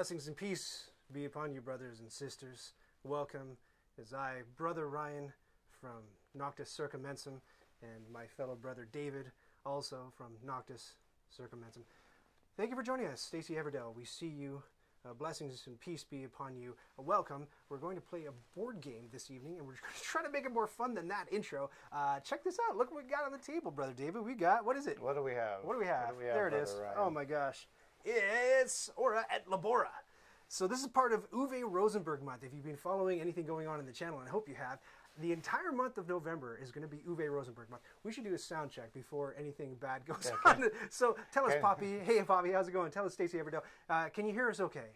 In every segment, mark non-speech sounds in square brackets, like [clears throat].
Blessings and peace be upon you, brothers and sisters. Welcome as I, Brother Ryan from Noctis Circumensum, and my fellow brother David, also from Noctis Circumensum. Thank you for joining us, Stacy Everdell. We see you. Uh, blessings and peace be upon you. Uh, welcome. We're going to play a board game this evening, and we're [laughs] going to try to make it more fun than that intro. Uh, check this out. Look what we got on the table, brother David. We got what is it? What do we have? What do we have? do we have, there it is. Ryan? Oh my gosh. It's Ora et Labora. So this is part of Uwe Rosenberg month. If you've been following anything going on in the channel, and I hope you have, the entire month of November is going to be Uwe Rosenberg month. We should do a sound check before anything bad goes on. [laughs] So tell us, Okay. Poppy. Hey, Poppy, how's it going? Tell us, Stacey Everdell. Uh, can you hear us okay?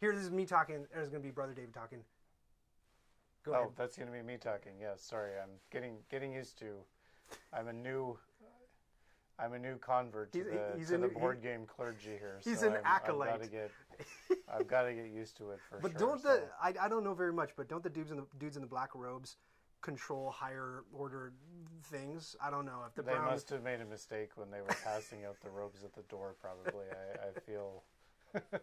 Here, this is me talking. There's going to be Brother David talking. Go Oh, ahead. that's going to be me talking. Yes, sorry. I'm getting getting used to. I'm a new. I'm a new convert to the, he's to the new- board he- game clergy here. he's so an I'm, acolyte. [laughs] I've got to get. I've got to get used to it for But sure. don't so- the I, I don't know very much, but don't the dudes in the dudes in the black robes control higher order things? I don't know if the They must have made a mistake when they were passing out the robes at the door. Probably, I, I feel. [laughs]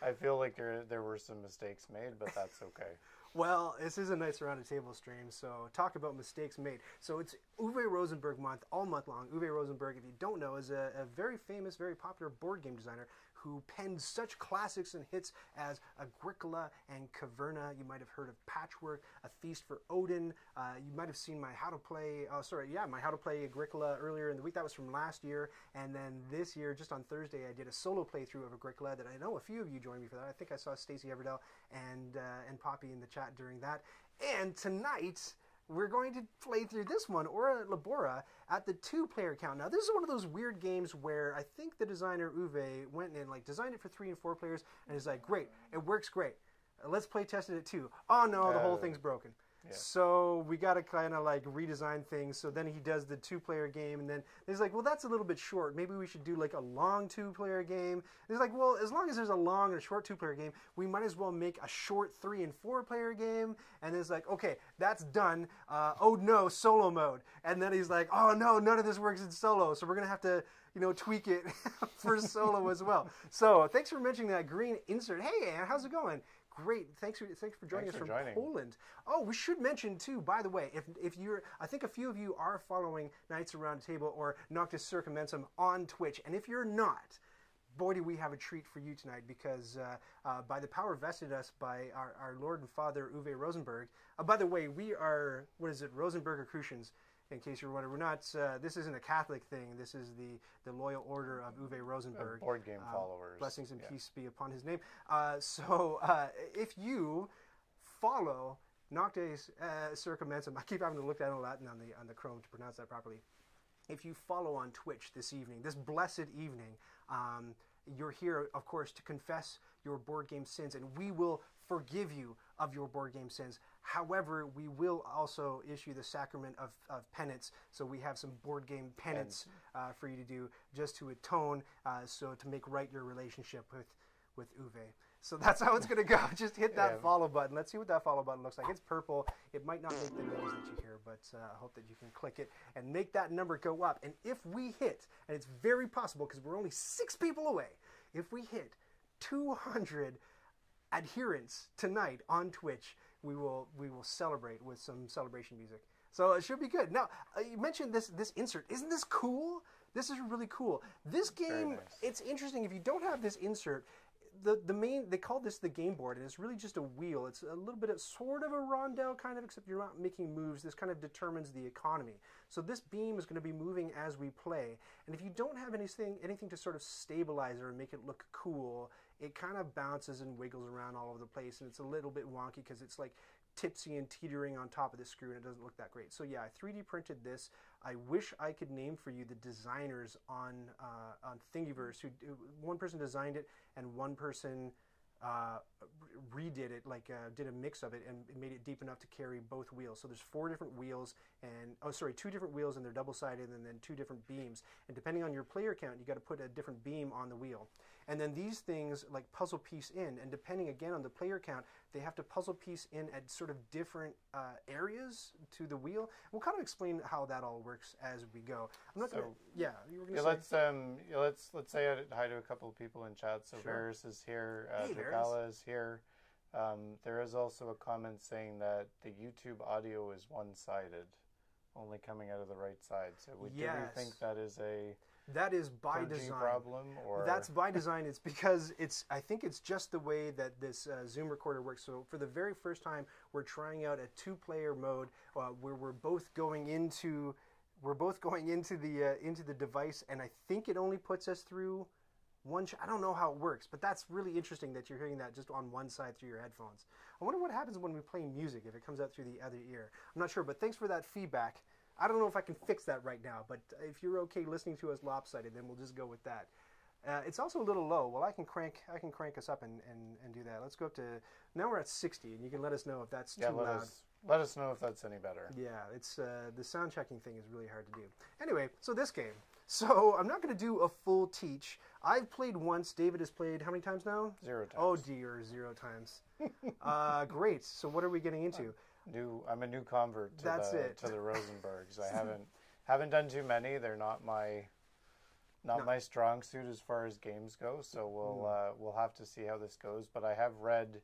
I feel like there there were some mistakes made, but that's okay. Well, this is a nice rounded table stream, so talk about mistakes made. So it's Uwe Rosenberg month, all month long. Uwe Rosenberg, if you don't know, is a, a very famous, very popular board game designer who penned such classics and hits as Agricola and Caverna. You might have heard of Patchwork, A Feast for Odin. Uh, you might have seen my How to Play, oh, sorry, yeah, my How to Play Agricola earlier in the week. That was from last year. And then this year, just on Thursday, I did a solo playthrough of Agricola that I know a few of you joined me for that. I think I saw Stacey Everdell and, uh, and Poppy in the chat during that. And tonight, we're going to play through this one, Ora Labora, at the two-player count. Now, this is one of those weird games where I think the designer Uwe went in and like designed it for three and four players, and is like, great, it works great. Let's play test it at two. Oh no, the whole Uh, thing's broken. Yeah. So we got to kind of like redesign things. So then he does the two-player game, and then he's like, "Well, that's a little bit short. Maybe we should do like a long two-player game." He's like, "Well, as long as there's a long and a short two-player game, we might as well make a short three and four-player game." And it's like, "Okay, that's done." Uh, oh no, solo mode. And then he's like, "Oh no, none of this works in solo, so we're gonna have to, you know, tweak it [laughs] for solo as well." [laughs] So thanks for mentioning that green insert. Hey, Ann, how's it going? Great. Thanks for thanks for joining Thanks us for from joining. Poland. Oh, we should mention too, by the way, if if you're, I think a few of you are following Nights Around the Table or Noctis Circumensum on Twitch, and if you're not, boy, do we have a treat for you tonight because uh, uh, by the power vested us by our, our Lord and Father Uwe Rosenberg. Uh, by the way, we are what is it, Rosenberger Crucians? In case you're wondering, we're not. Uh, this isn't a Catholic thing. This is the the loyal order of Uwe Rosenberg. board game Uh, followers. Blessings and Yeah. peace be upon his name. Uh, so uh, if you follow Noctes uh, Circumensum, I keep having to look that in Latin on the on the Chrome to pronounce that properly. If you follow on Twitch this evening, this blessed evening, um, you're here, of course, to confess your board game sins, and we will forgive you of your board game sins. However, we will also issue the sacrament of, of penance. So we have some board game penance uh, for you to do just to atone, uh, so to make right your relationship with with Uwe. So that's how it's going to go. [laughs] Just hit that Yeah. follow button. Let's see what that follow button looks like. It's purple. It might not make the noise that you hear, but uh, I hope that you can click it and make that number go up. And if we hit, and it's very possible because we're only six people away, if we hit 200 adherents tonight on Twitch, we will we will celebrate with some celebration music. So it should be good. Now uh, you mentioned this this insert. Isn't this cool? This is really cool. This game, nice. it's interesting. If you don't have this insert, the the main they call this the game board, and it's really just a wheel. It's a little bit of sort of a rondel kind of, except you're not making moves. This kind of determines the economy. So this beam is going to be moving as we play, and if you don't have anything anything to sort of stabilize or make it look cool, it kind of bounces and wiggles around all over the place, and it's a little bit wonky because it's like tipsy and teetering on top of the screw and it doesn't look that great. So yeah, I 3D printed this. I wish I could name for you the designers on uh, on Thingiverse. Who one person designed it and one person uh, redid it, like uh, did a mix of it and made it deep enough to carry both wheels. So there's four different wheels and oh sorry, two different wheels and they're double sided and then two different beams. And depending on your player count, you got to put a different beam on the wheel. And then these things like puzzle piece in, and depending again on the player count, they have to puzzle piece in at sort of different uh, areas to the wheel. We'll kind of explain how that all works as we go. I'm not So- gonna, yeah, you were gonna Yeah, say. let's um, yeah, let's let's say hi to a couple of people in chat. So Sure. Varys is here, uh, Hey. Dragala is here. Um, there is also a comment saying that the YouTube audio is one-sided, only coming out of the right side. So we, do we think that is a that is by design. problem, or That's by design. It's because it's. I think it's just the way that this uh, Zoom recorder works. So for the very first time, we're trying out a two-player mode uh, where we're both going into. We're both going into the uh, into the device, and I think it only puts us through one. Sh- I don't know how it works, but that's really interesting that you're hearing that just on one side through your headphones. I wonder what happens when we play music if it comes out through the other ear. I'm not sure, but thanks for that feedback. I don't know if I can fix that right now, but if you're okay listening to us lopsided, then we'll just go with that. Uh, it's also a little low. Well, I can crank I can crank us up and, and, and do that. Let's go up to now we're at 60, and you can let us know if that's yeah, too let loud. us let us know if that's any better. Yeah, it's uh, the sound checking thing is really hard to do. Anyway, so this game. So I'm not going to do a full teach. I've played once. David has played how many times now? Zero times. Oh dear, zero times. [laughs] uh, great. So what are we getting into? New. I'm a new convert to That's the it. to the Rosenbergs. I [laughs] haven't haven't done too many. They're not my not No. my strong suit as far as games go. So we'll Hmm. uh, we'll have to see how this goes. But I have read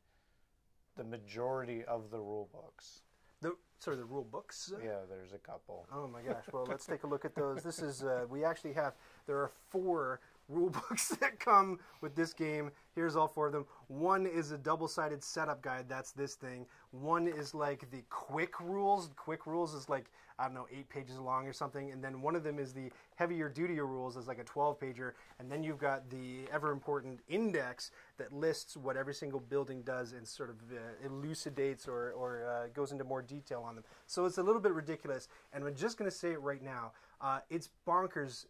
the majority of the rule books. The sorry, the rule books. Yeah, there's a couple. Oh my gosh. Well, let's [laughs] take a look at those. This is, uh, we actually have, there are four rule books [laughs] that come with this game. Here's all four of them. One is a double sided setup guide. That's this thing. One is like the quick rules. Quick rules is like, I don't know, eight pages long or something. And then one of them is the heavier, duty rules, is like a 12 pager. And then you've got the ever important index that lists what every single building does and sort of uh, elucidates or, or uh, goes into more detail on them. So it's a little bit ridiculous. And I'm just going to say it right now. Uh, it's bonkers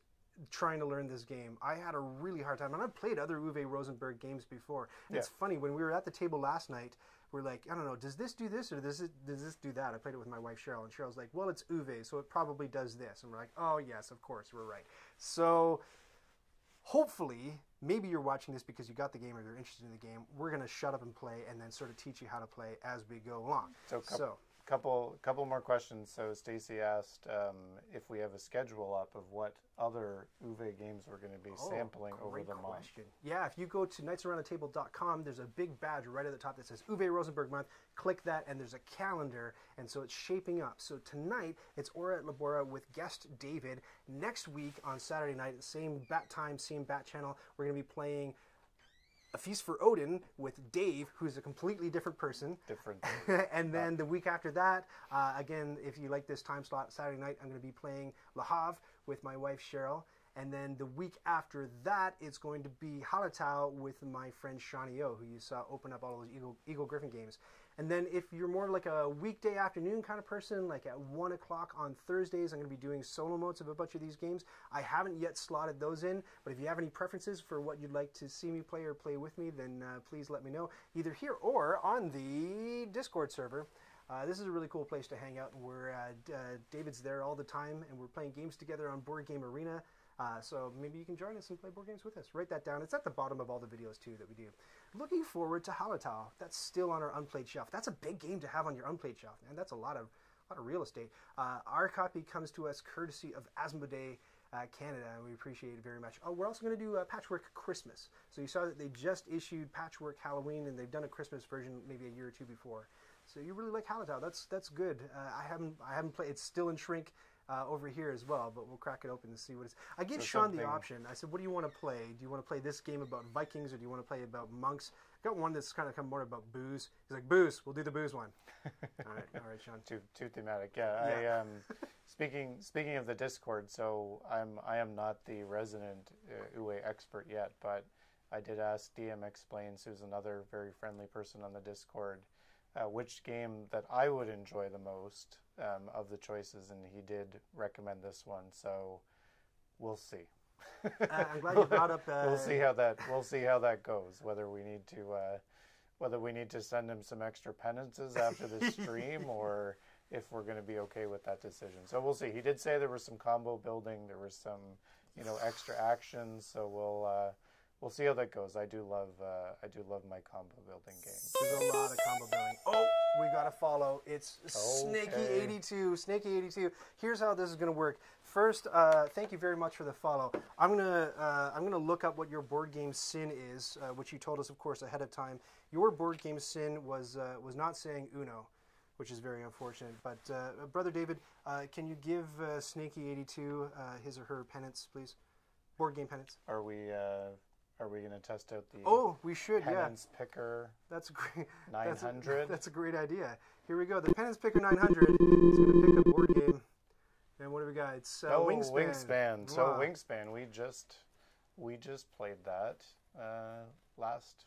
trying to learn this game. I had a really hard time, and I've played other Uwe Rosenberg games before. And It's funny when we were at the table last night. We're like, I don't know, does this do this or does it does this do that? I played it with my wife Cheryl, and Cheryl's like, well, it's Uwe, so it probably does this. And we're like, oh yes, of course, we're right. So hopefully, maybe you're watching this because you got the game or you're interested in the game. We're gonna shut up and play, and then sort of teach you how to play as we go along. So, So couple couple more questions. So Stacy asked um, if we have a schedule up of what other Uwe games we're going to be Oh, sampling over the month. question. Yeah, if you go to nightsaroundthetable.com, there's a big badge right at the top that says Uwe Rosenberg month. Click that, and there's a calendar, and so it's shaping up. So tonight it's Ora et Labora with guest David. Next week on Saturday night, same bat time, same bat channel, we're going to be playing. A Feast for Odin with Dave, who's a completely different person. Different. [laughs] and then the week after that, uh, again, if you like this time slot, Saturday night, I'm going to be playing Le Havre with my wife Cheryl. And then the week after that, it's going to be Hallertau with my friend Shawnee O, who you saw open up all those Eagle, Eagle-Gryphon games. And then if you're more like a weekday afternoon kind of person, like at 1 o'clock on Thursdays, I'm going to be doing solo modes of a bunch of these games. I haven't yet slotted those in, but if you have any preferences for what you'd like to see me play or play with me, then uh, please let me know, either here or on the Discord server. Uh, this is a really cool place to hang out, D- uh, David's there all the time, and we're playing games together on Board Game Arena. Uh, so maybe you can join us and play board games with us. Write that down. It's at the bottom of all the videos too that we do. Looking forward to Hallertau. That's still on our unplayed shelf. That's a big game to have on your unplayed shelf, man. That's a lot of a lot of real estate. Uh, our copy comes to us courtesy of Asmodee uh, Canada, and we appreciate it very much. Oh, we're also going to do uh, Patchwork Christmas. So you saw that they just issued Patchwork Halloween, and they've done a Christmas version maybe a year or two before. So you really like Hallertau. That's that's good. Uh, I haven't I haven't played. It's still in shrink uh, over here as well, but we'll crack it open and see what it's. I gave So Sean the option. I said, "What do you want to play? Do you want to play this game about Vikings, or do you want to play about monks?" I got one that's kind of come more about booze. He's like, "Booze. We'll do the booze one." [laughs] all right, all right, Sean. too too thematic. Yeah, I Yeah. um [laughs] speaking speaking of the Discord, so I'm I am not the resident uh, Uwe expert yet, but I did ask DM Explains, who's another very friendly person on the Discord, uh, which game that I would enjoy the most um, of the choices, and he did recommend this one. So we'll see. Uh, I'm glad you brought up. [laughs] Uh, we'll see how that we'll see how that goes. Whether we need to uh, whether we need to send him some extra penances after the [laughs] stream, or if we're going to be okay with that decision. So we'll see. He did say there was some combo building. There was some you know extra actions. So we'll uh, we'll see how that goes. I do love uh, I do love my combo building games. There's a lot of combo building. Oh, we got to follow. It's Okay. Snaky82. Snaky82. Here's how this is going to work. First, uh, thank you very much for the follow. I'm gonna uh, I'm gonna look up what your board game sin is, uh, which you told us, of course, ahead of time. Your board game sin was uh, was not saying Uno, which is very unfortunate. But uh, brother David, uh, can you give uh, Snaky82 uh, his or her penance, please? Board game penance. Are we uh, are we going to test out the Oh, we should. Yeah, penance picker? that's a great. [laughs] That's a, 900? that's a great idea. Here we go. The Penance Picker 900 is going to pick a board game. And what do we got? It's uh, oh, Wingspan. Wingspan. So Wow. Wingspan, we just we just played that uh, last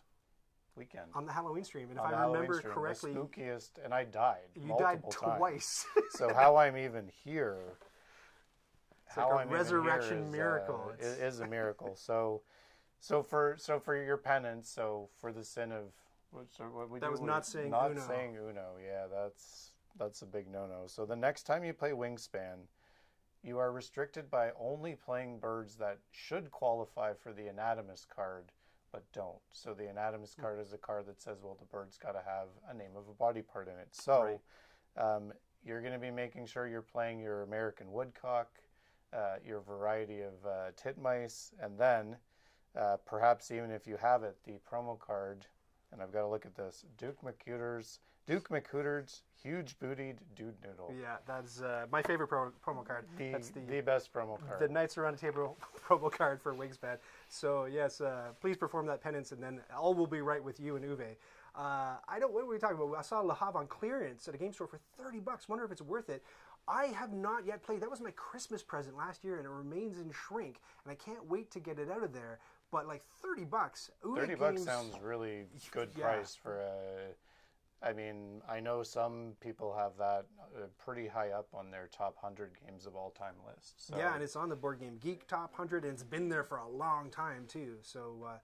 weekend. on the Halloween stream. And on if I Halloween remember stream, correctly, the spookiest, and I died. you died twice. so [laughs] how I'm even here, like how a I'm even resurrection here is, miracle. Uh, It's- it is a miracle. so, so for so for your penance, so for the sin of what, so what we That do, was not saying not Uno. saying Uno. Yeah, that's that's a big no-no. So the next time you play Wingspan, you are restricted by only playing birds that should qualify for the anatomist card but don't. So the anatomist Hmm. card is a card that says, well, the bird's got to have a name of a body part in it. So Right. um, you're going to be making sure you're playing your American woodcock, uh, your variety of uh, titmice, and then uh, perhaps even if you have it, the promo card. And I've got to look at this: Duke McCooter's Duke McCooter's huge bootied dude noodle. yeah, that's uh, my favorite pro- promo card. The, that's the, the best promo card. the Nights Around the Table [laughs] promo card for Wingspan. So yes, uh, please perform that penance, and then all will be right with you and Uwe. Uh, I don't. What were we talking about? I saw Le Havre on clearance at a game store for thirty bucks. Wonder if it's worth it. I have not yet played. That was my Christmas present last year, and it remains in shrink. And I can't wait to get it out of there. But like thirty bucks. Thirty bucks sounds really [laughs] good Yeah. price for a. I mean, I know some people have that uh, pretty high up on their top hundred games of all time list. So Yeah, and it's on the Board Game Geek Top 100, and it's been there for a long time too. So, uh,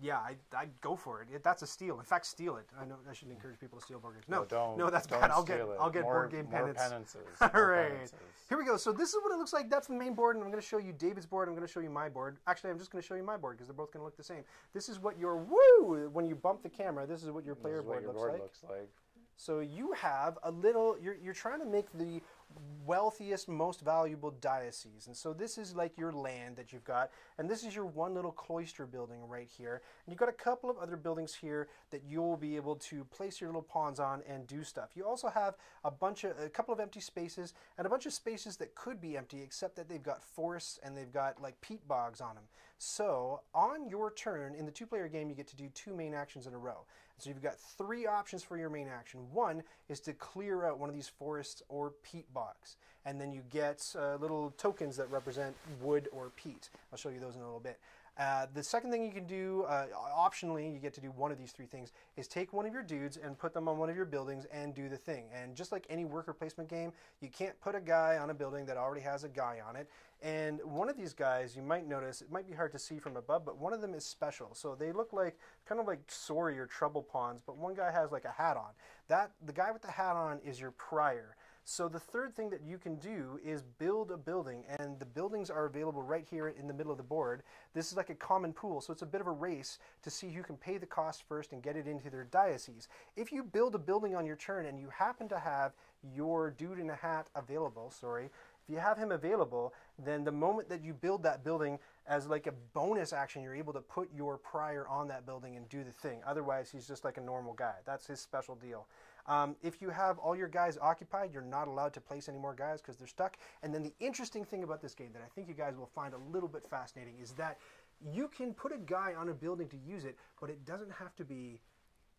yeah, I I'd go for it. it. That's a steal. In fact, steal it. I know I shouldn't encourage people to steal board games. No, no, don't. no, that's don't bad. I'll get it. I'll get more, Board Game penance. penances. [laughs] All right. penances. Here we go. So this is what it looks like. That's the main board, and I'm going to show you David's board. I'm going to show you my board. Actually, I'm just going to show you my board because they're both going to look the same. This is what your woo when you bump the camera. This is what your player is what board your looks board like. looks like. So you have a little. You're you're trying to make the wealthiest, most valuable diocese, and so this is like your land that you've got, and this is your one little cloister building right here. And you've got a couple of other buildings here that you'll be able to place your little pawns on and do stuff. You also have a bunch of a couple of empty spaces and a bunch of spaces that could be empty, except that they've got forests and they've got like peat bogs on them. So on your turn in the two-player game, you get to do two main actions in a row. So you've got three options for your main action. One is to clear out one of these forests or peat bogs, and then you get uh, little tokens that represent wood or peat. I'll show you those in a little bit. Uh, the second thing you can do, uh, optionally, you get to do one of these three things, is take one of your dudes and put them on one of your buildings and do the thing. And just like any worker placement game, you can't put a guy on a building that already has a guy on it. And one of these guys, you might notice, it might be hard to see from above, but one of them is special. So they look like kind of like sorry or trouble pawns, but one guy has like a hat on. That the guy with the hat on is your prior. So the third thing that you can do is build a building, and the buildings are available right here in the middle of the board. This is like a common pool, so it's a bit of a race to see who can pay the cost first and get it into their diocese. If you build a building on your turn and you happen to have your dude in a hat available, sorry, if you have him available, then the moment that you build that building as like a bonus action, you're able to put your prior on that building and do the thing. Otherwise, he's just like a normal guy. That's his special deal. Um, if you have all your guys occupied, you're not allowed to place any more guys because they're stuck. And then the interesting thing about this game that I think you guys will find a little bit fascinating is that you can put a guy on a building to use it, but it doesn't have to be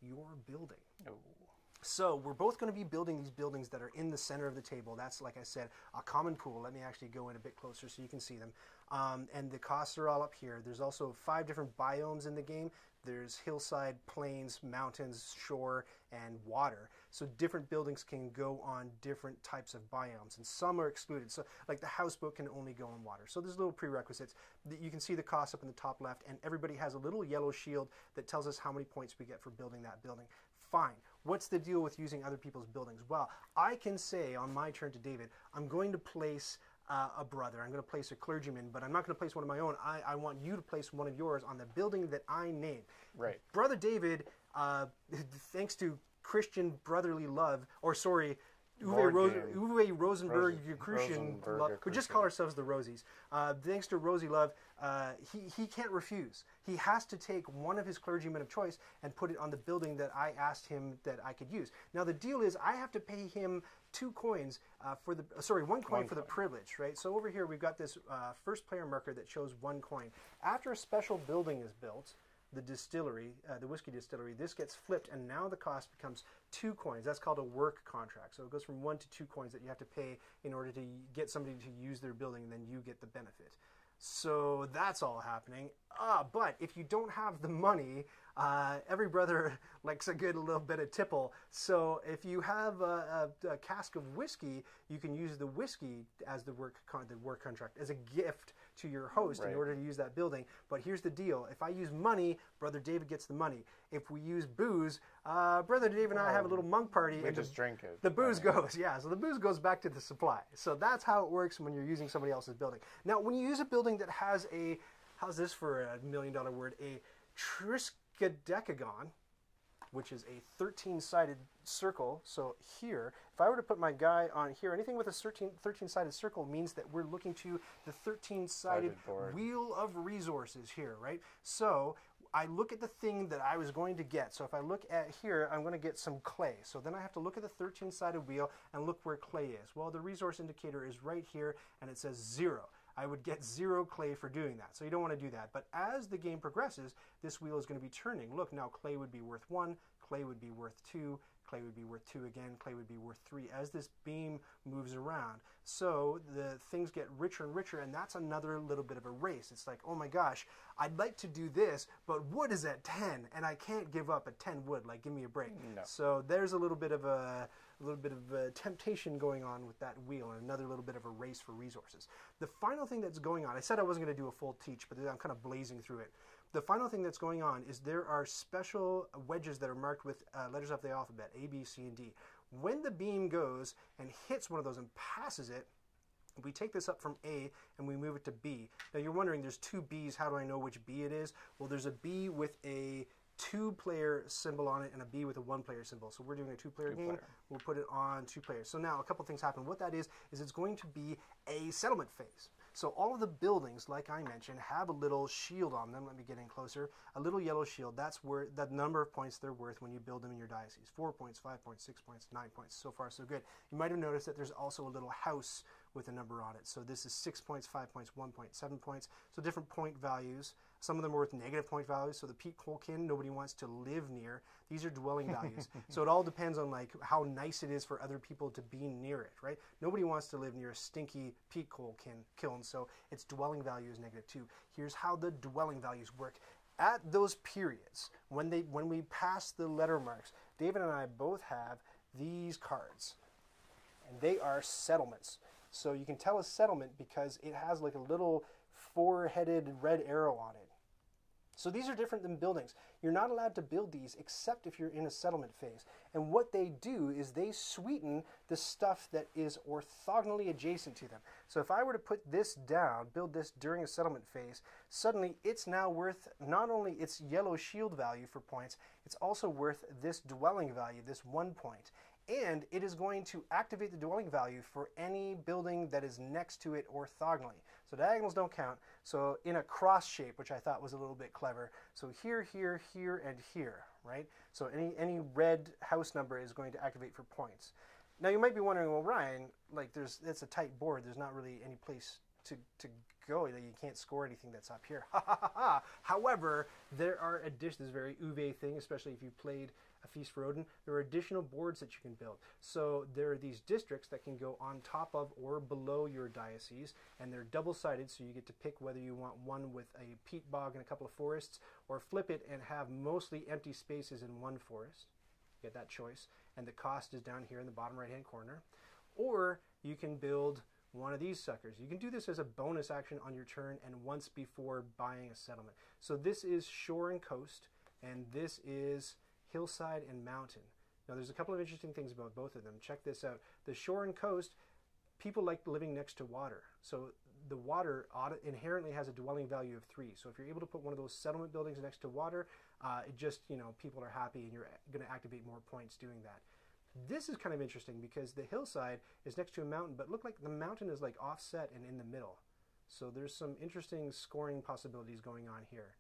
your building. Ooh. So we're both going to be building these buildings that are in the center of the table. That's, like I said, a common pool. Let me actually go in a bit closer so you can see them. Um, and the costs are all up here. There's also five different biomes in the game. There's hillside, plains, mountains, shore, and water. So different buildings can go on different types of biomes, and some are excluded. So, like the houseboat can only go on water. So there's little prerequisites. You can see the cost up in the top left, and everybody has a little yellow shield that tells us how many points we get for building that building. Fine. What's the deal with using other people's buildings? Well, I can say on my turn to David, I'm going to place uh, a brother. I'm going to place a clergyman, but I'm not going to place one of my own. I, I want you to place one of yours on the building that I name. Right. Brother David, uh, thanks to Christian brotherly love, or sorry, Uwe, Ro- Uwe Rosenberg, Rosen- Rosenberg love. we just call ourselves the Rosies. Uh, thanks to Rosie Love, uh, he, he can't refuse. He has to take one of his clergymen of choice and put it on the building that I asked him that I could use. Now the deal is I have to pay him two coins uh, for the uh, sorry one coin One for the privilege, right? So over here we've got this uh, first player marker that shows one coin. After a special building is built, the distillery, uh, the whiskey distillery, this gets flipped, and now the cost becomes two coins. That's called a work contract. So it goes from one to two coins that you have to pay in order to get somebody to use their building, and then you get the benefit. So that's all happening. Ah, but if you don't have the money, uh, every brother [laughs] likes a good little bit of tipple. So if you have a, a, a cask of whiskey, you can use the whiskey as the work con- the work contract as a gift to your host in order to use that building. But here's the deal: if I use money, brother David gets the money. If we use booze, uh, brother Dave and I have a little monk party, We and the- just drink it. the booze I mean, goes, [laughs] yeah. So the booze goes back to the supply. So that's how it works when you're using somebody else's building. Now, when you use a building that has a, how's this for a million dollar word? A triskaidekagon, which is a 13 sided circle. So here, if I were to put my guy on here, anything with a 13, 13 sided circle means that we're looking to the 13 sided Sided wheel of resources here, right? So I look at the thing that I was going to get. So if I look at here, I'm going to get some clay. So then I have to look at the 13 sided wheel and look where clay is. Well, the resource indicator is right here and it says zero. I would get zero clay for doing that. So you don't want to do that. But as the game progresses, this wheel is going to be turning. Look, now clay would be worth one, clay would be worth two, clay would be worth two again, clay would be worth three as this beam moves around. So the things get richer and richer, and that's another little bit of a race. It's like, oh my gosh, I'd like to do this, but wood is at 10, and I can't give up at 10 wood. Like, give me a break. No. So there's a little bit of a, a little bit of a temptation going on with that wheel, and another little bit of a race for resources. The final thing that's going on, I said I wasn't going to do a full teach, but I'm kind of blazing through it. The final thing that's going on is there are special wedges that are marked with uh, letters of the alphabet A, B, C, and D. When the beam goes and hits one of those and passes it, we take this up from A and we move it to B. Now you're wondering, there's two B's. How do I know which B it is? Well, there's a B with a two-player symbol on it and a B with a one-player symbol. So we're doing a two-player game. Two-player. We'll put it on two players. So now a couple things happen. What that is is it's going to be a settlement phase. So all of the buildings, like I mentioned, have a little shield on them. Let me get in closer. A little yellow shield. That's where the number of points they're worth when you build them in your diocese. Four points, five points, six points, nine points. So far, so good. You might have noticed that there's also a little house with a number on it. So this is six points, five points, one point, seven points. So different point values. Some of them are worth negative point values. So the peat coalkin, nobody wants to live near. These are dwelling values. [laughs] so it all depends on like how nice it is for other people to be near it, right? Nobody wants to live near a stinky peat coal kin, kiln. So its dwelling value is negative two. Here's how the dwelling values work. At those periods, when they when we pass the letter marks, David and I both have these cards and they are settlements. So you can tell a settlement because it has like a little four-headed red arrow on it. So these are different than buildings. You're not allowed to build these except if you're in a settlement phase. And what they do is they sweeten the stuff that is orthogonally adjacent to them. So if I were to put this down, build this during a settlement phase, suddenly it's now worth not only its yellow shield value for points, it's also worth this dwelling value, this one point and it is going to activate the dwelling value for any building that is next to it orthogonally. So diagonals don't count. So in a cross shape, which I thought was a little bit clever. So here, here, here, and here, right? So any any red house number is going to activate for points. Now you might be wondering, well, Ryan, like there's it's a tight board. There's not really any place to to go. That you can't score anything that's up here. [laughs] Ha ha ha ha. However, there are additions. This very Uwe thing, especially if you played a Feast for Odin, there are additional boards that you can build. So there are these districts that can go on top of or below your diocese, and they're double sided, so you get to pick whether you want one with a peat bog and a couple of forests, or flip it and have mostly empty spaces in one forest. You get that choice, and the cost is down here in the bottom right hand corner. Or you can build one of these suckers. You can do this as a bonus action on your turn and once before buying a settlement. So this is shore and coast, and this is hillside and mountain. Now there's a couple of interesting things about both of them. Check this out. The shore and coast people like living next to water. So the water inherently has a dwelling value of three. So if you're able to put one of those settlement buildings next to water, uh, it just you know people are happy and you're going to activate more points doing that. This is kind of interesting because the hillside is next to a mountain, but look like the mountain is like offset and in the middle. So there's some interesting scoring possibilities going on here.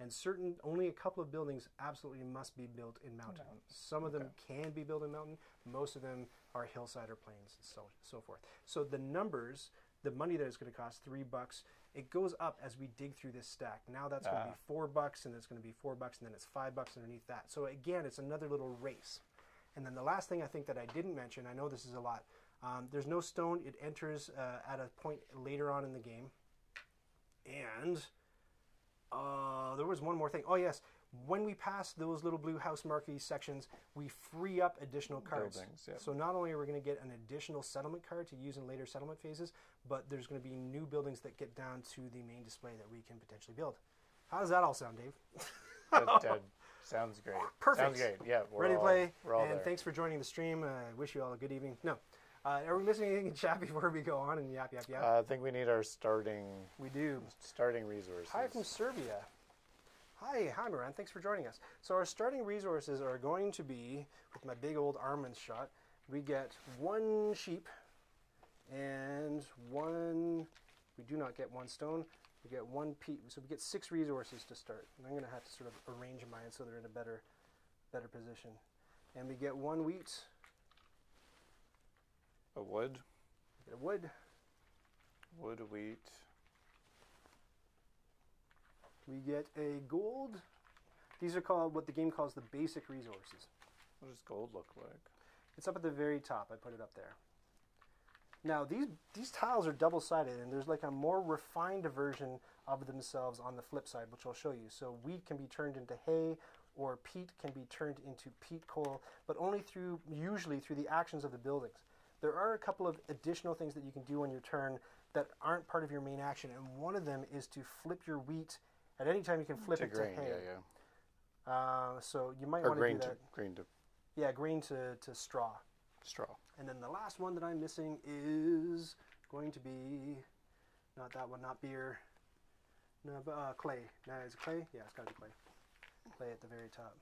And certain, only a couple of buildings absolutely must be built in mountain. Some of them can be built in mountain. Most of them are hillside or plains, so so forth. So the numbers, the money that it's going to cost, three bucks. It goes up as we dig through this stack. Now that's going to be four bucks, and it's going to be four bucks, and then it's five bucks underneath that. So again, it's another little race. And then the last thing I think that I didn't mention, I know this is a lot. Um, there's no stone. It enters uh, at a point later on in the game. And uh, there was one more thing. Oh yes, when we pass those little blue house marquee sections, we free up additional cards. Buildings, yeah. So not only are we going to get an additional settlement card to use in later settlement phases, but there's going to be new buildings that get down to the main display that we can potentially build. How does that all sound, Dave? That, that [laughs] sounds great. Perfect. Sounds great. Yeah. We're Ready to play? We're all and there. thanks for joining the stream. I uh, wish you all a good evening. No. Uh, are we missing anything in chat [laughs] before we go on and yap, yap, yap? Uh, I think we need our starting we do. starting resources. Hi from Serbia. Hi, hi, Moran. Thanks for joining us. So our starting resources are going to be, with my big old Armand shot, we get one sheep and one. We do not get one stone. We get one peat. So we get six resources to start. And I'm going to have to sort of arrange mine so they're in a better, better position. And we get one wheat. A wood, get a wood. wood, wheat. We get a gold. These are called what the game calls the basic resources. What does gold look like? It's up at the very top. I put it up there. Now these these tiles are double sided, and there's like a more refined version of themselves on the flip side, which I'll show you. So wheat can be turned into hay, or peat can be turned into peat coal, but only through usually through the actions of the buildings. There are a couple of additional things that you can do on your turn that aren't part of your main action, and one of them is to flip your wheat. At any time, you can flip to it grain, to hay. yeah, yeah. Uh, so you might want to do to that. grain to Yeah, grain to, to straw. straw. And then the last one that I'm missing is going to be not that one, not beer. No, but uh, clay. Now is it clay? Yeah, it's gotta be clay. Clay at the very top.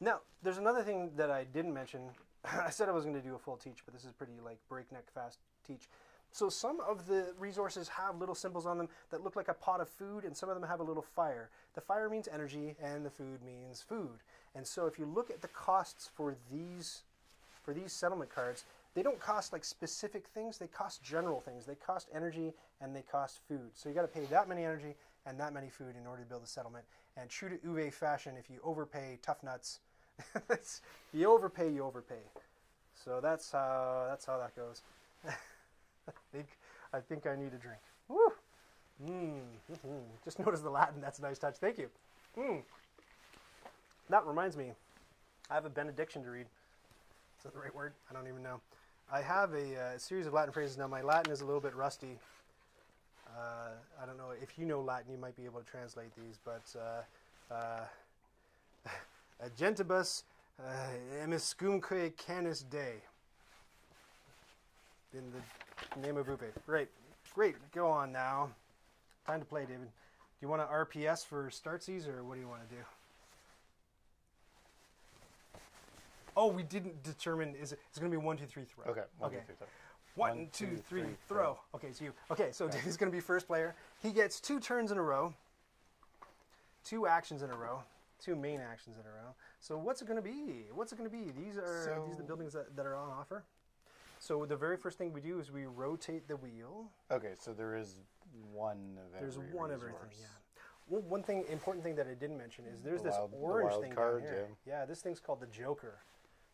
Now, there's another thing that I didn't mention. [clears throat] I said I was going to do a full teach, but this is pretty like breakneck fast teach. So some of the resources have little symbols on them that look like a pot of food, and some of them have a little fire. The fire means energy, and the food means food. And so if you look at the costs for these for these settlement cards, they don't cost like specific things, they cost general things. They cost energy and they cost food. So you got to pay that many energy and that many food in order to build a settlement. And true to Uwe fashion, if you overpay, tough nuts. [laughs] You overpay, you overpay. So that's how that's how that goes. [laughs] I think I think I need a drink. Woo! Mm, mhm. Just notice the Latin. That's a nice touch. Thank you. Mm. That reminds me, I have a benediction to read. Is that the right word? I don't even know. I have a uh, series of Latin phrases. Now, my Latin is a little bit rusty. Uh, I don't know if you know Latin, you might be able to translate these, but uh, uh, Gentibus uh, emiscumque canis Dei. In the name of Upe. Great. Great. Go on now. Time to play, David. Do you want to RPS for startsies, or what do you want to do? Oh, we didn't determine. Is it? It's going to be one, two, three, throw. Okay. One, two, three, four. One, One, two, two, three, three, throw. throw. Okay, so you. Okay, so David's going to be first player. He gets two turns in a row, two actions in a row, two main actions in a row. So what's it going to be? What's it going to be? These are these are the buildings that, that are on offer. So the very first thing we do is we rotate the wheel. Okay, so there is one of There's every one resource. everything, yeah. Well, one thing, important thing that I didn't mention is there's The this wild- orange wild thing card, here. Yeah. this thing's called the Joker.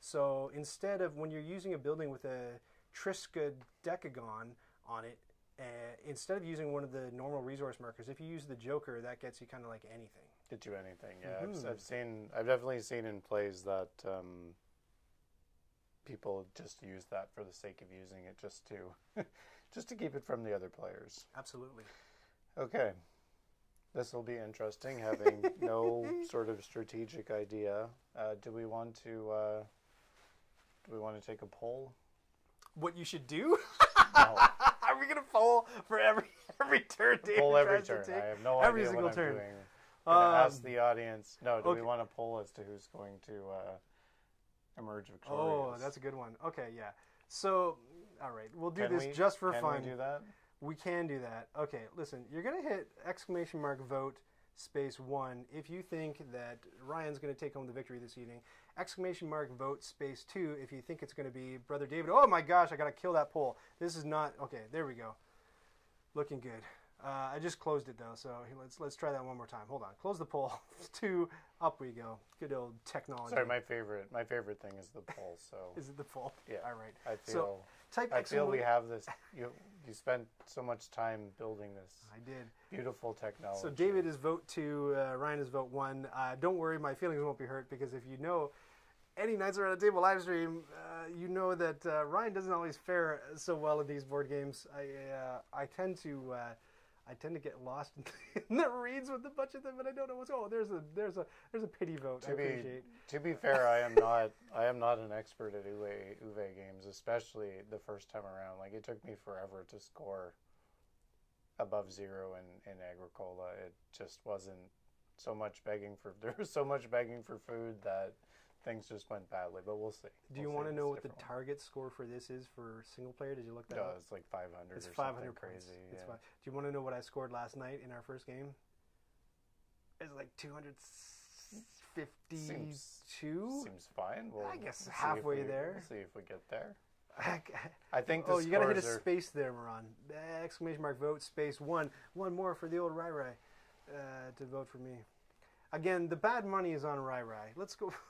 So instead of when you're using a building with a triskaidekagon on it, uh, instead of using one of the normal resource markers, if you use the Joker, that gets you kind of like anything. Get you anything? Yeah, I've, Mhm. I've seen. I've definitely seen in plays that um, people just use that for the sake of using it, just to, [laughs] just to keep it from the other players. Absolutely. Okay, this will be interesting. Having [laughs] no sort of strategic idea, uh, do we want to? Uh, do we want to take a poll? What you should do? [laughs] Are we gonna poll for every every turn? David Poll every turn. take? I have no every idea single what I'm turn. doing. Gonna ask Um, the audience. No, do okay. we want to poll as to who's going to uh, emerge victorious? Oh, that's a good one. Okay, yeah. So, all right, we'll do Can this we- just for can fun. we do that? We can do that. Okay, listen, you're going to hit exclamation mark vote space one if you think that Ryan's going to take home the victory this evening. Exclamation mark vote space two if you think it's going to be Brother David. Oh my gosh, I got to kill that poll. This is not. Okay, there we go. Looking good. Uh, I just closed it though, so let's let's try that one more time. Hold on. Close the poll. [laughs] two. Up we go. Good old technology. Sorry, my favorite. My favorite thing is the poll. So [laughs] Is it the poll? Yeah. All right. I So, feel. Type I feel we have this. You you spent so much time building this I did. beautiful technology. So David is vote two, uh, Ryan is vote one. Uh, don't worry, my feelings won't be hurt because if you know any Nights Around the Table live stream, uh, you know that uh, Ryan doesn't always fare so well in these board games. I uh, I tend to uh, I tend to get lost in [laughs] the reads with a bunch of them, and I don't know what's. Oh, there's a there's a there's a pity vote. I to be appreciate. to be fair, I am not I am not an expert at Uwe Uwe games, especially the first time around. Like it took me forever to score above zero in in Agricola. It just wasn't so much begging for [laughs] there was so much begging for food that things just went badly. But we'll see. Do you We'll want see. to know what the different. target score for this is for single player? Did you look that No, up? it's like 500 It's or 500 something points. crazy. It's yeah. fi- Do you want to know what I scored last night in our first game? It's like 252. Seems fine. We'll I guess halfway we- there. We'll see if we get there. [laughs] I think the oh, you gotta hit a space there, Moran. Exclamation mark vote space one. One more for the old Rai Rai uh, to vote for me. Again, the bad money is on Rai Rai. Let's go. [laughs]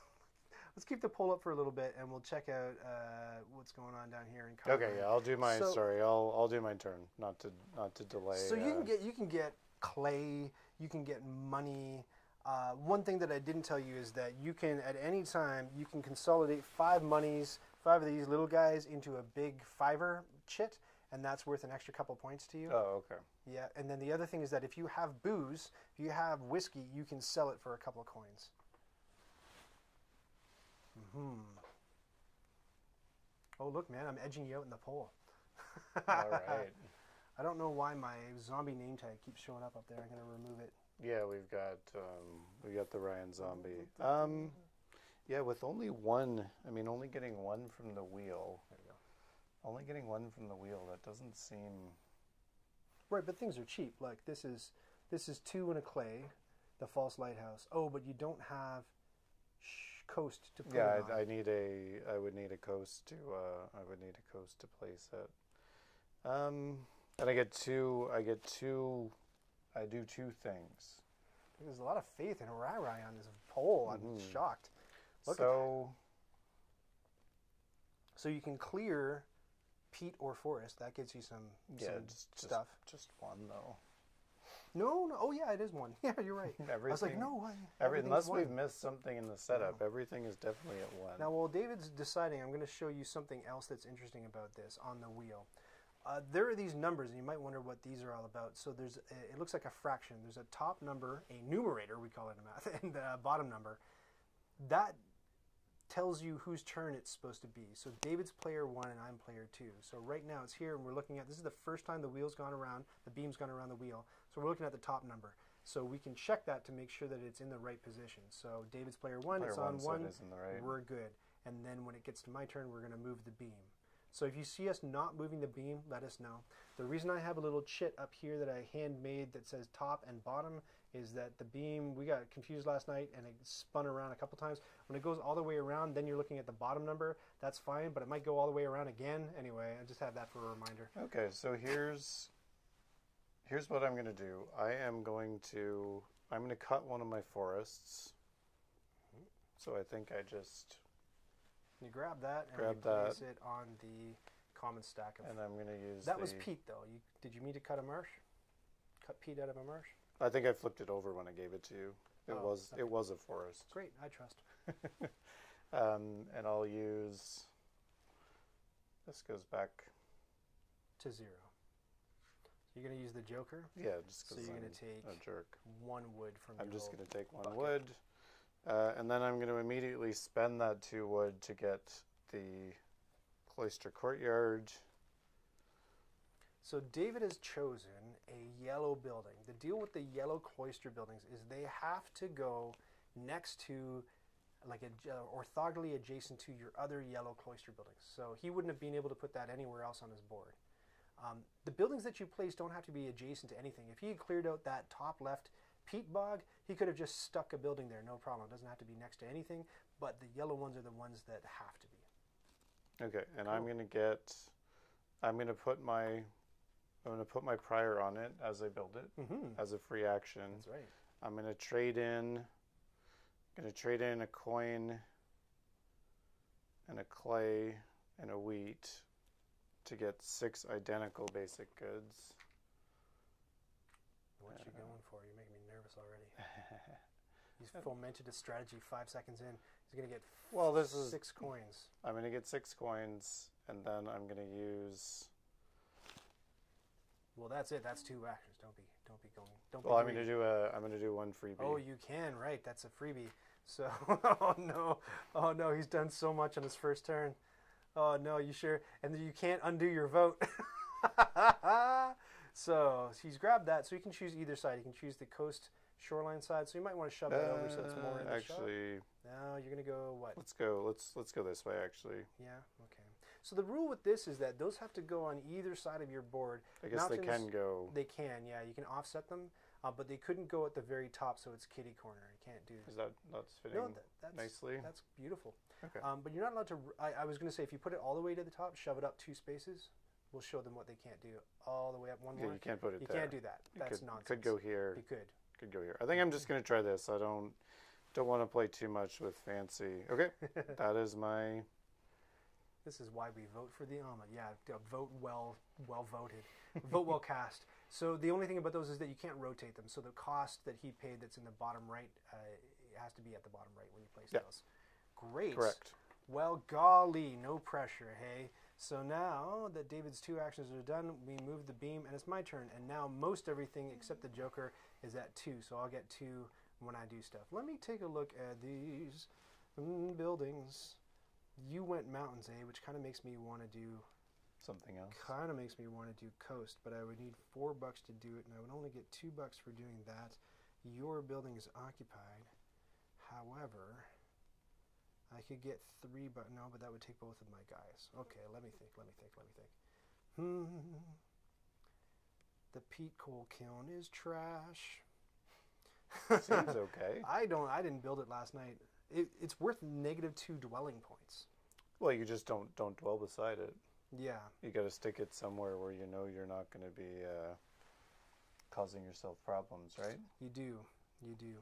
Let's keep the poll up for a little bit, and we'll check out uh, what's going on down here in. Okay, yeah, I'll do my So- sorry. I'll I'll do my turn. Not to not to delay. So you uh, can get you can get clay, you can get money. Uh, one thing that I didn't tell you is that you can at any time you can consolidate five monies, five of these little guys into a big fiver chit, and that's worth an extra couple points to you. Oh, okay. Yeah, and then the other thing is that if you have booze, if you have whiskey, you can sell it for a couple of coins. Hmm. Oh look, man, I'm edging you out in the poll. [laughs] All right. [laughs] I don't know why my zombie name tag keeps showing up up there. I'm gonna remove it. Yeah, we've got um, we got the Ryan Zombie. Um, yeah, with only one. I mean, only getting one from the wheel. There you go. Only getting one from the wheel. That doesn't seem. Right, but things are cheap. Like this is this is two and a clay, the false lighthouse. Oh, but you don't have coast to put Yeah, it on. I, I need a. I would need a coast to. Uh, I would need a coast to place it. Um, and I get two. I get two. I do two things. There's a lot of faith in Rai Rai on this poll. I'm Mhm. shocked. Look so So you can clear peat or forest. That gets you some, yeah, some just, just stuff. Just one though. No, no. Oh yeah, it is one. [laughs] Yeah, you're right. Everything. I was like, no, I, Every, unless one. we've missed something in the setup, everything is definitely at one. Now, while David's deciding, I'm going to show you something else that's interesting about this on the wheel. Uh, there are these numbers, and you might wonder what these are all about. So there's, a, it looks like a fraction. There's a top number, a numerator, we call it in math, [laughs] and a bottom number. That tells you whose turn it's supposed to be. So David's player one, and I'm player two. So right now it's here, and we're looking at this is the first time the wheel's gone around, the beam's gone around the wheel. So we're looking at the top number. So we can check that to make sure that it's in the right position. So David's player one, Player it's one on said one is in the right. we're good. And then when it gets to my turn, we're going to move the beam. So if you see us not moving the beam, let us know. The reason I have a little chit up here that I handmade that says top and bottom is that the beam, we got confused last night and it spun around a couple times. When it goes all the way around, then you're looking at the bottom number. That's fine, but it might go all the way around again. Anyway, I just have that for a reminder. Okay, so here's here's what I'm going to do. I am going to I'm going to cut one of my forests. So I think I just You grab that and Grab you place that. it on the common stack of. and I'm going to use that the, was peat, though. You, did you mean to cut a marsh? Cut peat out of a marsh? I think I flipped it over when I gave it to you. It Oh, was okay. it was a forest. Great, I trust. [laughs] um, and I'll use this goes back To zero. You're going to use the joker? yeah, just So you're I'm gonna take a jerk. one wood from I'm your just going to take one bucket. wood, uh, and then I'm going to immediately spend that two wood to get the cloister courtyard. So David has chosen a yellow building. The deal with the yellow cloister buildings is they have to go next to, like, a, uh, orthogonally adjacent to your other yellow cloister buildings. So he wouldn't have been able to put that anywhere else on his board. Um, the buildings that you place don't have to be adjacent to anything. If he had cleared out that top left peat bog, he could have just stuck a building there, no problem. It doesn't have to be next to anything, but the yellow ones are the ones that have to be. Okay, and I'm gonna get. I'm gonna put my. I'm gonna put my prior on it as I build it Mm-hmm. as a free action. That's right. I'm gonna trade in. Gonna trade in a coin. And a clay and a wheat, to get six identical basic goods. What you going for? You're making me nervous already. [laughs] He's fomented a strategy five seconds in. He's gonna get Well, this is- six coins. I'm gonna get six coins, and then I'm gonna use. Well, that's it. That's two actions. Don't be, don't be going. Don't Well, I'm gonna do a. I'm gonna do one freebie. Oh, you can. Right. That's a freebie. So, [laughs] oh no, oh no, he's done so much on his first turn. Oh no, you sure? And you can't undo your vote. [laughs] so he's grabbed that. So you can choose either side. You can choose the coast shoreline side. So you might want to shove that over so it's more in Uh, the shot. actually, No, you're gonna go what? let's go. Let's let's go this way. Actually, Yeah. Okay. So the rule with this is that those have to go on either side of your board. I guess they can go. They can, yeah. You can offset them, uh, but they couldn't go at the very top, so it's kitty corner. You can't do. Is that that's fitting No, that, that's nicely? That's beautiful. Okay. Um, but you're not allowed to. I was going to say if you put it all the way to the top, shove it up two spaces. We'll show them what they can't do. All the way up one yeah, more. you can't put it You there. can't do that. That's could, nonsense. Could go here. You could. Could go here. I think I'm just gonna try this. I don't don't want to play too much with fancy. Okay, [laughs] that is my. This is why we vote for the AMA. Yeah, vote well, well voted, vote well cast. So the only thing about those is that you can't rotate them. So the cost that he paid, that's in the bottom right, uh, it has to be at the bottom right when you place Yeah. those. Great. Correct. Well, golly, no pressure, hey. So now that David's two actions are done, we move the beam, and it's my turn. And now most everything except the Joker is at two, so I'll get two when I do stuff. Let me take a look at these mm, buildings. You went mountains, eh? Which kind of makes me want to do, Something else. kind of makes me want to do coast, but I would need four bucks to do it, and I would only get two bucks for doing that. Your building is occupied. However, I could get three, but no, but that would take both of my guys. Okay, let me think, let me think, let me think. Hmm. [laughs] The peat coal kiln is trash. [laughs] Seems okay. I don't. I didn't build it last night. It, it's worth negative two dwelling points. Well, you just don't don't dwell beside it. Yeah. You got to stick it somewhere where you know you're not going to be uh, causing yourself problems, right? You do, you do.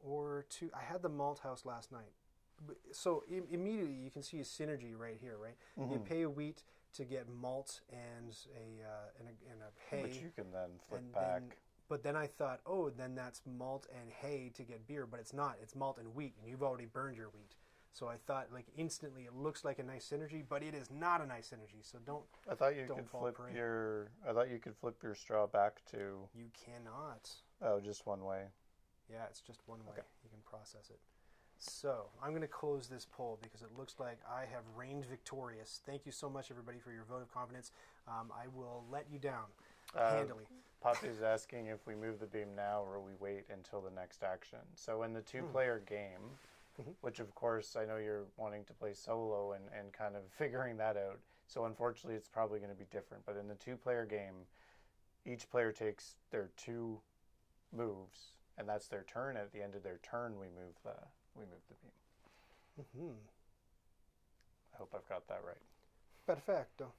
Or two. I had the malt house last night, so Im- immediately you can see a synergy right here, right? You Mhm. pay a wheat to get malt and a uh, and a, and a hay, Which you can then flip back. then. But then I thought, oh, then that's malt and hay to get beer, but it's not. It's malt and wheat, and you've already burned your wheat. So I thought, like instantly, it looks like a nice synergy, but it is not a nice synergy. So don't. I thought you could flip prey. your. I thought you could flip your straw back to You cannot. oh, just one way. Yeah, it's just one way. Okay. You can process it. So I'm going to close this poll because it looks like I have reigned victorious. Thank you so much, everybody, for your vote of confidence. Um, I will let you down Uh, handily. Poppy's asking if we move the beam now or we wait until the next action. So in the two-player game, Mhm. which of course I know you're wanting to play solo and, and kind of [laughs] figuring that out. So unfortunately, it's probably going to be different. But in the two-player game, each player takes their two moves, and that's their turn. At the end of their turn, we move the we move the beam. hmm I hope I've got that right. Perfecto.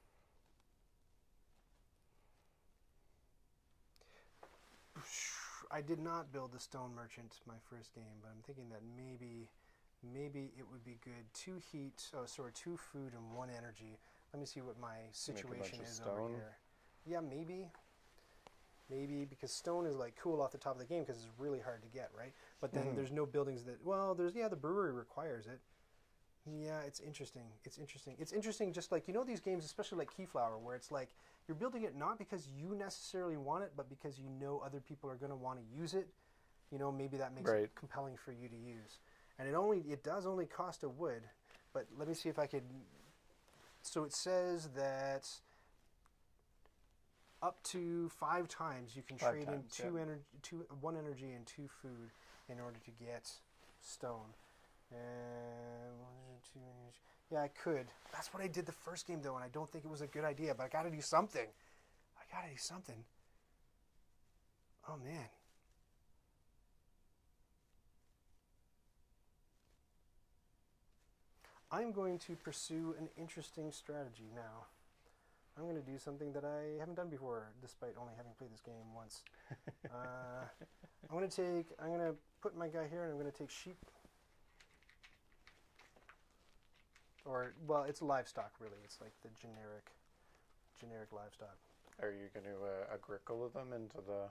[sighs] I did not build the stone merchant my first game, but I'm thinking that maybe, maybe it would be good. Two heat, oh sorry, two food and one energy. Let me see what my situation is over here. Yeah, maybe. Maybe because stone is like cool off the top of the game because it's really hard to get, right? But then Mhm. there's no buildings that. Well, there's yeah, the brewery requires it. Yeah, it's interesting. It's interesting. It's interesting, just like you know these games, especially like Keyflower, where it's like you're building it not because you necessarily want it, but because you know other people are going to want to use it. You know, maybe that makes it compelling for you to use. And it only it does only cost a wood, but let me see if I could. So it says that up to five times you can Five trade in two yeah. energy, two one energy and two food in order to get stone. And yeah, I could. That's what I did the first game though, and I don't think it was a good idea. But I got to do something. I got to do something. Oh man. I'm going to pursue an interesting strategy now. I'm going to do something that I haven't done before, despite only having played this game once. [laughs] uh, I'm going to take. I'm going to put my guy here, and I'm going to take sheep. Or well, it's livestock really. It's like the generic, generic livestock. Are you going to uh, agricola them into the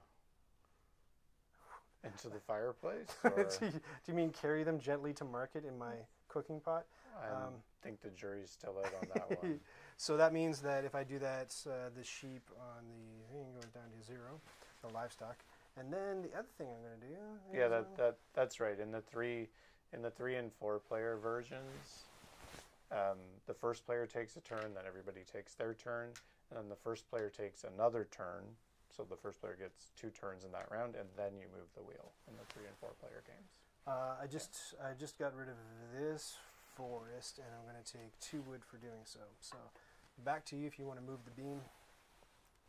into the fireplace? [laughs] Do, you, do you mean carry them gently to market in my cooking pot? I um, think the jury's still out on that one. [laughs] So that means that if I do that, uh, the sheep on the thing goes down to zero, the livestock. And then the other thing I'm going to do. yeah, that, uh, that that's right. In the three in the three and four player versions, um, the first player takes a turn, then everybody takes their turn, and then the first player takes another turn. So the first player gets two turns in that round, and then you move the wheel in the three and four player games. Uh, I just I just got rid of this forest, and I'm going to take two wood for doing so. So back to you if you want to move the beam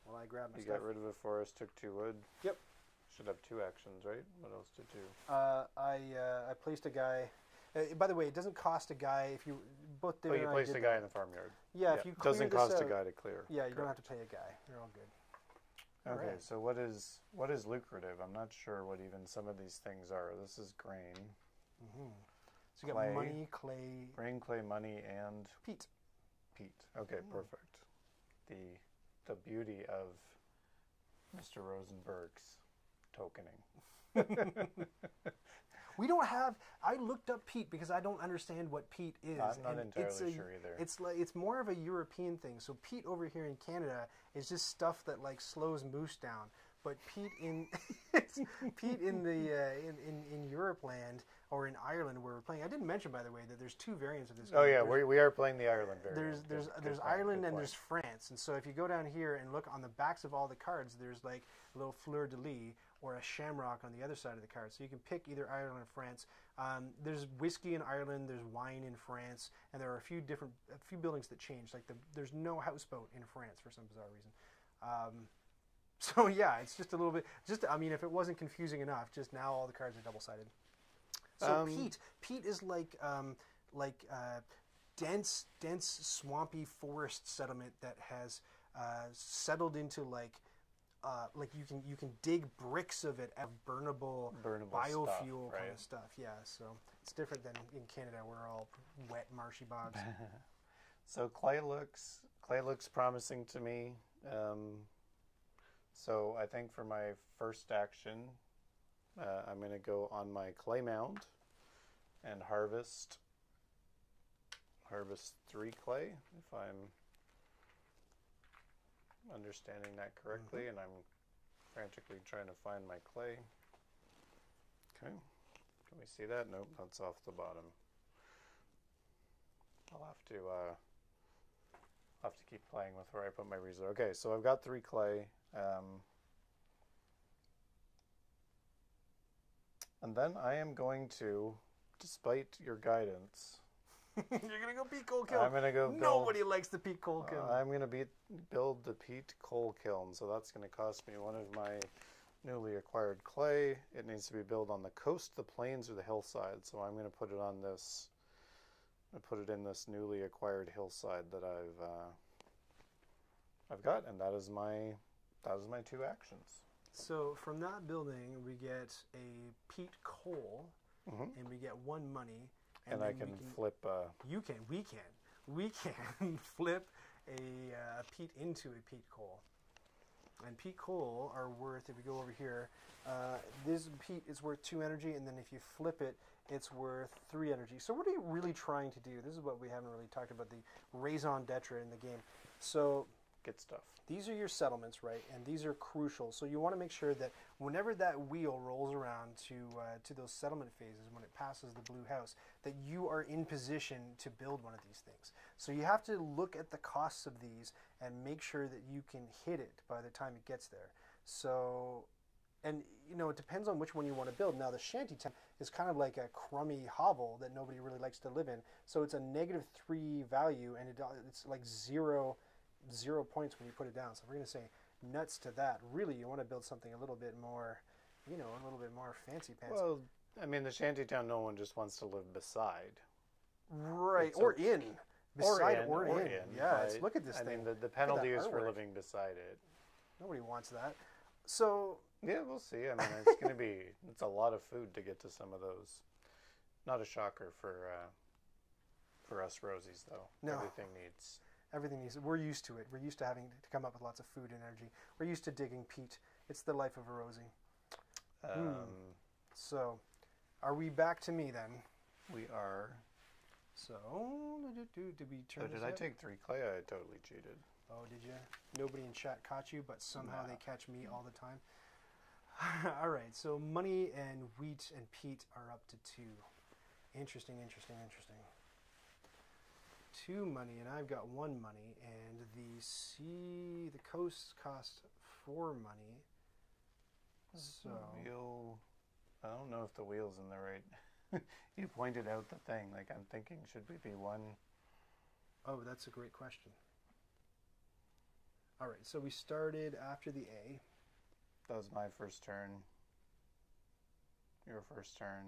while I grab my You stuff. got rid of a forest, took two wood. Yep. Should have two actions, right? What else to do? Uh, I uh, I placed a guy. Uh, by the way, it doesn't cost a guy if you both. Oh, David you and I placed did a guy that. in the farmyard. Yeah, if you clear doesn't cost a guy to clear. Yeah, you don't have to pay a guy. You're all good. Okay, Alright. so what is what is lucrative? I'm not sure what even some of these things are. This is grain, hmm So you Clay. got money, clay, grain, clay, money, and peat. peat. Okay, Mm. perfect. The the beauty of Mr. Rosenberg's tokening. [laughs] We don't have. I looked up peat because I don't understand what peat is. I'm not and it's entirely a- sure either. It's like it's more of a European thing. So peat over here in Canada is just stuff that like slows moose down. But peat in [laughs] peat in the uh, in, in in Europe land or in Ireland where we're playing. I didn't mention by the way that there's two variants of this. Oh yeah, There's- we, we are playing the Ireland variant. there's there's good there's point, Ireland and point. there's France, and so if you go down here and look on the backs of all the cards, there's like a little fleur de lis or a shamrock on the other side of the card. So you can pick either Ireland or France. Um, there's whiskey in Ireland, there's wine in France, and there are a few different a few buildings that change. Like the, there's no houseboat in France for some bizarre reason. Um, [laughs] so yeah, it's just a little bit. Just I mean, if it wasn't confusing enough, just now all the cards are double sided. So Um, peat, peat is like um, like uh, dense, dense, swampy forest settlement that has uh, settled into like uh, like you can you can dig bricks of it of burnable, Burnable biofuel stuff, kind of stuff. Yeah, so it's different than in Canada. We're all wet, marshy bogs. [laughs] So clay looks clay looks promising to me. Um, so I think for my first action, uh, I'm going to go on my clay mound and harvest harvest three clay if I'm understanding that correctly, and I'm frantically trying to find my clay. Okay, can we see that? Nope, that's off the bottom. I'll have to uh, I'll have to keep playing with where I put my reserve. Okay, so I've got three clay. Um, and then I am going to, despite your guidance, [laughs] You're gonna go peat coal kiln. I'm going to go build. Nobody likes the peat coal kiln. Uh, I'm going to be build the peat coal kiln, so that's going to cost me one of my newly acquired clay. It needs to be built on the coast, the plains, or the hillside. So I'm going to put it on this. I put it in this newly acquired hillside that I've uh, I've got, and that is my that is my two actions. So from that building, we get a peat coal, Mhm. and we get one money, And, I then can, can flip. Uh, You can, we can, we can [laughs] flip a uh, peat into a peat coal. And peat coal are worth, if we go over here, uh, this peat is worth two energy, and then if you flip it, it's worth three energy. So what are you really trying to do? This is what we haven't really talked about the raison d'etre in the game. So get stuff. These are your settlements, right? And these are crucial. So you want to make sure that whenever that wheel rolls around to uh, to those settlement phases, when it passes the blue house, that you are in position to build one of these things. So you have to look at the costs of these and make sure that you can hit it by the time it gets there. So, and you know, it depends on which one you want to build. Now, the shanty town is kind of like a crummy hovel that nobody really likes to live in. So it's a negative three value, and it, it's like zero zero points when you put it down. So we're going to say nuts to that. Really, you want to build something a little bit more, you know, a little bit more fancy pants. Well, I mean, the shantytown, no one just wants to live beside. right, it's or a- in. Beside in, or, in. Yeah, it's, look at this I thing. mean, the, the penalty is for living beside it. Nobody wants that. So, Yeah, we'll see. I mean, it's going to be [laughs] it's a lot of food to get to some of those. Not a shocker for uh, for us Rosies, though. No. Everything needs. Everything needs, we're used to it. We're used to having to come up with lots of food and energy. We're used to digging peat. It's the life of a Rosie. Um, So, are we back to me then? We are. So, did we turn So did I up? take three clay? I totally cheated. Oh, did you? Nobody in chat caught you, but somehow Nah. they catch me all the time. [laughs] all right, so money and wheat and peat are up to two. Interesting, interesting, interesting. Two money, and I've got one money, and the sea, the coast cost four money. So, Wheel. I don't know if the wheel's in the right. [laughs] you pointed out the thing. Like I'm thinking, should we be one? oh, that's a great question. All right, so we started after the A. That was my first turn. Your first turn.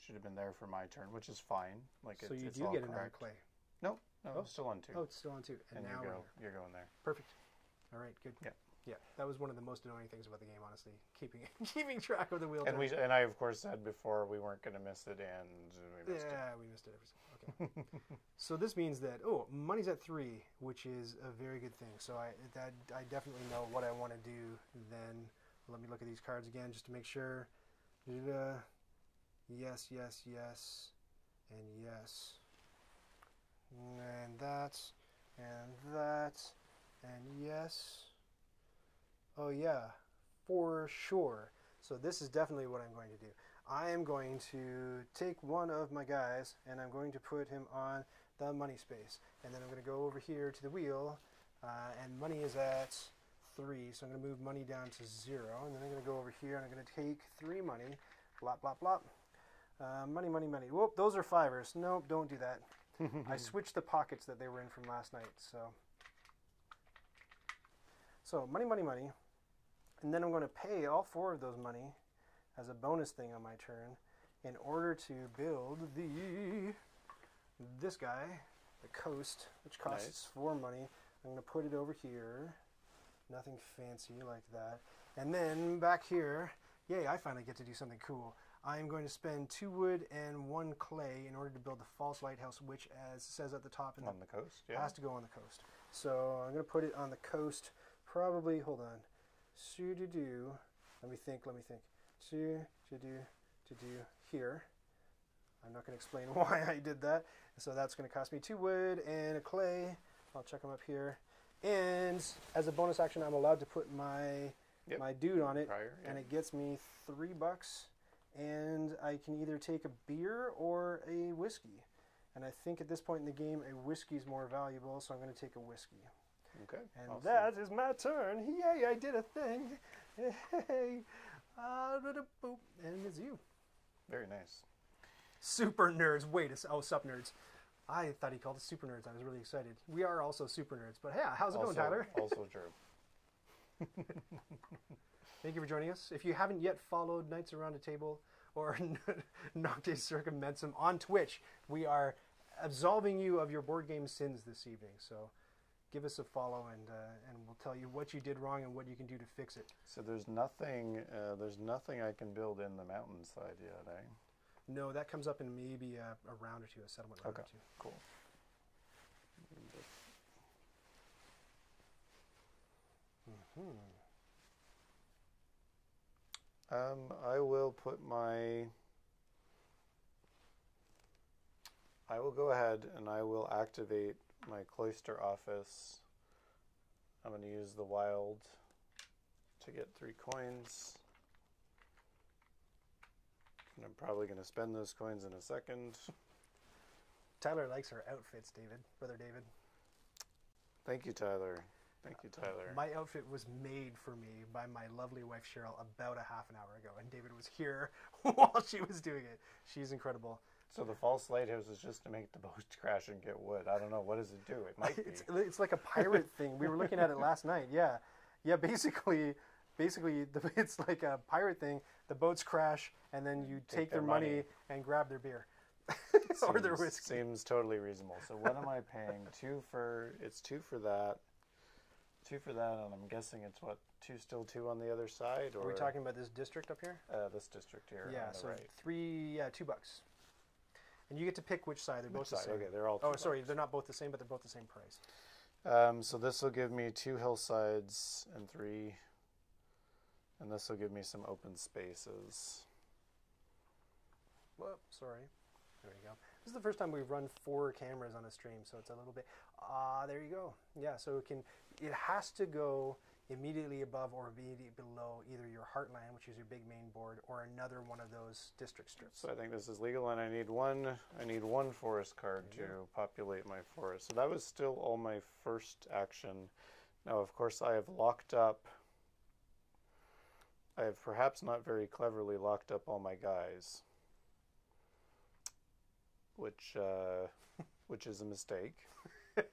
Should have been there for my turn, which is fine. Like so it's, you it's do all get another correct. clay. No, no, Oh. still on two. Oh, it's still on two. And, and now you we're go. You're going there. Perfect. All right, good. Yeah. Yeah, that was one of the most annoying things about the game, honestly. Keeping [laughs] keeping track of the wheel. And we and I of course said before we weren't going to miss it, and we missed yeah, we missed it every single. Okay. [laughs] so this means that oh, money's at three, which is a very good thing. So I that I definitely know what I want to do. Then let me look at these cards again just to make sure. Da-da-da. Yes, yes, yes, and yes, and that, and that, and yes. Oh yeah, for sure. So this is definitely what I'm going to do. I am going to take one of my guys and I'm going to put him on the money space. And then I'm going to go over here to the wheel uh, and money is at three. So I'm going to move money down to zero. And then I'm going to go over here and I'm going to take three money. Blop, blop, blop. Uh, money, money, money. Whoop, those are fivers. Nope, don't do that. I [laughs] switched the pockets that they were in from last night. So, so money, money, money. And then I'm going to pay all four of those money as a bonus thing on my turn in order to build the this guy, the coast, which costs Nice. four money. I'm going to put it over here. Nothing fancy like that. And then back here, yay, I finally get to do something cool. I'm going to spend two wood and one clay in order to build the false lighthouse, which, as says at the top in the on the coast. Yeah. has to go on the coast. So I'm going to put it on the coast. Probably, hold on. So to do. Let me think. Let me think. To to do to do here. I'm not going to explain [laughs] why I did that. So that's going to cost me two wood and a clay. I'll check them up here. And as a bonus action, I'm allowed to put my Yep. my dude on it, Prior, and it gets me three bucks. And I can either take a beer or a whiskey. And I think at this point in the game, a whiskey is more valuable, so I'm going to take a whiskey. Okay. And awesome. that is my turn. Yay, I did a thing. [laughs] Hey, uh, and it's you. Very nice. Super nerds. Wait, it's, oh, sup nerds. I thought he called us super nerds. I was really excited. We are also super nerds. But yeah, how's it also, going, Tyler? also true. [laughs] Thank you for joining us. If you haven't yet followed Nights Around a Table or [laughs] Nocte Circumensum on Twitch, we are absolving you of your board game sins this evening. So give us a follow and uh, and we'll tell you what you did wrong and what you can do to fix it. So there's nothing. Uh, there's nothing I can build in the mountainside yet, eh? No, that comes up in maybe a, a round or two, a settlement round Okay. or two. Cool. Um, I will put my. I will go ahead and I will activate my cloister office I'm going to use the wild to get three coins. And I'm probably going to spend those coins in a second. Tyler likes our outfits, David. Brother David. Thank you, Tyler. Thank you, uh, Tyler. My outfit was made for me by my lovely wife Cheryl about a half an hour ago, and David was here [laughs] while she was doing it. She's incredible. so the false lighthouse is just to make the boat [laughs] crash and get wood. I don't know. What does it do? It might be. It's, it's like a pirate [laughs] thing. We were looking at it last night. Yeah, yeah. Basically, basically, the, it's like a pirate thing. The boats crash, and then you take, their their money, money. and grab their beer or their whiskey. Seems totally reasonable. So what am I paying? two for it's two for that. Two for that, and I'm guessing it's what two still two on the other side, or Are we talking about this district up here? uh, this district here Yeah. on the So right? three, yeah, two bucks. And you get to pick which side. They're both Which the side? same. Okay, they're all. Oh, two sorry, bucks. they're not both the same, but they're both the same price. Um, so this will give me two hillsides and three, and this will give me some open spaces. Whoop, sorry. There you go. This is the first time we've run four cameras on a stream, so it's a little bit. Ah, there you go. Yeah, so it can. It has to go immediately above or immediately below either your heartland, which is your big main board, or another one of those district strips. So I think this is legal, and I need one. I need one forest card to populate my forest. So that was still all my first action. Now, of course, I have locked up. I have perhaps not very cleverly locked up all my guys, which uh, [laughs] which is a mistake. [laughs]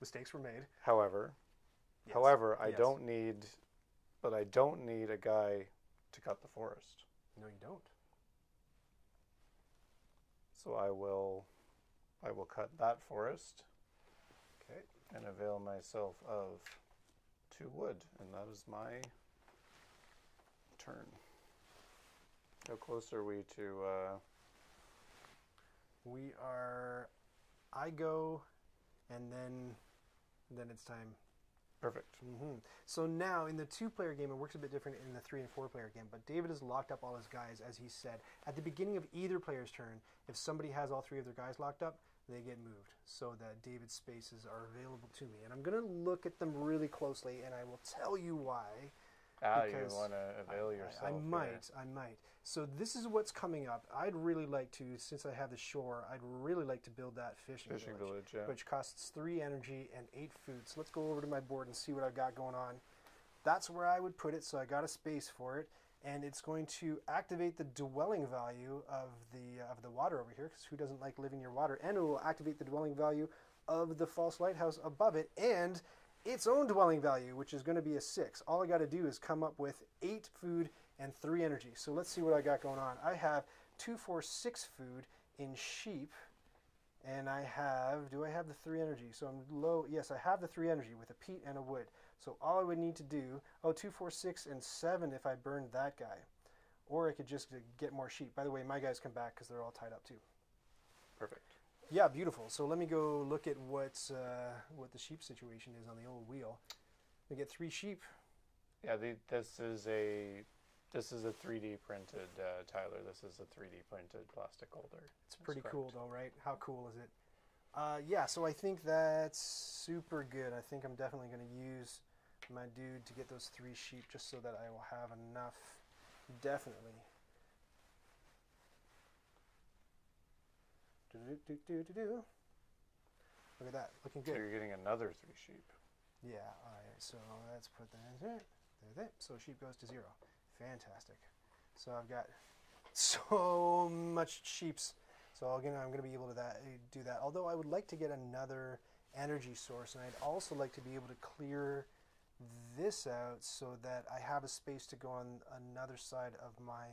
Mistakes were made. However, Yes. however, I Yes. don't need, but I don't need a guy to cut the forest. No, you don't. So I will, I will cut that forest. Okay. and avail myself of two wood, and that is my turn. How close are we to? Uh, We are. I go, and then, then it's time perfect. hmm So now in the two-player game, it works a bit different in the three and four-player game. But David has locked up all his guys, as he said at the beginning of either player's turn. If somebody has all three of their guys locked up, they get moved, so that David's spaces are available to me. And I'm going to look at them really closely, and I will tell you why. Ah, you want to avail I- yourself. I, here. might, I might. So this is what's coming up. I'd really like to, since I have the shore, I'd really like to build that fishing, Fishing village village, yeah. which costs three energy and eight food. So let's go over to my board and see what I've got going on. That's where I would put it, so I got a space for it, and it's going to activate the dwelling value of the of the water over here, because who doesn't like living near water? And it will activate the dwelling value of the false lighthouse above it, and its own dwelling value, which is going to be a six. All I got to do is come up with eight food and three energy. So let's see what I got going on. I have two, four, six food in sheep. And I have, do I have the three energy? So I'm low, yes, I have the three energy with a peat and a wood. So all I would need to do, oh, two, four, six, and seven if I burned that guy. Or I could just get more sheep. By the way, my guys come back because they're all tied up too. Perfect. Yeah, beautiful. So let me go look at what, uh, what the sheep situation is on the old wheel. We get three sheep. Yeah, the, this is a this is a 3D printed uh, Tyler. This is a 3D printed plastic holder. It's That's pretty cool though, right? How cool is it? Uh, yeah, so I think that's super good. I think I'm definitely going to use my dude to get those three sheep just so that I will have enough. Definitely. Do-do-do-do-do-do. Look at that, looking good. So you're getting another three sheep. Yeah, alright, so let's put that in there. There, there. So sheep goes to zero. Fantastic. So I've got so [laughs] much sheeps. So again, I'm going to be able to that, do that. Although I would like to get another energy source, and I'd also like to be able to clear this out so that I have a space to go on another side of my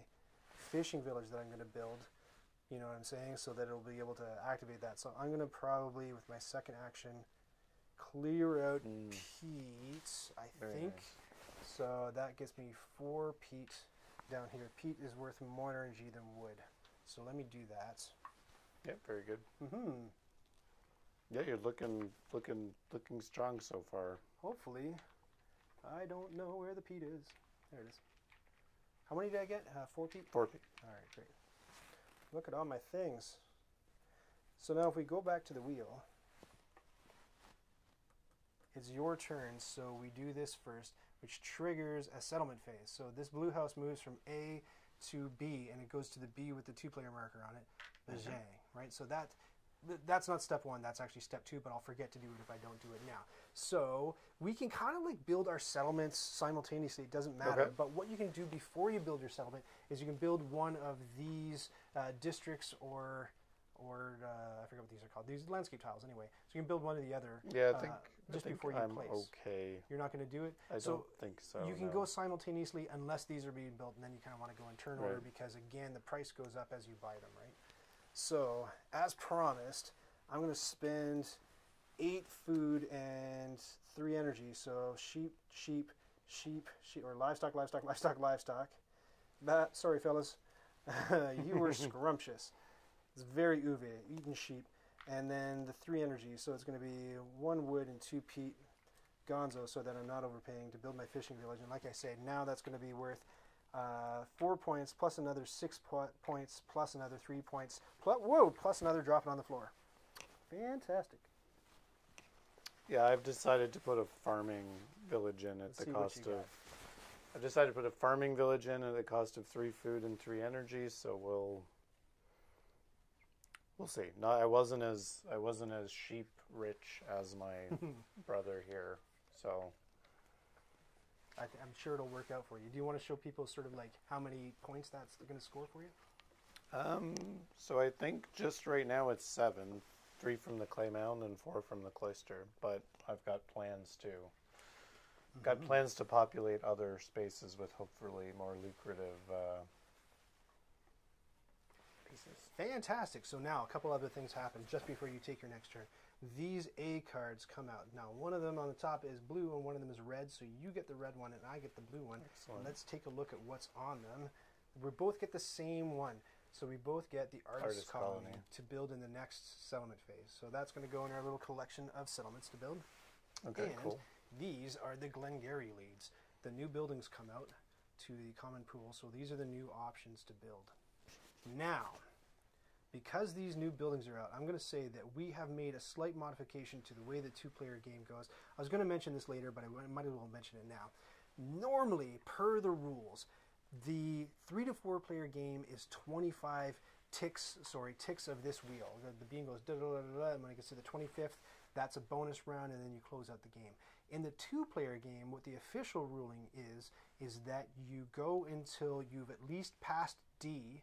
fishing village that I'm going to build. You know what I'm saying? So that it'll be able to activate that. So I'm going to probably, with my second action, clear out Mm. peat, I Very think. nice. So that gets me four peat down here. Peat is worth more energy than wood. So let me do that. Yep, very good. Mm-hmm. Yeah, you're looking looking looking strong so far. Hopefully. I don't know where the peat is. There it is. How many did I get? Uh, four peat? Four peat. All right, great. Look at all my things. So now if we go back to the wheel, it's your turn. So we do this first, which triggers a settlement phase. So this blue house moves from A to B, and it goes to the B with the two-player marker on it, the Mhm. J, right? So that that's not step one. That's actually step two. But I'll forget to do it if I don't do it now. So we can kind of like build our settlements simultaneously. It doesn't matter. Okay. But what you can do before you build your settlement is you can build one of these uh, districts or or uh, I forget what these are called. These landscape tiles, anyway. So you can build one or the other. Yeah, I uh, think just I think before you I'm place. okay. You're not going to do it. I so don't think so. you can no. go simultaneously unless these are being built, and then you kind of want to go in turn order because again, the price goes up as you buy them, right? So as promised, I'm going to spend eight food and three energy. So sheep, sheep, sheep, sheep, or livestock, livestock, livestock, livestock. That sorry, fellas, [laughs] you were [laughs] scrumptious. It's very Uwe, eating sheep, and then the three energy. So it's going to be one wood and two peat gonzo, so that I'm not overpaying to build my fishing village. And like I say, now that's going to be worth uh, four points plus another six po- points plus another three points. Plus, whoa, plus another dropping on the floor. Fantastic. Yeah, I've decided to put a farming village in at Let's the cost of. I've decided to put a farming village in at the cost of three food and three energy. So we'll we'll see. No, I wasn't as I wasn't as sheep rich as my [laughs] brother here. So I th- I'm sure it'll work out for you. Do you want to show people sort of like how many points that's going to score for you? um, so I think just right now it's seven, three from the clay mound and four from the cloister. But I've got plans to got plans to populate other spaces with hopefully more lucrative uh, pieces. Fantastic. So now a couple other things happen just before you take your next turn. These A cards come out. Now one of them on the top is blue and one of them is red. So you get the red one and I get the blue one. Excellent. Let's take a look at what's on them. We both get the same one. So we both get the artist, Artist colony, colony. to build in the next settlement phase. So that's going to go in our little collection of settlements to build. Okay, and cool. these are the Glengarry leads. The new buildings come out to the common pool, so these are the new options to build. Now, because these new buildings are out, I'm going to say that we have made a slight modification to the way the two-player game goes. I was going to mention this later, but I might as well mention it now. Normally, per the rules, the three to four player game is 25 ticks, sorry, ticks of this wheel. The, the beam goes da da da da, and when it gets to the 25th, that's a bonus round, and then you close out the game. In the two-player game, what the official ruling is is that you go until you've at least passed D,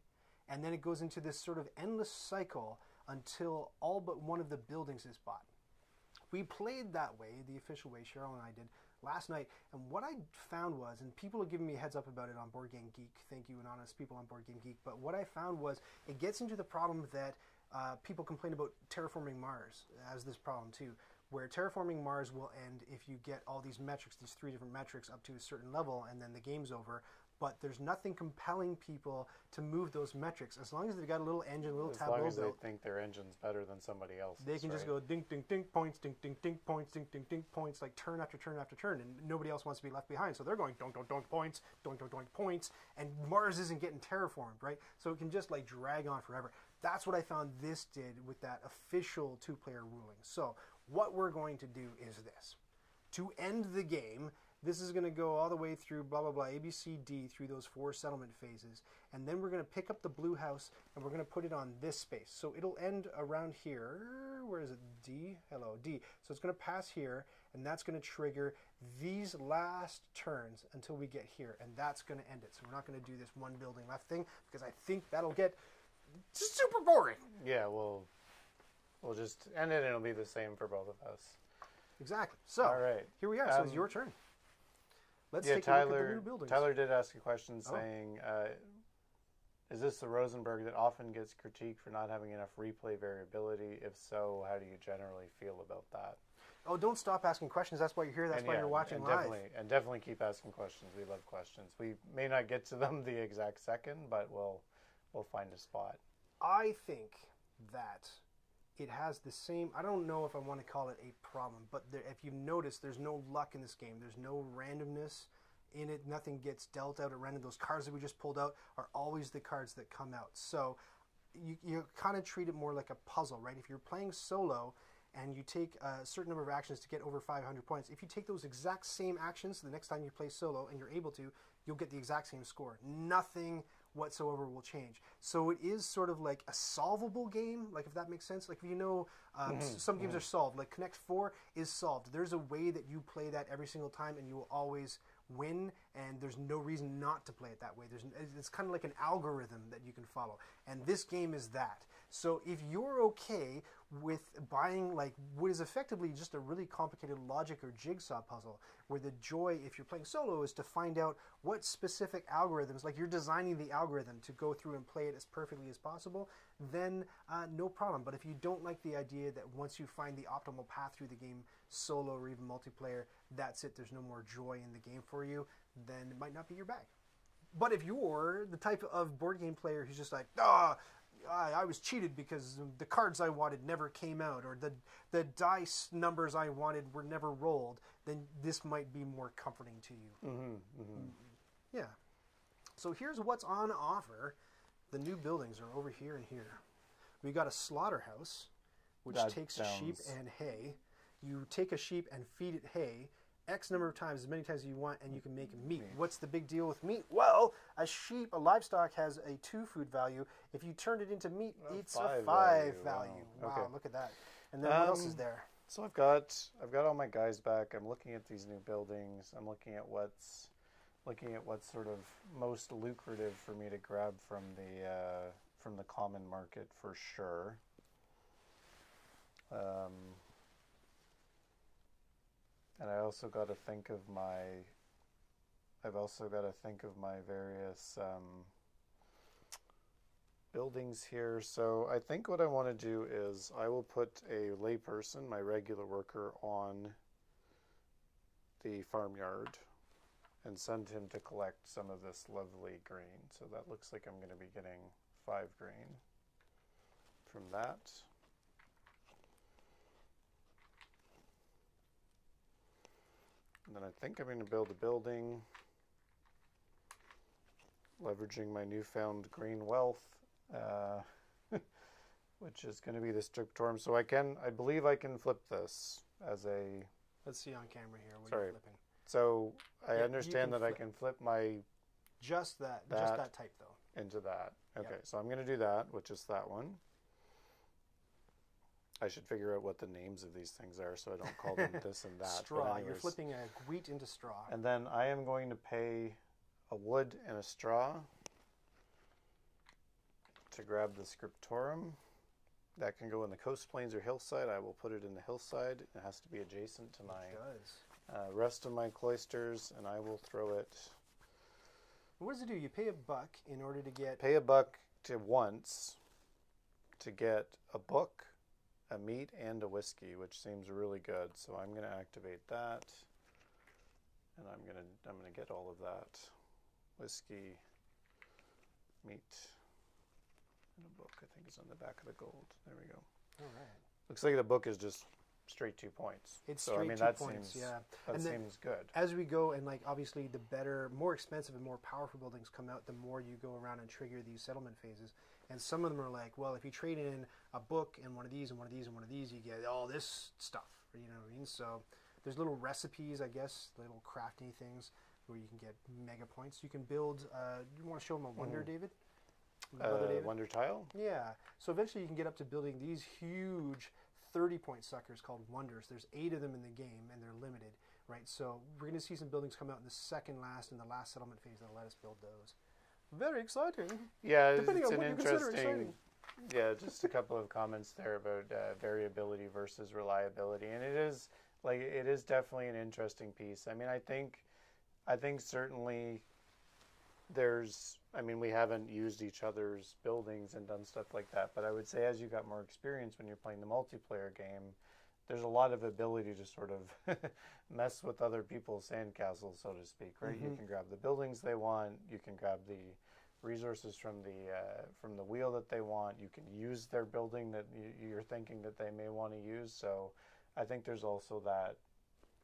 and then it goes into this sort of endless cycle until all but one of the buildings is bought. We played that way, the official way, Cheryl and I did last night, and what I found was, and people are giving me heads up about it on Board Game Geek, thank you, anonymous people on Board Game Geek, but what I found was it gets into the problem that uh, people complain about terraforming Mars as this problem too, where terraforming Mars will end if you get all these metrics, these three different metrics up to a certain level, and then the game's over. But there's nothing compelling people to move those metrics as long as they've got a little engine, a little As tableau long as they think their engine's better than somebody else. They can just go ding, ding, ding, points, ding, ding, ding, points, ding, ding, ding, points, like turn after turn after turn, and nobody else wants to be left behind. So they're going donk, donk, donk, points, donk, donk, donk, points, and Mars isn't getting terraformed, right? So it can just like drag on forever. That's what I found this did with that official two player ruling. So what we're going to do is this. To end the game, this is going to go all the way through blah blah blah A B C D through those four settlement phases, and then we're going to pick up the blue house and we're going to put it on this space. So it'll end around here. Where is it? D. Hello D. So it's going to pass here, and that's going to trigger these last turns until we get here, and that's going to end it. So we're not going to do this one building left thing because I think that'll get super boring. Yeah, we'll we'll just end it, and it'll be the same for both of us. Exactly. So All right. here we are. So it's Um, your turn. Let's yeah, take a look at the Tyler. new buildings. Tyler did ask a question Oh. saying, uh, "Is this the Rosenberg that often gets critiqued for not having enough replay variability? If so, how do you generally feel about that?" Oh, don't stop asking questions. That's why you're here. That's and why yeah, you're watching and live. Definitely, and definitely keep asking questions. We love questions. We may not get to them the exact second, but we'll we'll find a spot. I think that it has the same. I don't know if I want to call it a problem, but there, if you've noticed, there's no luck in this game. There's no randomness in it. Nothing gets dealt out at random. Those cards that we just pulled out are always the cards that come out. So you, you kind of treat it more like a puzzle, right? If you're playing solo and you take a certain number of actions to get over 500 points. If you take those exact same actions the next time you play solo, and you're able to, you'll get the exact same score. Nothing whatsoever will change. So it is sort of like a solvable game, like if that makes sense. Like if you know, um, s- some games are solved. Like Connect Four is solved. There's a way that you play that every single time, and you will always win. And there's no reason not to play it that way. There's it's kind of like an algorithm that you can follow, and this game is that. So if you're okay with buying like what is effectively just a really complicated logic or jigsaw puzzle, where the joy, if you're playing solo, is to find out what specific algorithms, like you're designing the algorithm to go through and play it as perfectly as possible, then uh, no problem. But if you don't like the idea that once you find the optimal path through the game, solo or even multiplayer, that's it, there's no more joy in the game for you, then it might not be your bag. But if you're the type of board game player who's just like, ah, I, I was cheated because the cards I wanted never came out, or the the dice numbers I wanted were never rolled, then this might be more comforting to you. Mm-hmm, Yeah. So here's what's on offer. The new buildings are over here and here. We got a slaughterhouse, which That takes sheep and hay. You take a sheep and feed it hay X number of times, as many times as you want, and you can make meat. What's the big deal with meat? Well, a sheep, a livestock has a two food value. If you turn it into meat, A it's a five five value. value. Wow. Wow, Okay. look at that. And then what else is Um, there? So I've got I've got all my guys back. I'm looking at these new buildings. I'm looking at what's looking at what's sort of most lucrative for me to grab from the uh, from the common market for sure. Um, and I also got to think of my. I've also got to think of my various um, buildings here. So I think what I want to do is I will put a layperson, my regular worker, on the farmyard and send him to collect some of this lovely grain. So that looks like I'm going to be getting five grain from that. And then I think I'm going to build a building leveraging my newfound green wealth, uh, [laughs] which is going to be the scriptorium. So I can, I believe I can flip this as a. Let's see on camera here. What Sorry. flipping? So I Yeah, understand that I can flip my Just that, just That. that type though. into that. Okay, Yep. so I'm going to do that, which is that one. I should figure out what the names of these things are so I don't call them this and [laughs] that. straw. You're flipping a wheat into straw. And then I am going to pay a wood and a straw to grab the scriptorium. That can go in the coast plains or hillside. I will put it in the hillside. It has to be adjacent to my uh, rest of my cloisters, and I will throw it. What does it do? You pay a buck in order to get. Pay a buck to once to get a book, a meat, and a whiskey, which seems really good. So I'm going to activate that, and I'm going to I'm going to get all of that whiskey, meat, and a book. I think is on the back of the gold. There we go. All right. Looks like the book is just straight two points. It's so straight I mean two that points. seems yeah. that And seems good. As we go, and like obviously, the better, more expensive, and more powerful buildings come out, the more you go around and trigger these settlement phases. And some of them are like, well, if you trade in a book and one of these and one of these and one of these, you get all this stuff. You know what I mean? So there's little recipes, I guess, little crafty things where you can get mega points. You can build. Uh, you want to show them a wonder, David? Brother Uh, David? Wonder tile. Yeah. So eventually you can get up to building these huge 30 point suckers called wonders. There's eight of them in the game and they're limited, right? So we're going to see some buildings come out in the second last and the last settlement phase that'll let us build those. Very exciting. Yeah, it's Depending on an what you consider interesting. Yeah, just a couple of comments there about uh, variability versus reliability, and it is like it is definitely an interesting piece. I mean, I think, I think certainly there's. I mean, we haven't used each other's buildings and done stuff like that, but I would say as you got more experience when you're playing the multiplayer game, there's a lot of ability to sort of [laughs] mess with other people's sandcastles, so to speak. Right? You can grab the buildings they want. You can grab the resources from the uh, from the wheel that they want. You can use their building that you, you're thinking that they may want to use. So I think there's also that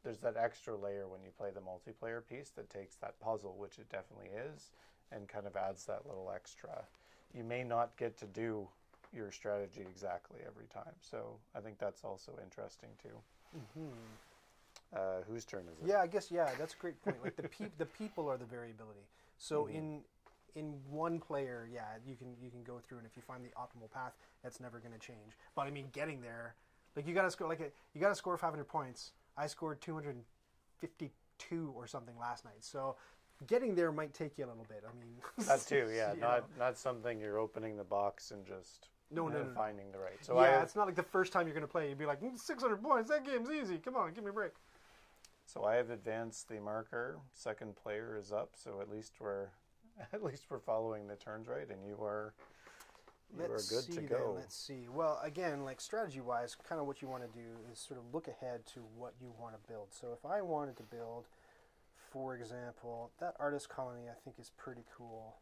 there's that extra layer when you play the multiplayer piece that takes that puzzle, which it definitely is, and kind of adds that little extra. You may not get to do your strategy exactly every time. So I think that's also interesting too. Uh, whose turn is it? Yeah, I guess yeah, that's a great point. Like the peop- the people are the variability. So in in one player, yeah, you can you can go through and if you find the optimal path, that's never going to change. But I mean, getting there, like you got to score like a, you got to score 500 points. I scored 252 or something last night. So getting there might take you a little bit. I mean, That too, [laughs] yeah. Not know. not something you're opening the box and just No, no, no, no. finding the right. So yeah, I it's not like the first time you're going to play. You'd be like, "Mm, 600 points. That game's easy. Come on, give me a break. so I have advanced the marker. Second player is up, so at least we're [laughs] at least we're following the turns right, and you are you Let's are good see to then, go. Let's see. Well, again, like strategy wise, kind of what you want to do is sort of look ahead to what you want to build. So if I wanted to build, for example, that artist colony, I think is pretty cool.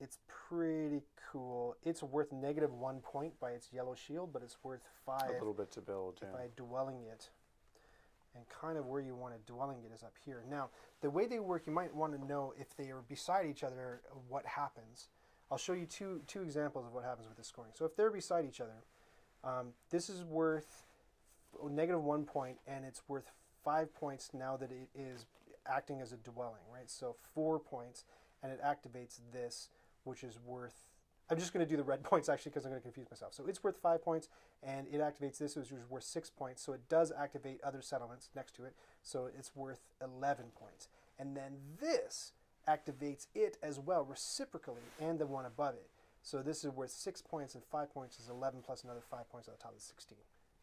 It's pretty cool. It's worth negative one point by its yellow shield, but it's worth five. A little bit to build. Yeah. by dwelling it. And kind of where you want to dwelling it is up here. Now, the way they work, you might want to know if they are beside each other, what happens. I'll show you two two examples of what happens with the scoring. So if they're beside each other, um, this is worth negative one point, and it's worth five points now that it is acting as a dwelling, right? So four points, and it activates this, which is worth. I'm just going to do the red [laughs] points actually because I'm going to confuse myself. So it's worth five points, and it activates this, which is worth six points. So it does activate other settlements next to it. So it's worth 11 points. And then this activates it as well reciprocally and the one above it. So this is worth six points, and five points is 11 plus another five points on the top is 16.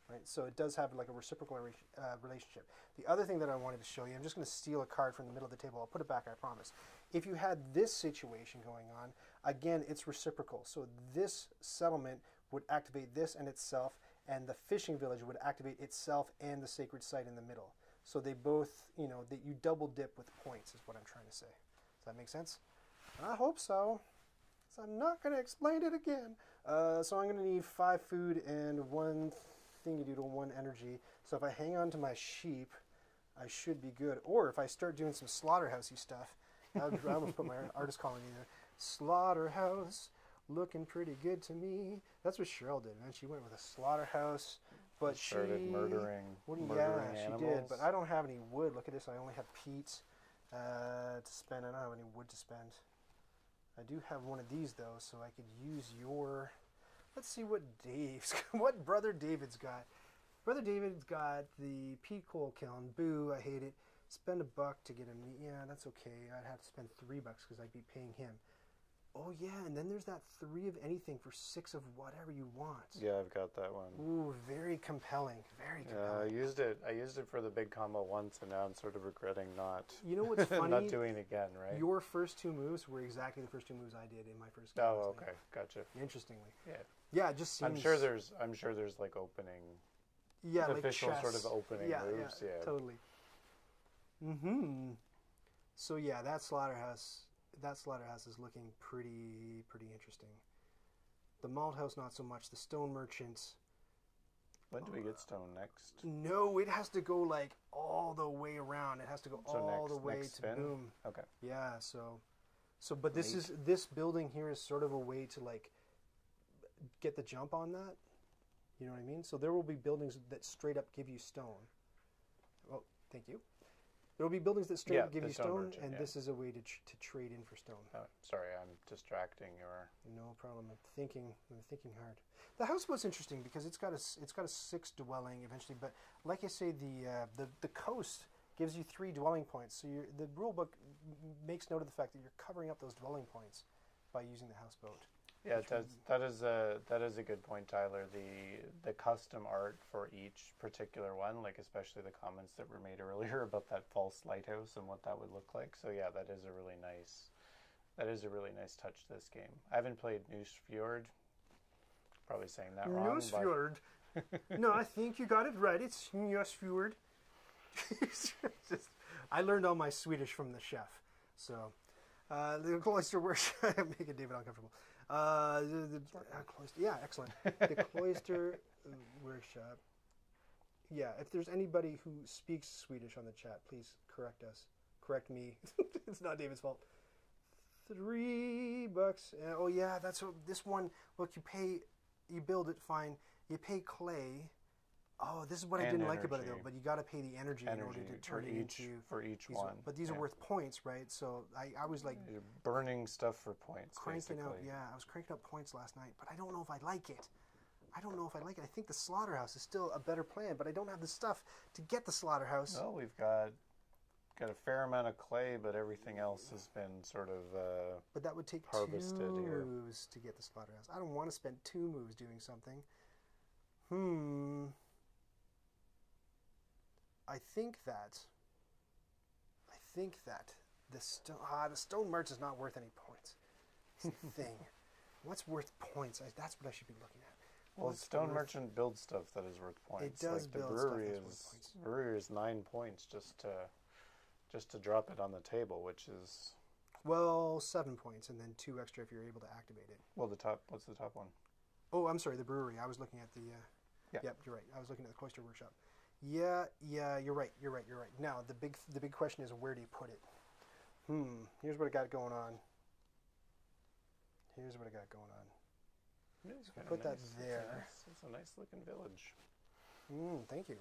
Right? So it does have like a reciprocal uh, relationship. The other thing that I wanted to show you, I'm just going to steal a card from the middle of the table. I'll put it back, I promise. If you had this situation going on, again, it's reciprocal. So this settlement would activate this and itself, and the fishing village would activate itself and the sacred site in the middle. So they both, you know, that you double dip with points is what I'm trying to say. Does that make sense? I hope so. So I'm not going to explain it again. Uh, so I'm going to need five food and one thingy doodle, one energy. So if I hang on to my sheep, I should be good. Or if I start doing some slaughterhousey stuff, I, would, I almost put my artist calling in there. Slaughterhouse, looking pretty good to me. That's what Cheryl did, man. She went with a slaughterhouse, but she Started she murdering, what do you- murdering yeah, animals. she did. But I don't have any wood. Look at this. I only have peat uh, to spend. I don't have any wood to spend. I do have one of these though, so I could use your. Let's see what Dave's, [laughs] what brother David's got. Brother David's got the peat coal kiln. Boo! I hate it. Spend a buck to get him. Yeah, that's okay. I'd have to spend three bucks because I'd be paying him. Oh yeah, and then there's that three of anything for six of whatever you want. Yeah, I've got that one. Ooh, very compelling. Very compelling. Yeah, I used it. I used it for the big combo once, and now I'm sort of regretting not You know [laughs] what's funny? not doing it again. Right? Your first two moves were exactly the first two moves I did in my first game. oh, okay, gotcha. Interestingly, Yeah, yeah, it just seems. I'm sure there's. I'm sure there's like opening. yeah, like official sort of opening yeah, moves, Yeah, yeah. totally. Hmm. So yeah, that slaughterhouse. That slaughterhouse is looking pretty pretty interesting. The malt house not so much. The stone merchants. When do we get stone next? No, it has to go like all the way around. It has to go So all next- the way to boom. Okay. Yeah, so so but this Neat. is this building here is sort of a way to like get the jump on that. You know what I mean? So there will be buildings that straight up give you stone. Oh, thank you. There will be buildings that straight Yeah, give you stone merchant, and yeah. this is a way to tr- to trade in for stone. Oh, sorry, I'm distracting your. No problem. I'm thinking. I'm thinking hard. The houseboat's interesting because it's got a it's got a six dwelling eventually, but like I say, the uh, the the coast gives you three dwelling points. So you're, the rule book makes note of the fact that you're covering up those dwelling points by using the houseboat. Yeah, that's, that is a that is a good point, Tyler. The the custom art for each particular one, like especially the comments that were made earlier [laughs] about that false lighthouse and what that would look like. So yeah, that is a really nice that is a really nice touch to this game. I haven't played Nusfjord. Probably saying that wrong. Nusfjord. [laughs] no, I think you got it right. It's Nusfjord. [laughs] Just- I learned all my Swedish from the chef. So, uh, the cloister worship making David uncomfortable. Uh, the, the, uh, cloister, yeah, excellent. The [laughs] cloister uh, workshop. Yeah, if there's anybody who speaks Swedish on the chat, please correct us. Correct me. [laughs] it's not David's fault. Three bucks. Uh, oh yeah, that's what this one. Look, you pay you build it fine. You pay clay. Oh, this is what I didn't like about it though. But you got to pay the energy, in order to turn it each into. for each these- one. But these are worth points, right? So I, I was like You're burning stuff for points. cranking out. Yeah, I was cranking up points last night, but I don't know if I like it. I don't know if I like it. I think the slaughterhouse is still a better plan, but I don't have the stuff to get the slaughterhouse. Well, we've got got a fair amount of clay, but everything else has been sort of. Uh, But that would take harvested two here. moves to get the slaughterhouse. I don't want to spend two moves doing something. Hmm. I think that. I think that the stone ah, the stone merch is not worth any points. [laughs] Thing. What's worth points? I, that's what I should be looking at. well, What's Stone Merchant builds stuff that is worth points. It does like the build stuff brewery worth is points. brewery is nine points just to just to drop it on the table, which is Well, seven points, and then two extra if you're able to activate it. well the top. What's the top one? Oh, I'm sorry, the brewery. I was looking at the. Uh, Yeah. Yep, you're right. I was looking at the Cloister Workshop. Yeah, yeah, you're right. You're right. You're right. Now the big the big question is where do you put it? Hmm. Here's what I got going on. Here's what I got going on. Put that nice. It's a there. nice- It's a nice looking village. Mm, thank you.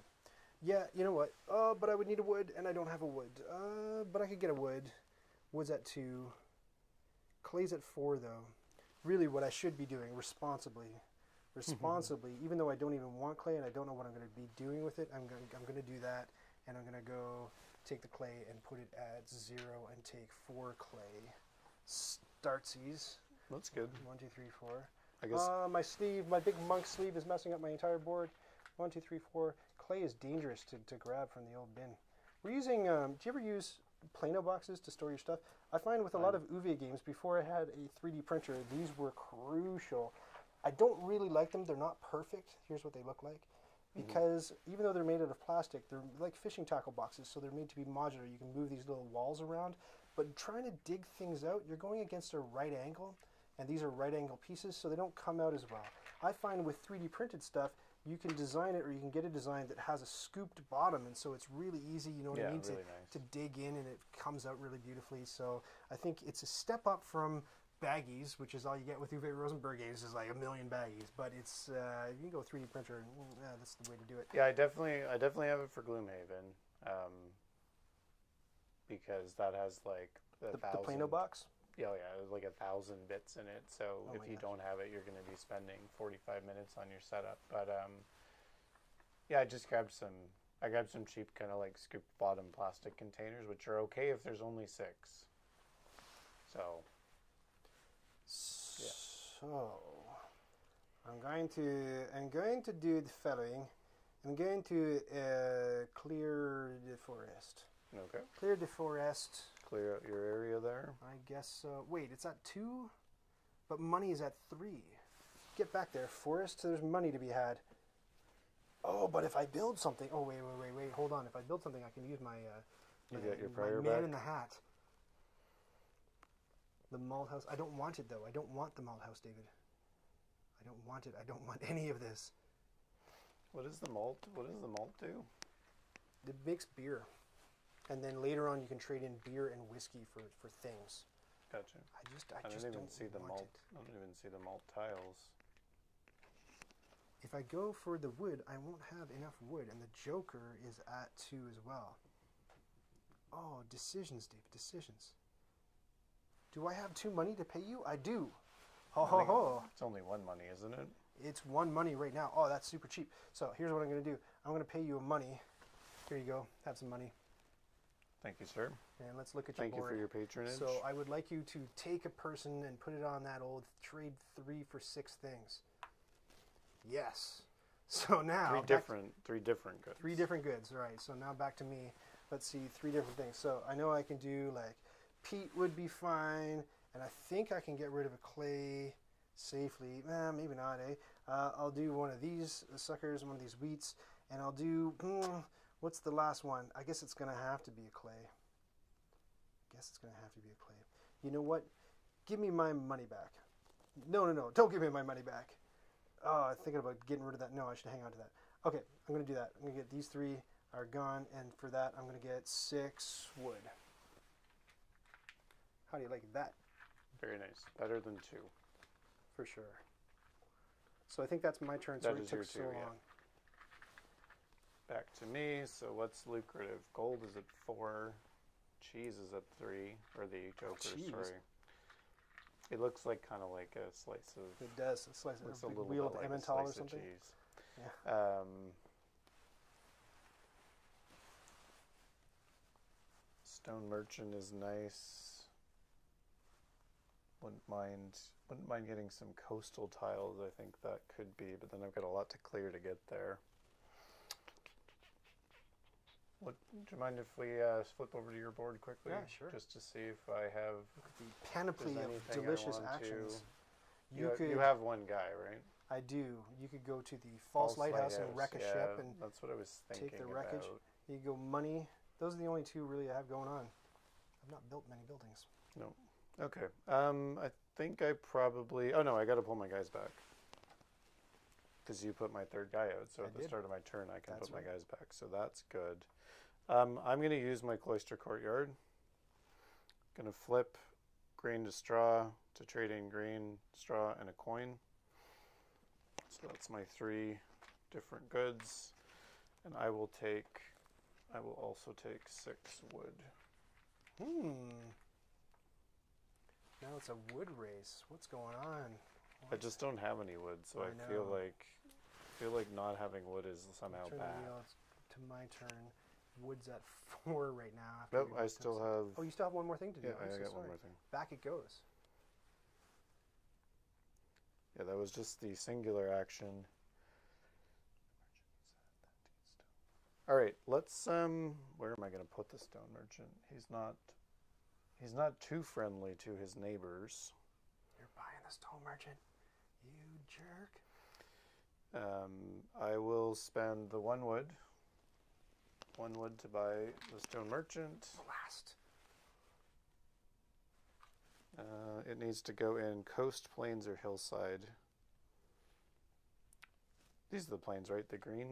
Yeah, you know what? Uh, but I would need a wood, and I don't have a wood. Uh, but I could get a wood. Wood's at two. Clay's at four, though. Really, what I should be doing responsibly, responsibly, even though I don't even want clay and I don't know what I'm going to be doing with it, I'm going I'm going to do that, and I'm going to go take the clay and put it at zero and take four clay startsies. That's good. One, two, three, four. I guess Uh, my sleeve, my big monk sleeve is messing up my entire board. One, two, three, four. Clay is dangerous to, to grab from the old bin. We're using, um, do you ever use Plano boxes to store your stuff? I find with a lot of Uwe games, before I had a 3D printer, these were crucial. I don't really like them. They're not perfect. Here's what they look like. Mm-hmm. Because even though they're made out of plastic, they're like fishing tackle boxes, so they're made to be modular. You can move these little walls around. But trying to dig things out, you're going against a right angle, and these are right angle pieces, so they don't come out as well. I find with 3D printed stuff, you can design it or you can get a design that has a scooped bottom, and so it's really easy, you know what Yeah, I mean, really to, nice. to dig in and it comes out really beautifully. So I think it's a step up from baggies, which is all you get with Uwe Rosenberg games, is like a million baggies. But it's uh, you can go 3D printer, and yeah, that's the way to do it. Yeah, I definitely, I definitely have it for Gloomhaven, um, because that has like a The, the thousand. Plano box. Yeah, oh, yeah, it was like a thousand bits in it. So Oh if you gosh. don't have it, you're going to be spending 45 minutes on your setup. But um, yeah, I just grabbed some. I grabbed some cheap kind of like scoop bottom plastic containers, which are okay if there's only six. So So I'm going to I'm going to do the following. I'm going to uh, clear the forest. okay, Clear the forest. clear out your area there. I guess. Uh, wait, it's at two, but money is at three. Get back there, forest. There's money to be had. Oh, but if I build something, oh wait, wait, wait, wait, hold on. If I build something, I can use my uh, You my, got your my prayer man back? in the hat. The malt house. I don't want it though. I don't want the malt house, David. I don't want it. I don't want [laughs] any of this. What is the malt? What does the malt do? It makes beer, and then later on you can trade in beer and whiskey for for things. Gotcha. I just I, I, just don't even don't see the malt. it. I don't even see the malt tiles. If I go for the wood, I won't have enough wood, and the Joker is at two as well. Oh, decisions, David, decisions. Do I have two money to pay you? I do. Ho ho ho! It's only one money, isn't it? It's one money right now. Oh, that's super cheap. So here's what I'm going to do. I'm going to pay you a money. Here you go. Have some money, Thank you, sir. and let's look at your Thank you for your patronage. So I would like you to take a person and put it on that old trade three for six things. Yes. [laughs] So now three back- different, three different goods. Three different goods, right? So now back to me. Let's see, three different things. So I know I can do like peat would be fine, and I think I can get rid of a clay safely. Eh, maybe not, eh? Uh, I'll do one of these suckers, one of these wheats, and I'll do hmm, what's the last one? I guess it's gonna have to be a clay. I guess it's gonna have to be a clay. You know what? Give me my money back. No, no, no! Don't give me my money back. Oh, I'm thinking about getting rid of that. No, I should hang on to that. Okay, I'm gonna do that. I'm gonna get these three are gone, and for that, I'm gonna get six wood. How do you like that? Very nice. Better than two. For sure. So I think that's my turn. That so it is took your so two, yeah. long. Back to me. So what's lucrative? Gold is at four. Cheese is at three, or the Joker. cheese. sorry. It looks like kind of like a slice of. It does. It's like looks a a little wheel bit of like a Emmental or slice of something. cheese. Um, Stone Merchant is nice. Wouldn't mind. Wouldn't mind getting some coastal tiles. I think that could be, but then I've got a lot to clear to get there. What, do you mind if we uh, flip over to your board quickly? Yeah, sure. Just to see if I have. The panoply of delicious want to- actions. You, You could. you have one guy, right? I do. You could go to the false, lighthouse, and wreck a yeah, ship, and that's what I was thinking take the wreckage. about. you go money. Those are the only two really I have going on. I've not built many buildings. Okay. Um, I think I probably. Oh no, I got to pull my guys back. Because you put my third guy out, so I at the did. start of my turn, I can That's put right. my guys back. So that's good. Um, I'm going to use my cloister courtyard. Going to flip green to straw to trade in green, straw, and a coin. So that's my three different goods, and I will take. I will also take six wood. Hmm. Now it's a wood race. What's going on? I just don't have any wood, so I I, feel like feel like not having wood is somehow bad. to my turn. Wood's at [laughs] four right now. Nope, I still have. Oh, you still have one more thing to do. yeah, I'm I so got one more thing. Back it goes. Yeah, that was just the singular action. All right, let's um. Where am I going to put the stone merchant? He's not. He's not too friendly to his neighbors. You're buying the stone merchant. You jerk. Um, I will spend the one wood. One wood to buy the stone merchant. Blast. Uh, it needs to go in coast, plains, or hillside. These are the plains, right? The green.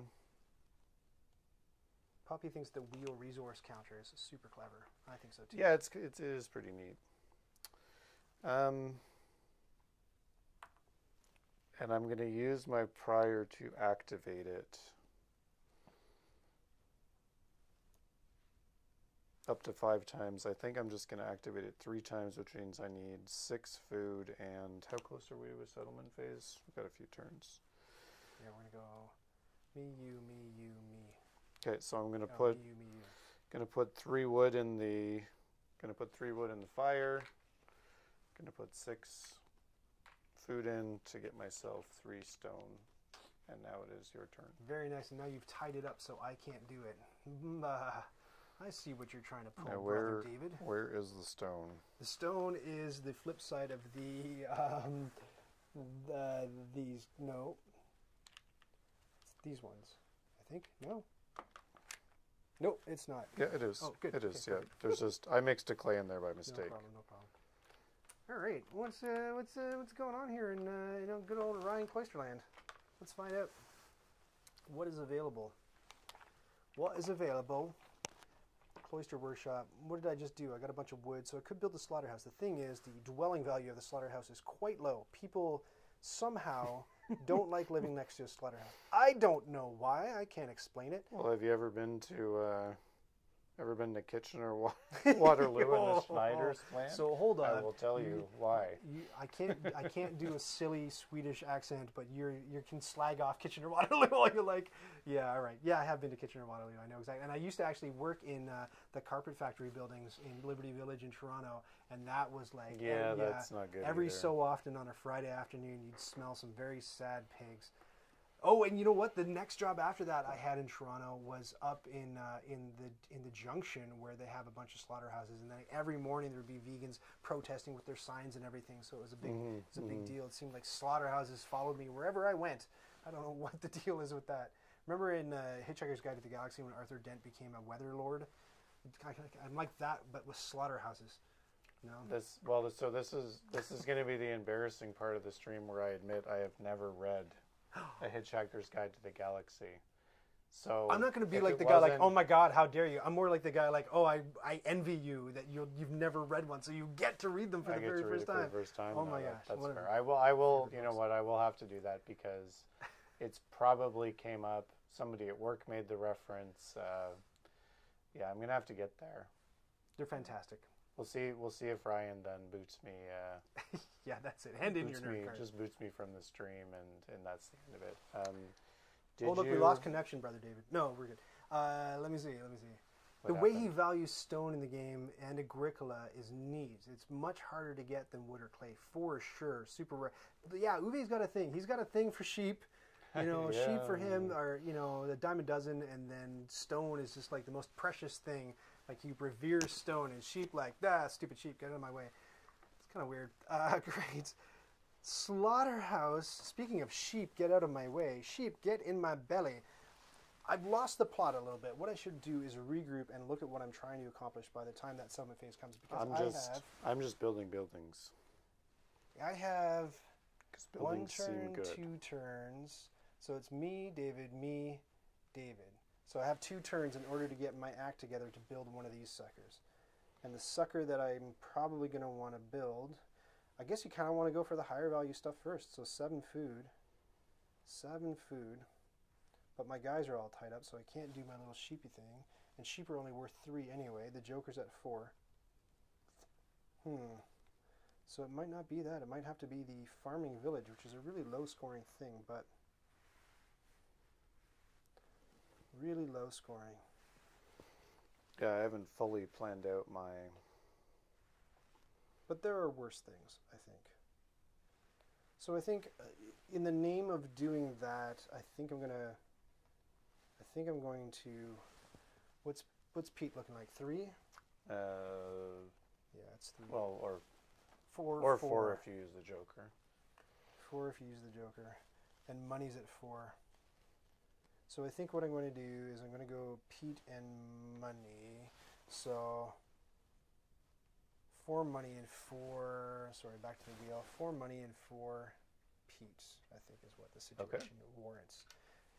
Poppy thinks the wheel resource counter is super clever. I think so too. Yeah, it's it's it is pretty neat. Um, and I'm going to use my prior to activate it. Up to five times. I think I'm just going to activate it three times, which means I need six food. And how close are we to a settlement phase? We've got a few turns. Yeah, we're gonna go me, you, me, you, me. Okay, so I'm going to Oh, put me, you, me, you. Gonna put three wood in the. Gonna put three wood in the fire. Gonna put six food in to get myself three stone. And now it is your turn. Very nice. And now you've tied it up so I can't do it. [laughs] Uh, I see what you're trying to pull, Now brother David. where is the stone? The stone is the flip side of the [laughs] um, the these no. It's these ones, I think. No. Nope, it's not. Yeah, it is. Oh, good. It is. Okay, Yeah. There's just I mixed a clay in there by mistake. No problem. No problem. All right. What's uh, what's uh, what's going on here in uh, you know good old Ryan Cloisterland? Let's find out. What is available? What is available? Cloister workshop. What did I just do? I got a bunch of wood, so I could build the slaughterhouse. The thing is, the dwelling value of the slaughterhouse is quite low. People somehow don't like living next to a slaughterhouse. I don't know why. I can't explain it. Well, have you ever been to uh, ever been to Kitchener Wa- [laughs] [laughs] Waterloo in the Oh, Schneider's plant? So hold on. I will tell you why. You, I can't. I can't do a silly Swedish accent, but you're you can slag off Kitchener Waterloo. [laughs] while you're like, yeah, all right, yeah, I have been to Kitchener Waterloo. I know exactly. And I used to actually work in uh, the carpet factory buildings in Liberty Village in Toronto, and that was like, Yeah, ev- that's not good. Every either. so often on a Friday afternoon, you'd smell some very sad pigs. Oh, and you know what? The next job after that I had in Toronto was up in uh, in the in the junction where they have a bunch of slaughterhouses, and then every morning there'd be vegans protesting with their signs and everything. So it was a big Mhm, it was a big deal. It seemed like slaughterhouses followed me wherever I went. I don't know [laughs] what the deal is with that. Remember in uh, Hitchhiker's Guide to the Galaxy when Arthur Dent became a weather lord? I'm like that, but with slaughterhouses. No. This well, so this is this is going to be the embarrassing part of the stream where I admit I have never read A Hitchhiker's Guide to the Galaxy. So I'm not going to be like the guy like, oh my god, how dare you? I'm more like the guy like, oh, I, I envy you that you you've never read one, so you get to read them for I the get very to read first for time. the first time. Oh No, my that- gosh, that's fair. I will. I will. You know what? I will have to do that because it's probably came up. Somebody at work made the reference. Uh, yeah, I'm gonna have to get there. They're fantastic. We'll see. We'll see if Ryan then boots me. Uh, [laughs] Yeah, that's it. Hand in your nerd me, card. just boots me from the stream, and and that's the end of it. Um, did oh look, you, we lost connection, brother David. No, we're good. Uh, let me see. Let me see. what the way he values stone in the game and agricola is neat. It's much harder to get than wood or clay for sure. Super rare. But yeah, Uwe's got a thing. He's got a thing for sheep. You know, [laughs] sheep for him Yeah. are you know the dime a dozen, and then stone is just like the most precious thing. Like he reveres stone, and sheep like ah stupid sheep, get out of my way. Kind of weird. Uh, [laughs] great. Slaughterhouse. Speaking of sheep, get out of my way. Sheep, get in my belly. I've lost the plot a little bit. What I should do is regroup and look at what I'm trying to accomplish by the time that settlement phase comes. Because I'm I just. have, I'm just building buildings. I have one turn, two turns. So it's me, David, me, David. So I have two turns in order to get my act together to build one of these suckers. And the sucker that I'm probably going to want to build, I guess you kind of want to go for the higher value stuff first. So seven food, seven food. But my guys are all tied up, so I can't do my little sheepy thing. And sheep are only worth three anyway. The joker's at four. Hmm. So it might not be that. It might have to be the farming village, which is a really low scoring thing, but really low scoring. Yeah, I haven't fully planned out my. But there are worse things, I think. So I think uh, in the name of doing that, I think I'm going to I think I'm going to What's what's peat looking like? 3? Uh, Yeah, it's 3. well, or 4 or four if you use the Joker. 4 if you use the joker and money's at 4. So I think what I'm going to do is I'm going to go peat and money. So four money and four. Sorry, back to the wheel. Four money and four peat. I think is what the situation warrants.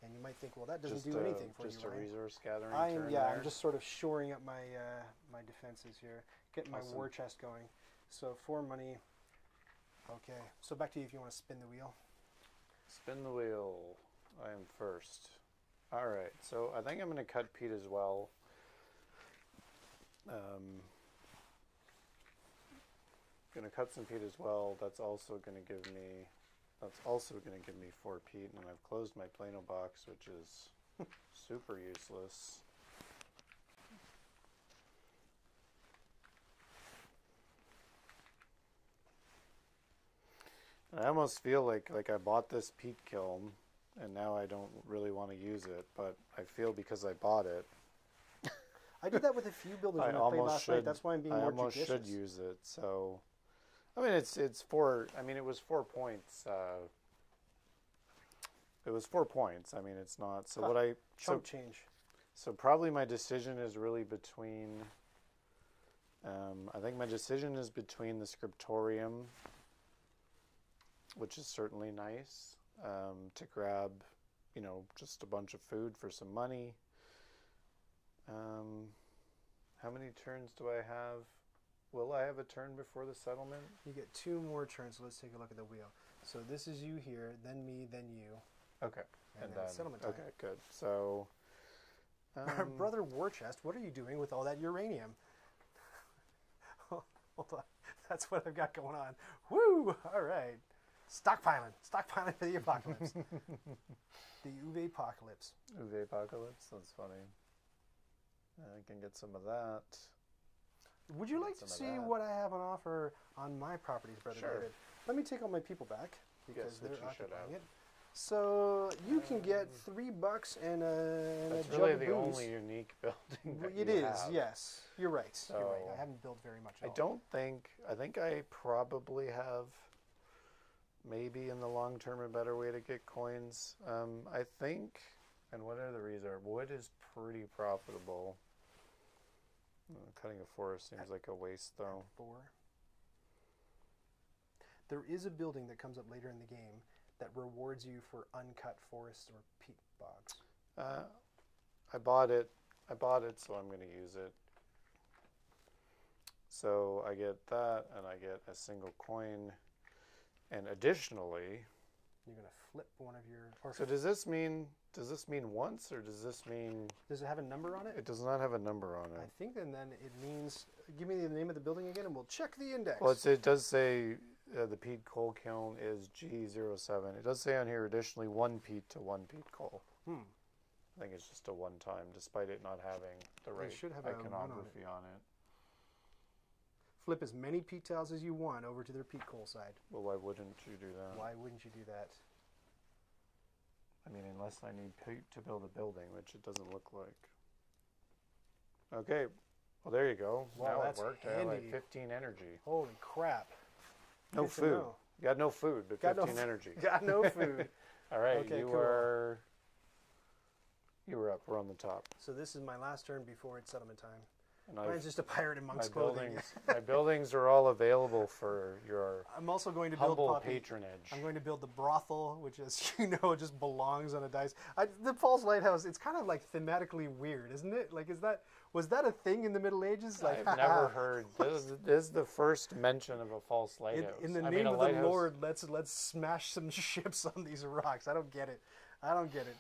And you might think, well, that doesn't just do a, anything for just you, a Ryan. resource gathering I'm turn yeah, there. I'm just sort of shoring up my uh, my defenses here, getting my Awesome. war chest going. So four money. Okay, so back to you if you want to spin the wheel. Spin the wheel. I am first. All right. So I think I'm going to cut peat as well. Um, going to cut some peat as well. That's also going to give me. That's also going to give me four peat, and I've closed my Plano box, which is [laughs] super useless. I almost feel like like I bought this peat kiln, and now I don't really want to use it. But I feel because I bought it, I did that with a few builders I when I played almost last should. night. That's why I'm being I more almost judicious. should use it. So, I mean, it's it's four. I mean, it was four points. Uh, it was four points. I mean, it's not. So Huh. what I so change. so probably my decision is really between. Um, I think my decision is between the scriptorium, which is certainly nice um, to grab, you know, just a bunch of food for some money. Um, how many turns do I have? Will I have a turn before the settlement? You get two more turns. So let's take a look at the wheel. So this is you here, then me, then you, Okay, and, and then then settlement time. okay, good. So, [laughs] um, brother Warchest, what are you doing with all that uranium? [laughs] Hold on, that's what I've got going on. Woo! All right, stockpiling, stockpiling for the apocalypse. the Uwe apocalypse. Uwe Apocalypse. That's funny. I can get some of that. Would you like to see what I have on offer on my properties, brother Sure. David? Let me take all my people back because Yes, they're occupying it. So you can get Um, three bucks and a, and That's a really the booze. only unique [laughs] building. It is, have. yes. You're right. You're right. I haven't built very much. I all. don't think. I think I probably have. Maybe in the long term, a better way to get coins. Um, I think. And what are the reserve? Wood is pretty profitable. Uh, cutting a forest seems like a waste, though. Four. There is a building that comes up later in the game that rewards you for uncut forests or peat bogs. Uh, I bought it. I bought it, so I'm going to use it. So I get that, and I get a single coin. And additionally, You're gonna flip one of your. So does this mean does this mean once, or does this mean does it have a number on it? it does not have a number on it. I think, and then it means. Give me the name of the building again, and we'll check the index. Well, it's, it does say uh, the peat coal kiln is G07. It does say on here additionally one peat to one peat coal. Hmm. I think it's just a one time, despite it not having the right should have a one on it. iconography on it. Flip as many peat tiles as you want over to their peat coal side. Well, why wouldn't you do that? Why wouldn't you do that? I mean, unless I need peat to build a building, which it doesn't look like. Okay, well there you go. Wow, now it worked. I have like 15 energy. Holy crap! No Good food. You got no food, but Got no 15 f- energy. [laughs] Got no [laughs] food. All right, Okay, you cool. are. You were up. We're on the top, so this is my last turn before it's settlement time. And Mine's I've, just a pirate in my monk's clothing. buildings. my buildings are all available for your I'm also going to build humble Poppy. patronage. I'm going to build the brothel, which, as [laughs] you know, just belongs on a dice. I, the False Lighthouse. It's kind of like thematically weird, isn't it? Like, is that was that a thing in the Middle Ages? Like, I've never heard. This, is- this is the first mention of a false lighthouse. in the I name mean, of the Lord, let's let's smash some [laughs] ships on these rocks. I don't get it. I don't get it.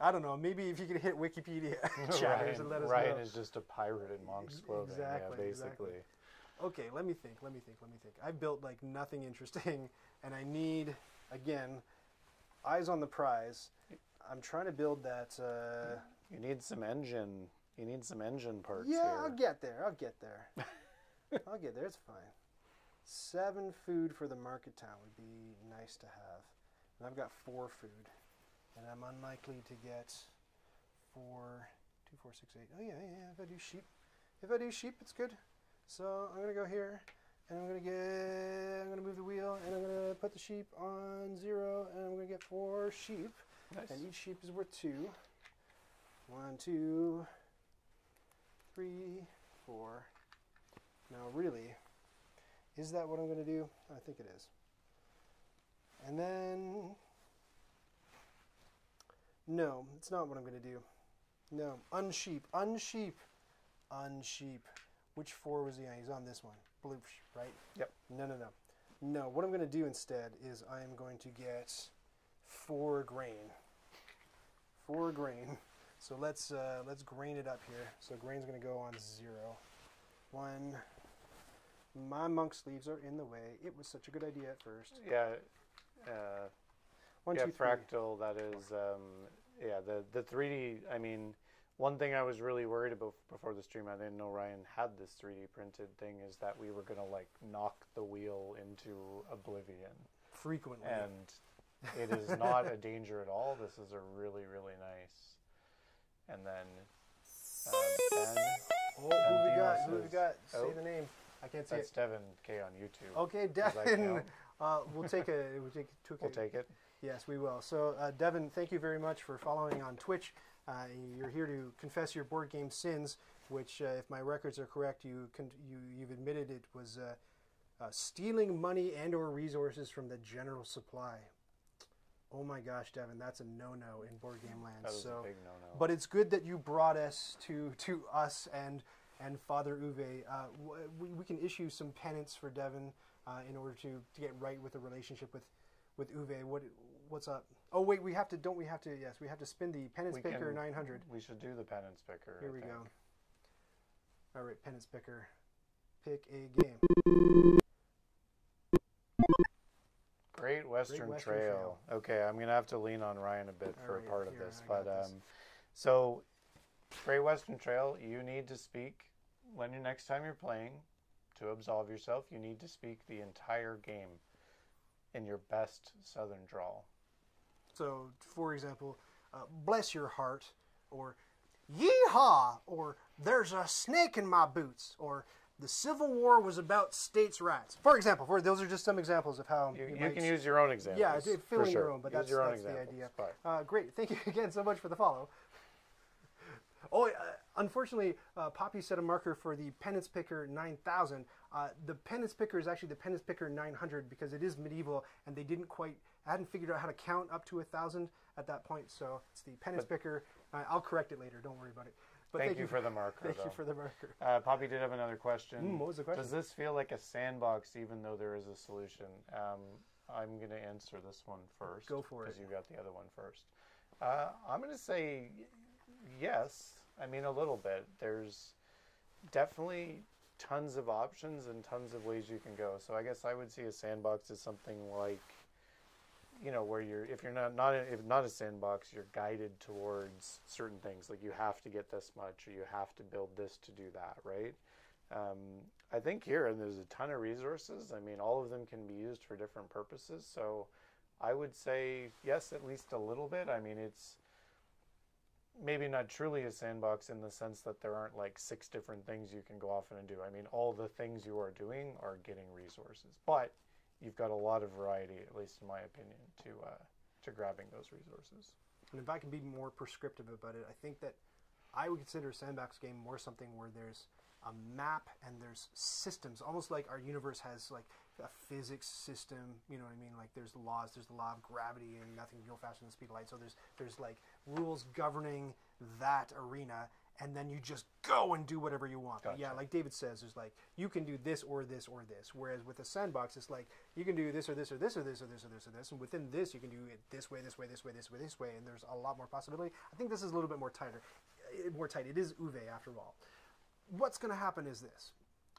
I don't know. Maybe if you could hit Wikipedia [laughs] [laughs] chatters Ryan, and let us Ryan know. is just a pirate in monk's clothing. Exactly, yeah, exactly. basically. Okay, let me think. Let me think. Let me think. I built like nothing interesting, [laughs] and I need again eyes on the prize. I'm trying to build that. Uh, You need some engine. You need some engine parts yeah, here. I'll get there. I'll get there. I'll get there. It's fine. Seven food for the market town would be nice to have, and I've got four food, and I'm unlikely to get four, two, four, six, eight. Oh yeah, yeah. yeah, If I do sheep, if I do sheep, it's good. So I'm gonna go here, and I'm gonna get. I'm gonna move the wheel, and I'm gonna put the sheep on zero, and I'm gonna get four sheep. Nice. And each sheep is worth two. One, two, three, four. Now, really, is that what I'm going to do? I think it is. And then, no, it's not what I'm going to do. No, unsheep, unsheep, unsheep. Which four was he on? He's on this one. Blue, right? Yep. No, no, no. No, what I'm going to do instead is I am going to get four grain. Four grain. So let's uh, let's grain it up here. So grain's going to go on zero. One. My monk sleeves are in the way. It was such a good idea at first. Yeah. Uh, One, yeah, two, three. fractal. That is. Um, yeah. The the 3D. I mean, one thing I was really worried about before the stream. I didn't know Ryan had this 3D printed thing. Is that we were gonna like knock the wheel into oblivion, Frequently. and it is not a danger at all. This is a really really nice. And then. Uh, Ben, oh, who we got? Who we got? Say oh. the name. I can't see that's it. Devin K on YouTube. Okay, Devin. Uh, we'll take a we'll take two. We'll take it. Yes, we will. So, uh, Devin, thank you very much for following on Twitch. Uh, you're here to confess your board game sins, which, uh, if my records are correct, you you you've admitted it was uh, uh, stealing money and/or resources from the general supply. Oh my gosh, Devin, that's a no-no in board game land. That was so, a big no-no. but it's good that you brought us to to us and and Father Uwe. Uh, w- we, we can issue some penance for Devin uh, in order to, to get right with the relationship with with Uwe. What what's up? Oh wait, we have to. Don't we have to? Yes, we have to spin the penance We picker can- 900. We should do the penance picker. Here I we think. go. All right, penance picker, pick a game. Great Western, Western Trail. Okay, I'm gonna have to lean on Ryan a bit All for right, a part of this, I but this. um, so Great Western Trail. You need to speak when you next time you're playing to absolve yourself. You need to speak the entire game in your best Southern drawl. So, for example, uh, bless your heart, or yeehaw, or there's a snake in my boots, or the Civil War was about states' rights. For example, for those are just some examples of how You, you can use your own examples. Yeah, fill in sure. your own, but use that's, your own that's the idea. Uh, great, thank you [laughs] again so much for the follow. [laughs] Oh, uh, unfortunately, uh, Poppy set a marker for the Penance Picker 9000. Uh, the Penance Picker is actually the Penance Picker 900 because it is medieval, and they didn't quite, hadn't figured out how to count up to a thousand at that point. So it's the Penance Picker I- I'll correct it later. Don't worry about it. But Thank, you for the marker. thank you for the marker. Uh, Poppy did have another question. Mm, what was the question? Does this feel like a sandbox, even though there is a solution? Um, I'm going to answer this one first. Go for it. Because you got the other one first. Uh, I'm going to say yes. I mean, a little bit. There's definitely tons of options and tons of ways you can go. So I guess I would see a sandbox as something like, you know, where you're if you're not not if not a sandbox, you're guided towards certain things. Like you have to get this much, or you have to build this to do that, right? Um, I think here, and there's a ton of resources. I mean, all of them can be used for different purposes. So I would say yes, at least a little bit. I mean, it's maybe not truly a sandbox in the sense that there aren't like six different things you can go off and do. I mean, all the things you are doing are getting resources, but you've got a lot of variety, at least in my opinion, to uh, to grabbing those resources. And if I can be more prescriptive about it, I think that I would consider a sandbox game more something where there's a map and there's systems, almost like our universe has like a physics system. You know what I mean? Like there's laws, there's the law of gravity, and nothing can go faster than the speed of light. So there's there's like rules governing that arena, and then you just go and do whatever you want. But yeah, like David says, there's like you can do this or this or this. Whereas with a sandbox, it's like you can do this or this or this or this or this or this or this, and within this you can do it this way, this way, this way, this way, this way, and there's a lot more possibility. I think this is a little bit more tighter, eh, more tight. It is Uwe after all. What's going to happen is this.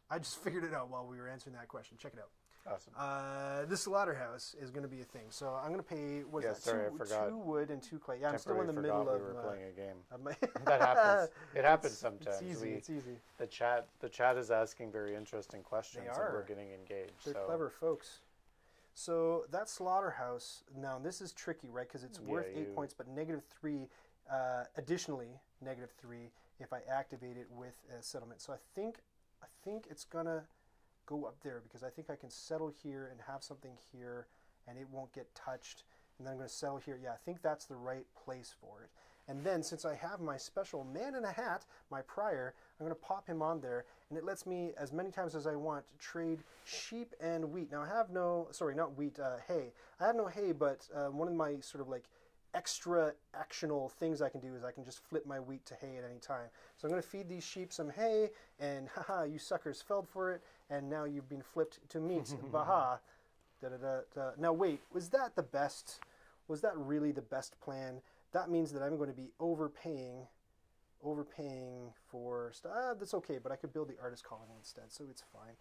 I just [laughs] figured it out while we were answering that question. Check it out. Awesome. Uh, this slaughterhouse is going to be a thing. So I'm going to pay what is Yeah, that? sorry, I two, forgot. two wood and two clay. Yeah, I'm still in the middle of, we were uh, playing a game. [laughs] That happens. It [laughs] happens It's- sometimes. It's easy. We- it's easy. The chat the chat is asking very interesting questions, and we're getting engaged. They're so clever folks. So that slaughterhouse. Now this is tricky, right? Because it's worth Yeah, eight you- points, but negative three. Uh, additionally, negative three if I activate it with a settlement. So I think, I think it's gonna go up there because I think I can settle here and have something here, and it won't get touched. And then I'm gonna settle here. Yeah, I think that's the right place for it. And then since I have my special man in a hat, my prior, I'm going to pop him on there, and it lets me, as many times as I want, trade sheep and wheat. Now I have no, sorry, not wheat, uh, hay. I have no hay, but uh, one of my sort of like extra actional things I can do is I can just flip my wheat to hay at any time. So I'm going to feed these sheep some hay, and [laughs] haha, you suckers fell for it, and now you've been flipped to meat [laughs] Baha. Da, da, da, da. Now wait, was that the best? Was that really the best plan? That means that I'm going to be overpaying, overpaying for stuff. Ah, that's okay, but I could build the artist colony instead, so it's fine.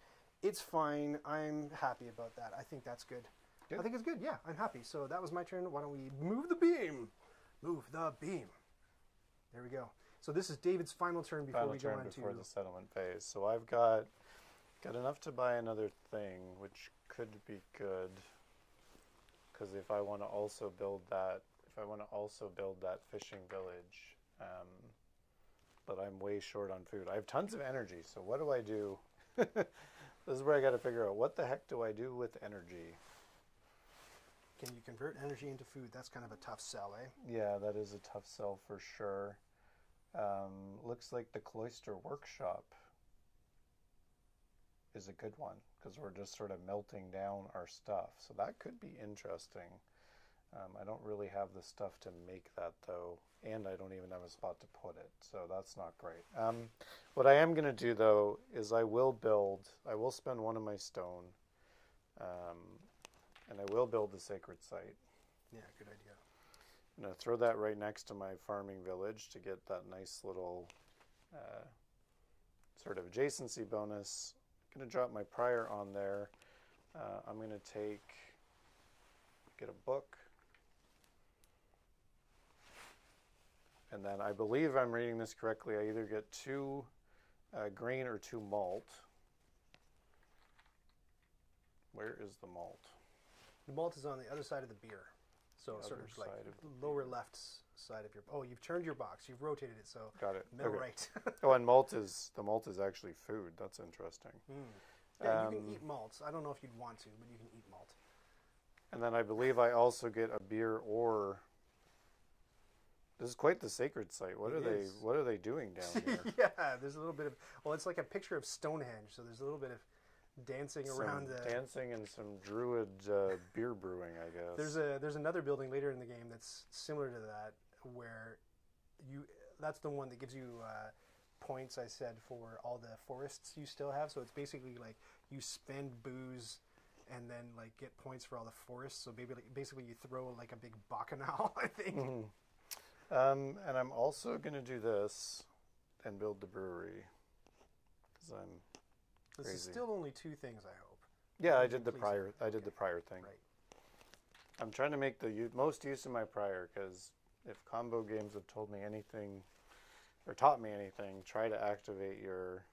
It's fine. I'm happy about that. I think that's good. I think it's good. Yeah, I'm happy. So that was my turn. Why don't we move the beam? Move the beam. There we go. So this is David's final turn before final we go turn on before to. the settlement phase. So I've got got enough to buy another thing, which could be good. Because if I want to also build that, if I want to also build that fishing village, um, but I'm way short on food. I have tons of energy. So what do I do? [laughs] this is where I got to figure out what the heck do I do with energy. Can you convert energy into food? That's kind of a tough sell, eh? Yeah, that is a tough sell for sure. Um, looks like the Cloister Workshop is a good one because we're just sort of melting down our stuff. So that could be interesting. Um, I don't really have the stuff to make that though, and I don't even have a spot to put it. So that's not great. Um, what I am going to do though is I will build, I will spend one of my stone, um, and I will build the sacred site. Yeah, good idea. I'm going to throw that right next to my farming village to get that nice little uh, sort of adjacency bonus. Going to drop my prior on there. Uh, I'm going to take, get a book. And then I believe I'm reading this correctly. I either get two uh, grain or two malt. Where is the malt? The malt is on the other side of the beer. So sort of like side of the lower left side of your. Oh, you've turned your box. You've rotated it. So Got it. middle Okay. right. [laughs] Oh, and malt is the malt is actually food. That's interesting. yeah, you can Um, eat malts. I don't know if you'd want to, but you can eat malt. And then I believe I also get a beer or. This is quite the sacred site. What It are they? What are they doing down [laughs] here? yeah, there's a little bit of. Well, it's like a picture of Stonehenge. So there's a little bit of dancing some around the. dancing and some druid uh, beer brewing, I guess. There's a there's another building later in the game that's similar to that where you that's the one that gives you uh, points. I said for all the forests you still have. So it's basically like you spend booze and then like get points for all the forests. So maybe like, basically you throw like a big bacchanal. [laughs] I think. Um, and I'm also going to do this and build the brewery because I'm This is still only two things. I hope. yeah. I did the prior. I did Okay. the prior thing. Right. I'm trying to make the u- most use of my prior because if combo games have told me anything or taught me anything, try to activate your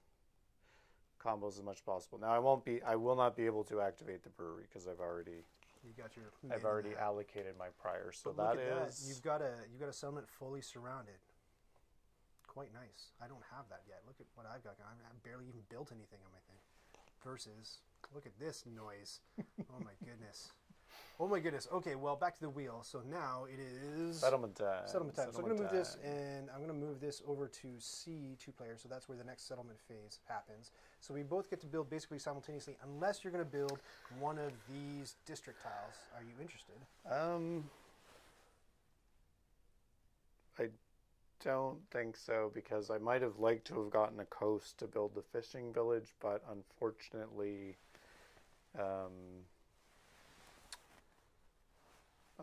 combos as much as possible. Now I won't be. I will not be able to activate the brewery because I've already. You got your. I've already that. allocated my prior. So But that at is. You've got a you've got a settlement fully surrounded. Quite nice. I don't have that yet. Look at what I've got. I have barely even built anything on my thing. Versus, look at this noise. oh my goodness. Oh my goodness. Okay, well back to the wheel. So now it is Settlement time. settlement time. so I'm going to move this, and I'm going to move this over to C two player. So that's where the next settlement phase happens. So we both get to build basically simultaneously, unless you're going to build one of these district tiles. Are you interested? Um, I don't think so because I might have liked to have gotten a coast to build the fishing village, but unfortunately, um,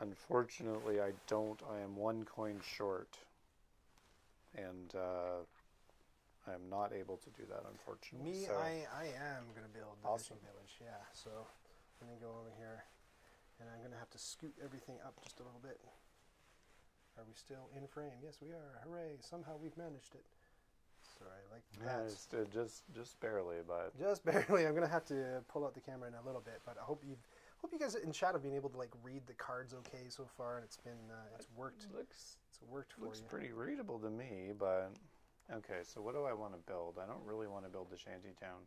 unfortunately, I don't. I am one coin short, and uh, I am not able to do that. Unfortunately, Me, so I, I am going to build the Awesome. fishing village. Yeah, so let me go over here, and I'm going to have to scoot everything up just a little bit. Are we still in frame? Yes, we are. Hooray! Somehow we've managed it. Sorry, like yeah, that. uh, just just barely, but Just [laughs] barely. I'm going to have to pull out the camera in a little bit, but I hope you hope you guys in chat have been able to like read the cards okay so far, and it's been uh, it's worked. looks It's worked for Looks you. pretty readable to me, but okay. So what do I want to build? I don't really want to build the shanty town.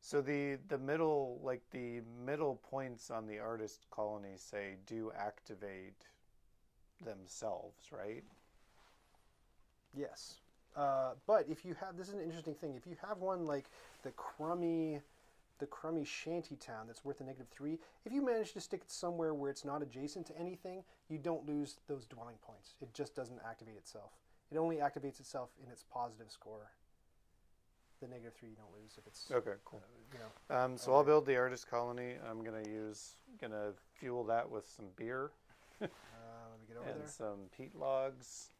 So the the middle, like the middle points on the artist colony, say do activate themselves, right? Yes. Uh, but if you have this is an interesting thing. If you have one like the crummy, the crummy shanty town that's worth a negative three, if you manage to stick it somewhere where it's not adjacent to anything, you don't lose those dwelling points. It just doesn't activate itself. It only activates itself in its positive score. The negative three you don't lose if it's Okay, cool. you know. Um, so I'll build the artist colony. I'm gonna use gonna fuel that with some beer Uh, [laughs] get over and there. some peat logs.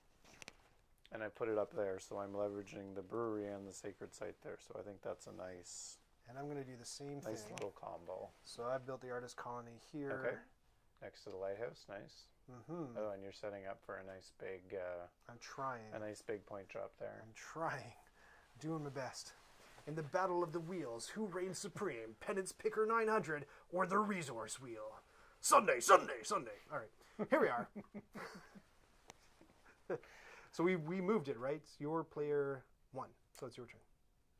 And I put it up there, so I'm leveraging the brewery and the sacred site there. So I think that's a nice, And I'm going to do the same nice thing. little combo. So I've built the artist colony here. Okay. Next to the lighthouse, nice. Mm-hmm. Oh, and you're setting up for a nice big, uh, I'm trying. a nice big point drop there. I'm trying. Doing my best. In the battle of the wheels, who reigns supreme? Penance Picker 900 or the Resource Wheel? Sunday, Sunday, Sunday. All right, [laughs] here we are. so we, we moved it, right? It's your player one, so it's your turn.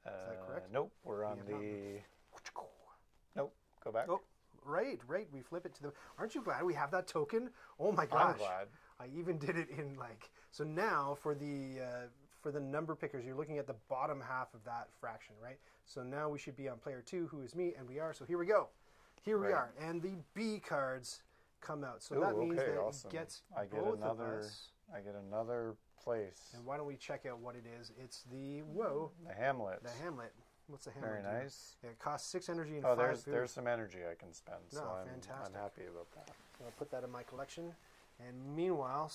Is uh, that correct? Nope, we're on the. [laughs] Nope, go back. Oh, right, right. We flip it to the. Aren't you glad we have that token? Oh my gosh! I'm glad. I even did it in like so now for the uh, for the number pickers you're looking at the bottom half of that fraction right so now we should be on player two who is me and we are so here we go here we Right. are and the B cards come out so Ooh, that means okay, that awesome. it gets I get both another- of us I get another place. and why don't we check out what it is it's the whoa The Hamlet. the Hamlet what's the Hamlet Very do? nice. it costs six energy and Oh, five there's food. there's some energy I can spend, so ah, No, I'm, fantastic. I'm happy about that. I'll put that in my collection. And meanwhile,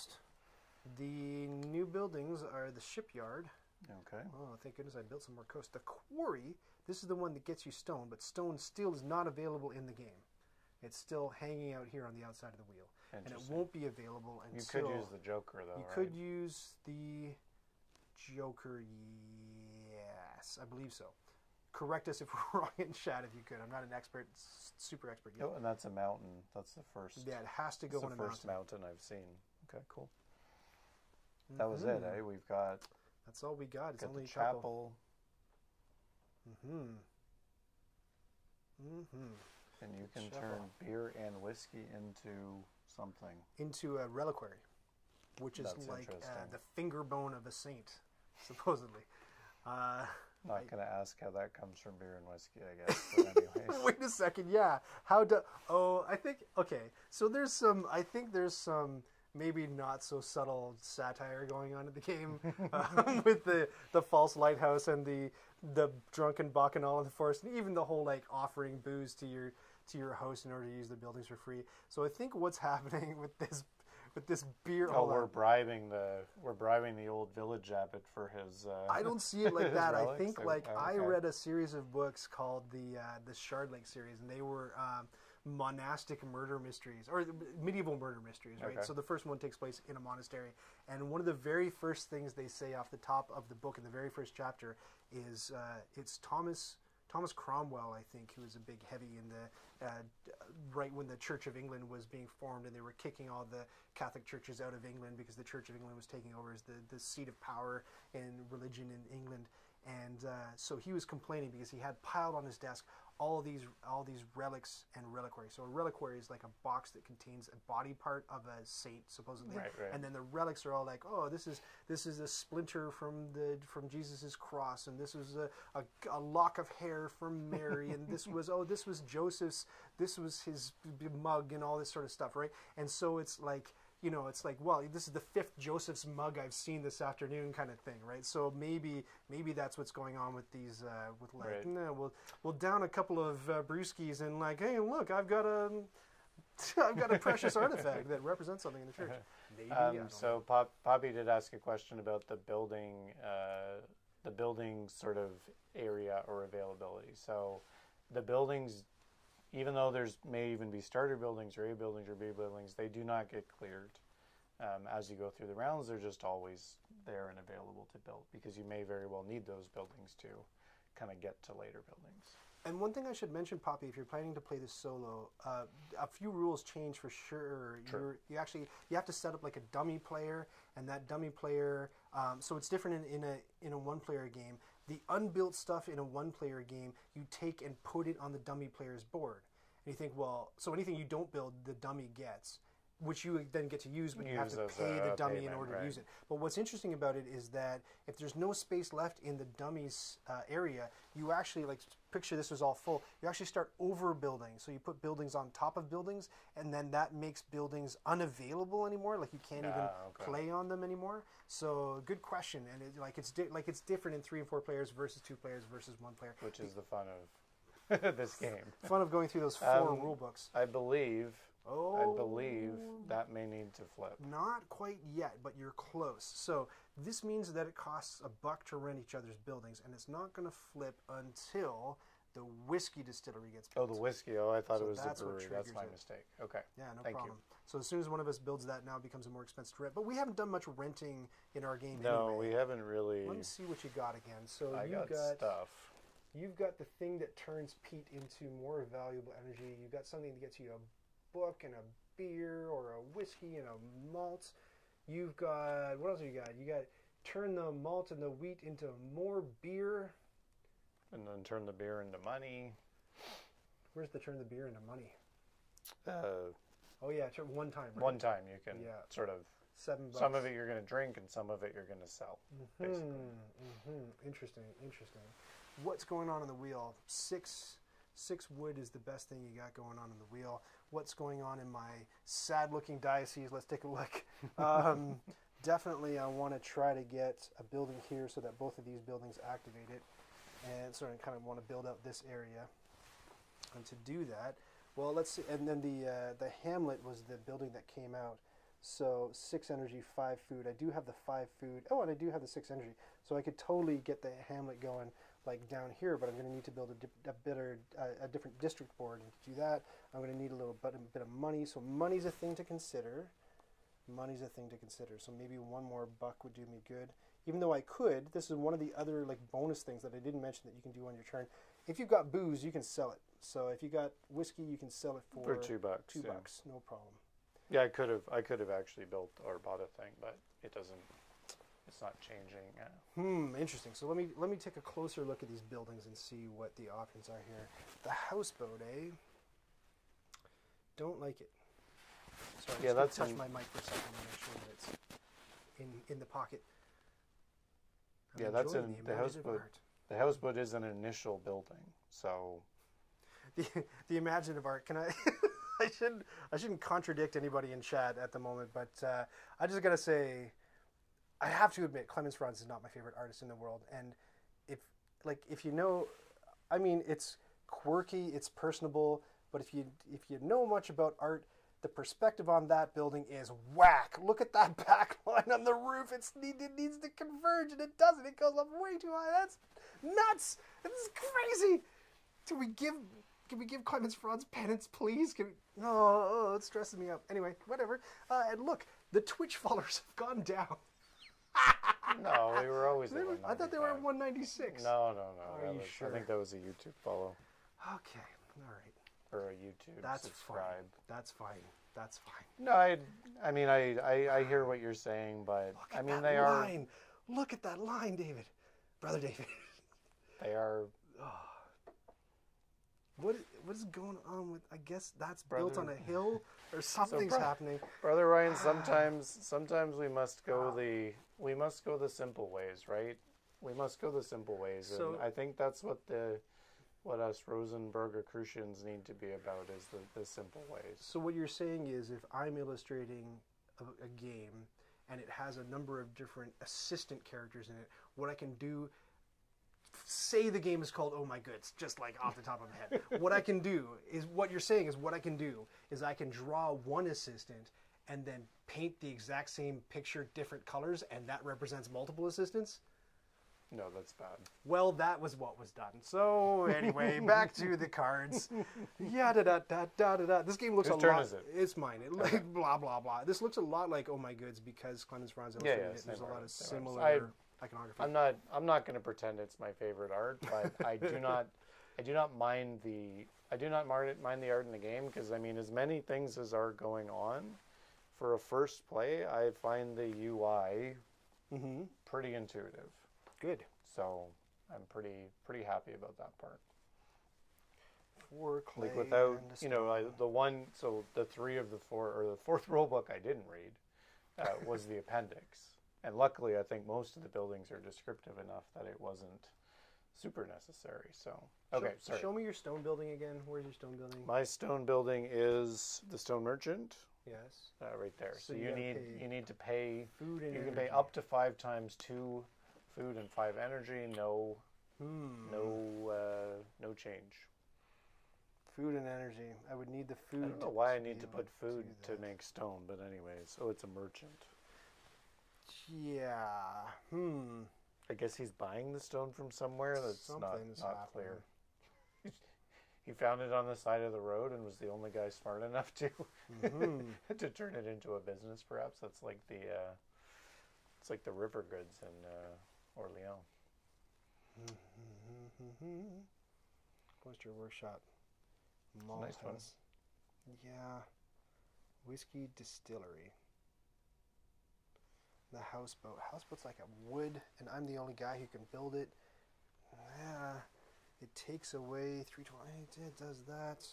the new buildings are the shipyard. Okay. Oh, thank goodness I built some more coast. The quarry, this is the one that gets you stone, but stone still is not available in the game. It's still hanging out here on the outside of the wheel. And it won't be available until. You could use the Joker though. You right? could use the Joker, yes, I believe so. Correct us if [laughs] we're wrong in chat if you could. I'm not an expert, super expert yet. Oh, and that's a mountain. That's the first. Yeah, it has to go the on a first mountain. mountain I've seen. Okay, cool. That was it, Mhm. eh? We've got, That's all we got. It's got only the couple. chapel, Mm-hmm. Mm-hmm. And you can Chapel. turn beer and whiskey into something. Into a reliquary, which is That's like uh, the finger bone of a saint, [laughs] supposedly. Uh, Not gonna ask how that comes from beer and whiskey, I guess. But [laughs] anyways, [laughs] wait a second. Yeah. How do? Oh, I think. Okay. So there's some. I think there's some maybe not so subtle satire going on in the game um, with the the false lighthouse and the the drunken bacchanal in the forest, and even the whole like offering booze to your to your host in order to use the buildings for free. So I think what's [laughs] happening with this with this beer. Oh, we're on. bribing the we're bribing the old village abbot for his. Uh, I don't see it [laughs] like that. I think Oh, like I read a series of books called the uh, the Shardlake series, and they were um, monastic murder mysteries or medieval murder mysteries, right? Okay. So the first one takes place in a monastery, and one of the very first things they say off the top of the book in the very first chapter is uh, it's Thomas. Thomas Cromwell, I think, who was a big heavy in the uh, right when the Church of England was being formed, and they were kicking all the Catholic churches out of England because the Church of England was taking over as the, the seat of power in religion in England. And uh, so he was complaining because he had piled on his desk all these all these relics and reliquaries. So a reliquary is like a box that contains a body part of a saint, supposedly, Right, right. and then the relics are all like, oh, this is this is a splinter from the from Jesus's cross, and this was a, a, a lock of hair from Mary, and this [laughs] was oh, this was Joseph's, this was his mug, and all this sort of stuff, right? And so it's like you know, it's like, well, this is the fifth Joseph's mug I've seen this afternoon, kind of thing, right? So maybe, maybe that's what's going on with these, uh, with like, Right. no, we'll we'll down a couple of uh, brewskis and like, hey, look, I've got a, [laughs] I've got a precious [laughs] artifact that represents something in the church. Maybe. Um, so Pop, Poppy did ask a question about the building, uh, the building sort of area or availability. So the buildings, even though there's may even be starter buildings or A buildings or B buildings, they do not get cleared um, as you go through the rounds. They're just always there and available to build because you may very well need those buildings to kind of get to later buildings. And one thing I should mention, Poppy, if you're planning to play this solo, uh, a few rules change for sure. True. You're, you actually you have to set up like a dummy player, and that dummy player. Um, so it's different in, in a in a one player game. The unbuilt stuff in a one player game, you take and put it on the dummy player's board. And you think, well, so anything you don't build, the dummy gets, which you then get to use, but you have to as pay a the dummy in payment, order to use it. But what's interesting about it is that if there's no space left in the dummies uh, area, you actually like picture this was all full. You actually start overbuilding. So you put buildings on top of buildings, and then that makes buildings unavailable anymore. Like you can't even Ah, okay. play on them anymore. So good question, and it, like it's di- like it's different in three and four players versus two players versus one player. which is the fun of [laughs] this game. Fun of going through those four Um, rule books. I believe, Oh, I believe that may need to flip. Not quite yet, but you're close. So this means that it costs a buck to rent each other's buildings, and it's not going to flip until the whiskey distillery gets oh, built. Oh, the whiskey. Oh, I thought So it was the that's what brewery. That's my it. mistake. Okay. yeah, no Thank you. problem. So as soon as one of us builds that, now it becomes a more expensive rent. But we haven't done much renting in our game No, anyway. we haven't really. Let me see what you got again. So I you got, got, stuff. you've got the thing that turns peat into more valuable energy. You've got something that gets you a book and a beer or a whiskey and a malt. You've got what else have you got? You got turn the malt and the wheat into more beer. And then turn the beer into money. Where's the turn the beer into money? Uh, Oh yeah, turn one time. Right? one time you can Yeah. sort of. seven bucks. Some of it you're going to drink, and some of it you're going to sell. Hmm, basically. hmm Interesting, interesting. What's going on in the wheel? Six, six wood is the best thing you got going on in the wheel. What's going on in my sad-looking diocese? Let's take a look. [laughs] Um, definitely, I want to try to get a building here so that both of these buildings activate it, and so I kind of want to build out this area. And to do that, well, let's see. And then the uh, the hamlet was the building that came out. So six energy, five food. I do have the five food. Oh, and I do have the six energy. So I could totally get the hamlet going like down here. But I'm going to need to build a, di- a better, uh, a different district board. And to do that, I'm going to need a little bit, a bit of money. So money's a thing to consider. Money's a thing to consider. So maybe one more buck would do me good. Even though I could, this is one of the other like bonus things that I didn't mention that you can do on your turn. If you've got booze, you can sell it. So if you got whiskey, you can sell it for, For two bucks. two yeah. bucks, no problem. Yeah, I could have. I could have actually built or bought a thing, but it doesn't. It's not changing. Hmm, interesting. So let me let me take a closer look at these buildings and see what the options are here. The houseboat, eh? Don't like it. Sorry, Yeah, that's touch in- my mic for a second to make sure that it's in in the pocket. I'm Yeah, that's in the the houseboat. art. the houseboat is an initial building, so The, the imaginative art. Can I? [laughs] I shouldn't I shouldn't contradict anybody in chat at the moment, but uh, I just gotta say, I have to admit, Klemens Franz is not my favorite artist in the world, and if like if you know, I mean, it's quirky, it's personable, but if you if you know much about art, the perspective on that building is whack. Look at that [laughs] back line on the roof. It's it needs to converge, and it doesn't. It goes up way too high. That's nuts. This is crazy. Can we give can we give Klemens Franz penance, please? Can we, oh, oh, it stresses me up. Anyway, whatever. Uh, and look, the Twitch followers [laughs] have gone down. [laughs] no, we were always. They were- I thought they were at 196. No, no, no. Are you was- sure? I think that was a YouTube follow Okay, all right. or a YouTube That's subscribe. fine. That's fine. That's fine. No, I, I mean, I, I, I hear what you're saying, but Look I mean, that they are, line. Look at that line, David. Brother David. they are. What is, what is going on with? I guess that's built on a hill, or [laughs] something's bro- happening. Brother Ryan, [sighs] sometimes sometimes we must go the we must go the simple ways, right? We must go the simple ways, So- and I think that's what the what us Rosenberger Crucians need to be about is the, the simple ways. So what you're saying is, if I'm illustrating a, a game and it has a number of different assistant characters in it, what I can do. Say the game is called Oh My Goods, just like off the top of my head. what I can do is what you're saying is what I can do is I can draw one assistant and then paint the exact same picture different colors, and that represents multiple assistants. No, that's bad. Well, that was what was done. So anyway, [laughs] back to the cards. Yeah, da da da da da da. This game looks Whose a turn lot. is it? It's mine. It like [laughs] blah blah blah. This looks a lot like Oh My Goods because Klemens Franz Yeah, yeah. There's a lot of similar. Iconography. I'm not I'm not going to pretend it's my favorite art, but [laughs] I do not I do not mind the I do not mind, mind the art in the game because I mean as many things as are going on for a first play, I find the UI mm-hmm. pretty intuitive. Good. So I'm pretty pretty happy about that part. For clay Like without you know I, the one so the three of the four or the fourth rule book I didn't read uh, was the [laughs] appendix, and luckily I think most of the buildings are descriptive enough that it wasn't super necessary. So okay, show, sorry. Show me your stone building again. Where's your stone building? My stone building is the Stone Merchant, yes. uh, right there. So So, you you need you need to pay. Food and You can energy. pay up to five times two food and five energy. No, Hmm. no, uh, no change. Food and energy. I would need the food. I don't know why I need to put food do to make stone, but anyways, oh, it's a merchant. Yeah. Hmm. I guess he's buying the stone from somewhere. That's Something's not, not clear. [laughs] he found it on the side of the road and was the only guy smart enough to Mhm. [laughs] to turn it into a business. Perhaps that's like the uh, it's like the river goods in uh, Orleans. Cloister Workshop. a nice one. Yeah. Whiskey Distillery. The houseboat. Houseboat's like a wood, and I'm the only guy who can build it. Yeah. It takes away 320. It does that.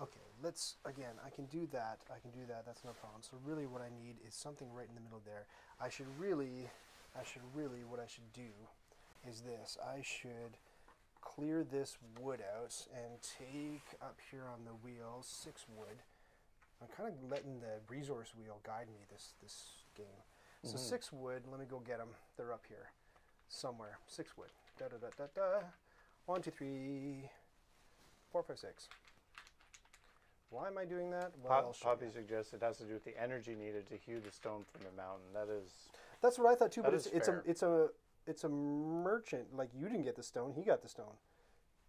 Okay, let's, again, I can do that. I can do that. That's no problem. So, really, what I need is something right in the middle there. I should really, I should really, what I should do is this. I should clear this wood out and take up here on the wheel six wood. I'm kind of letting the resource wheel guide me this this game. So Mhm. six wood. Let me go get them. They're up here somewhere. Six wood. Da da da da da. One, two, three, four, five, six. Why am I doing that? Well, Pop. Poppy suggests it has to do with the energy needed to hew the stone from the mountain. That is, That's what I thought too. But it's it's a it's a it's a merchant. Like you didn't get the stone, he got the stone.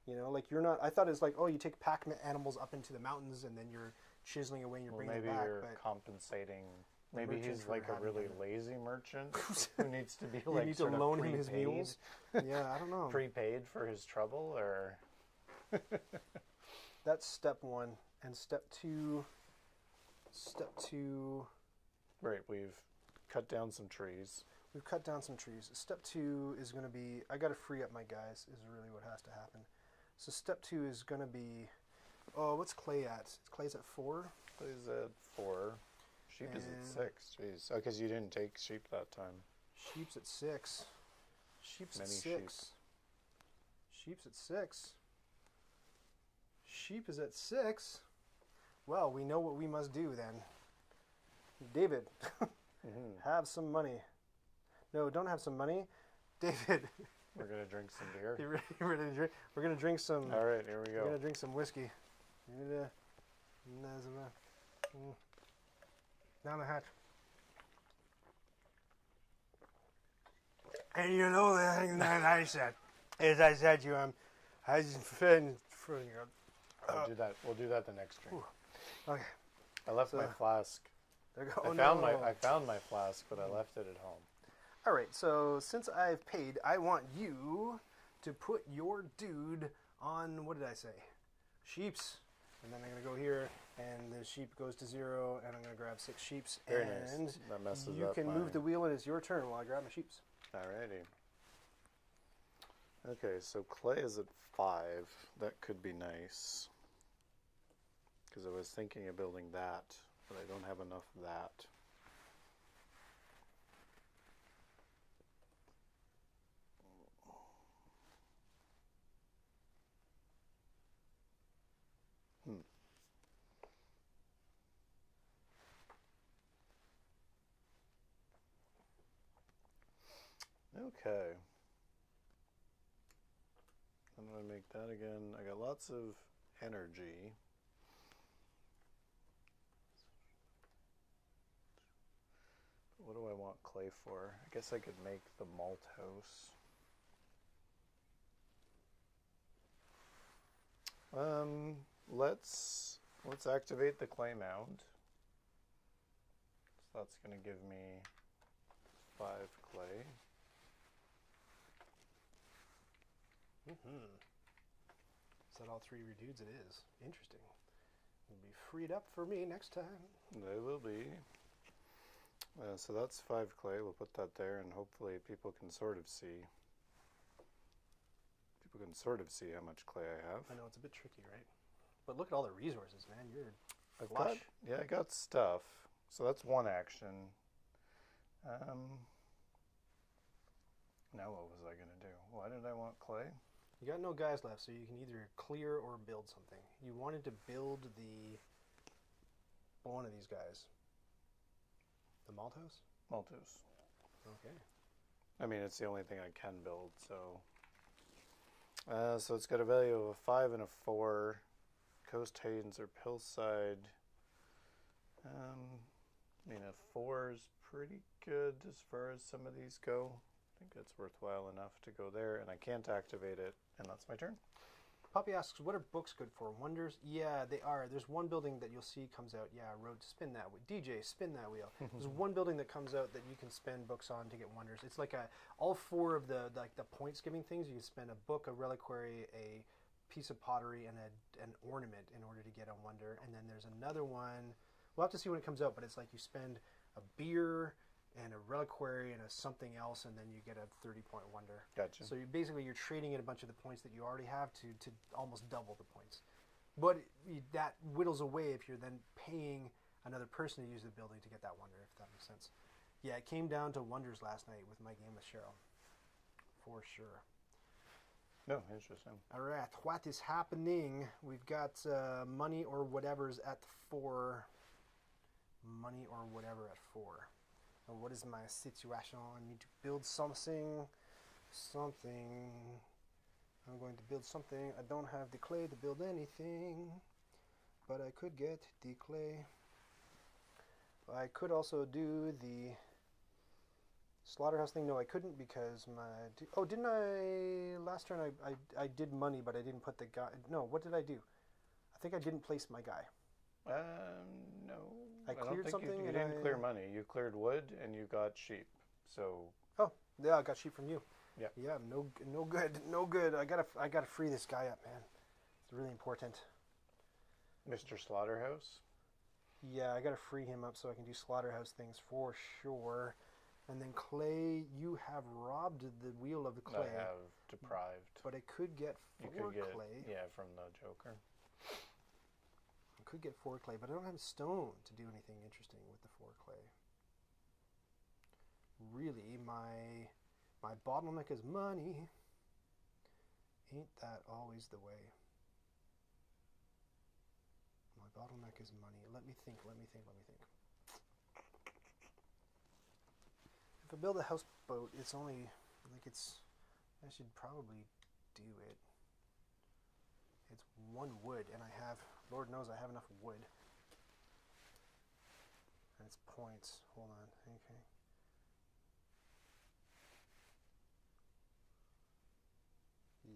You know, like you're not. I thought it's like oh, you take pack ma- animals up into the mountains and then you're chiseling away and you're well, bringing maybe them back. you're But compensating. Maybe he's like a really him. lazy merchant [laughs] who needs to be you like need to loan him his mules. yeah, I don't know. [laughs] prepaid for his trouble, or [laughs] That's step one, and step two. Step two. right. We've cut down some trees. We've cut down some trees. Step two is going to be I got to free up my guys. Is really what has to happen. So step two is going to be. Oh, what's Clay at? Clay's at four. Clay's at four. Sheep is at six. Jeez. Oh, because you didn't take sheep that time. Sheep's at six. Sheep's Many at sheep. six. Sheep's at six. Sheep is at six. Well, we know what we must do then. David, [laughs] Mhm. have some money. No, don't have some money. [laughs] David, We're gonna drink some beer. [laughs] you ready, you ready to drink? We're gonna drink some. All right, here we go. We're gonna drink some whiskey. You need to- There's a- mm. Down the hatch. And you know the thing that I [laughs] said, as I said to him, um, I just for you. Uh, we'll do uh, that. We'll do that the next drink. Okay, I left my flask. there you go. I Oh, found no. my I found my flask, but I left it at home. All right, so since I've paid, I want you to put your dude on. What did I say? Sheeps. And then I'm gonna go here, and the sheep goes to zero, and I'm gonna grab six sheeps, Very and nice. That messes you up can move the wheel, and it's your turn while I grab my sheeps. Alrighty. Okay, so clay is at five. That could be nice. Because I was thinking of building that, but I don't have enough of that. Hmm. Okay. I'm going to make that again. I got lots of energy. What do I want clay for? I guess I could make the malt house. Um, let's let's activate the clay mound. So that's going to give me five clay. Mm-hmm. Is that all three of your dudes? It is. Interesting. It'll be freed up for me next time. They will be. Uh, so that's five clay. We'll put that there, and hopefully people can sort of see. People can sort of see how much clay I have. I know it's a bit tricky, right? But look at all the resources, man. You're I've got, yeah, I got stuff. So that's one action. Um, now what was I gonna do? Why did I want clay? You got no guys left, so you can either clear or build something. You wanted to build the one of these guys. The Maltos? Maltus. Okay. I mean, it's the only thing I can build. So, uh, so it's got a value of a five and a four. Coast Hayden's or Hillside. Um, I mean, a four is pretty good as far as some of these go. I think it's worthwhile enough to go there, and I can't activate it, and that's my turn. Poppy asks, "What are books good for? Wonders? Yeah, they are. There's one building that you'll see comes out. Yeah, road to spin that wheel. DJ, spin that wheel. [laughs] There's one building that comes out that you can spend books on to get wonders. It's like a all four of the like the points giving things. You can spend a book, a reliquary, a piece of pottery, and a, an ornament in order to get a wonder. And then there's another one. We'll have to see when it comes out, but it's like you spend a beer and a reliquary and a something else, and then you get a 30 point wonder. Gotcha. So you basically you're trading in a bunch of the points that you already have to to almost double the points. But that whittles away if you're then paying another person to use the building to get that wonder, if that makes sense. Yeah, it came down to wonders last night with my game with Cheryl, for sure. no, interesting. All right, what is happening? We've got uh, money or whatever's at four. Money or whatever at four. And what is my situation? I need to build something. Something. I'm going to build something. I don't have the clay to build anything. But I could get the clay. I could also do the slaughterhouse thing. No, I couldn't because my. Oh, didn't I last turn? I, I I did money, but I didn't put the guy. No, what did I do? I think I didn't place my guy. Um, no. I don't cleared think something You, you didn't I- clear money. You cleared wood and you got sheep. So Oh, yeah, I got sheep from you. Yeah. Yeah, no, no good, no good. I gotta, I gotta free this guy up, man. It's really important. Mr. Slaughterhouse. Yeah, I gotta free him up so I can do slaughterhouse things for sure. And then clay, you have robbed the wheel of the clay, I have deprived. but I could get You could get clay. yeah from the Joker. Could get four clay, but I don't have stone to do anything interesting with the four clay. Really, my my bottleneck is money. Ain't that always the way? My my bottleneck is money. Let me think. Let me think. Let me think. If I build a houseboat, it's only like it's. I should probably do it. It's one wood, and I have. Lord knows I have enough wood. And it's points. Hold on. Okay.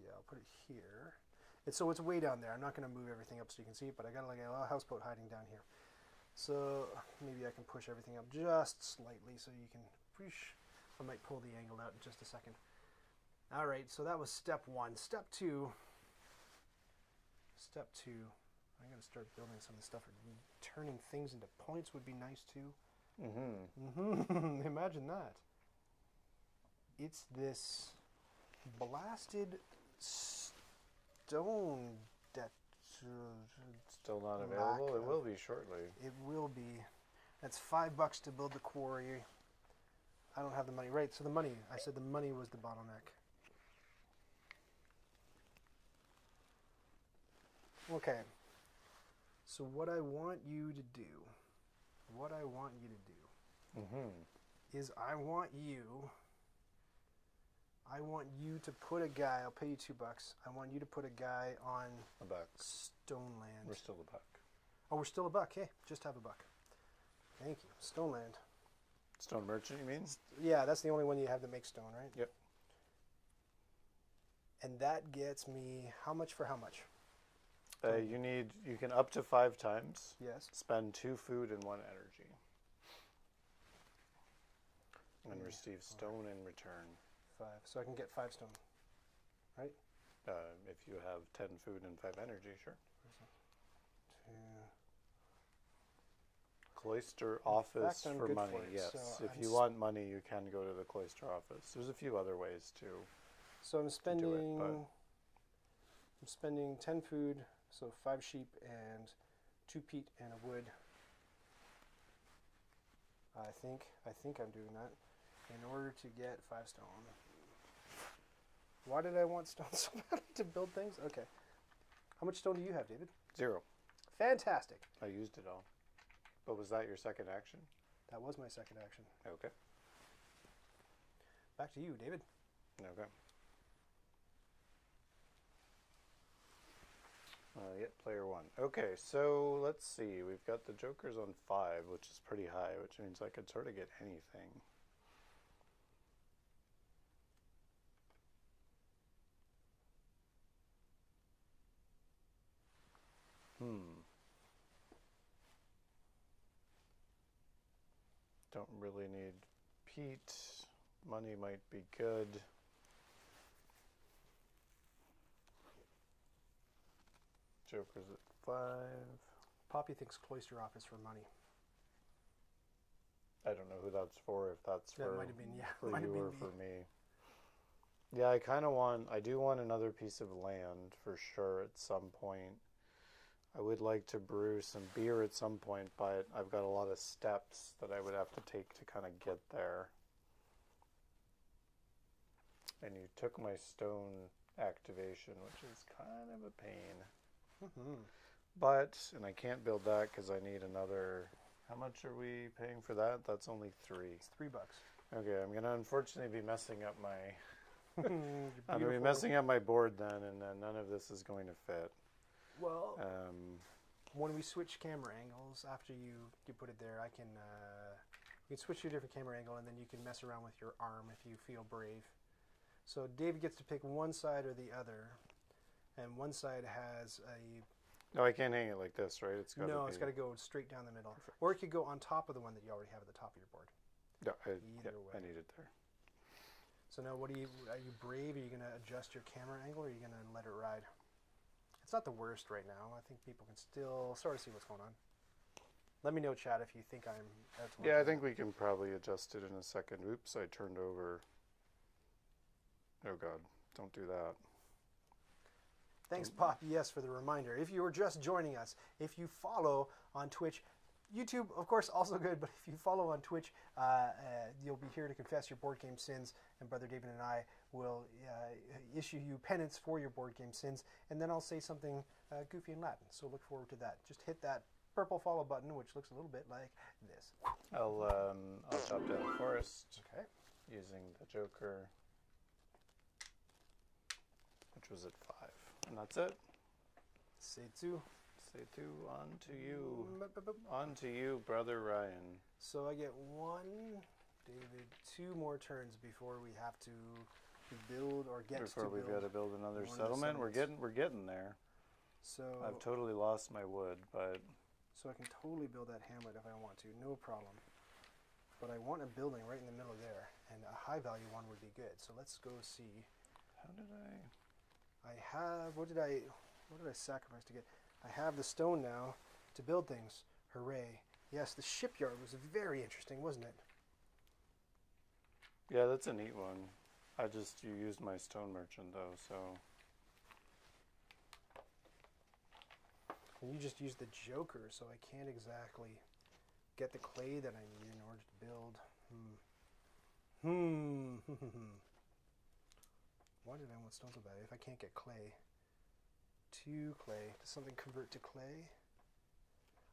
Yeah, I'll put it here. It's, so it's way down there. I'm not going to move everything up so you can see it, but I got like a little houseboat hiding down here. So maybe I can push everything up just slightly so you can. I might pull the angle out in just a second. All right, so that was step one. Step two. Step two. I'm going to start building some of the stuff. Turning things into points would be nice too. Mm-hmm. Mm-hmm. [laughs] Imagine that. It's this blasted stone that Still not available. Lack It will be shortly. it will be. That's five bucks to build the quarry. I don't have the money. Right, so the money. I said the money was the bottleneck. Okay. So what I want you to do, what I want you to do Mm-hmm. is I want you I want you to put a guy, I'll pay you two bucks. I want you to put a guy on A buck. Stoneland. We're still a buck. oh, we're still a buck. Hey, just have a buck. Thank you. Stoneland. Stone merchant, you mean? Yeah, that's the only one you have that makes stone, right? Yep. And that gets me how much for how much? Uh, you need. You can up to five times Yes. spend two food and one energy, and Three, receive stone in return. Five. So I can get five stone. Uh, if you have ten food and five energy, sure. Two. Cloister In office fact, for money. for it, yes, so if I'm you want money, you can go to the cloister office. There's a few other ways too. So I'm spending but- I'm spending ten food, so five sheep and two peat and a wood. I think I think I'm doing that in order to get five stone. Why did I want [laughs] stone so bad to build things? Okay. How much stone do you have, David? Zero. Fantastic. I used it all. But was that your second action? That was my second action. Okay. Back to you, David. Okay. Uh, player one. Okay, so let's see. We've got the jokers on five, which is pretty high, which means I could sort of get anything. Hmm. Don't really need peat. Money might be good. Joker's at five. Poppy thinks cloister office for money. I don't know who that's for. If that's That for might have been yeah. for might you have been or me. for me. Yeah, I kind of want. I do want another piece of land for sure at some point. I would like to brew some beer at some point, but I've got a lot of steps that I would have to take to kind of get there. And you took my stone activation, which is kind of a pain. But, and I can't build that because I need another. How much are we paying for that? That's only three. It's three bucks. Okay, I'm gonna unfortunately be messing up my. [laughs] [laughs] I'm gonna be messing up my board then, and then none of this is going to fit. Well, Um, when we switch camera angles after you you put it there, I can uh, you can switch to a different camera angle, and then you can mess around with your arm if you feel brave. So David gets to pick one side or the other, and one side has a no, I can't hang it like this, right? It's got no, be, it's got to go straight down the middle, Perfect. or it could go on top of the one that you already have at the top of your board. Yeah, I, Either way. I need it there. So now, what do you are you brave? Are you going to adjust your camera angle, or are you going to let it ride? It's not the worst right now. I think people can still sort of see what's going on. Let me know, chat, if you think I'm. Yeah, I think we can probably adjust it in a second. Oops, I turned over. Oh God, don't do that. Thanks, Pop. Yes, for the reminder. If you were just joining us, if you follow on Twitch, YouTube, of course, also good. But if you follow on Twitch, uh, uh, you'll be here to confess your board game sins. And Brother David and I will uh, issue you penance for your board game sins, and then I'll say something uh, goofy in Latin. So look forward to that. Just hit that purple follow button, which looks a little bit like this. I'll um, I'll chop down the forest Okay. using the Joker, which was at five, and that's it. Say two on to mm, you, bup, bup. on to you, brother Ryan. So I get one, David, two more turns before we have to build or get Before to we've got to build another one of the settlement, we're getting we're getting there. So I've totally lost my wood, but So I can totally build that hamlet if I want to, no problem. But I want a building right in the middle there, and a high value one would be good. So let's go see. how did I? I have what did I what did I sacrifice to get? I have the stone now to build things. Hooray. Yes, the shipyard was very interesting, wasn't it? Yeah, that's a neat one. I just you used my stone merchant though, so And you just used the Joker, so I can't exactly get the clay that I need in order to build. Hmm. Hmm. [laughs] Why did I want stone so bad? If I can't get clay. To clay. Does something convert to clay?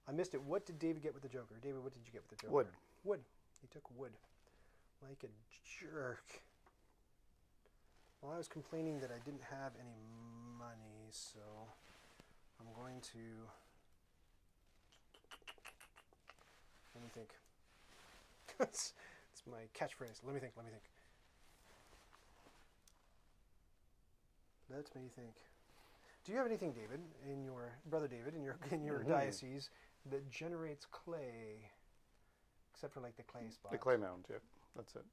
I missed it. What did David get with the Joker? David, what did you get with the Joker? wood. Wood. He took wood. Like a jerk. Well, I was complaining that I didn't have any money, so I'm going to. Let me think. [laughs] that's, it's my catchphrase. Let me think. Let me think. Let me think. Do you have anything, David, in your brother David, in your [laughs] in your Mhm. diocese that generates clay, except for like the clay spot? The clay mound, yep. That's it.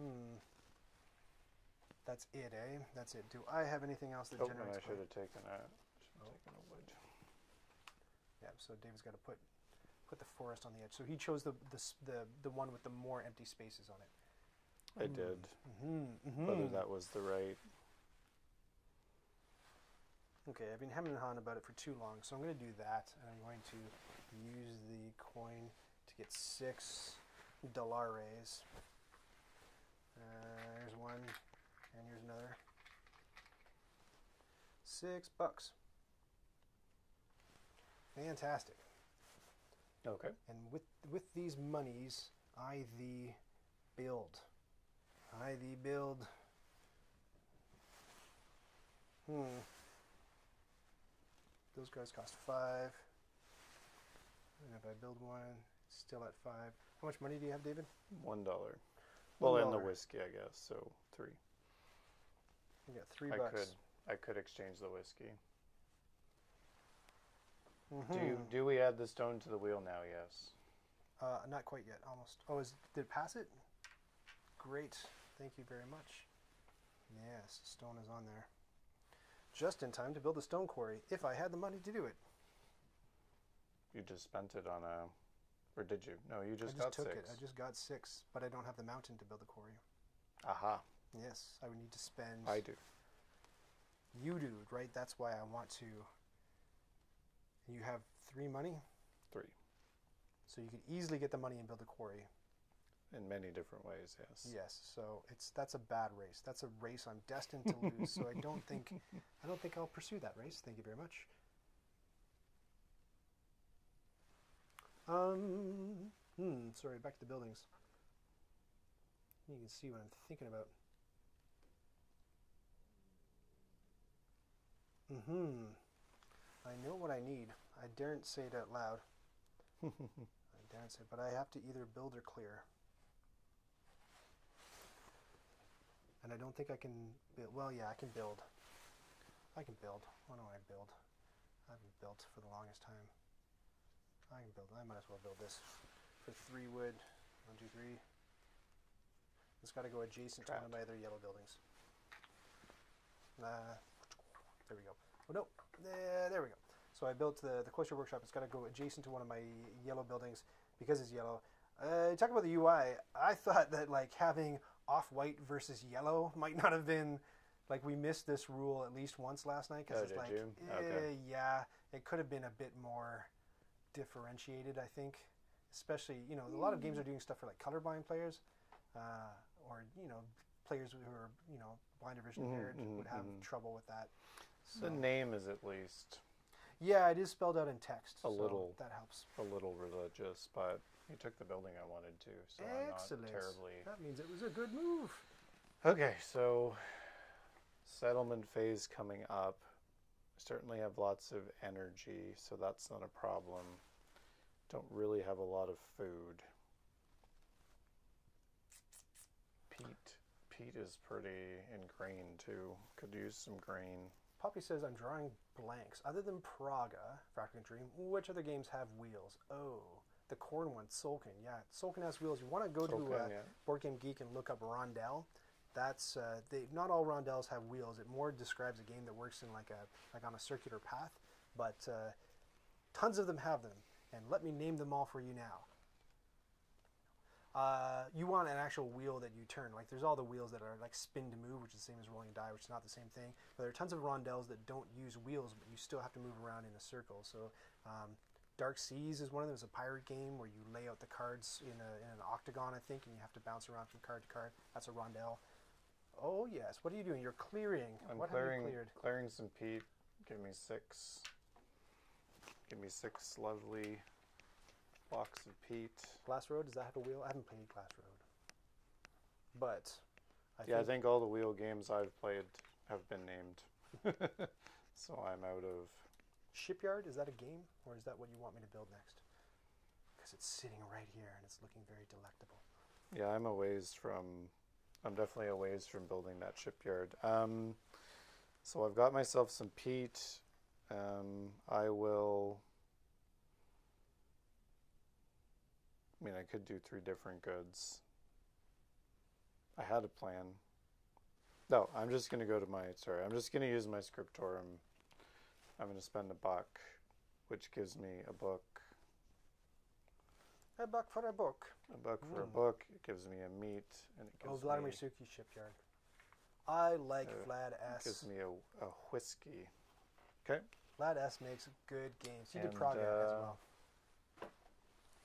Hmm. That's it, eh? That's it. Do I have anything else that Oh, generates I should have taken a should have Oh. taken a wood. Yeah. So David's got to put put the forest on the edge. So he chose the the the, the one with the more empty spaces on it. I did. Mm-hmm, Whether that was the right Okay, I've been hemming and hawing about it for too long, so I'm going to do that, and I'm going to use the coin to get six dollares. Uh, there's one, and here's another. Six bucks. Fantastic. Okay. And with with these monies, I thee build. I thee build. Hmm. Those guys cost five. And if I build one, it's still at five. How much money do you have, David? One dollar. Well, and the whiskey, I guess. So three. You got three I bucks. could I could exchange the whiskey. Mhm. Do you, do we add the stone to the wheel now? Yes. Uh, not quite yet. Almost. Oh, is did it pass it? Great. Thank you very much. Yes, stone is on there. Just in time to build a stone quarry, if I had the money to do it. You just spent it on a, or did you? No, you just, I just got took six. it. I just got six, but I don't have the mountain to build the quarry. Aha. Yes, I would need to spend. I do. You do, right? That's why I want to. You have three money, Three. so you could easily get the money and build a quarry. In many different ways. Yes. Yes, so it's that's a bad race. That's a race I'm destined to lose. so I don't think I don't think I'll pursue that race. Thank you very much. Um, hmm. Sorry. Back to the buildings. You can see what I'm thinking about. Hmm. I know what I need. I daren't say it out loud. [laughs] I daren't say, it, but I have to either build or clear. And I don't think I can build. Well, yeah, I can build. I can build. Why don't I build? I haven't built for the longest time. I can build. I might as well build this for three wood. One, two, three. It's got to go adjacent to one of my other yellow buildings. Uh, there we go. Oh no, there, there we go. So I built the the cloister workshop. It's got to go adjacent to one of my yellow buildings because it's yellow. Uh, talk about the UI. I thought that like having off-white versus yellow might not have been like we missed this rule at least once last night because Oh, it's like eh, Okay. yeah, it could have been a bit more differentiated. I think, especially you know a lot of games are doing stuff for like colorblind players uh, or you know players who are you know blind or vision Mhm, impaired mhm, would have mhm. trouble with that. So, The name is at least yeah, it is spelled out in text. A so little. that helps. a little religious, but you took the building I wanted to, so I'm Excellent. not terribly. That means it was a good move. Okay, so settlement phase coming up. Certainly have lots of energy, so that's not a problem. Don't really have a lot of food. Peat. Peat is pretty in grain too. Could use some grain. Poppy says, I'm drawing blanks. Other than Praga, Fractal Dream, which other games have wheels? Oh, the corn one, Tzolk'in. Yeah, Tzolk'in has wheels. You want to go to uh, yeah. Board Game Geek and look up Rondel. That's uh, they. Not all rondelles have wheels. It more describes a game that works in like a like on a circular path, but uh, tons of them have them. And let me name them all for you now. Uh, you want an actual wheel that you turn. Like there's all the wheels that are like spin to move, which is the same as rolling a die, which is not the same thing. But there are tons of rondelles that don't use wheels, but you still have to move around in a circle. So um, Dark Seas is one of them. It's a pirate game where you lay out the cards in, a, in an octagon, I think, and you have to bounce around from card to card. That's a rondelle. Oh yes. What are you doing? You're clearing. I'm what clearing have you cleared? clearing some peat. Give me six. Give me six lovely blocks of peat. Glass Road. Does that have a wheel? I haven't played Glass Road. But I yeah, think, I think all the wheel games I've played have been named. [laughs] so I'm out of. Shipyard is that a game or is that what you want me to build next? Because it's sitting right here and it's looking very delectable. Yeah, I'm a ways from. I'm definitely a ways from building that shipyard. Um, so I've got myself some peat. Um, I will. I mean, I could do three different goods. I had a plan. No, I'm just going to go to my. Sorry, I'm just going to use my scriptorium. I'm going to spend a buck, which gives me a book. A buck for a book. A buck for a Mm. book. It gives me a meat, and it gives Oh, gives Vladimír Suchý Shipyard. I like Uh, Vlad it S. gives me a, a whiskey. Okay. Vlad S makes good games. He did And, Praga as uh, well.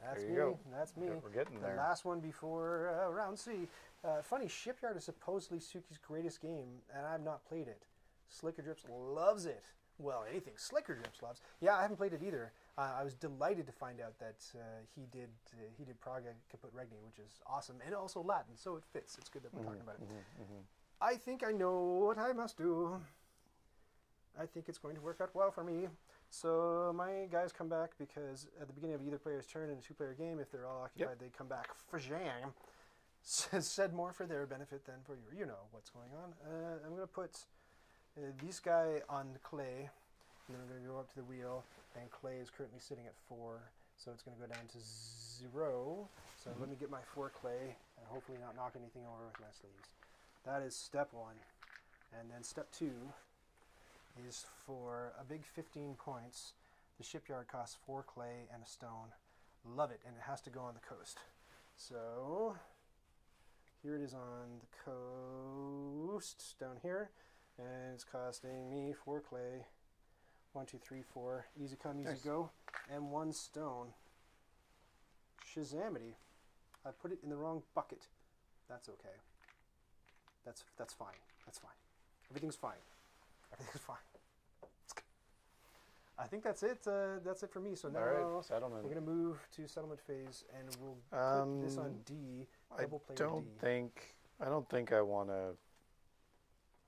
That's there me. go. That's me. We're getting The there. last one before uh, round C. Uh, funny, Shipyard is supposedly Suchý's greatest game, and I've not played it. Slicker Drips loves it. Well, anything Slicker Drips loves. Yeah, I haven't played it either. Uh, I was delighted to find out that uh, he did uh, he did Praga Caput Regni, which is awesome, and also Latin, so it fits. It's good that we're talking about it. Mm-hmm, I think I know what I must do. I think it's going to work out well for me. So my guys come back because at the beginning of either player's turn in a two-player game, if they're all occupied, they come back for jam. [laughs] Said more for their benefit than for your. You know what's going on. Uh, I'm going to put uh, this guy on the clay, and then I'm going to go up to the wheel. And clay is currently sitting at four, so it's going to go down to zero. So let me get my four clay and hopefully not knock anything over with my sleeves. That is step one. And then step two is for a big 15 points. The shipyard costs four clay and a stone. Love it, and it has to go on the coast. So here it is on the coast down here, and it's costing me four clay. One, two, three, four. Easy come, easy Nice. go, and one stone. Shazamity. I put it in the wrong bucket. That's okay. That's that's fine. That's fine. Everything's fine. Everything's fine. I think that's it. Uh, that's it for me. So now right, settlement. we're gonna move to settlement phase, and we'll put this on Um, D. I don't D. think I don't think I want to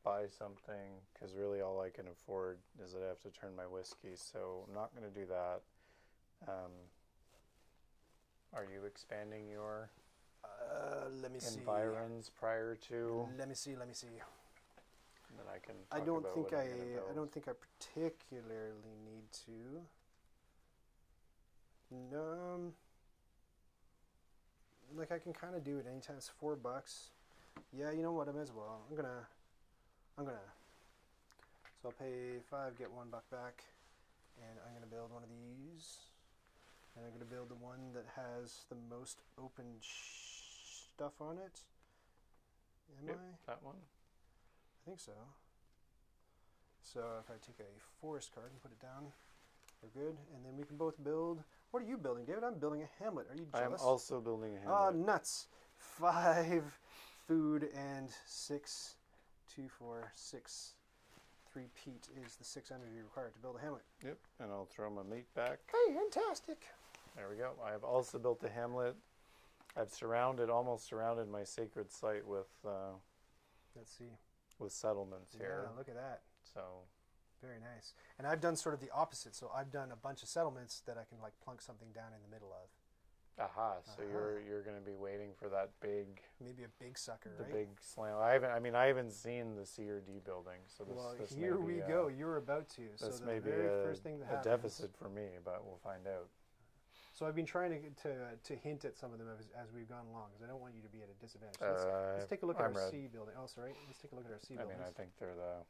buy something because really all I can afford is that I have to turn my whiskey. So I'm not going to do that. Um, are you expanding your Uh, let me see. environs prior to? Let me see. Let me see. And I can. I don't think I. I don't think I particularly need to. No. um, Like I can kind of do it anytime. It's four bucks. Yeah, you know what? I might as well. I'm gonna. I'm gonna. So I'll pay five, get one buck back, and I'm gonna build one of these. And I'm gonna build the one that has the most open sh- stuff on it. Am Yep, I? that one. I think so. So if I take a forest card and put it down, we're good. And then we can both build. What are you building, David? I'm building a hamlet. Are you jealous? I am also building a hamlet. Ah, hamlet. nuts. Five, food, and six, two, four, six, three peat is the six energy required to build a hamlet. Yep, and I'll throw my meat back. Hey, fantastic! There we go. I have also built a hamlet. I've surrounded, almost surrounded my sacred site with uh, Let's see. With settlements here. Yeah, look at that. So Very nice. And I've done sort of the opposite. So I've done a bunch of settlements that I can like plunk something down in the middle of. Aha! So Uh-huh. you're you're going to be waiting for that big, Maybe a big sucker, the right? big slam. I haven't. I mean, I haven't seen the C or D building, so this, well, this here we uh, go. You're about to. So This the may be a, first thing that a deficit for me, but we'll find out. So I've been trying to to, to hint at some of them as, as we've gone along because I don't want you to be at a disadvantage. So let's, Uh, let's take a look at I'm our red. C building. Oh, sorry. Let's take a look at our C I mean, buildings. I think they're the.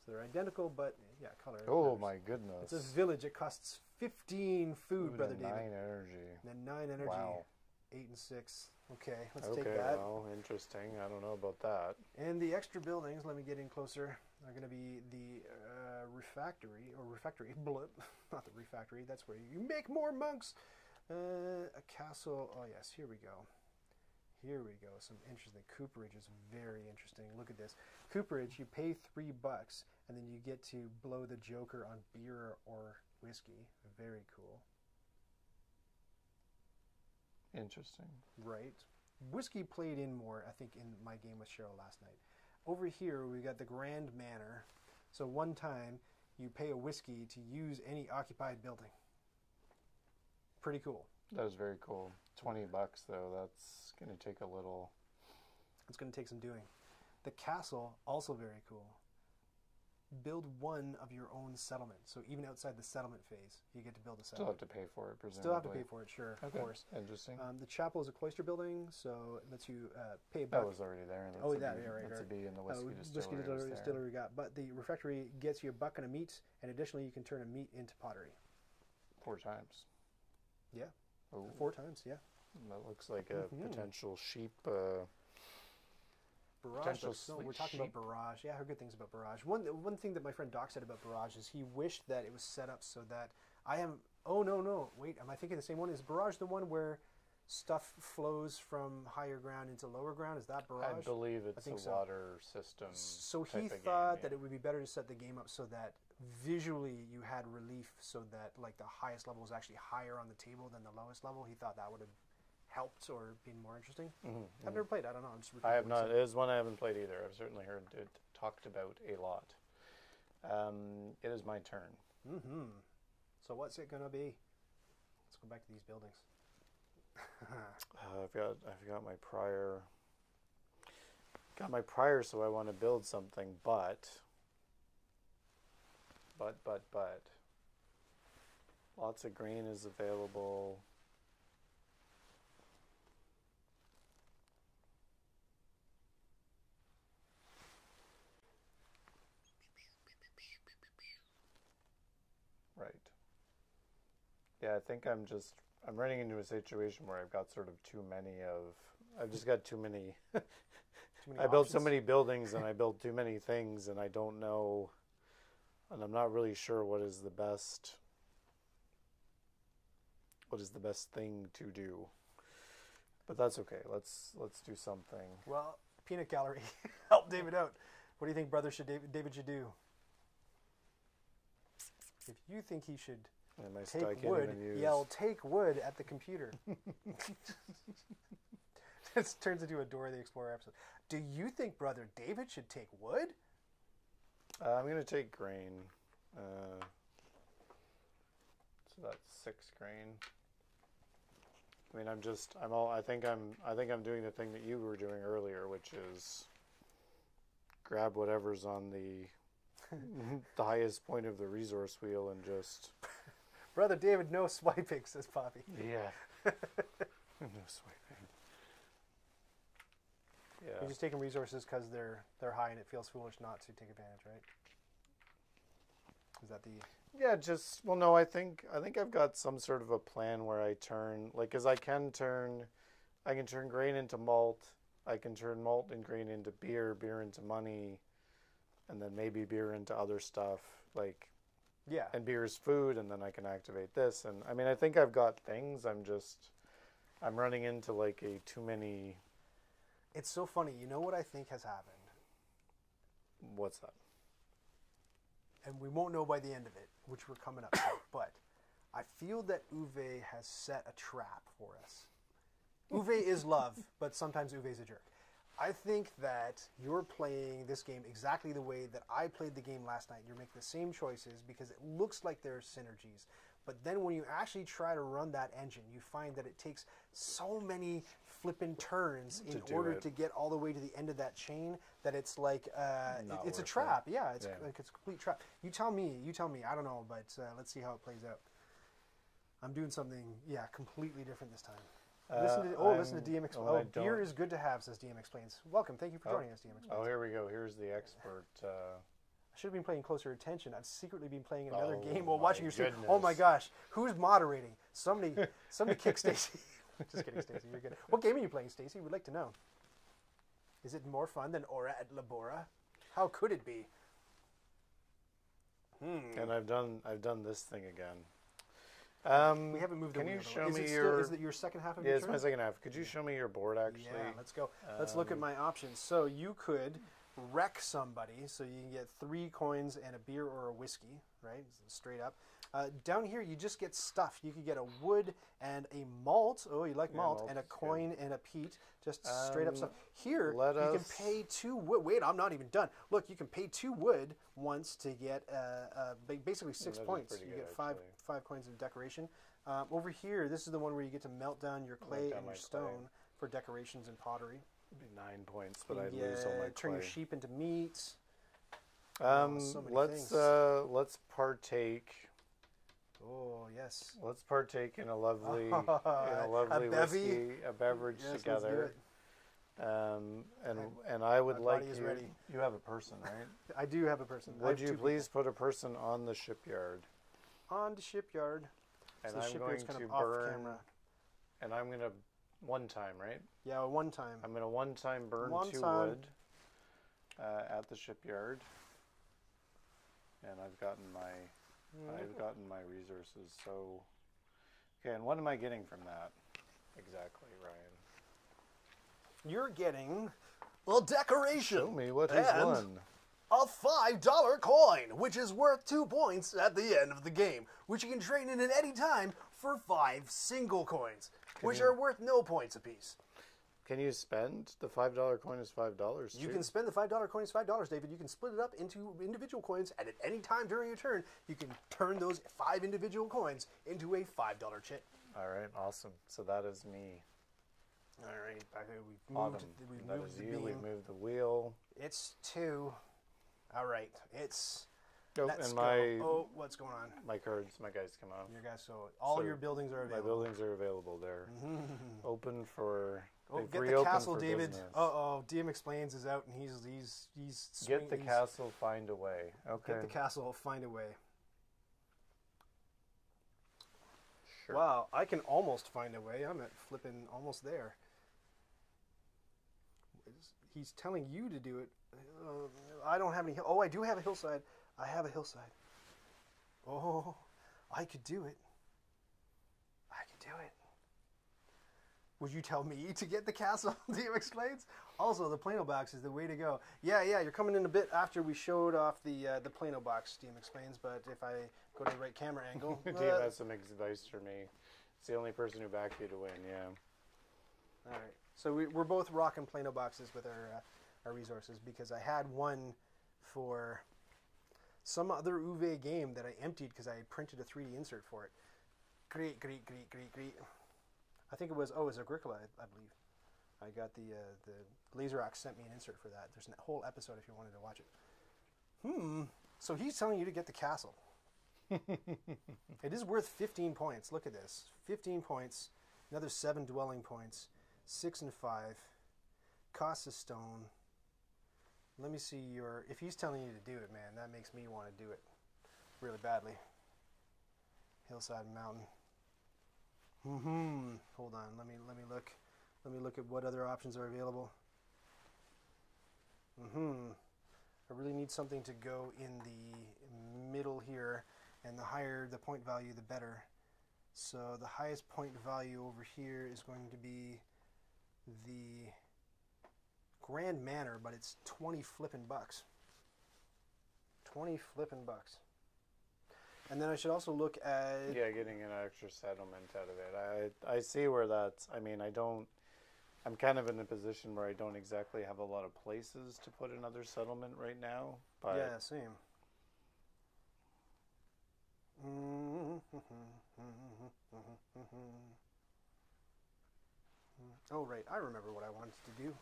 so they're identical, but yeah, color. Oh matters. my goodness! It's a village. It costs 15 food, Ooh, brother the David. nine energy. And then nine energy. Wow. Eight and six. Okay, let's Okay, take that. well, interesting. I don't know about that. And the extra buildings, let me get in closer, are going to be the uh, refactory, or refactory, [laughs] blip, not the refactory, that's where you make more monks. Uh, a castle, oh yes, here we go. Here we go, some interesting. Cooperage is very interesting. Look at this. Cooperage, you pay three bucks, and then you get to blow the Joker on beer or whiskey. Very cool. Interesting. Right. Whiskey played in more, I think, in my game with Cheryl last night. Over here, we got the Grand Manor. So one time, you pay a whiskey to use any occupied building. Pretty cool. That was very cool. Twenty bucks though. That's gonna take a little. It's going to take some doing. The castle, also very cool. Build one of your own settlement. So even outside the settlement phase, you get to build a settlement. Still have to pay for it, presumably. Still have to pay for it, sure, Okay. of course. Interesting. Um, the chapel is a cloister building, so it lets you uh, pay a that was already there. That's Oh, that- yeah, right, That's right. a B in the Uh, whiskey whiskey distillery. was distillery, got, but the refectory gets you a buck and a meat, and additionally you can turn a meat into pottery. Four times. Yeah. Four times, yeah. that looks like a Mhm. potential sheep. Uh, Barrage. No, we're talking sheep. about Barrage. Yeah, I heard good things about Barrage. One one thing that my friend Doc said about Barrage is he wished that it was set up so that I am. Oh no no wait, am I thinking the same one? Is Barrage the one where stuff flows from higher ground into lower ground? Is that Barrage? I believe it's think a so. water system. So he of game, thought that yeah. it would be better to set the game up so that visually you had relief, so that like the highest level was actually higher on the table than the lowest level. He thought that would have helped or been more interesting. Mhm, I've never played. I don't know. I'm just. I have not. It is one I haven't played either. I've certainly heard it talked about a lot. Um, it is my turn. Mm-hmm. So what's it gonna be? Let's go back to these buildings. [laughs] Uh, I've got I've got my prior got my prior, so I want to build something, but but but but lots of green is available. Right. Yeah, I think I'm just I'm running into a situation where I've got sort of too many of I've just got too many [laughs] Too many I built so many buildings and I [laughs] built too many things and I don't know and I'm not really sure what is the best what is the best thing to do. But that's okay. Let's let's do something. Well, peanut gallery, [laughs] help David out. What do you think, brother? Should David, David should do? If you think he should And I, take wood, yell "take wood" at the computer. [laughs] this turns into a Dora the Explorer episode. Do you think brother David should take wood? Uh, I'm gonna take grain. Uh, so that's six grain. I mean, I'm just, I'm all, I think I'm, I think I'm doing the thing that you were doing earlier, which is grab whatever's on the, [laughs] the highest point of the resource wheel and just, Brother David, no [laughs] swiping, says Poppy. yeah, [laughs] no swiping. Yeah. You're just taking resources because they're they're high, and it feels foolish not to take advantage, right? Is that the Yeah, just well, no. I think I think I've got some sort of a plan where I turn like, as I can turn, I can turn grain into malt. I can turn malt and grain into beer, beer into money, and then maybe beer into other stuff like, yeah? and beer is food, and then I can activate this. And I mean, I think I've got things. I'm just, I'm running into like a too many. It's so funny. You know what I think has happened, What's that? and we won't know by the end of it, which we're coming up to. [coughs] But I feel that Uwe has set a trap for us. Uwe is love, but sometimes Uwe's a jerk. I think that you're playing this game exactly the way that I played the game last night. You're making the same choices because it looks like there are synergies. But then when you actually try to run that engine, you find that it takes so many flippin' turns in do order it. to get all the way to the end of that chain that it's like uh, it- it's a worth it. trap. Yeah, it's Yeah. like it's a complete trap. You tell me. You tell me. I don't know, but uh, let's see how it plays out. I'm doing something, yeah, completely different this time. Listen to Uh, oh, listen to I'm- DM explain. well, Oh, beer don't- is good to have, says DM explains. Welcome, thank you for Oh. joining us, DM explains. Oh, here we go. Here's the expert. Uh, I should have been paying closer attention. I've secretly been playing another Oh, game while watching your stream. Oh my gosh, who's moderating? Somebody, [laughs] somebody kick Stacy. [laughs] Just kidding, Stacy. You're good. What game are you playing, Stacy? We'd like to know. Is it more fun than Ora et Labora? How could it be? Hmm. and I've done I've done this thing again. Um, We haven't moved. Can you show is me your? Is it your second half of yeah, your it's my second half. Could you show me your board actually? Yeah, let's go. let's look at Um, my options. So you could wreck somebody, so you can get three coins and a beer or a whiskey, right? Straight up. Uh, down here, you just get stuff. You could get a wood and a malt. Oh, you like Yeah, malt malt and a is good. coin and a peat. Just straight up Um, stuff. Here, let you can pay two wood. Wait, I'm not even done. Look, you can pay two wood once to get uh, uh, basically six is points. You get five actually. Five coins of decoration. Um, over here, this is the one where you get to melt down your clay down and your clay. stone for decorations and pottery. It'd be nine points, but I Yeah, lose all my turn your sheep into meat. Um, so many let's uh, let's partake. Oh yes. Let's partake in a lovely, in a [laughs] lovely bevy? whiskey, a beverage Yes, together. Um, and and I would like you. ready. You have a person, right? [laughs] I do have a person. Would you please put a person on the shipyard? On the shipyard? And so the I'm shipyard's going kind to of burn. off camera. And I'm gonna one time, right? Yeah, one time. I'm gonna one time burn One two time. wood uh, at the shipyard. And I've gotten my Mm-hmm. I've gotten my resources. So okay, and what am I getting from that exactly, Ryan? You're getting a decoration. Show me what he's won. A five dollar coin, which is worth two points at the end of the game, which you can trade in at any time for five single coins, which you- are worth no points apiece. Can you spend the five dollar coin is five dollars? You can spend the five dollar coins five dollars, David. You can split it up into individual coins, and at any time during your turn, you can turn those five individual coins into a five dollar chit. All right, awesome. So that is me. All right, back we've moved. Autumn. We've moved the you. We moved the wheel. It's two. All right, it's. Oh, let's and my go. Oh, what's going on? my cards, my guys come out. Your guys, so all So, your buildings are available. My buildings are available there. [laughs] Open for. Oh, get the castle, David. Uh oh, DM explains is out, and he's he's he's Get the he's- castle, find a way. Okay. Get the castle. Find a way. Sure. Wow, I can almost find a way. I'm at flipping almost there. He's telling you to do it. Uh, I don't have any. hill- Oh, I do have a hillside. I have a hillside. Oh, I could do it. I could do it. Would you tell me to get the castle? [laughs] DM explains. Also, the Plano box is the way to go. Yeah, yeah, you're coming in a bit after we showed off the uh, the Plano box. DM explains. But if I go to the right camera angle, [laughs] Dave uh, has some advice for me. It's the only person who backed you to win. Yeah. All right. So we, we're both rocking Plano boxes with our uh, our resources because I had one for some other Uwe game that I emptied because I printed a 3D insert for it. Great, great, great, great, great. I think it was oh, it was Agricola, I, I believe. I got the uh, the LaserOx sent me an insert for that. There's a whole episode if you wanted to watch it. Hmm. So he's telling you to get the castle. [laughs] it is worth 15 points. Look at this. 15 points. Another seven dwelling points. Six and five. Cost a stone. Let me see your. If he's telling you to do it, man, that makes me want to do it really badly. Hillside Mountain. Hmm. Hold on. Let me let me look. Let me look at what other options are available. Mm-hmm. I really need something to go in the middle here, and the higher the point value, the better. So the highest point value over here is going to be the Grand Manor, but it's twenty flippin' bucks. Twenty flippin' bucks. And then I should also look at Yeah, getting an extra settlement out of it. I I see where that's. I mean, I don't. I'm kind of in a position where I don't exactly have a lot of places to put another settlement right now. But yeah, same. [laughs] Oh, right. I remember what I wanted to do.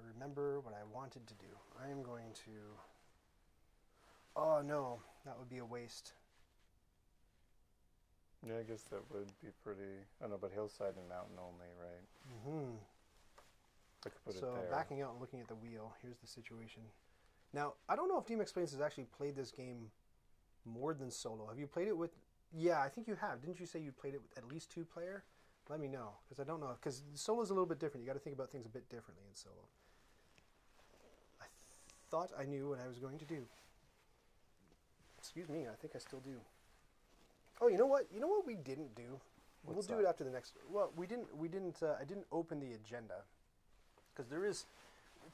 I remember what I wanted to do. I am going to. Oh, no. That would be a waste. yeah, I guess that would be pretty. I don't know, but hillside and mountain only, right? Mm hmm I could put so it there. backing out and looking at the wheel, here's the situation. Now, I don't know if DM explains has actually played this game more than solo. Have you played it with? Yeah, I think you have. Didn't you say you played it with at least two player? Let me know because I don't know because solo is a little bit different. You got to think about things a bit differently in solo. Thought I knew what I was going to do. Excuse me, I think I still do. Oh, you know what? You know what we didn't do? What's we'll do that? it after the next. Well, we didn't. We didn't. Uh, I didn't open the agenda because there is.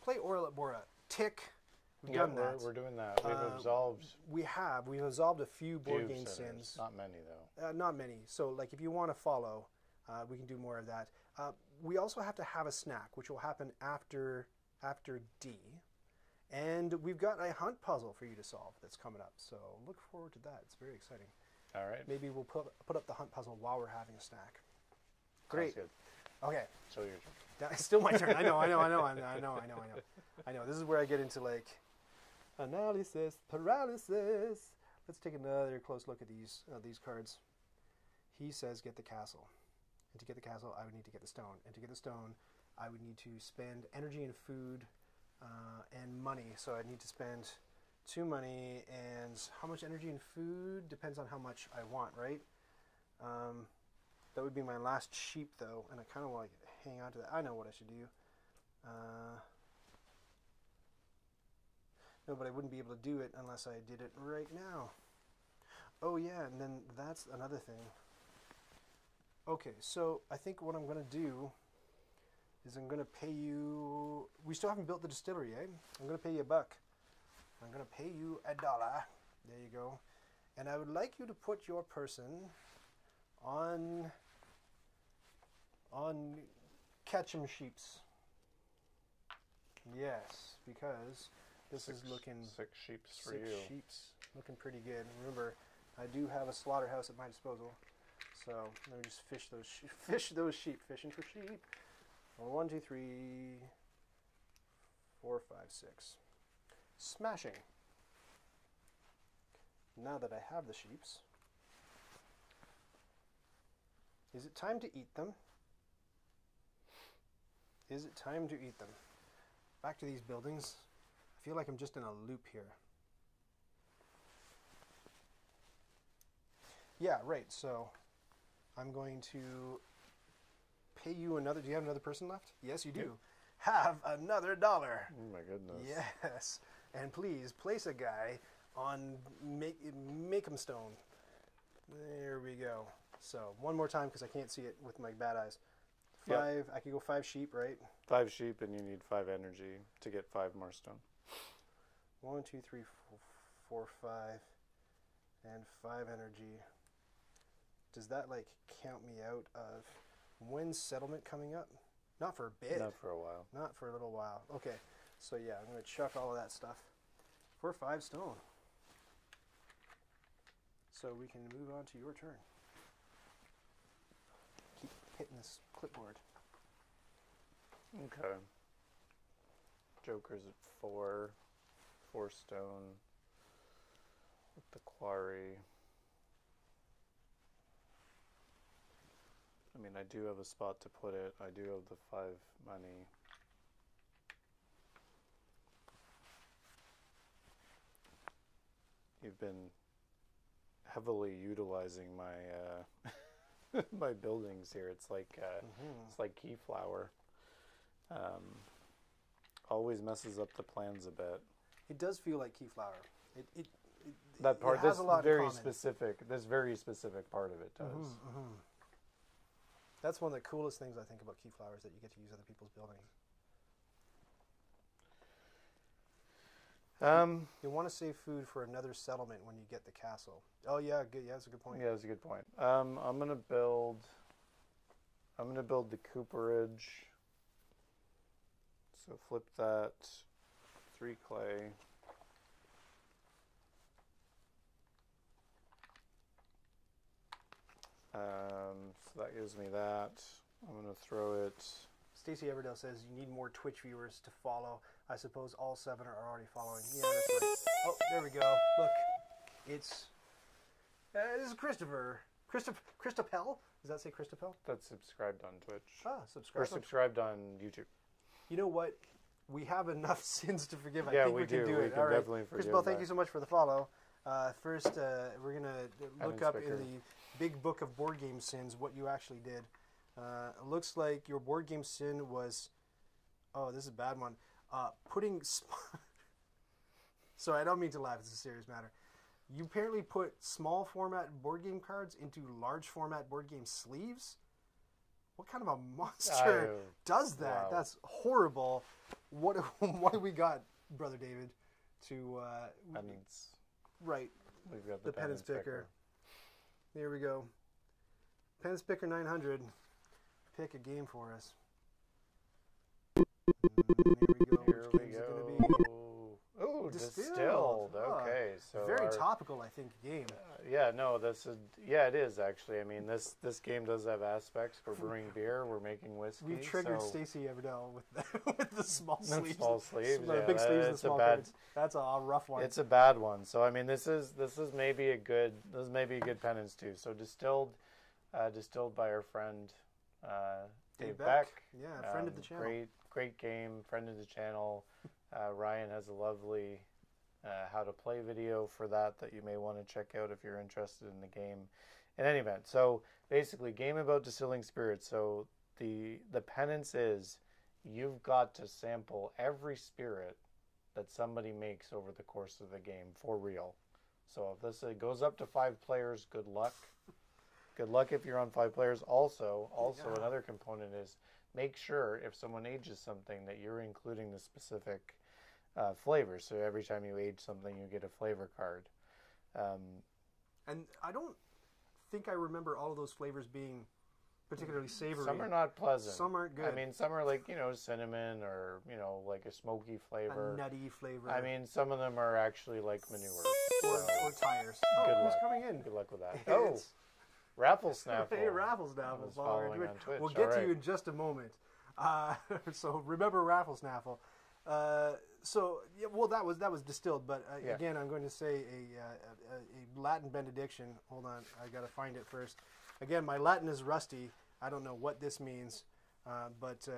Play Ora et Labora. Tick. We've yeah, done we're, that. we're doing that. We've Uh, absolved we have. We've absolved a few board game sinners. sins. Not many though. Uh, not many. So, like, if you want to follow, uh, we can do more of that. Uh, we also have to have a snack, which will happen after after D, and we've got a hunt puzzle for you to solve that's coming up. So look forward to that. It's very exciting. All right. Maybe we'll put, put up the hunt puzzle while we're having a snack. Great. Okay. So yours. It's still my turn. I know, I know, I know, I know, I know, I know, I know. I know. This is where I get into like analysis, paralysis. Let's take another close look at these uh, these cards. He says, get the castle. And to get the castle, I would need to get the stone. And to get the stone, I would need to spend energy and food uh, and money. So I need to spend two money and how much energy and food depends on how much I want, right? Um, that would be my last sheep, though, and I kind of want to hang on to that. I know what I should do. Uh, no, but I wouldn't be able to do it unless I did it right now. Oh, yeah, and then that's another thing. Okay, so I think what I'm going to do is I'm going to pay you. We still haven't built the distillery, eh? I'm going to pay you a buck. I'm going to pay you a dollar. There you go. And I would like you to put your person on on Ketchum sheeps. Yes, because this six, is looking six sheeps for six you. sheeps looking pretty good. Remember, I do have a slaughterhouse at my disposal, so let me just fish those [laughs] fish those sheep. Fishing for sheep. One, two, three, four, five, six. Smashing. Now that I have the sheeps, is it time to eat them? Is it time to eat them? Back to these buildings. I feel like I'm just in a loop here. Yeah, right. So I'm going to pay you another. Do you have another person left? Yes, you do. Have another dollar. Oh my goodness. Yes, and please place a guy on make make him stone. There we go. So one more time because I can't see it with my bad eyes. Yep. Five. I could go five sheep, right? Five sheep, and you need five energy to get five more stone. One, two, three, four, four, five, and five energy. Does that like count me out of when's settlement coming up? Not for a bit. Not for a while. Not for a little while. Okay. So yeah, I'm gonna chuck all of that stuff for five stone. So we can move on to your turn. Keep hitting this clipboard. Okay. Joker's at four. Four stone. With the quarry. I mean, I do have a spot to put it. I do have the five money. You've been heavily utilizing my uh, [laughs] my buildings here. It's like uh, Mhm. it's like Keyflower. Um, always messes up the plans a bit. It does feel like Keyflower. It, it, it That part, it has this a lot very specific, this very specific part of it does. Mhm, mhm that's one of the coolest things I think about Keyflower is that you get to use other people's buildings. Um, you want to save food for another settlement when you get the castle. Oh yeah, good. Yeah, that's a good point. Yeah, that's a good point. Um, I'm gonna build. I'm gonna build the cooperage. So flip that, three clay. Um, so that gives me that. I'm gonna throw it. Stacy Everdale says you need more Twitch viewers to follow. I suppose all seven are already following. Yeah, that's right. Oh, there we go. Look, it's uh, this is Christopher. Christopher Christopel. Does that say Christopel? That's subscribed on Twitch. Ah, subscribed. Or subscribed on YouTube. You know what? We have enough [laughs] sins to forgive. I Yeah, think we we, can do. do We it. can All right. definitely forgive Christopel, thank that. you so much for the follow. Uh, first, uh, we're gonna look up in the big book of board game sins what you actually did. Uh, it looks like your board game sin was. Oh, this is a bad one. Uh, putting. [laughs] Sp- Sorry, I don't mean to laugh. It's a serious matter. You apparently put small format board game cards into large format board game sleeves. What kind of a monster does that? wow. That's horrible. What [laughs] what do we got, brother David? To uh, Penance. right, We've got the the, penance penance picker. Here we go. Penance Picker 900. Pick a game for us. Here we go. Which we game's it gonna be? go. Oh, Distilled. distilled. Okay, so Very our- topical, I think, game. uh, yeah, no, this is yeah, it is actually. I mean, this this game does have aspects. We're brewing beer. We're making whiskey. We triggered so Stacy Everdell with the, [laughs] with the small sleeves. small sleeves, yeah, big that- sleeves it's a bad- cards. That's a rough one. It's a bad one. So I mean, this is this is maybe a good this is maybe a good penance too. So distilled, uh, distilled by our friend uh, Dave, Beck. Beck. Yeah, friend of Um, the channel. Great, great game. Friend of the channel. [laughs] Uh, Ryan has a lovely uh, how to play video for that that you may want to check out if you're interested in the game. In any event, so basically, game about distilling spirits. So the the penance is you've got to sample every spirit that somebody makes over the course of the game for real. So if this goes up to five players, good luck. Good luck if you're on five players. Also, also Yeah. another component is make sure if someone ages something that you're including the specific uh, flavor. So every time you age something, you get a flavor card. Um, And I don't think I remember all of those flavors being particularly savory. some are not pleasant. Some aren't good. I mean, some are like you know cinnamon or you know like a smoky flavor. a nutty flavor. I mean, some of them are actually like manure. or, So or tires. Oh, Good who's luck. coming in? good luck with that. [laughs] Oh, It's- Raffle [laughs] Snaffle. Hey, Raffles now. was follow our following on Twitch. We'll get to you in just a moment. Uh, [laughs] so remember Raffles Snaffle. Uh, so yeah, well, that was that was distilled, but uh, Yeah. again, I'm going to say a, uh, a, a Latin benediction. Hold on, I got to find it first. Again, my Latin is rusty. I don't know what this means, uh, but uh,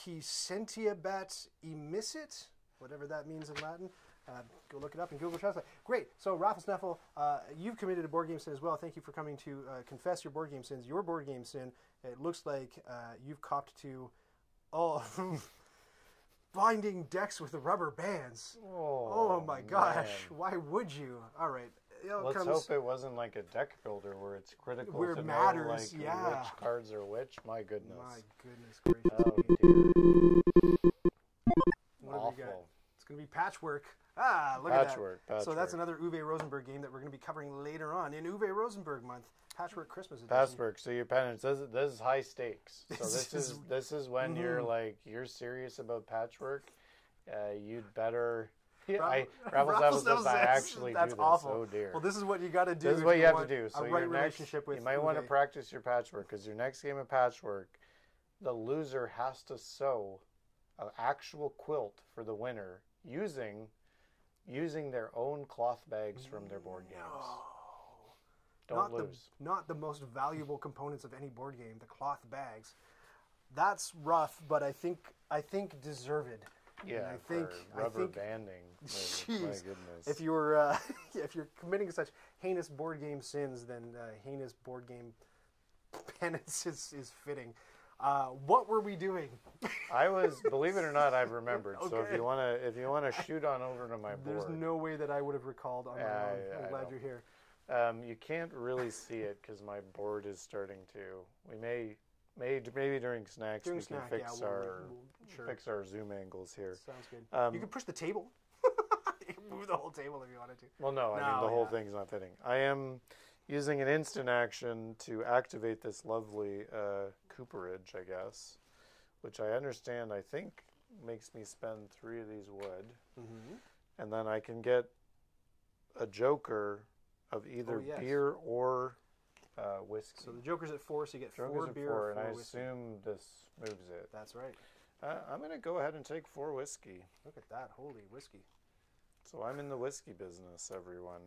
qui sentiabat emissit, whatever that means in Latin. Uh, go look it up in Google Translate. Great. So, Raffle Snaffle, uh, you've committed a board game sin as well. Thank you for coming to uh, confess your board game sins. Your board game sin, it looks like uh, you've copped to oh, [laughs] binding decks with the rubber bands. Oh, my gosh. man. Why would you? All right. Let's comes- hope it wasn't like a deck builder where it's critical Where to it know like yeah. which cards are which. My goodness. My goodness gracious. Oh dear. What have we got? Awful. It's going to be patchwork. Ah, look at that. Patchwork. So that's another Uwe Rosenberg game that we're going to be covering later on in Uwe Rosenberg month, Patchwork Christmas edition. Passwork. So your penance. This is, this is high stakes. [laughs] So This is- is this is when you're Mhm. like you're serious about patchwork. Uh, you'd better. Yeah, [laughs] I [laughs] Raffles Raffles Apples I actually that's do this. awful. Oh dear. Well, this is what you got to do. This is what you have to do. So right next, relationship with you might want to practice your patchwork because your next game of patchwork, the loser has to sew an actual quilt for the winner using using their own cloth bags from their board games. Don't not lose. The, not the most valuable components of any board game, the cloth bags. That's rough, but I think I think deserved. yeah, I think for I rubber think banding. [laughs] My- Jeez. My goodness. if you're uh, [laughs] if you're committing such heinous board game sins, then uh, heinous board game [laughs] penance is, is fitting. Uh, what were we doing? [laughs] I was, believe it or not, I've remembered. So if you wanna, if you wanna shoot on over to my board, There's no way that I would have recalled on my Yeah, own. I'm I glad you're here. Um, you can't really see it because my board is starting to. We may, may maybe during snacks During we snack, can yeah, fix we'll- our we'll- sure. fix our zoom angles here. Sounds good. Um, you can push the table. [laughs] you can move the whole table if you wanted to. Well, no, I mean No, the whole yeah. thing's not fitting. I am using an instant action to activate this lovely uh, cooperage, I guess, which I understand. I think makes me spend three of these wood, Mm-hmm. and then I can get a joker of either Oh, yes. beer or uh, whiskey. So the Joker's at four, so you get Joker's four beer four, and four I whiskey. assume this moves it. That's right. Uh, I'm gonna go ahead and take four whiskey. Look at that. Holy whiskey. So I'm in the whiskey business, everyone.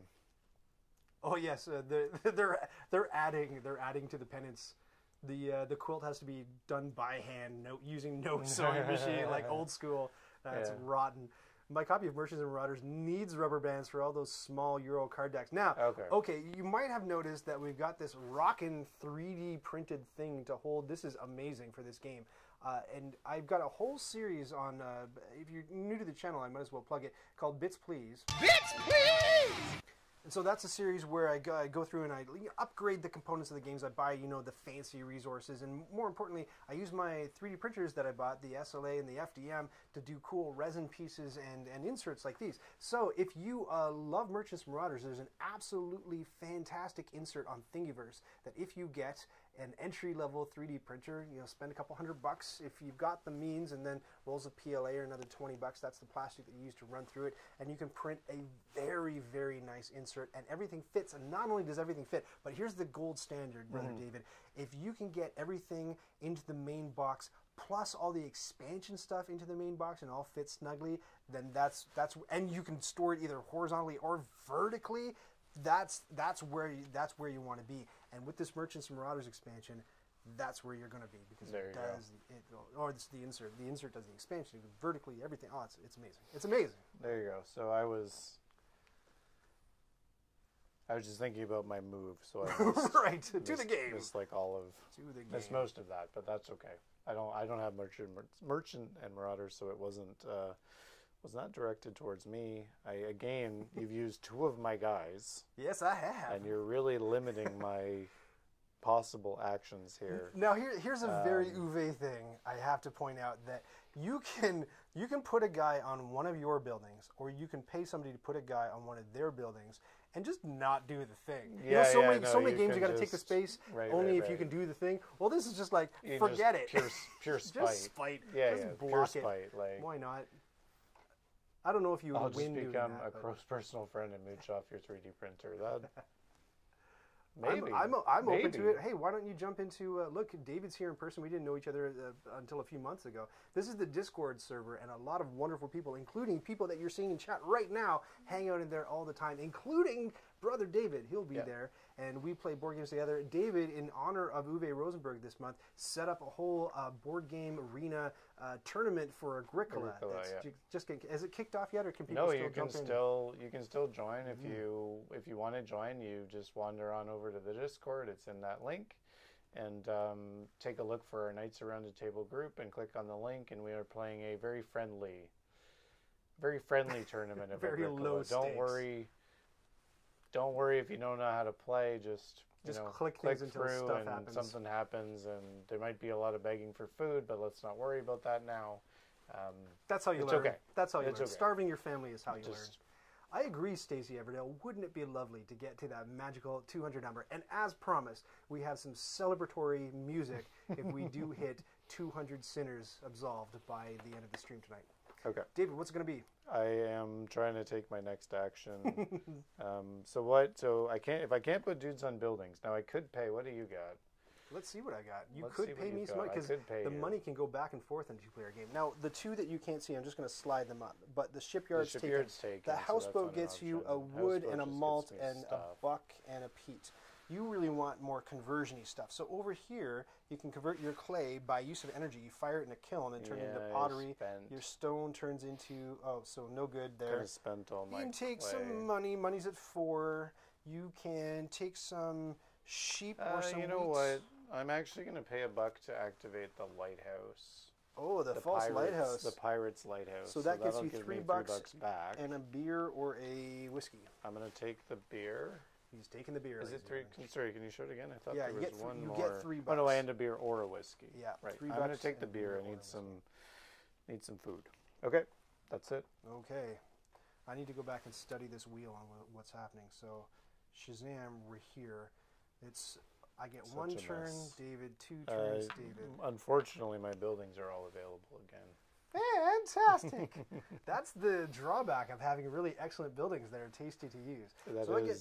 Oh yes, uh, they're, [laughs] they're they're adding they're adding to the penance. The uh, the quilt has to be done by hand, no using no [laughs] sewing machine, like old school. That's Yeah. rotten. My copy of Merchants and Marauders needs rubber bands for all those small Euro card decks. Now, Okay. okay, you might have noticed that we've got this rockin' 3D printed thing to hold. This is amazing for this game. Uh, and I've got a whole series on. Uh, if you're new to the channel, I might as well plug it. Called Bits Please. Bits Please. And so that's a series where I go, I go through and I upgrade the components of the games. I buy, you know, the fancy resources, and more importantly, I use my 3D printers that I bought, the SLA and the FDM, to do cool resin pieces and, and inserts like these. So if you uh, love Merchants Marauders, there's an absolutely fantastic insert on Thingiverse that if you get an entry level 3D printer, you know, spend a couple hundred bucks if you've got the means, and then rolls of PLA or another 20 bucks. That's the plastic that you use to run through it, and you can print a very, very nice insert, and everything fits. And not only does everything fit, but here's the gold standard, brother mm-hmm. David. If you can get everything into the main box plus all the expansion stuff into the main box and all fits snugly, then that's that's and you can store it either horizontally or vertically. That's that's where you, that's where you want to be. And with this Merchants and Marauders expansion, that's where you're going to be because There it does it or it's the insert. The insert does the expansion vertically. Everything. Oh, it's it's amazing. It's amazing. There you go. So I was, I was just thinking about my move. So I [laughs] missed, right to missed- the game. missed like all of To the game. missed most of that, but that's okay. I don't I don't have merchant merchant and marauders, so it wasn't uh, was not directed towards me. I again, you've used two of my guys, Yes, I have. and you're really limiting [laughs] my possible actions here. Now here, here's a very Um, Uwe thing. I have to point out that you can you can put a guy on one of your buildings, or you can pay somebody to put a guy on one of their buildings, and just not do the thing. you know, Yeah, so yeah, many no, so many you games you got to take the space right, only right, if you can do the thing. Well, this is just like You forget just it. Pure, [laughs] pure spite. just spite. Yeah, just yeah, block pure it. spite. Like Why not? I don't know if you would I'll just become that. a close personal friend and mooch off your 3D printer. That [laughs] I'm- maybe I'm, I'm, open to it. Hey, why don't you jump into? Uh, look, David's here in person. We didn't know each other uh, until a few months ago. This is the Discord server, and a lot of wonderful people, including people that you're seeing in chat right now, hang out in there all the time, including brother David. He'll be Yeah. there, and we play board games together. David, in honor of Uwe Rosenberg this month, set up a whole uh, board game arena uh, tournament for Agricola. Agricola, that's yeah. just getting, has it kicked off yet, or can people No, still you can in? still you can still join if Mm-hmm. you if you want to join. You just wander on over to the Discord. It's in that link, and um, take a look for our Nights Around the Table group and click on the link. And we are playing a very friendly, very friendly [laughs] tournament of Very Agricola. low Don't worry. Don't worry if you don't know how to play. Just Just know, click click things until through stuff and happens. something happens, and there might be a lot of begging for food, but let's not worry about that now. Um, That's how you It's learn. okay. That's how you It's learn. okay. Starving your family is how you learn. I agree, Stacy Everdell. Wouldn't it be lovely to get to that magical 200 number? And as promised, we have some celebratory music if we do [laughs] hit 200 sinners absolved by the end of the stream tonight. Okay. David, what's it going to be? I am trying to take my next action. [laughs] um, so what? So I can't if I can't put dudes on buildings. Now I could pay. What do you got? Let's see what I got. You Let's could pay me some money because the you. money can go back and forth in a two-player game. Now, the two that you can't see, I'm just going to slide them up. But the shipyard's, shipyard's taken. taken, The houseboat an gets you a wood and a malt and a buck and a peat. You really want more conversion-y stuff. So over here, you can convert your clay by use of energy. You fire it in a kiln and turn it into pottery. Your stone turns into oh, so no good there. Spent all my You can take clay. some money. Money's at four. You can take some sheep or Uh, some. you know wheat. what? I'm actually going to pay a buck to activate the lighthouse. Oh, the, The false pirates, lighthouse. The pirates lighthouse. So that gets that'll you three me bucks three bucks back. and a beer or a whiskey. I'm going to take the beer. He's taking the beer. Is it ladies and three? gentlemen. Sorry, can you show it again? I thought Yeah, there was get three- one you more. get three Oh no, I bucks. end a beer or a whiskey. Yeah, right. three I'm gonna take the beer. beer I or a need whiskey. some, need some food. Okay, that's it. Okay. I need to go back and study this wheel on what's happening. So, Shazam, we're here. It's I get Such one turn, mess. David. Two Uh, turns, David. unfortunately, my buildings are all available again. Fantastic! [laughs] That's the drawback of having really excellent buildings that are tasty to use. That is so I get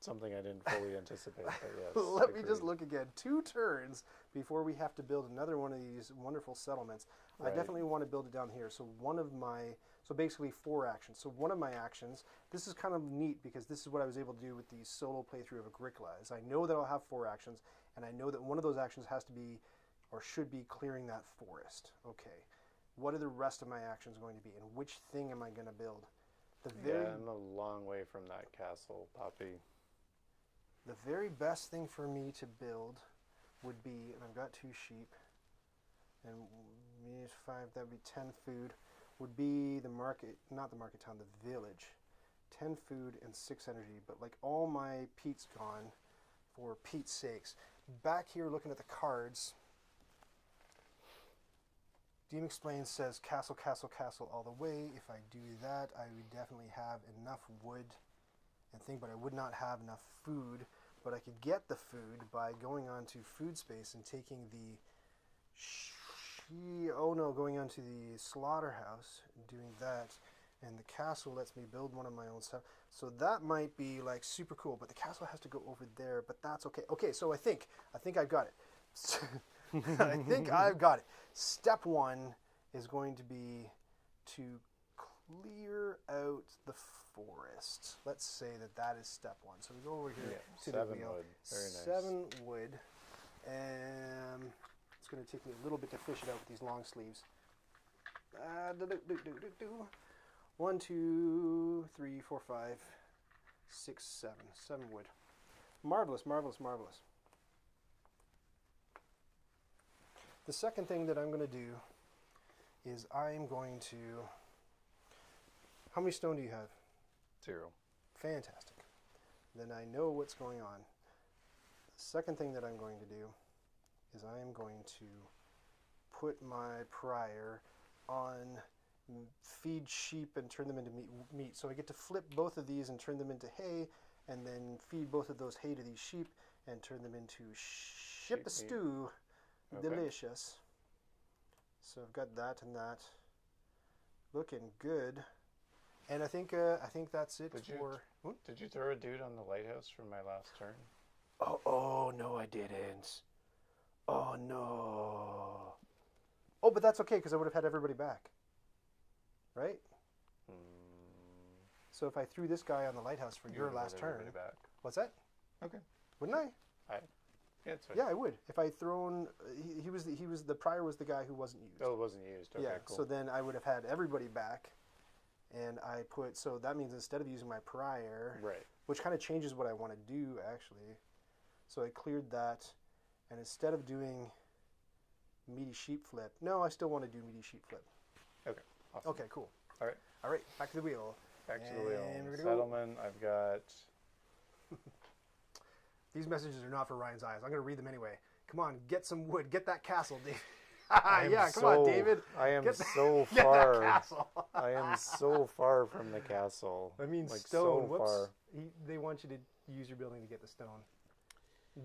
something I didn't fully anticipate. But [laughs] yes, Let me just look again. Two turns before we have to build another one of these wonderful settlements. I definitely want to build it down here. So one of my, so basically four actions. So one of my actions, this is kind of neat because this is what I was able to do with the solo playthrough of Agricola. Is I know that I'll have four actions, and I know that one of those actions has to be, or should be, clearing that forest. Okay. What are the rest of my actions going to be, and which thing am I going to build? The very Yeah, I'm a long way from that castle, Poppy. The very best thing for me to build would be, and I've got two sheep, and minus five, that would be 10 food, would be the market, not the market town, the village. 10 food and 6 energy, but like all my peat's gone for Pete's sakes. Back here looking at the cards, DM Explains says castle, castle, castle all the way. If I do that, I would definitely have enough wood and thing, but I would not have enough food. But I could get the food by going on to food space and taking the she oh no, going on to the slaughterhouse and doing that. And the castle lets me build one of my own stuff. So that might be like super cool, but the castle has to go over there, but that's okay. Okay, so I think I think I've got it. [laughs] I think [laughs] I've got it. Step one is going to be to clear out the forest. Let's say that that is step one. So we go over here Yeah, to seven the wheel. wood. Very nice. Seven wood. And it's going to take me a little bit to fish it out with these long sleeves. Uh, do, do, do. One, two, three, four, five, six, seven. Seven wood. Marvelous, marvelous, marvelous. The second thing that I'm going to do is I'm going to. How many stone do you have? Zero. Fantastic. Then I know what's going on. The second thing that I'm going to do is I am going to put my prior on feed sheep and turn them into meat, meat. So I get to flip both of these and turn them into hay, and then feed both of those hay to these sheep and turn them into ship Sheep stew. Okay. Delicious. So I've got that and that. Looking good. And I think uh, I think that's it Did you- for. Hmm? Did you throw a dude on the lighthouse from my last turn? Oh, oh no, I didn't. Oh no. Oh, but that's okay because I would have had everybody back. Right? Hmm, So if I threw this guy on the lighthouse for you your last had turn, everybody Back. what's that? Okay. Wouldn't I? Yeah, it's fine. Yeah, I would. If I thrown, uh, he, he was the, he was the prior was the guy who wasn't used. Oh, it wasn't used. Okay, yeah. cool. So then I would have had everybody back, and I put so that means instead of using my prior, right. which kind of changes what I want to do actually. So I cleared that, and instead of doing meaty sheep flip, no, I still want to do meaty sheep flip. Okay. Awesome. Okay, cool. All right. All right, back to the wheel. Back to the wheel. We're go- Settlement. I've got. [laughs] These messages are not for Ryan's eyes. I'm going to read them anyway. Come on, get some wood. Get that castle, Dave. [laughs] Yeah, come so- on, David. I am so [laughs] far. castle. [laughs] I am so far from the castle. I mean, like stone. So Whoops. far. He, they want you to use your building to get the stone.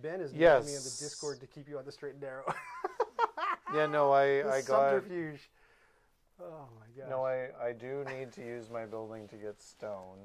Ben is Yes. me on the Discord to keep you on the straight and narrow. Yeah, no, I I got. subterfuge. Oh my god. No, I I do need to use my building to get stone.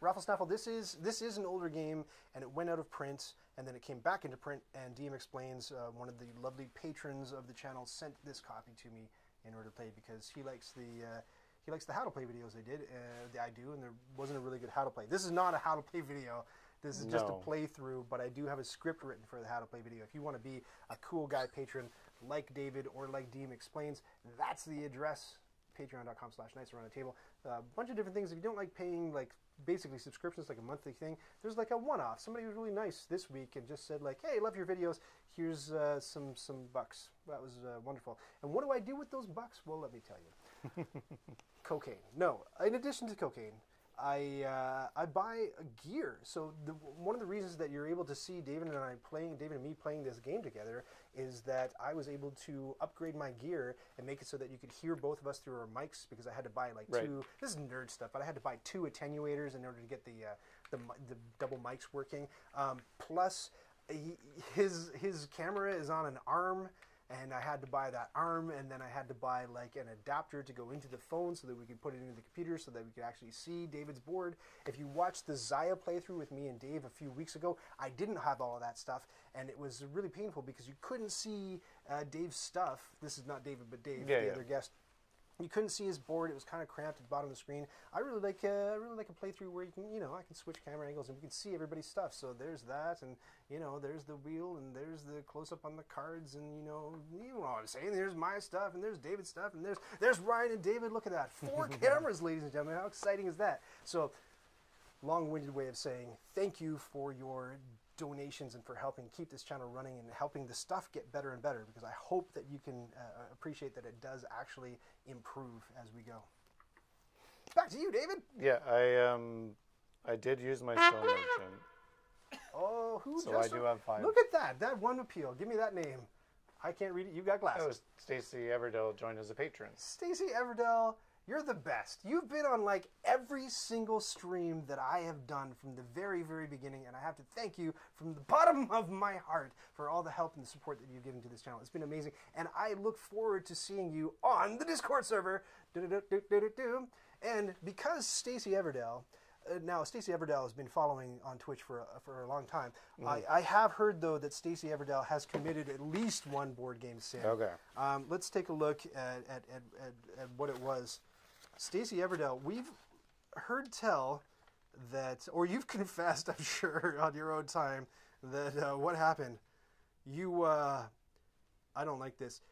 Raffle Snaffle, this is this is an older game, and it went out of print, and then it came back into print. And DM explains uh, one of the lovely patrons of the channel sent this copy to me in order to play because he likes the uh, he likes the how to play videos they did. Uh, that I do, and there wasn't a really good how to play. This is not a how to play video. This is just a playthrough, but I do have a script written for the how to play video. If you want to be a cool guy patron like David or like DM explains, that's the address patreon.com slash nights around the table a bunch of different things if you don't like paying like basically subscriptions like a monthly thing. There's like a one-off. Somebody was really nice this week and just said like hey love your videos. Here's uh, some some bucks. That was uh, wonderful. And what do i do with those bucks? Well let me tell you. [laughs] Cocaine. No. In addition to cocaine I uh, I buy a gear. So the, one of the reasons that you're able to see David and I playing, David and me playing this game together, is that I was able to upgrade my gear and make it so that you could hear both of us through our mics because I had to buy like Right. two. This is nerd stuff, but I had to buy two attenuators in order to get the uh, the, the double mics working. Um, plus, he, his his camera is on an arm and I had to buy that arm, and then I had to buy like an adapter to go into the phone so that we could put it into the computer so that we could actually see David's board. If you watched the Zaya playthrough with me and Dave a few weeks ago, I didn't have all of that stuff, and it was really painful because you couldn't see uh, Dave's stuff. This is not David, but Dave, Yeah, the yeah. other guest. You couldn't see his board; it was kind of cramped at the bottom of the screen. I really like, uh, I really like a playthrough where you can, you know, I can switch camera angles and we can see everybody's stuff. So there's that, and you know, there's the wheel, and there's the close up on the cards, and you know, you know what I'm saying. There's my stuff, and there's David's stuff, and there's there's Ryan and David. Look at that, four [laughs] cameras, ladies and gentlemen. How exciting is that? So, long-winded way of saying thank you for your donations and for helping keep this channel running and helping the stuff get better and better because I hope that you can uh, appreciate that it does actually improve as we go. Back to you, David. Yeah, I um, I did use my Stone Merchant. Oh, who So I do have five. Look at that. That one appeal. Give me that name. I can't read it. You got glasses. That was Stacy Everdell joined as a patron. Stacy Everdell, you're the best. You've been on like every single stream that I have done from the very, very beginning, and I have to thank you from the [laughs] bottom of my heart for all the help and the support that you've given to this channel. It's been amazing, and I look forward to seeing you on the Discord server. And because Stacy Everdell. Uh, now, Stacy Everdell has been following on Twitch for a, for a long time. I, I have heard though that Stacy Everdell has committed at least one board game sin. Okay. Um, let's take a look at, at, at, at, at what it was. Stacy Everdell, we've heard tell that, or you've [laughs] confessed, I'm sure, on your own time, that uh, what happened. You, uh, I don't like this. [laughs]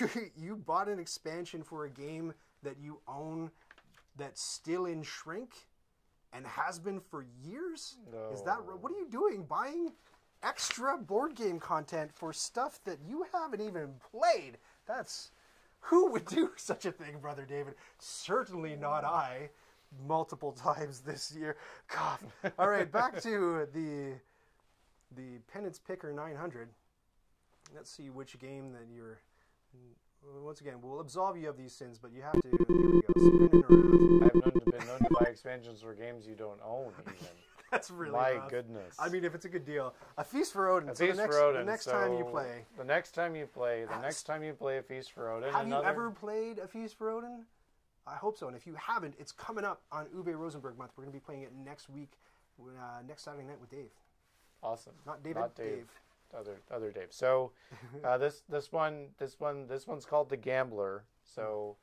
You, you bought an expansion for a game that you own that's still in shrink and has been for years? Is that what are you doing? Buying extra board game content for stuff that you haven't even played? That's who would do such a thing, brother David? Certainly not I. Multiple times this year. Cough. All right, back to the the Penance Picker 900. Let's see which game that you're. Once again, we'll absolve you of these sins, but you have to. Here we go. Around. I've been known to buy expansions for games you don't own. Even That's really my rough. goodness. I mean, if it's a good deal, a feast for Odin. a so feast the next, for Odin. the next time you play, the next time you play, the next time you play a feast for Odin. have another, you ever played a feast for Odin? I hope so. And if you haven't, it's coming up on Uwe Rosenberg month. We're going to be playing it next week, uh, next Saturday night with Dave. Awesome. Not David, Not Dave. Dave. Other other Dave. So [laughs] uh, this this one this one this one's called the Gambler. So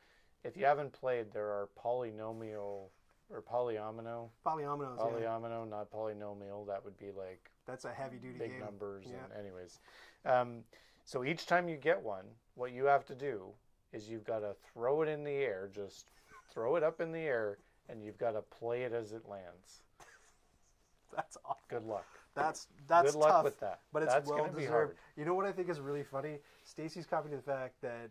if you haven't played, there are polynomial or polyomino, Polyominoes. yeah. polyomino, not polynomial. That would be like That's a heavy duty big game. numbers. Yeah. And anyways, um, so each time you get one, what you have to do is you've got to throw it in the air. Just throw it up in the air, and you've got to play it as it lands. [laughs] That's awful. Good luck. That's that's Good luck tough, with that. but it's That's well deserved. You know what I think is really funny? Stacy's copying the fact that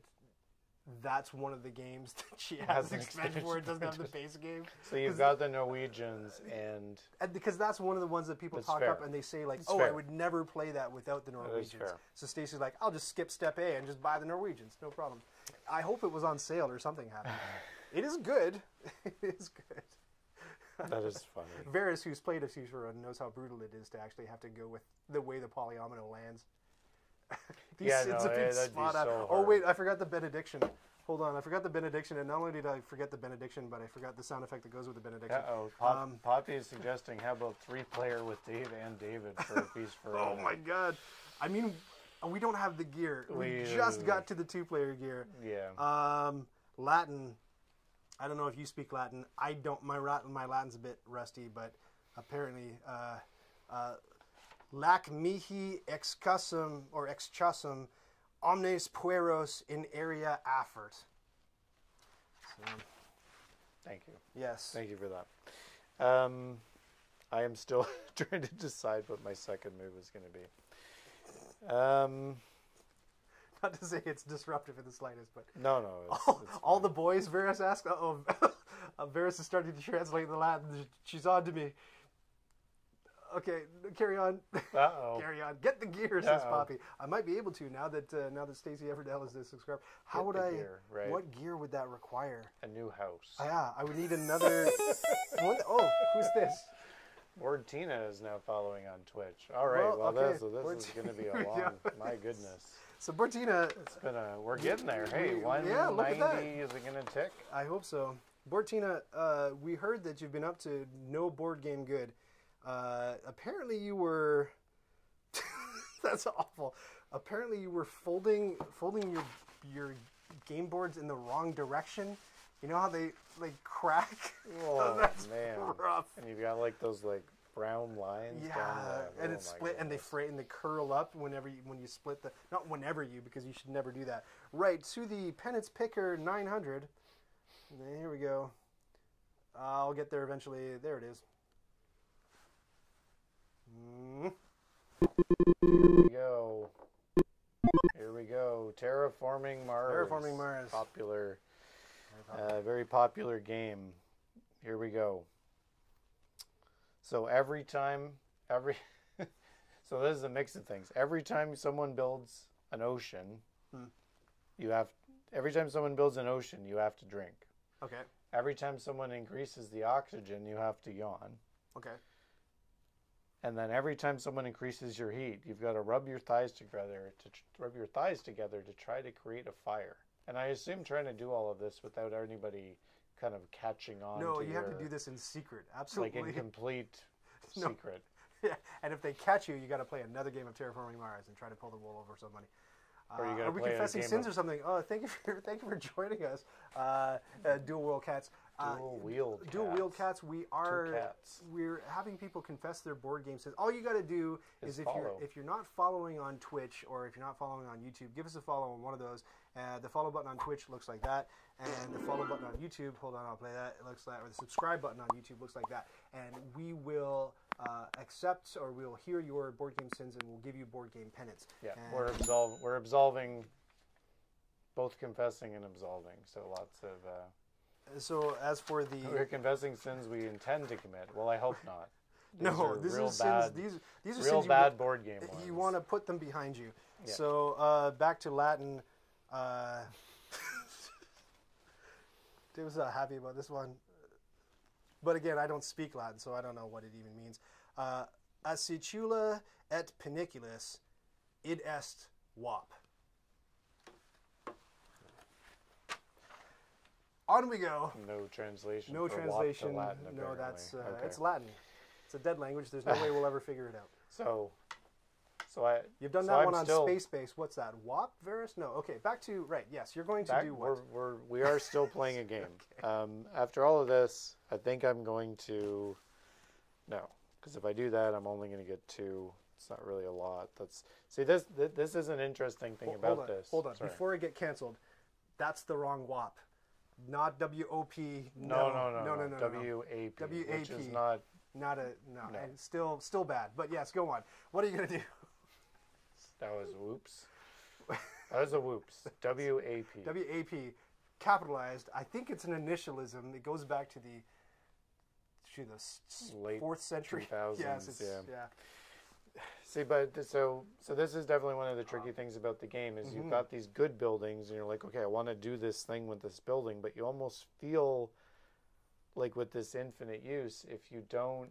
that's one of the games [laughs] that she has an an expansion for. It doesn't have the base game. [laughs] So you've got the Norwegians and And because that's one of the ones that people talk fair. up and they say like, That's "Oh, I would never play that without the Norwegians." So Stacy's like, "I'll just skip step A and just buy the Norwegians, no problem." I hope it was on sale or something happened. [laughs] it is good. it is good. that is funny. Varys, who's played a Caesar knows how brutal it is to actually have to go with the way the polyomino lands. [laughs] These Yeah, no, eh, that'd be spot on. so Oh wait, I forgot the benediction. Hold on, I forgot the benediction, and not only did I forget the benediction, but I forgot the sound effect that goes with the benediction. Uh oh. Pop, Um, Poppy is suggesting how about three player with Dave and David for a feast for [laughs] Oh my god! I mean, we don't have the gear. We, We- just got to the two-player gear. Yeah. Um, Latin. I don't know if you speak Latin. I don't. My my Latin's a bit rusty, but apparently, uh, uh, lac mihi excusum or exchusum omnes pueros in area affert. So, Thank you. yes. Thank you for that. Um, I am still [laughs] trying to decide what my second move is going to be. Um, Not to say it's disruptive in the slightest, but no, no. It's, all, it's all the boys, Varys asked. Oh, [laughs] Uh, Varys is starting to translate the Latin. She's on to me. Okay, carry on. Uh oh. [laughs] carry on. Get the gear, says Uh-oh. Poppy. I might be able to now that uh, now that Stacy Everdell is this subscriber. How Get would I? gear, right. What gear would that require? A new house. Ah, yeah, I would need another. [laughs] the- oh, who's this? Word Tina is now following on Twitch. All right. Well, Well, okay. this, this is going to be a [laughs] long. Yeah. My goodness. So Bertina, It's been a. We're getting there. Hey, We- one yeah, look at that. Is it going to tick? I hope so. Bortina, uh, we heard that you've been up to no board game good. Uh, apparently, you were. [laughs] That's awful. Apparently, you were folding folding your your game boards in the wrong direction. You know how they like crack? [laughs] Oh, That's man. rough. And you've got like those like brown lines Yeah, and oh it's split, and they fray and they curl up whenever you, when you split the not whenever you because you should never do that. Right to the Penance Picker 900. Here we go. I'll get there eventually. There it is. Mm. Here we go. Here we go. Terraforming Mars. Terraforming Mars. Popular. Uh, very popular game. Here we go. So every time, every. [laughs] so this is a mix of things. Every time someone builds an ocean, Hmm. you have. Every time someone builds an ocean, you have to drink. Okay. Every time someone increases the oxygen, you have to yawn. Okay. And then every time someone increases your heat, you've got to rub your thighs together to tr- rub your thighs together to try to create a fire. And I assume trying to do all of this without anybody kind of catching on. No, you your, have to do this in secret. Absolutely, [laughs] like in complete No. secret. [laughs] yeah. And if they catch you, you got to play another game of Terraforming Mars and try to pull the wool over somebody. Uh, are we confessing sins of- or something? Oh, thank you for [laughs] thank you for joining us. Uh, uh, Dual World Cats. Uh, Dual wheeled Dual wheeled cats. We are cats. we're having people confess their board game sins. All you got to do is, Is if you're if you're not following on Twitch or if you're not following on YouTube, give us a follow on one of those. Uh, the follow button on Twitch looks like that, and the follow button on YouTube. Hold on, I'll play that. It looks like, or the subscribe button on YouTube looks like that, and we will uh, accept or we'll hear your board game sins and we'll give you board game penance. Yeah, And- we're absolv- we're absolving, both confessing and absolving. So lots of uh, So as for the we're confessing sins we intend to commit. Well, I hope not. [laughs] These no, are this real is bad, sins. These these are real sins you bad board game you, ones. you want to put them behind you. Yeah. So uh, back to Latin. Uh, [laughs] Dave was not happy about this one, but again, I don't speak Latin, so I don't know what it even means. Uh, et peniculus, id est wap. On we go. No translation. No translation. Latin, no, that's uh, Okay. it's Latin. It's a dead language. There's no way we'll ever figure it out. [laughs] So, so I. You've done so that I'm one on still, Space Base. What's that? WAP, Varys? No. Okay, back to right. Yes, you're going to Back, do we're, we're we are still [laughs] playing a game. um, after all of this, I think I'm going to. No, because if I do that, I'm only going to get two. It's not really a lot. That's see this. Th- this is an interesting thing Hold- about hold on, this. Hold on. Sorry. Before I get canceled, that's the wrong WAP. Not W O P. no, no, no, no, no, no, no. W A P, which is not. Not a no. No. and Still, still bad. But yes, go on. What are you gonna do? That was whoops. That was a whoops. W A P. W A P, capitalized. I think it's an initialism. It goes back to the to the Late fourth century. 2000s, [laughs] yes, it's, yeah. yeah. See, but th- so so this is definitely one of the tricky things about the game is Mm-hmm. you've got these good buildings and you're like, okay, I want to do this thing with this building, but you almost feel like with this infinite use, if you don't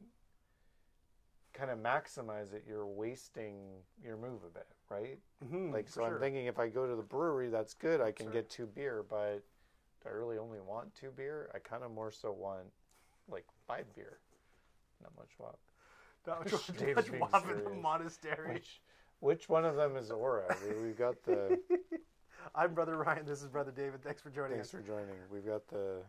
kind of maximize it, you're wasting your move a bit, right? Mhm, Like, for so I'm sure. thinking if I go to the brewery, that's good. I can Sure. get two beer, but do I really only want two beer? I kind of more so want like five beer. Not much walk. That was Dave's much being WAP in the monastery. Which which one of them is Aura? We, we've got the. [laughs] I'm Brother Ryan. This is Brother David. Thanks for joining us. Thanks us. for joining. We've got the.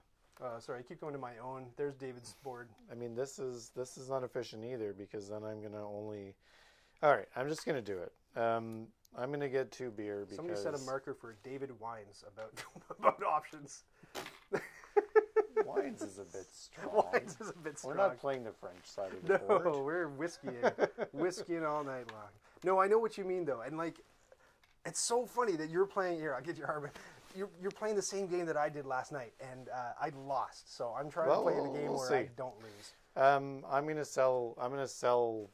Uh, sorry, I keep going to my own. There's David's board. I mean, this is this is not efficient either because then I'm gonna only. All right, I'm just gonna do it. Um, I'm gonna get two beer because Somebody set a marker for David Wines about [laughs] about options. Wines is a bit [laughs] strong. Wines is a bit strong. We're not playing the French side of the no, board. [laughs] we're whiskeying, [laughs] whiskeying all night long. No, I know what you mean though, and like, it's so funny that you're playing here. I'll get your arm. you're, you're playing the same game that I did last night, and uh, I lost. So I'm trying Well, to play a game we'll where I don't lose. Um, I'm gonna sell. I'm gonna sell.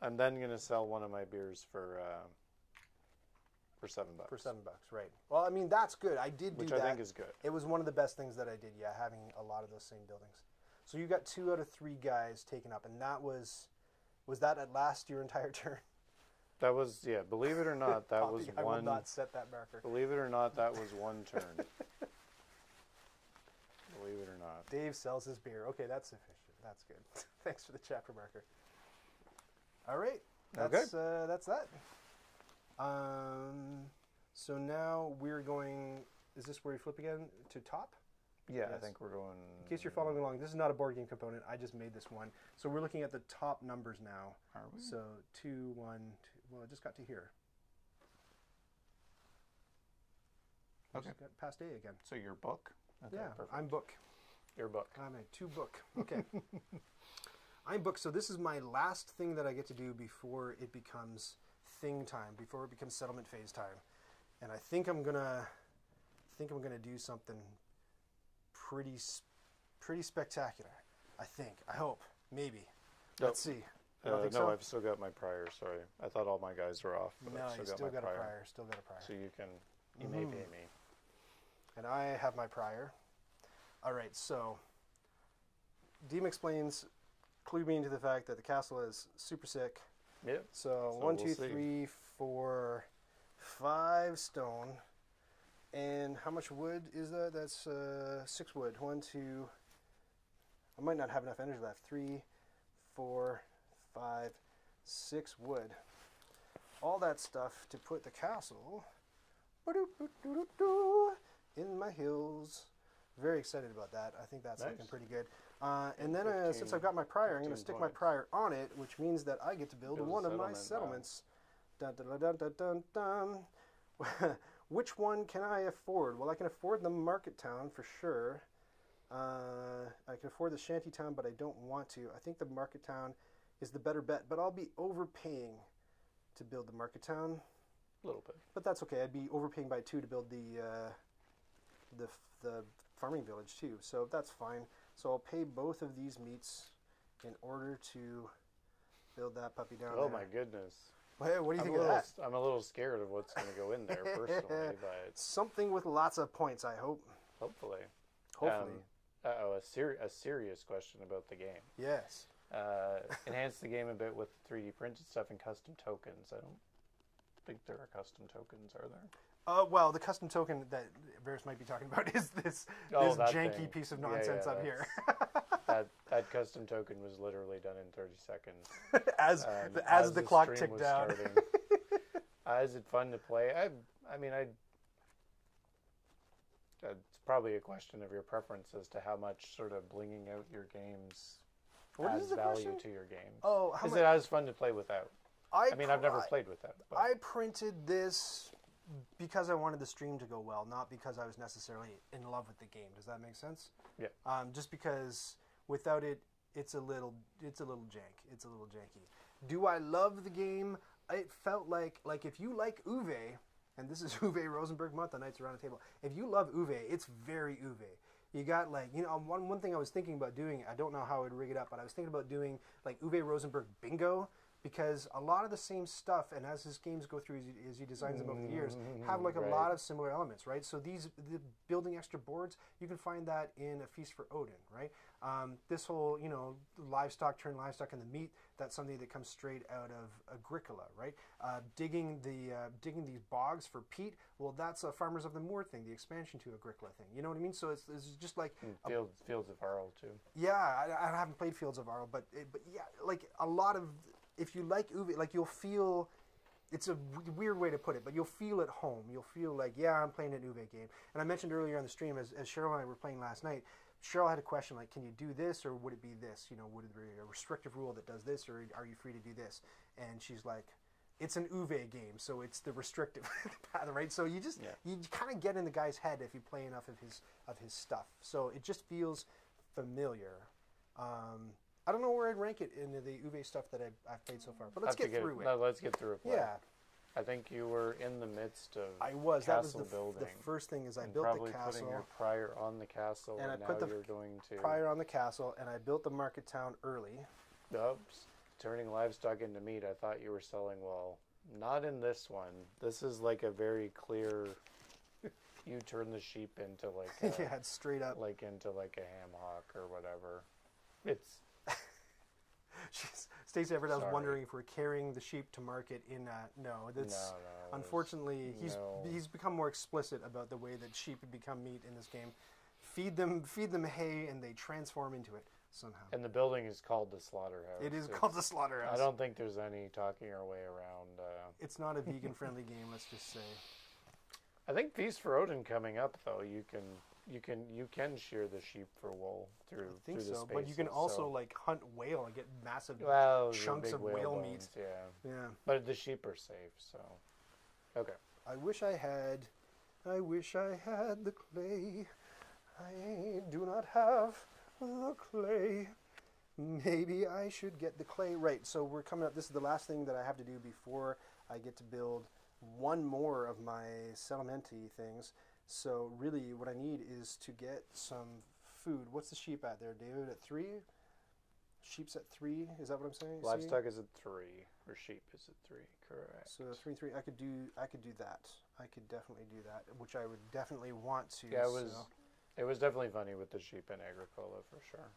I'm then gonna sell one of my beers for uh, for seven bucks. For seven bucks, right? Well, I mean that's good. I did do which that. I think is good. It was one of the best things that I did. Yeah, having a lot of those same buildings. So you got two out of three guys taken up, and that was was that at last your entire [laughs] turn? That was yeah. Believe it or not, that Poppy, was I will one. not set that marker. Believe it or not, that was one [laughs] turn. believe it or not. Dave sells his beer. Okay, that's sufficient. That's good. [laughs] Thanks for the chapter marker. All right, that's uh, that's that. Um, so now we're going. Is this where we flip again to top? Yeah, I think we're going. In case you're following along, this is not a board game component. I just made this one. So we're looking at the top numbers now. Are we? So two, one, two. Well, I just got to here. I Okay. got past A again. So your book. Okay, yeah, perfect. I'm book. your book. I'm a two book. Okay. [laughs] I'm book. So this is my last thing that I get to do before it becomes thing time, before it becomes settlement phase time. And I think I'm gonna, I think I'm gonna do something pretty, pretty spectacular. I think. I hope. Maybe. Let's see. Uh, no, so? I've still got my prior. Sorry, I thought all my guys were off, but No, I've you still got still my got prior. a prior. Still got a prior. So you can, you may Mhm. pay me. and I have my prior. All right, so DM explains, clue me into the fact that the castle is super sick. Yep. So, So one, we'll two, see. three, four, five stone. And how much wood is that? That's uh, six wood. One, two. I might not have enough energy left. Three, four, five, six wood. All that stuff to put the castle in my hills. Very excited about that. I think that's looking pretty good. Uh, and then uh, since I've got my prior, I'm going to 15 stick my prior on it, which means that I get to build, Build one of my settlements. Dun, dun, dun, dun, dun, dun. [laughs] Which one can I afford? Well, I can afford the market town for sure. Uh, I can afford the shanty town, but I don't want to. I think the market town is the better bet, but I'll be overpaying to build the market town. A little bit. But that's okay. I'd be overpaying by two to build the uh, the the farming village too. So that's fine. So I'll pay both of these meats in order to build that puppy down Oh there. my goodness. Well, what do you I'm a, think of little, that? I'm a little scared of what's going to go in there [laughs] personally, but Something with lots of points. I hope. hopefully. Hopefully. Uh oh, a, ser- a serious question about the game. yes. Uh, enhance the game a bit with 3D printed stuff and custom tokens. I don't think there are custom tokens, are there? Uh, well, the custom token that Varys might be talking about [laughs] is this Oh, this that janky thing. piece of nonsense yeah, up here. [laughs] That [laughs] that custom token was literally done in 30 seconds. as um, the, as, the, clock stream ticked down. uh, is it fun to play? I I mean I. It's probably a question of your preference as to how much sort of blinging out your games What adds is the value question? to your game. Oh, how is much? it as fun to play without? I, I mean, I've never played without. But I printed this because I wanted the stream to go well, not because I was necessarily in love with the game. Does that make sense? Yeah. Um, just because without it, it's a little, it's a little jank. It's a little janky. Do I love the game? It felt like, like if you like Uwe, and this is [laughs] Uwe Rosenberg month on Nights Around the Table. If you love Uwe, it's very Uwe. You got like you know one one thing I was thinking about doing. I don't know how I would rig it up, but I was thinking about doing like Uwe Rosenberg bingo because a lot of the same stuff, and as his games go through, as he, as he designs them over the years, have like a Right. lot of similar elements, right? So these the building extra boards, you can find that in a feast for Odin, right? Um, this whole you know livestock turn livestock in the meat, that's something that comes straight out of Agricola, right? Uh, digging the uh, digging these bogs for peat, well, that's a Farmers of the Moor thing, the expansion to Agricola thing. You know what I mean? So it's, it's just like Fields Fields of Arle too. yeah, I, I haven't played Fields of Arle, but it, but yeah, like a lot of if you like Uwe, like you'll feel. It's a w- weird way to put it, but you'll feel at home. You'll feel like, yeah, I'm playing an Uwe game. And I mentioned earlier on the stream, as, as Cheryl and I were playing last night, Cheryl had a question like, can you do this or would it be this? You know, would it be a restrictive rule that does this or are you free to do this? And she's like, it's an Uwe game, so it's the restrictive [laughs] path, right? So you just Yeah. you kind of get in the guy's head if you play enough of his of his stuff. So it just feels familiar. Um, I don't know where I'd rank it in the Uwe stuff that I've, I've played so far, but let's to get through it. no, let's get through it. Yeah. I think you were in the midst of I was. That was the, building. the first thing is I built probably the putting castle your prior on the castle, And and, I put the you're going to prior on the castle, and I built the market town early. Oops. Turning livestock into meat. I thought you were selling. Well, not in this one. This is like a very clear. you turn the sheep into like [laughs] a, yeah, straight up. like into like a ham hock or whatever. It's [laughs] Everett, I was Sorry. wondering if we're carrying the sheep to market in. Uh, no, no, that's no. it's- unfortunately he's no. he's become more explicit about the way that sheep become meat in this game. Feed them, feed them hay, and they transform into it somehow. And the building is called the slaughterhouse. It is It's- called the slaughterhouse. I don't think there's any talking our way around. Uh, It's not a vegan-friendly [laughs] game. Let's just say. I think Feast for Odin coming up though. You can you can you can shear the sheep for wool through I think through the so, but you can also so- like hunt whale and get massive. well chunks of whale meat. bones, Yeah, Yeah. but the sheep are safe. So okay. I wish I had. I wish I had the clay. I do not have the clay. Maybe I should get the clay. Right, so we're coming up. This is the last thing that I have to do before I get to build one more of my settlementy things. So, really, what I need is to get some food. What's the sheep at there, David? At three? Sheep's at three? Is that what I'm saying? See? Livestock is at three, or sheep is at three. Correct. So three three, I could do I could do that. I could definitely do that, which I would definitely want to. yeah, it was So, it was definitely funny with the sheep and Agricola for sure.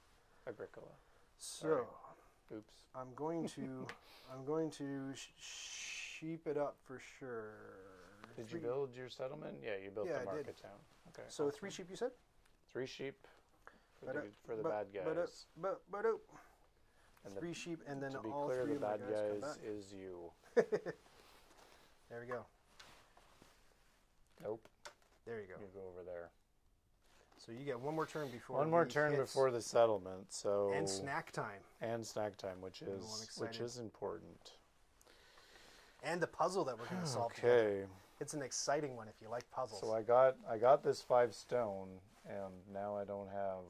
Agricola. so Alright. Oops. I'm going to [laughs] I'm going to sh- sheep it up for sure. Did Three- you build your settlement? Yeah, you built Yeah, the market town. Okay. So awesome. three sheep, you said? Three sheep for But, the, uh, for the but- bad but, uh, guys. But but oh, And the- three sheep, and then to be all clear, three the bad guys guys is you. [laughs] There we go. Nope. There you go. You go over there. So you get one more turn before. One more turn hits. before the settlement. So and snack time, and snack time, which is which is important. and the puzzle that we're going to solve. [sighs] Okay. It's an exciting one if you like puzzles. So I got I got this five stone, and now I don't have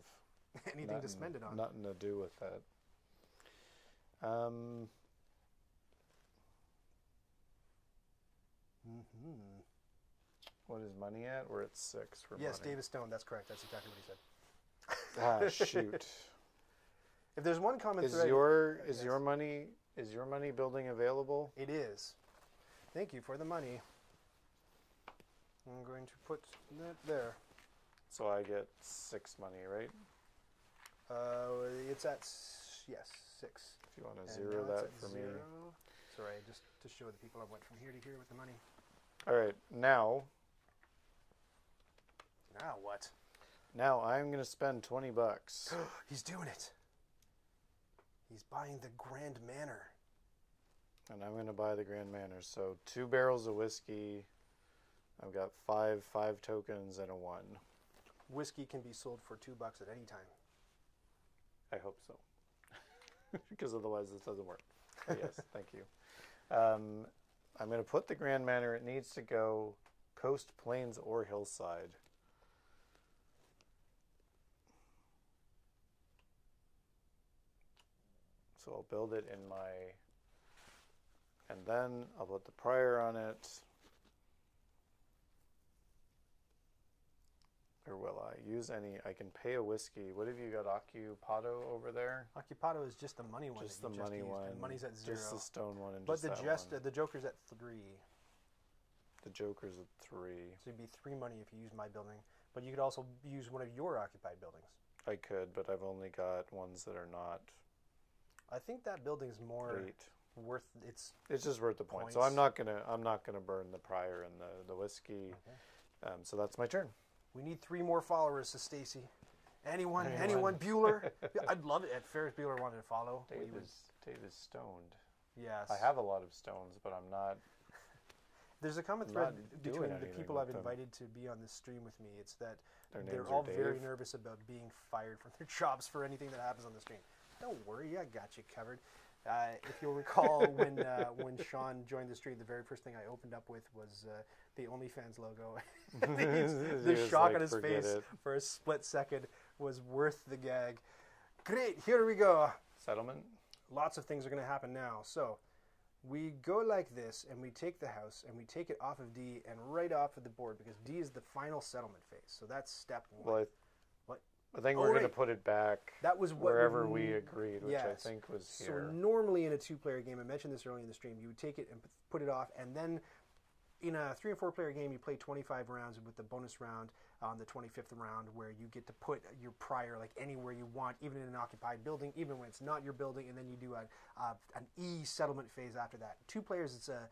[laughs] Anything to spend it on. Nothing to do with that. Um. Mm-hmm. What is money at? We're at six for Yes, money. David Stone. That's correct. That's exactly what he said. Ah, [laughs] shoot. If there's one common is thread, your is your money is your money building available? it is. Thank you for the money. I'm going to put that there. So I get six money, right? Uh, it's at s- yes six. If you want to And zero now it's that at for me. zero. Sorry, just to show the people I went from here to here with the money. All right, now Now what? now I'm gonna spend twenty bucks. [gasps] He's doing it. He's buying the Grand Manor. And I'm gonna buy the Grand Manor. So two barrels of whiskey. I've got five five tokens and a one. Whiskey can be sold for two bucks at any time. I hope so, [laughs] because otherwise this doesn't work. But [laughs] yes, thank you. Um, I'm gonna put the Grand Manor. It needs to go coast, plains, or hillside. So I'll build it in my, and then I'll put the prior on it. Or will I use any? I can pay a whiskey. What have you got, Occupado over there? Occupado is just the money one. Just the you money used, one. money's at zero. Just the stone one and but just the jest, one. uh, the Joker's at three. The Joker's at three. So it'd be three money if you use my building. But you could also use one of your occupied buildings. I could, but I've only got ones that are not I think that building's more great. worth. It's It's just worth the point. So I'm not gonna I'm not gonna burn the prior and the the whiskey. Okay. Um, so that's my turn. We need three more followers, says Stacy. Anyone? Anyone. Anyone? Bueller? [laughs] I'd love it if Ferris Bueller wanted to follow. we Dave would- is Dave is stoned. yes. I have a lot of stones, but I'm not. [laughs] There's a common thread between the people I've them. invited to be on this stream with me. It's that Their they're all very nervous about being fired from their [laughs] jobs for anything that happens on the stream. Don't worry, I got you covered. Uh, if you'll recall, when uh, when Sean joined the stream, the very first thing I opened up with was uh, the OnlyFans logo. [laughs] the [laughs] the shock like, on his face it." for a split second was worth the gag. Great, here we go. Settlement. Lots of things are going to happen now. So, we go like this, and we take the house, and we take it off of D and right off of the board because D is the final settlement phase. So that's step one. Well, I, think Oh, we're going to put it back That was what wherever we- we agreed, which yes. I think was So here. So normally in a two-player game, I mentioned this earlier in the stream, you would take it and put it off, and then in a three and four-player game, you play 25 rounds with the bonus round on the 25th round, where you get to put your prior like anywhere you want, even in an occupied building, even when it's not your building, and then you do a, uh, an E settlement phase after that. Two players, it's a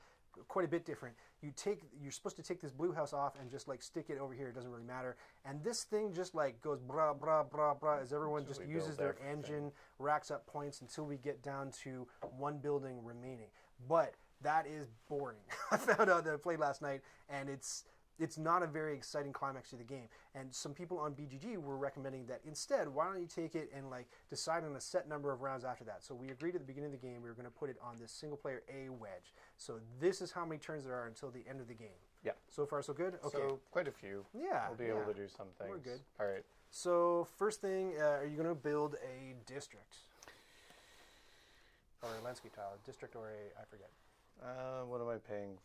quite a bit different. You take you're supposed to take this blue house off and just like stick it over here. It doesn't really matter. And this thing just like goes bra bra bra bra as everyone So just uses their everything. engine racks up points until we get down to one building remaining. But that is boring. [laughs] I found out that I played last night, and it's it's not a very exciting climax to the game. And some people on BGG were recommending that instead, why don't you take it and like decide on a set number of rounds after that? So we agreed at the beginning of the game we were going to put it on this single player A wedge. So this is how many turns there are until the end of the game. Yeah. So far, so good. Okay. So quite a few. yeah. We'll be yeah. able to do some things. We're good. All right. So first thing, uh, are you going to build a district? Or a landscape tile, a district or a, I forget. Uh, what am I paying?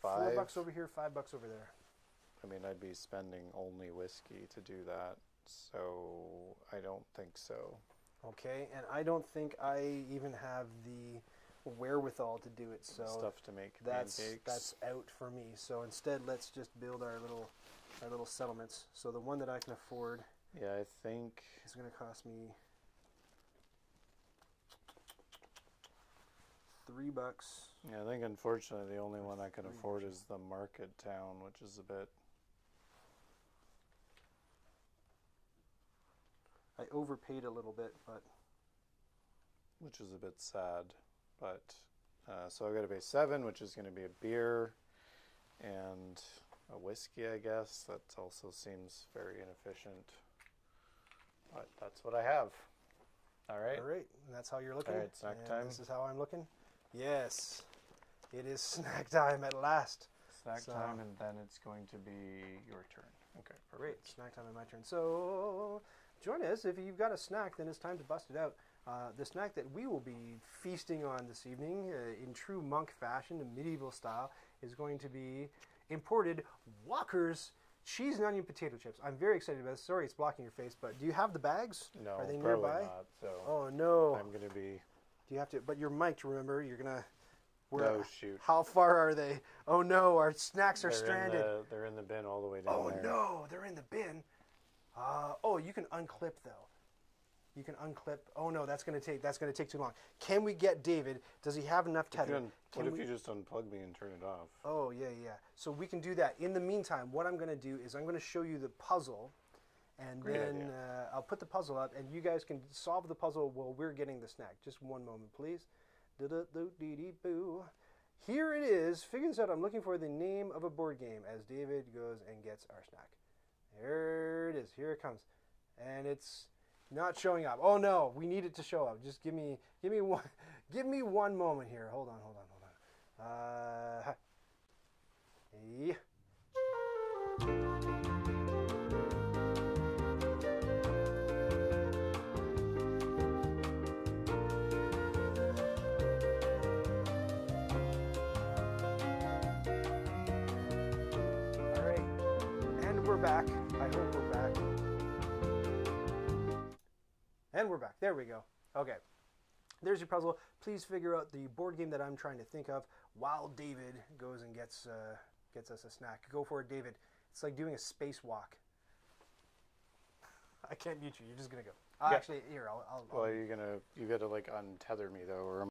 Five. Four bucks over here, five bucks over there. I mean, I'd be spending only whiskey to do that, so I don't think so. Okay, and I don't think I even have the wherewithal to do it, so Stuff to make that's pancakes. that's out for me. So instead, let's just build our little our little settlements. So the one that I can afford yeah, I think. is going to cost me three bucks. Yeah, I think unfortunately the only one I can afford is the market town, which is a bit. I overpaid a little bit, but which is a bit sad. But uh, so I've got to pay seven, which is going to be a beer and a whiskey, I guess. That also seems very inefficient. But that's what I have. All right. all right, and that's how you're looking. All right, snack and time. This is how I'm looking. Yes, it is [laughs] snack time at last. Snack So- time, and then it's going to be your turn. Okay, Great, snack time and my turn. So, join us. If you've got a snack, then it's time to bust it out. Uh, the snack that we will be feasting on this evening, uh, in true monk fashion, in medieval style, is going to be imported Walker's cheese and onion potato chips. I'm very excited about this. Sorry, it's blocking your face, but do you have the bags? No, Are they probably nearby? not. So Oh no! I'm going to be. Do you have to? But you're mic'd. Remember, you're gonna. We're, Oh shoot! How far are they? Oh no! Our snacks are they're stranded. In the, they're in the bin all the way down Oh there. no, they're in the bin. Uh, oh, you can unclip though. You can unclip. Oh no, that's gonna take that's gonna take too long. Can we get David? Does he have enough tether? Can what if we- you just unplug me and turn it off? Oh yeah, yeah. So we can do that. In the meantime, what I'm gonna do is I'm gonna show you the puzzle, and Great then uh, I'll put the puzzle up, and you guys can solve the puzzle while we're getting the snack. Just one moment, please. Here it is. Figure this out. I'm looking for the name of a board game as David goes and gets our snack. There it is. Here it comes, and it's not showing up. Oh no, we need it to show up. Just give me, give me one, [laughs] give me one moment here. Hold on, hold on, hold on. Uh, yeah. All right, and we're back. And we're back. There we go. Okay. There's your puzzle. Please figure out the board game that I'm trying to think of while David goes and gets uh, gets us a snack. Go for it, David. It's like doing a spacewalk. [laughs] I can't mute you. You're just gonna go. Uh, Yeah. Actually, here I'll. I'll, I'll Well, you're gonna you got to like untether me though, or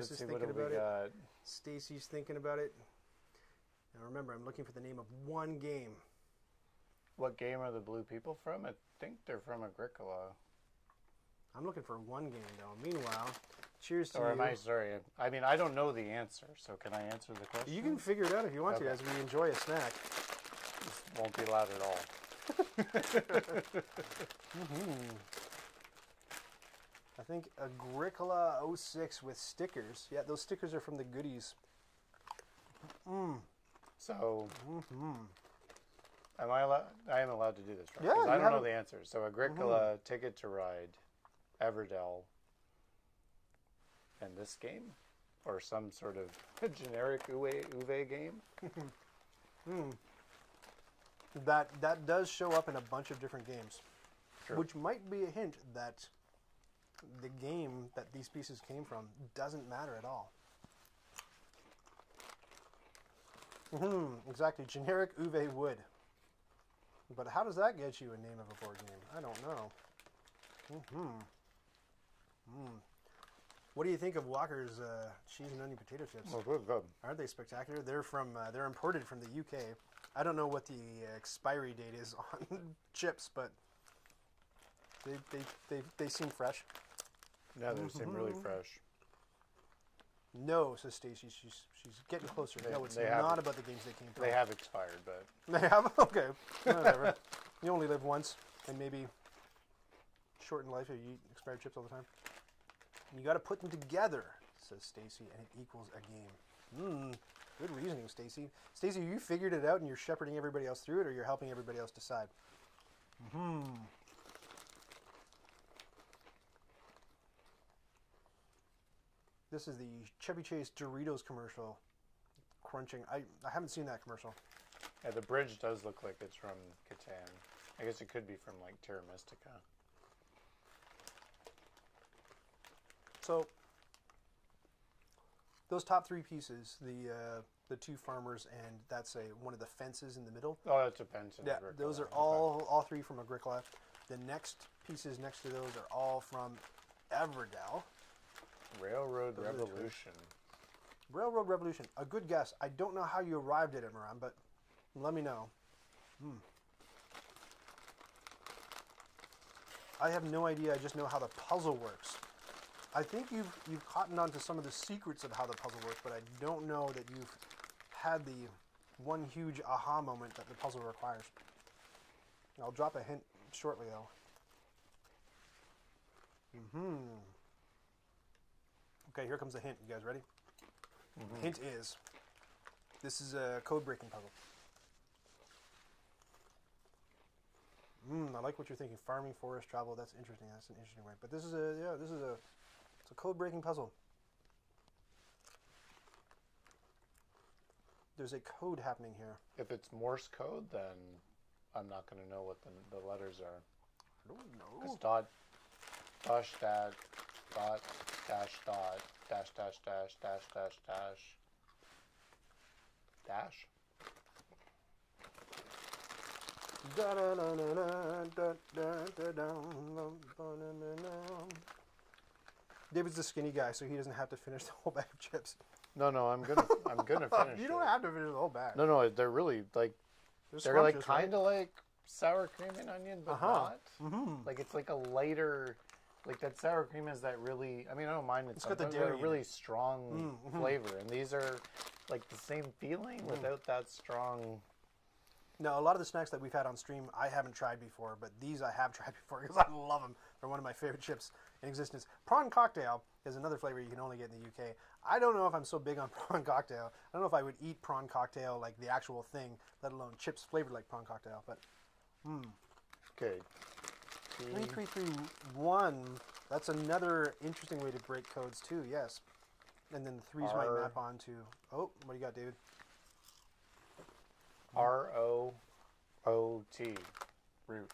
Chris is thinking what do we about it. Stacy's thinking about it. Now remember, I'm looking for the name of one game. What game are the blue people from? I think they're from Agricola. I'm looking for one game though. Meanwhile, cheers to Or you. am I sorry? I mean, I don't know the answer, so can I answer the question? You can figure it out if you want to as we enjoy a snack. This won't be loud at all. [laughs] [laughs] Mm-hmm. I think Agricola 06 with stickers. Yeah, those stickers are from the goodies. Mm. So, Mm-hmm. am I allowed? I am allowed to do this, right? Yeah, I don't know the answer. So, Agricola, mm-hmm. Ticket to Ride, Everdell, and this game, or some sort of [laughs] generic Uwe, Uwe game. [laughs] Hmm. That that does show up in a bunch of different games, Sure. which might be a hint that the game that these pieces came from doesn't matter at all. hmm exactly, generic Uwe wood. But how does that get you a name of a board game? I don't know. hmm Mm. What do you think of Walker's uh, cheese and onion potato chips? Oh, good, good. Aren't they spectacular? They're from uh, they're imported from the UK. I don't know what the uh, expiry date is [laughs] on chips, but they they, they, they seem fresh. Yeah, they seem really Mm-hmm. fresh. No, says Stacy. She's she's getting closer. They- no, it's they not have- about the games they came from. They have expired, but [laughs] They have. Okay, whatever. you only live once, and maybe short in life if you eat expired chips all the time. You got to put them together, says Stacy, and it equals a game. Hmm. Good reasoning, Stacy. Stacy, you figured it out, and you're shepherding everybody else through it, or you're helping everybody else decide. Hmm. This is the Chevy Chase Doritos commercial. Crunching. I, I haven't seen that commercial. yeah, the bridge does look like it's from Catan. I guess it could be from like Terra Mystica. So those top three pieces, the uh, the two farmers and that's a one of the fences in the middle. Oh, it depends. on Yeah, Agricola. those are all all three from Agricola. The next pieces next to those are all from Everdell. Railroad Those are the choice. Revolution. Railroad Revolution. A good guess. I don't know how you arrived at it, Moran, but let me know. Hmm. I have no idea. I just know how the puzzle works. I think you've you've cottoned on to some of the secrets of how the puzzle works, but I don't know that you've had the one huge aha moment that the puzzle requires. I'll drop a hint shortly, though. Hmm. Okay, here comes the hint. You guys ready? Hint is this is a code breaking puzzle. Hmm, I like what you're thinking. Farming, forest, travel. That's interesting. That's an interesting way. But this is a yeah. This is a it's a code breaking puzzle. There's a code happening here. If it's Morse code, then I'm not going to know what the, the letters are. I don't know. Because dot, dash, dash, dot, dash, dot, dash, dash, dash, dash, dash, dash, dash. David's the skinny guy, so he doesn't have to finish the whole bag of chips. No, no, I'm gonna, I'm gonna finish. you don't it. have to finish the whole bag. No, no, they're really like They're, they're like kind of like sour cream and onion, but Uh-huh. not. Mhm. Like it's like a lighter, like that sour cream has that really. I mean, I don't mind it. It's got the dairy really strong Mm, mhm. flavor, and these are like the same feeling Mm. without that strong. Now, a lot of the snacks that we've had on stream, I haven't tried before, but these I have [laughs] tried before because I love them. They're one of my favorite chips in existence. Prawn cocktail is another flavor you can only get in the UK. I don't know if I'm so big on [laughs] prawn cocktail. I don't know if I would eat prawn cocktail like the actual thing, let alone chips flavored like prawn cocktail. But Okay. Three, three, three, one. That's another interesting way to break codes too. Yes, and then the threes might R. map onto. Oh, what do you got, David? R O O T. Root.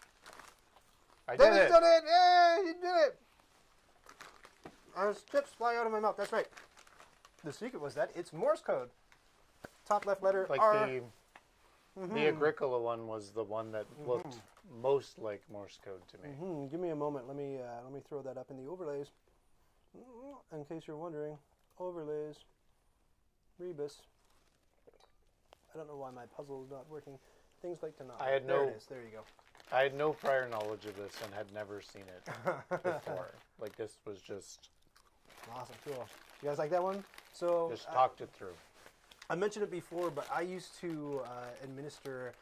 I did it. done it! Yay! He did it! As chips fly out of my mouth. That's right. The secret was that it's Morse code. Top left letter Like R. the the mm-hmm. Agricola one was the one that looked mm-hmm. Most like Morse code to me. Hmm, give me a moment. Let me uh, let me throw that up in the overlays. Mm, In case you're wondering. overlays, rebus. I don't know why my puzzle is not working. Things like to not. I had there no- it is. There you go. I had no prior knowledge of this and had never seen it before. [laughs] like this was just Awesome, cool. You guys like that one? So just talked it through. I mentioned it before, but I used to uh, administer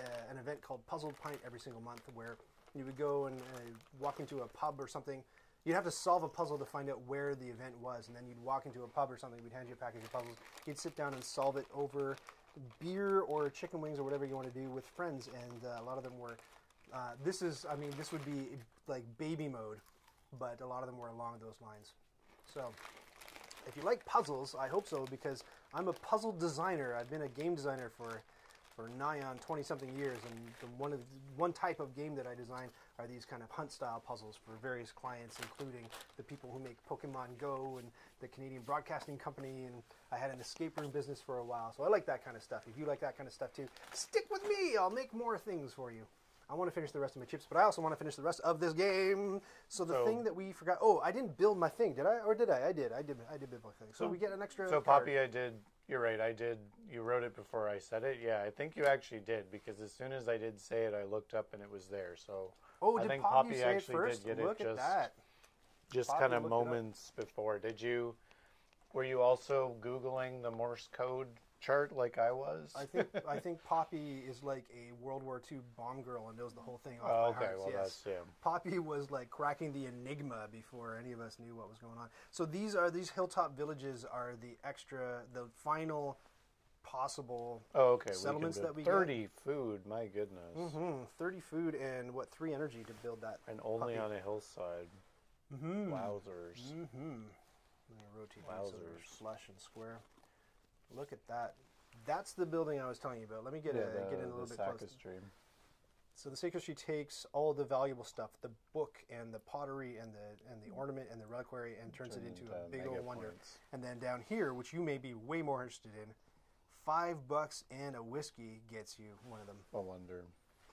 uh, an event called Puzzle Pint every single month, where you would go and uh, walk into a pub or something. You'd have to solve a puzzle to find out where the event was, and then you'd walk into a pub or something. We'd hand you a package of puzzles. You'd sit down and solve it over beer or chicken wings or whatever you want to do with friends, and uh, a lot of them were. Uh, this is, I mean, this would be like baby mode, but a lot of them were along those lines. So, if you like puzzles, I hope so because I'm a puzzle designer. I've been a game designer for for nigh on 20 something years, and the one of one type of game that I design are these kind of hunt style puzzles for various clients, including the people who make Pokemon Go and the Canadian Broadcasting Company, and I had an escape room business for a while. So I like that kind of stuff. If you like that kind of stuff too, stick with me. I'll make more things for you. I want to finish the rest of my chips, but I also want to finish the rest of this game. So the So- thing that we forgot. Oh, I didn't build my thing, did I? Or did I? I did. I did. I did build my thing. So, we get an extra. So card. Poppy, I did. You're right. I did. You wrote it before I said it. Yeah, I think you actually did because as soon as I did say it, I looked up and it was there. So Oh, I did think Poppy, Poppy say it actually first? did get Look it at just that. just Poppy kind of looked it up. moments before. Did you? Were you also googling the Morse code chart like I was? I think [laughs] I think Poppy is like a World War II bomb girl and knows the whole thing off Oh, by okay, heart. well, yes. that's him. Poppy was like cracking the enigma before any of us knew what was going on. So these are these hilltop villages are the extra, the final possible Oh, okay. settlements we that we do get. thirty food. My goodness, hmm, thirty food and what three energy to build that. and only Poppy. on a hillside. Mm-hmm. Wowzers! Mm-hmm. Rotate these so Wowzers. flush and square. Look at that. That's the building I was telling you about. Let me get yeah, a, the, get in a little bit closer. So the sacred tree takes all the valuable stuff, the book and the pottery and the and the ornament and the reliquary, and turns it into into a big old wonder. points. And then down here, which you may be way more interested in, five bucks and a whiskey gets you one of them. A wonder.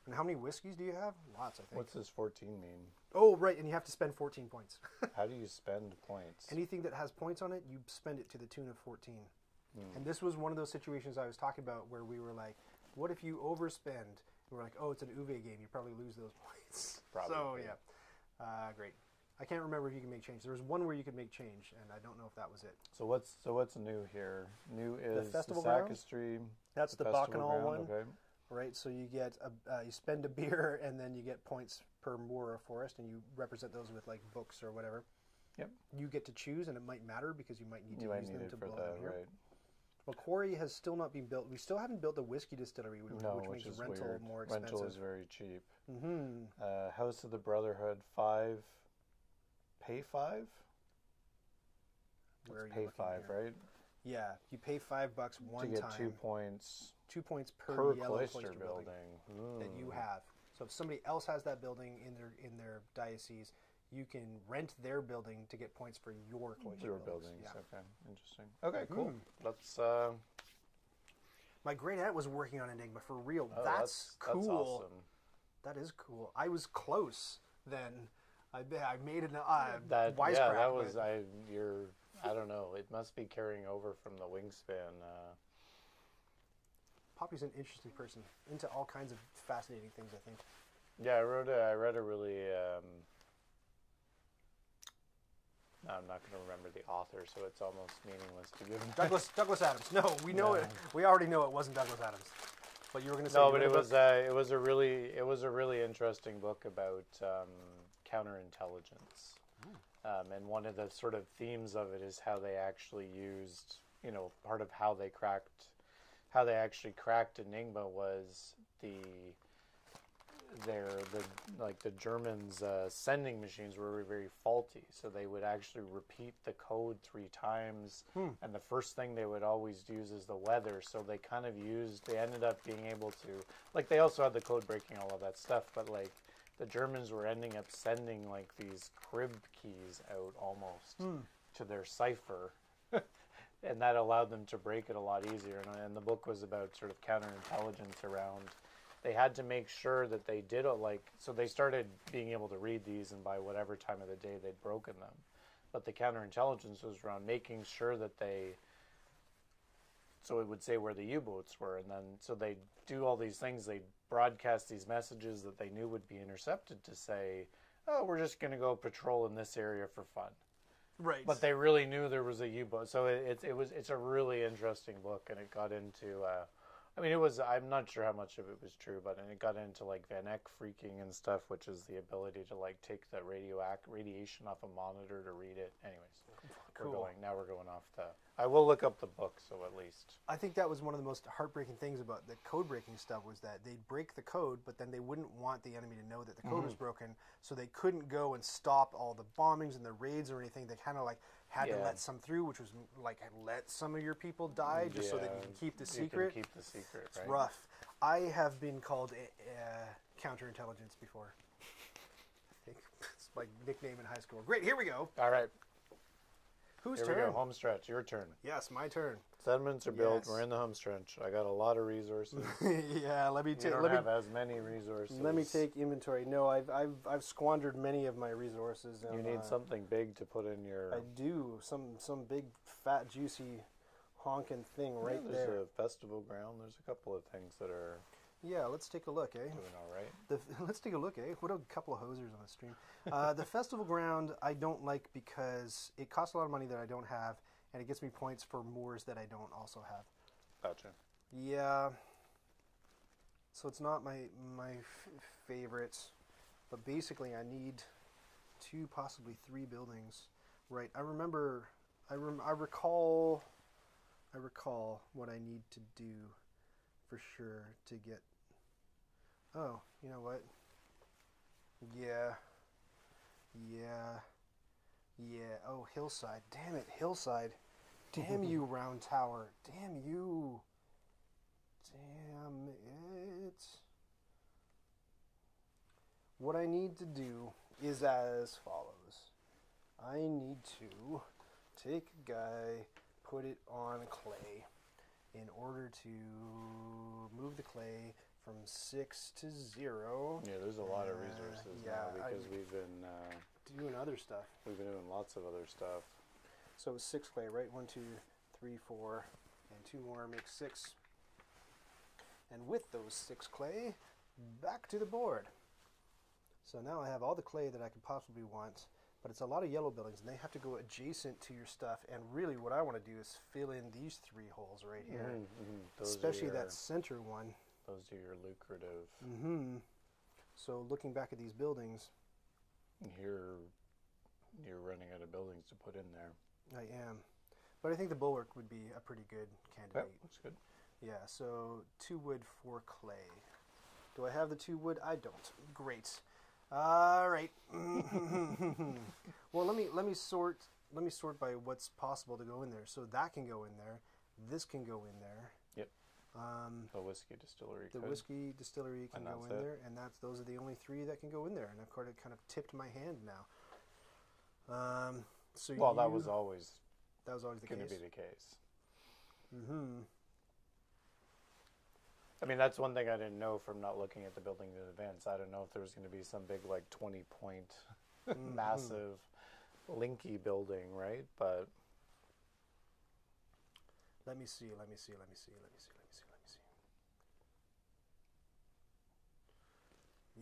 And how many whiskeys do you have? Lots, I think. What's this fourteen mean? oh, right, and you have to spend 14 points. [laughs] How do you spend points? Anything that has points on it, you spend it to the tune of 14. Hmm. And this was one of those situations I was talking about where we were like, what if you overspend? And we're like, oh, it's an Uwe game. You probably lose those [laughs] points. So, Probably. yeah. Uh, great. I can't remember if you can make change. There was one where you could make change, and I don't know if that was it. So what's so what's new here? New is the, festival ground? Sakastream. That's the, festival Bacchanal ground, one, Okay. right? So you get a, uh, you spend a beer, [laughs] and then you get points per moor or forest, and you represent those with like books or whatever. Yep. You get to choose, and it might matter because you might need to You use need them to for blow that, them here. right? Macquarie has still not been built. We still haven't built the whiskey distillery, which, No, which, which makes rental weird. more expensive. Rental is very cheap. hmm Uh, House of the Brotherhood five. Pay five. Where you pay five, here? right? Yeah, you pay five bucks one to get time. two points two points per, per yellow cloister, cloister building, that you Mm. have. So if somebody else has that building in their in their diocese, you can rent their building to get points for your cloister Your buildings. buildings. Yeah. Okay, interesting. Okay, cool. Mhm. Let's. Uh, My great aunt was working on Enigma for real. oh, that's, cool. That's awesome. That is cool. I was close then. I, I made an uh, That wisecrack. yeah, that was I. You're. I don't know. It must be carrying over from the wingspan. Uh, Poppy's an interesting person, into all kinds of fascinating things. I think. Yeah, I wrote a. I read a really. Um, I'm not going to remember the author, so it's almost meaningless to give. him- [laughs] Douglas Douglas Adams. No, we know it. We already know it wasn't Douglas Adams. But you were going to say no, but it was. Uh, it was a really. It was a really interesting book about um, counterintelligence, um, and one of the sort of themes of it is how they actually used. You know, part of how they cracked, how they actually cracked Enigma was the their the like the Germans uh, sending machines were very faulty, so they would actually repeat the code three times, and the first thing they would always use is the weather. So they kind of used. They ended up being able to like they also had the code breaking all of that stuff, but like the Germans were ending up sending like these crib keys out almost to their cipher. [laughs] and that allowed them to break it a lot easier. And, and the book was about sort of counterintelligence around. They had to make sure that they did it like so. They started being able to read these, and by whatever time of the day they'd broken them, but the counterintelligence was around making sure that they so it would say where the U-boats were, and then so they do all these things. They broadcast these messages that they knew would be intercepted to say, "Oh, we're just going to go patrol in this area for fun." Right. But they really knew there was a U-boat, so it, it, it was it's a really interesting book, and it got into. Uh, I mean, it was. I'm not sure how much of it was true, but and it got into like Van Eck phreaking and stuff, which is the ability to like take the radioac radiation off a monitor to read it. Anyways, Cool. we're going now. We're going off the. I will look up the book, so at least. I think that was one of the most heartbreaking things about the code breaking stuff was that they'd break the code, but then they wouldn't want the enemy to know that the code Mm-hmm. was broken, so they couldn't go and stop all the bombings and the raids or anything. They kind of like had to let some through, which was like let some of your people die just so that you can keep the you can secret. keep the secret. it's right? rough. I have been called uh, counterintelligence before. I [laughs] think it's my nickname in high school. Great, here we go. All right, Whose here we turn? go. Home stretch. Your turn. Yes, my turn. Sediments are built. Yes. We're in the home stretch. I got a lot of resources. [laughs] yeah, let me take. don't Let me have as many resources. Let me take inventory. No, I've I've I've squandered many of my resources. You need uh, something big to put in your. I do some some big fat juicy honking thing right yeah, there's there. a festival ground. There's a couple of things that are Yeah, let's take a look, eh? doing all right. The, [laughs] let's take a look, eh? What a couple of hosers on the stream. Uh, the festival ground I don't like because it costs a lot of money that I don't have, and it gets me points for moors that I don't also have. Gotcha. Yeah. So it's not my my f- favorite, but basically I need two, possibly three buildings. Right. I remember. I rem- I recall. I recall what I need to do, for sure to get. Oh, you know what? Yeah. Yeah. Yeah. Oh, hillside. Damn it, hillside. Damn [laughs] you, round tower. Damn you. Damn it. What I need to do is as follows I need to take a guy, put it on clay in order to move the clay from 6 to 0. Yeah, there's a lot of Uh, resources yeah, now I- because we've been uh, Doing other stuff. we've been doing lots of other stuff. So 6 clay, right? One, two, three, four, and two more makes 6. And with those 6 clay, back to the board. So now I have all the clay that I could possibly want, but it's a lot of yellow buildings, and they have to go adjacent to your stuff. And really, what I want to do is fill in these three holes right here, Mhm, mhm. Especially your- that center one. Those are your lucrative. Mm-hmm. So looking back at these buildings, You're you're running out of buildings to put in there. I am. But I think the bulwark would be a pretty good candidate. Yep, that's good. Yeah, so two wood, four clay. Do I have the two wood? I don't. Great. All right. [laughs] well, let me let me sort let me sort by what's possible to go in there. So that can go in there. This can go in there. Um, The whiskey distillery. the whiskey distillery can go in it. there, and that's those are the only three that can go in there. And I've kind of kind of tipped my hand now. Um, so Well, that was always that was always the going to case. be the case. mm-hmm. I mean, that's one thing I didn't know from not looking at the building in advance. I don't know if there was going to be some big, like, 20 point, Mm-hmm. [laughs] massive, linky building, right? But Let me see. Let me see. Let me see. Let me see. Let me see. Let me see.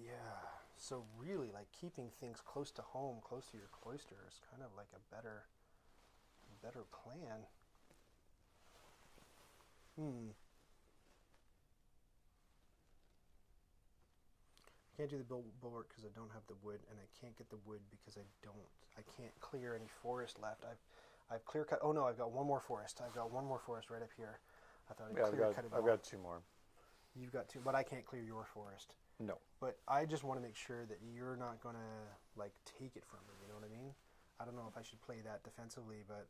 Yeah. So really, like keeping things close to home, close to your cloister, is kind of like a better, better plan. Hmm. I can't do the bul- bulwark because I don't have the wood, and I can't get the wood because I don't. I can't clear any forest left. I've, I've clear cut. Oh no, I've got one more forest. I've got one more forest right up here. I thought I'd yeah, I've clear got, cut it I've all. got two more. You've got two, but I can't clear your forest. No. But I just want to make sure that you're not gonna like take it from me. You know what I mean? I don't know if I should play that defensively, but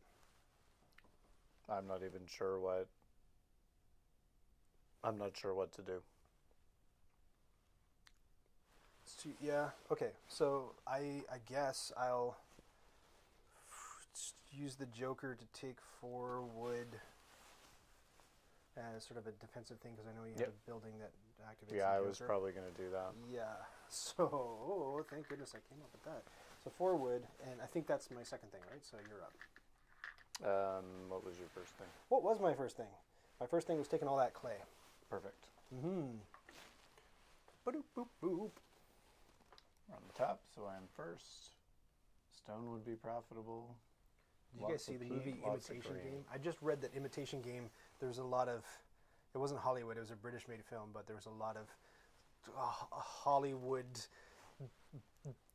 I'm not even sure what. I'm not sure what to do. too, yeah. Okay, so I I guess I'll use the Joker to take four wood as sort of a defensive thing because I know you Yep. have a building that activates. Yeah, I was probably going to do that. Yeah. [laughs] So oh, thank goodness I came up with that. So four wood, and I think that's my second thing, right? So you're up. Um, what was your first thing? What was my first thing? My first thing was taking all that clay. Perfect. Mm-hmm. Boop boop boop. We're on the top, so I'm first. Stone would be profitable. Did you guys see the movie Imitation. Game? I just read that Imitation Game. There's a lot of. It wasn't Hollywood. It was a British-made film, but there was a lot of uh, Hollywood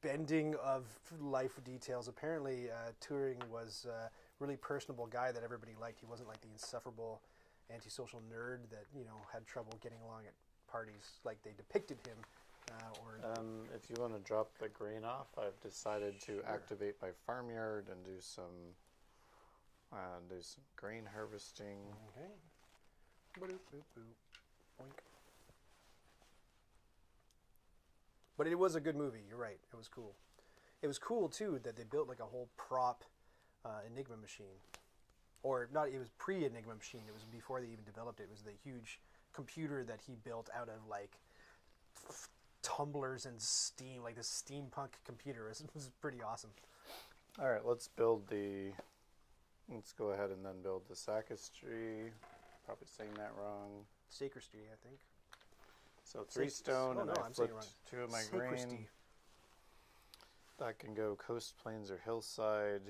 bending of life details. Apparently, uh, Turing was a really personable guy that everybody liked. He wasn't like the insufferable antisocial nerd that you know had trouble getting along at parties like they depicted him. Uh, or Um, if you want to drop the grain off, I've decided to activate my farmyard and do some uh, do some grain harvesting. Okay. Boop, boop, boop. Boink. But it was a good movie. You're right. It was cool. It was cool too that they built like a whole prop uh, Enigma machine, or not. It was pre-Enigma machine. It was before they even developed it. It was the huge computer that he built out of like tumblers and steam, like this steampunk computer. [laughs] It was pretty awesome. All right, let's build the. Let's go ahead and then build the sacristy. Probably saying that wrong. Sacristy, I think. So three Sac- stone, oh, and no, I I'm flipped two of my Sacristy. grain. That can go coast, plains, or hillside.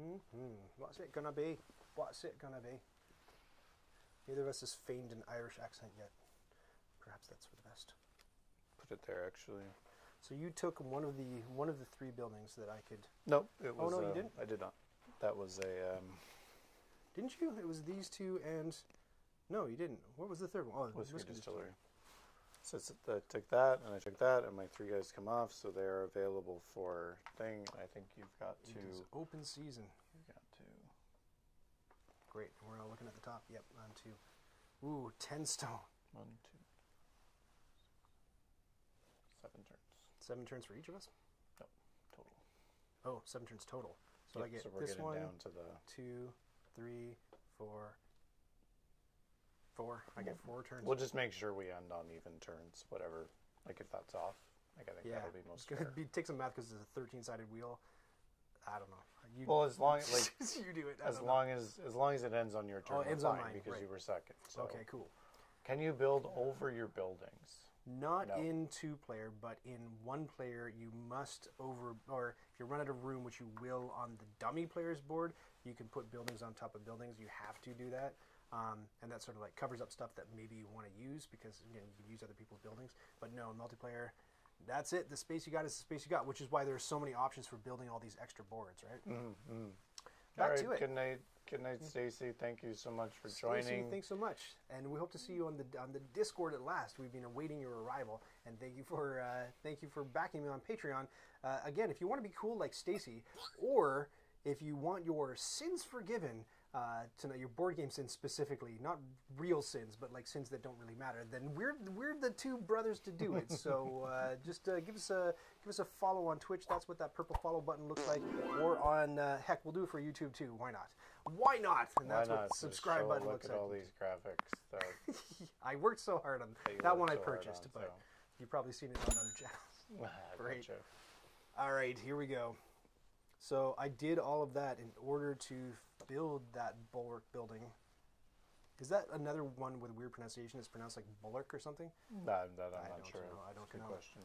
hmm What's it gonna be? What's it gonna be? Neither of us has feigned an Irish accent yet. Perhaps that's for the best. Put it there, actually. So you took one of the one of the three buildings that I could, Nope, it was. Oh, was. no, you um, didn't? I did not. That was a. Um, didn't you? It was these two and no, you didn't. What was the third one? Oh, whiskey, whiskey distillery. So it's, I took that and I took that, and my three guys come off, so they're available for thing. I think you've got It to. open season. You've got to. Great. We're all looking at the top. Yep, on two. Ooh, ten stone. One, two, seven turns Seven turns for each of us. No, total. Oh, seven turns total. So Yep, I get so we're this getting one, down to the. two, three, four, four. I get four turns. We'll just make sure we end on even turns, whatever. Like if that's off, like I think Yeah, that'll be most [laughs] fair. be take some math because it's a thirteen-sided wheel. I don't know. You, Well, as long like [laughs] you do it. I as don't know. long as as long as it ends on your turn, Oh, it ends on mine, because right. you were second. So Okay, cool. can you build over your buildings? Not No. in two-player, but in one-player, you must over or if you run out of room, which you will on the dummy player's board, you can put buildings on top of buildings. You have to do that, um, and that sort of like covers up stuff that maybe you want to use because again you can use other people's buildings. But no, multiplayer. That's it. The space you got is the space you got, which is why there's so many options for building all these extra boards, right? Mm-hmm. Back All right, to it. Good night, good night, Stacy. Thank you so much for Stacy, joining. thanks so much, and we hope to see you on the on the Discord at last. We've been awaiting your arrival, and thank you for uh, thank you for backing me on Patreon. Uh, again, if you want to be cool like Stacy, or if you want your sins forgiven, uh, to know your board game sins specifically, not real sins, but like sins that don't really matter, then we're we're the two brothers to do it. So [laughs] uh, just uh, give us a give us a follow on Twitch. That's what that purple follow button looks like. Or on uh, heck, we'll do it for YouTube too. Why not? Why not? And Why that's not? what the subscribe button look looks at like. all these graphics [laughs] I worked so hard on that that one. I purchased, on, but so. you've probably seen it on other channels. [laughs] [laughs] Great. gotcha. All right, here we go. So I did all of that in order to build that bulwark building. Is that another one with weird pronunciation? It's pronounced like bulwark or something. That I'm I not don't sure. know, I don't Good know. question.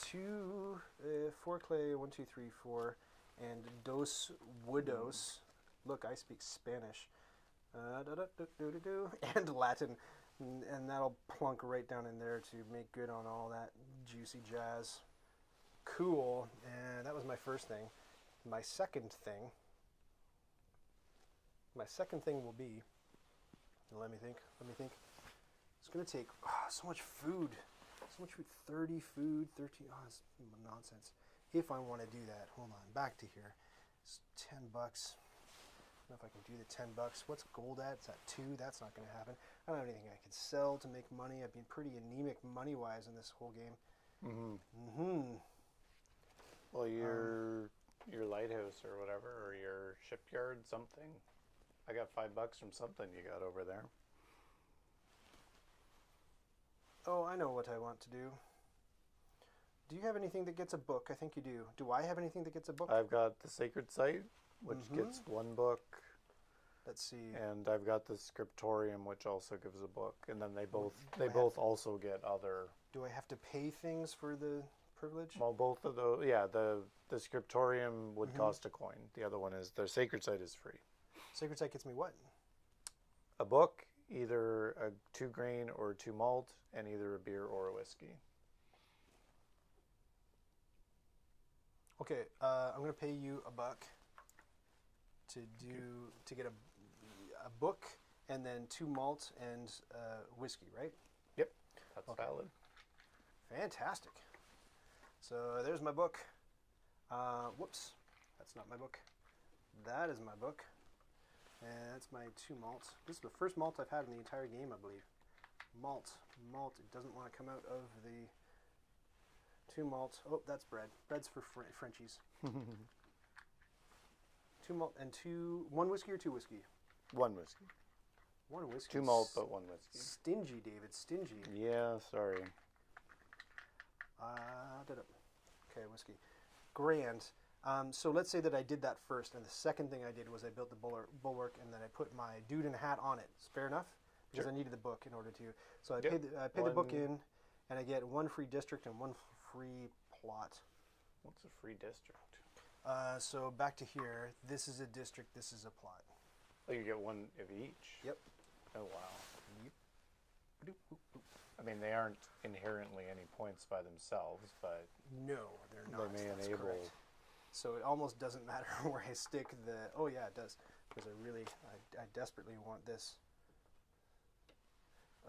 Two, uh, four clay, one, two, three, four, and dos woodos. Look, I speak Spanish. Uh, [laughs] and Latin. And, that'll plunk right down in there to make good on all that juicy jazz. Cool. And that was my first thing. My second thing. My second thing will be. Let me think. Let me think. It's gonna take ah, so much food. So much food. 30 food. 13. Oh, nonsense. If I want to do that, hold on. Back to here. It's 10 bucks. Know if I can do the 10 bucks. What's gold at? It's at 2. That's not going to happen. I don't have anything I can sell to make money. I've been pretty anemic money wise in this whole game. Mm-hmm. hmm Well, Um, your your lighthouse or whatever, or your shipyard, something. I got five bucks from something you got over there. Oh, I know what I want to do. Do you have anything that gets a book? I think you do. Do I have anything that gets a book? I've got the Sacred Site, which Mhm. gets one book, Let's see. and I've got the Scriptorium, which also gives a book. And then they both do they I have? both also get other. Do I have to pay things for the privilege? Well, both of those. Yeah, the the Scriptorium would Mhm. cost a coin. The other one is the Sacred Site is free. Sacred Site gets me what? A book, either a two grain or two malt, and either a beer or a whiskey. Okay, uh, I'm gonna pay you a buck to do to get a, a book and then two malt and uh, whiskey, right? Yep, that's Okay. valid. Fantastic. So there's my book. Uh, whoops, that's not my book. That is my book, and that's my two malts. This is the first malt I've had in the entire game, I believe. Malt, malt. It doesn't want to come out of the two malt. Oh, that's bread. Bread's for Fr- Frenchies. [laughs] Two malt and two. One whiskey or two whiskey. One whiskey. One whiskey. Two malt, but one whiskey. Stingy, David. Stingy. Yeah, sorry. Uh, did it. Okay, whiskey. Grand. Um, so let's say that I did that first, and the second thing I did was I built the bulwark, bulwark and then I put my dude in a hat on it. It's fair enough because Sure. I needed the book in order to. So I Yep. paid the, I paid the book in, and I get one free district and one free plot. What's a free district? Uh, so back to here. This is a district. This is a plot. Oh, you get one of each. Yep. Oh wow. Yep. I mean, they aren't inherently any points by themselves, but No, they're not. they may That's enable. correct. So it almost doesn't matter [laughs] where I stick the. Oh yeah, it does because I really, I, I desperately want this.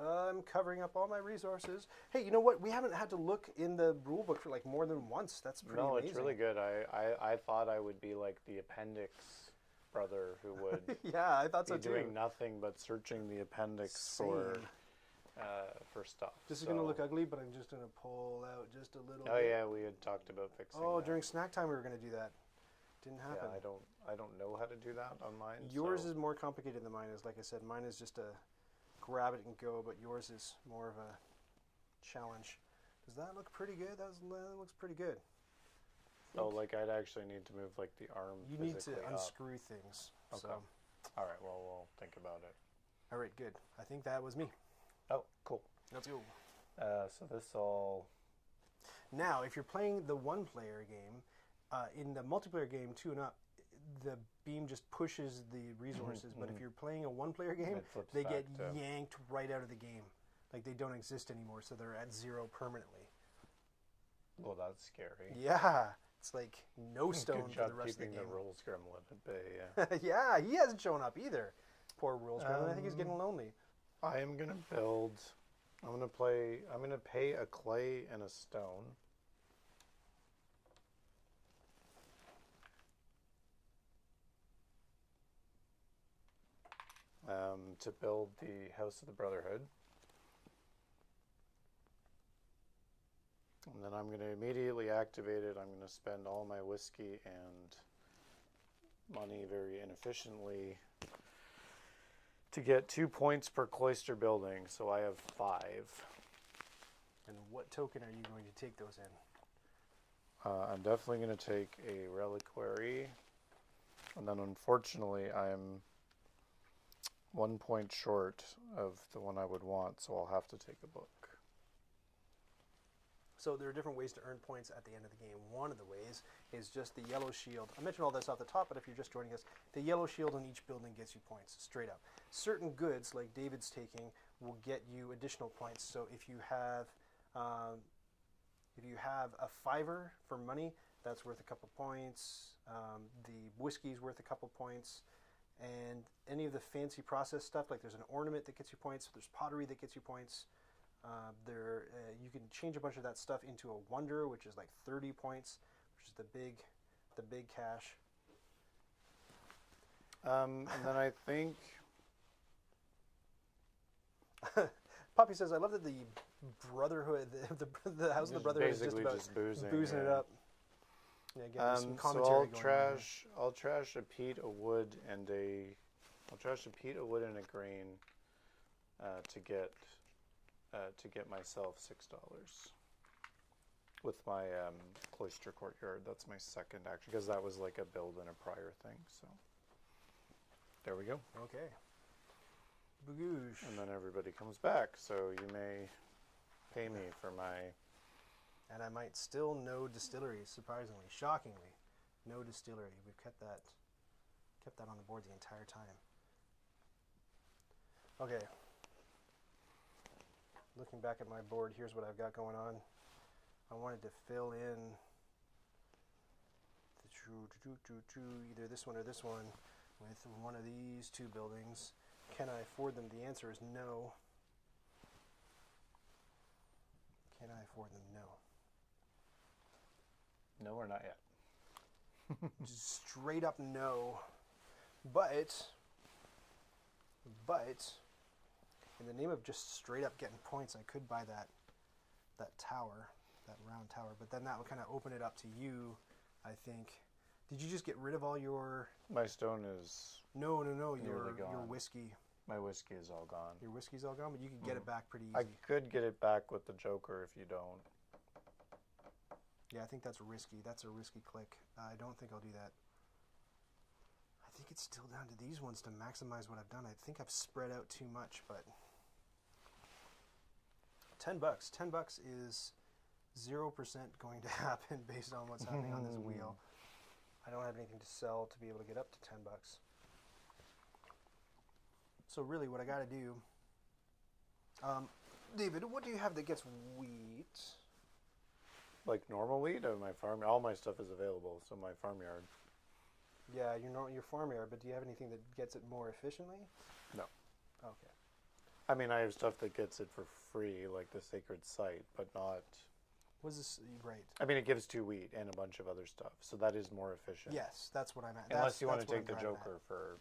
I'm covering up all my resources. Hey, you know what? We haven't had to look in the rule book for like more than once. That's pretty No, amazing. it's really good. I, I, I thought I would be like the appendix brother who would [laughs] yeah, I thought so be too. doing nothing but searching the appendix for Same. uh, for stuff. This is gonna look ugly, but I'm just gonna pull out just a little. Oh bit. yeah, we had talked about fixing. Oh, that. during snack time we were gonna do that. Didn't Yeah, happen. I don't I don't know how to do that on mine. Yours so- is more complicated than mine is. Like I said, mine is just a grab it and go, but yours is more of a challenge. Does that look pretty good? That, was, that looks pretty good. Oh, like I'd actually need to move like the arm. You need to up. unscrew things. Okay. So, All right. Well, we'll think about it. all right, good. I think that was me. Oh, cool. Let's go. Uh, so this all. Now, if you're playing the one-player game, uh, in the multiplayer game two and up, the beam just pushes the resources. But if you're playing a one-player game, they get to- yanked right out of the game. Like they don't exist anymore, so they're at zero permanently. Well, that's scary. Yeah, it's like no stone Good for the rest of the keeping the, game. rules gremlin at bay. Yeah. [laughs] yeah, he hasn't shown up either. Poor rules gremlin. I think he's Um, getting lonely. I am gonna build. I'm gonna play. I'm gonna pay a clay and a stone. Um, to build the House of the Brotherhood. And then I'm going to immediately activate it. I'm going to spend all my whiskey and money very inefficiently to get two points per cloister building. So I have five. And what token are you going to take those in? Uh, I'm definitely going to take a reliquary. And then unfortunately, I'm one point short of the one I would want, so I'll have to take a book. So there are different ways to earn points at the end of the game. One of the ways is just the yellow shield. I mentioned all this off the top, but if you're just joining us, the yellow shield on each building gets you points straight up. Certain goods, like David's taking, will get you additional points. So if you have, um, if you have a fiver for money, that's worth a couple points. Um, the whiskey's worth a couple points. And any of the fancy process stuff, like there's an ornament that gets you points, there's pottery that gets you points. Uh, there, uh, you can change a bunch of that stuff into a wonder, which is like 30 points, which is the big, the big cash. Um, and then I think [laughs] Poppy says, "I love that the Brotherhood, the, [laughs] the, the House of the Brotherhood is just basically about just boozing, it yeah. up." Yeah, again, there's some Um, so commentary I'll going on trash. I'll trash a peat, a wood, and a. I'll trash a peat, a wood, and a grain, uh, to get uh, to get myself six dollars with my um, cloister courtyard. That's my second action because that was like a build and a prior thing. So there we go. Okay. Bagoosh. And then everybody comes back. So you may pay me for my. And I might still know distillery, surprisingly, shockingly, no distillery. We've kept that kept that on the board the entire time. Okay. Looking back at my board, here's what I've got going on. I wanted to fill in the choo, choo, choo, choo, either this one or this one with one of these two buildings. Can I afford them? The answer is no. Can I afford them? No. No, or not yet. [laughs] Just straight up no. But, but, in the name of just straight up getting points, I could buy that that tower, that round tower. But then that would kind of open it up to you, I think. Did you just get rid of all your? My stone is. No, no, no. Your Nearly your whiskey. My whiskey is all gone. Your whiskey's all gone, but you could get it mm. back pretty easy. I could get it back with the Joker if you don't. Yeah, I think that's risky. That's a risky click. I don't think I'll do that. I think it's still down to these ones to maximize what I've done. I think I've spread out too much, but 10 bucks. 10 bucks is 0% going to [laughs] happen based on what's happening on this wheel. I don't have anything to sell to be able to get up to 10 bucks. So really what I got to do um, David, what do you have that gets wheat? Like normal wheat of my farm, all my stuff is available. So my farmyard. Yeah, your nor- your farmyard, but do you have anything that gets it more efficiently? No. Okay. I mean, I have stuff that gets it for free, like the sacred site, but not. Was this right? I mean, it gives two wheat and a bunch of other stuff, so that is more efficient. Yes, that's what I meant. Unless That's- you want to take the Joker for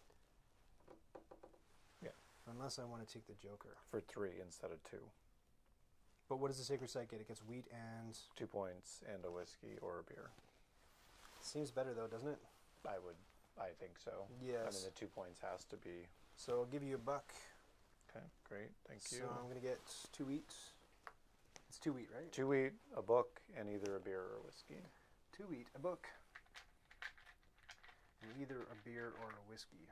Yeah. Unless I want to take the Joker. for three instead of two, But what does the sacred site get? It gets wheat and two points and a whiskey or a beer. seems better though, doesn't it? I would, I think so. Yes. I mean, the two points has to be So I'll give you a buck. Great, thank So you. So I'm gonna get two wheat. It's two wheat, right? Two wheat, a book, and either a beer or a whiskey. Two wheat, a book, and either a beer or a whiskey.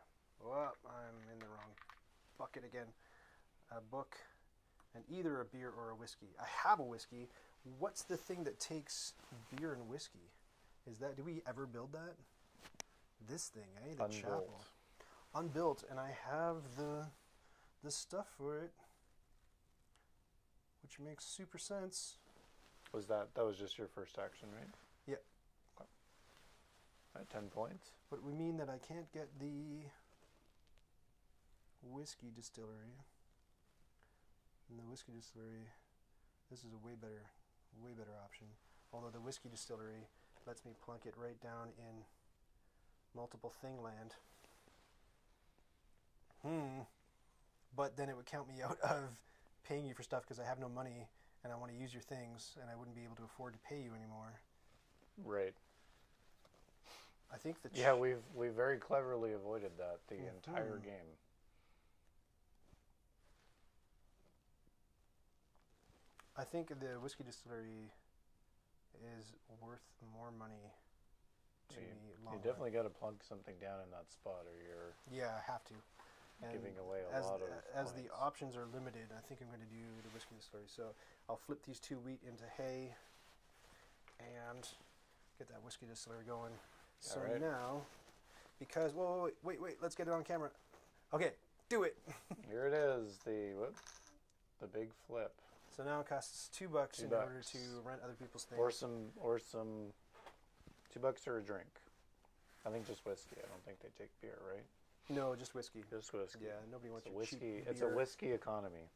Oh, I'm in the wrong bucket again. A book, and either a beer or a whiskey. I have a whiskey. What's the thing that takes beer and whiskey? Is that? Do we ever build that? This thing, eh? The Unbuilt. chapel. Unbuilt, and I have the the stuff for it, which makes super sense. Was that that was just your first action, right? Yeah. Okay. At ten points. But we mean that I can't get the whiskey distillery. And the whiskey distillery, this is a way better, way better option. Although the whiskey distillery lets me plunk it right down in multiple thing land. Hmm. But then it would count me [laughs] out of paying you for stuff because I have no money and I want to use your things and I wouldn't be able to afford to pay you anymore. Right. I think the Yeah, we've we very cleverly avoided that the entire Mhm. game. I think the whiskey distillery is worth more money to you, me. you definitely got to plunk something down in that spot, or you're Yeah, I have to. And giving away a as, lot of as the options are limited, I think I'm going to do the whiskey distillery. So I'll flip these two wheat into hay and get that whiskey distillery going. So Alright. now, because whoa, wait, wait, wait, let's get it on camera. Okay, do it. [laughs] Here it is, the whoop, the big flip, So now it costs two bucks Two in order to rent other people's things. or some or some two bucks or a drink. I think just whiskey. I don't think they take beer, right? No, just whiskey. Just whiskey. Yeah, nobody wants It's your cheap whiskey. It's a whiskey economy.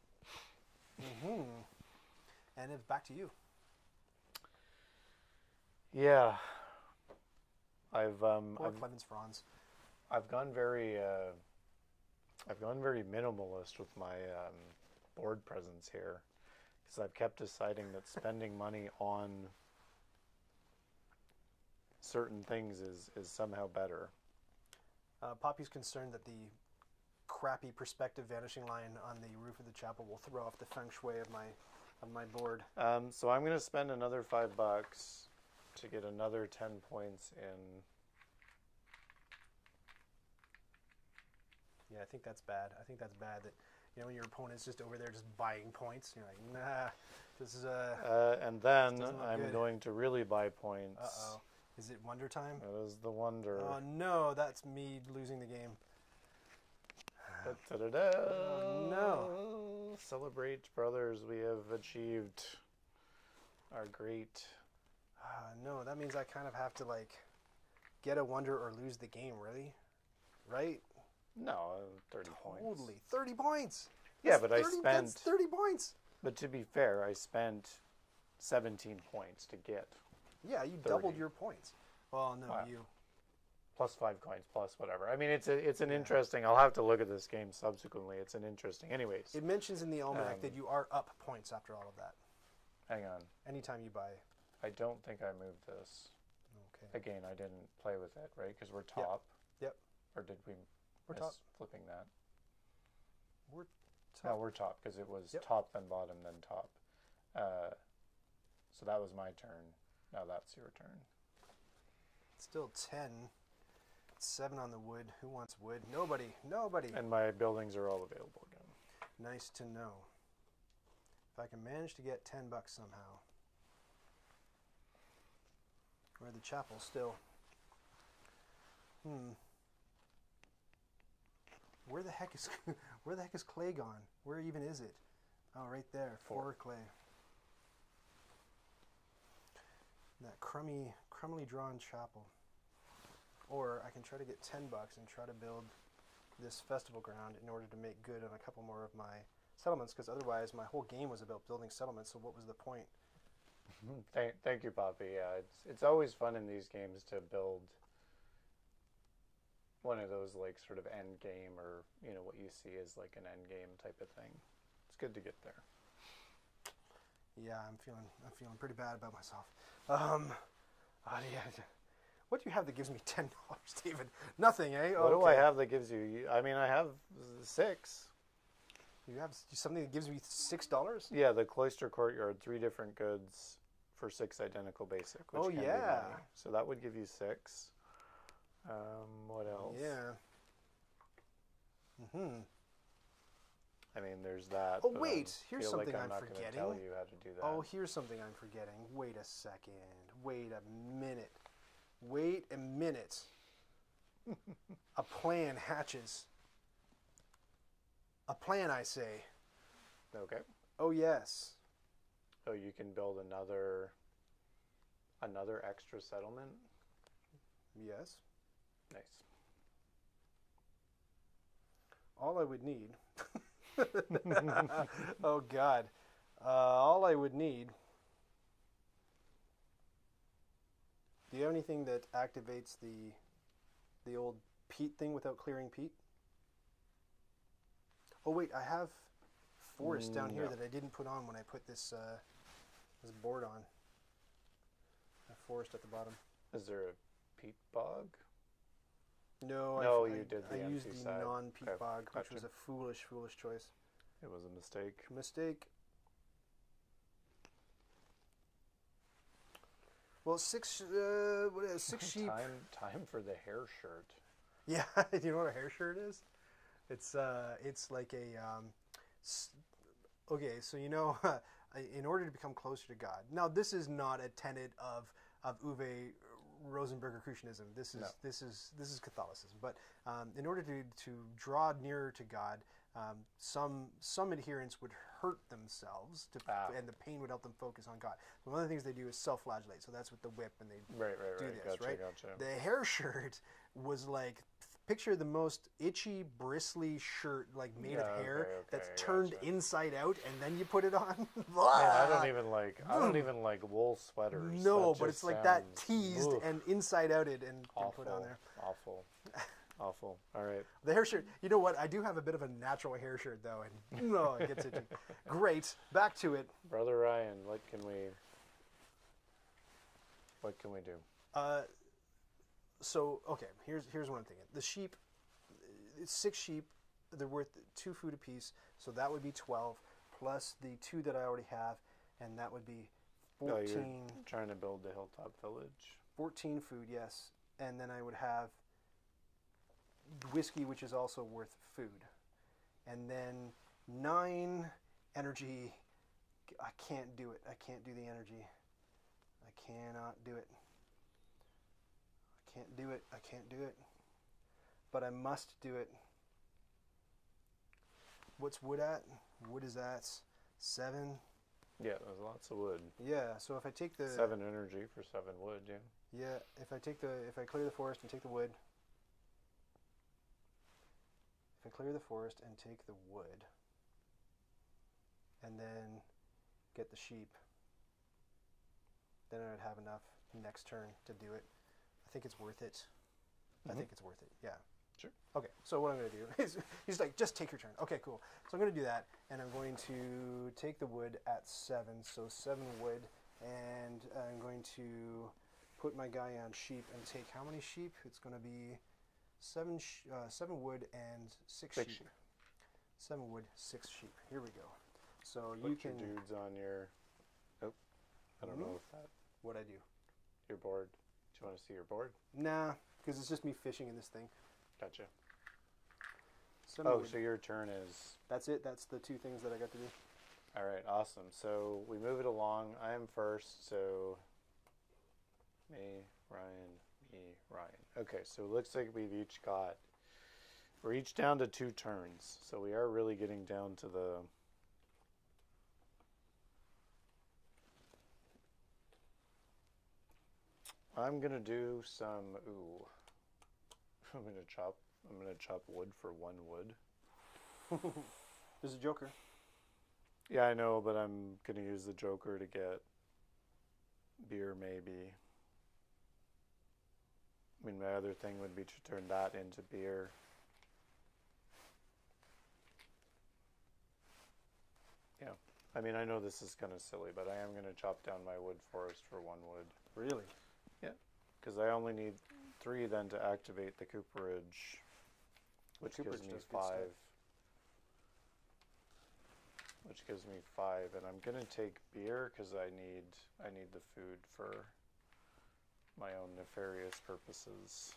Mm-hmm. And it's back to you. Yeah. I've um Poor I've, Klemens Franz. I've gone very uh, I've gone very minimalist with my um, board presence here because I've kept deciding that spending money on certain things is is somehow better. Uh, Poppy's concerned that the crappy perspective vanishing line on the roof of the chapel will throw off the feng shui of my of my board. Um, so I'm going to spend another five bucks to get another ten points in. Yeah, I think that's bad. I think that's bad. That you know when your opponent's just over there just buying points. You're like, nah, this is a. Uh, and then I'm good. going to really buy points. Uh oh. Is it wonder time? That is the wonder. Oh no, that's me losing the game. Oh, no. Celebrate, brothers. We have achieved our great. Uh, no, that means I kind of have to like get a wonder or lose the game, really, right? No, uh, 30 points. Totally, thirty points. Yeah, That's but I spent. That's thirty points. But to be fair, I spent 17 points to get Yeah, you doubled your points. Well, no, Wow. you. plus five coins plus whatever. I mean, it's a, it's an interesting. I'll have to look at this game subsequently. It's an interesting. Anyways, It mentions in the almanac Um, that you are up points after all of that. hang on. Anytime you buy. I don't think I moved this. Okay. Again, I didn't play with it, right? Because we're top. Yep. Or did we We're top. flipping that? We're No, top. we're top because it was Yep. top then bottom then top. Uh, so that was my turn. Now that's your turn. Still ten. Seven on the wood. Who wants wood? Nobody. Nobody. And my buildings are all available again. Nice to know. If I can manage to get 10 bucks somehow. Or the chapel still. Hmm. Where the heck is [laughs] where the heck is clay gone? Where even is it? Oh, right there. Four, Four. clay. That crummy, crumbly drawn chapel. Or I can try to get 10 bucks and try to build this festival ground in order to make good on a couple more of my settlements because otherwise my whole game was about building settlements so what was the point mm-hmm. Thank, thank you, Poppy. Yeah, it's it's always fun in these games to build one of those like sort of end game or you know what you see as like an end game type of thing. It's good to get there. yeah i'm feeling i'm feeling pretty bad about myself um ah, yeah. what do you have that gives me [laughs] $10 david nothing eh What do I have that gives you? I mean, I have six. you have something that gives me $6 Yeah, the cloister courtyard, three different goods for six identical basic. Which Oh, yeah. So that would give you six. Um, what else? yeah hmm I mean, there's that. Oh, wait, here's feel like something I'm I'm forgetting. Tell you how to do oh, that. oh here's something i'm forgetting wait a second wait a minute wait a minute [laughs] a plan hatches a plan i say okay. oh yes Oh, you can build another another extra settlement. Yes. Nice. All I would need. [laughs] oh God. Uh, all I would need. Do you have anything that activates the the old peat thing without clearing peat? Oh wait, I have forest down here No. that I didn't put on when I put this uh, this board on. A forest at the bottom. Is there a peat bog? No, No, I, you I- did the I used the side. non-peat Okay, bog, which was a foolish, foolish choice. It was a mistake. Mistake. Well, six. Uh, what is six [laughs] sheep? Time time for the hair shirt. [laughs] Yeah, [laughs] do you know what a hair shirt is? It's uh, it's like a um, okay. So you know, in order to become closer to God. Now, this is not a tenet of of Uwe Rosenberger Christianism. This is No. this is this is Catholicism. But um, in order to to draw nearer to God, um, some some adherents would hurt themselves, to, Ah. and the pain would help them focus on God. So one of the things they do is self-flagellate. So that's with the whip, and they Right, right, do right. this, gotcha, right? gotcha. The hair [laughs] shirt was like picture the most itchy, bristly shirt like made Yeah, of hair okay, that's turned gotcha. inside out, and then you put it on. [laughs] Man, I don't even like. I don't even like wool sweaters. No, That but it's like that teased oof, and inside outed and, and put on there. awful, awful. All right. The hair shirt. You know what? I do have a bit of a natural hair shirt though, and [laughs] no, it gets itchy. Great. Back to it. Brother Ryan, what can we what can we do? Uh, so okay, here's here's what I'm thinking. The sheep, it's six sheep, they're worth two food apiece, so that would be twelve plus the two that I already have, and that would be No, you're 14, trying to build the hilltop village. 14 food, yes, and then I would have whiskey, which is also worth food, and then nine energy. I can't do it. I can't do the energy. I cannot do it. Can't do it. I can't do it. But I must do it. What's wood at? Wood is at seven. Yeah, there's lots of wood. Yeah. So if I take the Seven energy for seven wood. Yeah. Yeah, if I take the if I clear the forest and take the wood, if I clear the forest and take the wood, and then get the sheep, then I would have enough next turn to do it. I think it's worth it. I Mhm. think it's worth it. Yeah. Sure. Okay, so what I'm going to do is [laughs] he's like, just take your turn. Okay, cool. So I'm going to do that, and I'm going to take the wood at seven, so seven wood, and I'm going to put my guy on sheep and take how many sheep? It's going to be seven, sh- uh, seven wood and six, Six sheep. sheep. Seven wood, six sheep. Here we go. So Put you your can dudes on your. Oh, I don't Me? know if that what I do. your board. You want to see your board? Nah, because it's just me fishing in this thing. Gotcha. Seven Oh, so your turn is that's it. That's the two things that I got to do. all right. Awesome. So we move it along. I am first. So me, Ryan, me, Ryan. Okay. So it looks like we've each got. We're each down to two turns. So we are really getting down to the. I'm gonna do some. Ooh. [laughs] I'm gonna chop. I'm gonna chop wood for one wood. [laughs] There's a joker. Yeah, I know, but I'm gonna use the Joker to get beer, maybe. I mean, my other thing would be to turn that into beer. Yeah, I mean, I know this is kind of silly, but I am gonna chop down my wood forest for one wood Really? Because I only need three then to activate the cooperage, which gives Cooperage me good stuff. five. Which gives me five, and I'm gonna take beer because I need I need the food for my own nefarious purposes.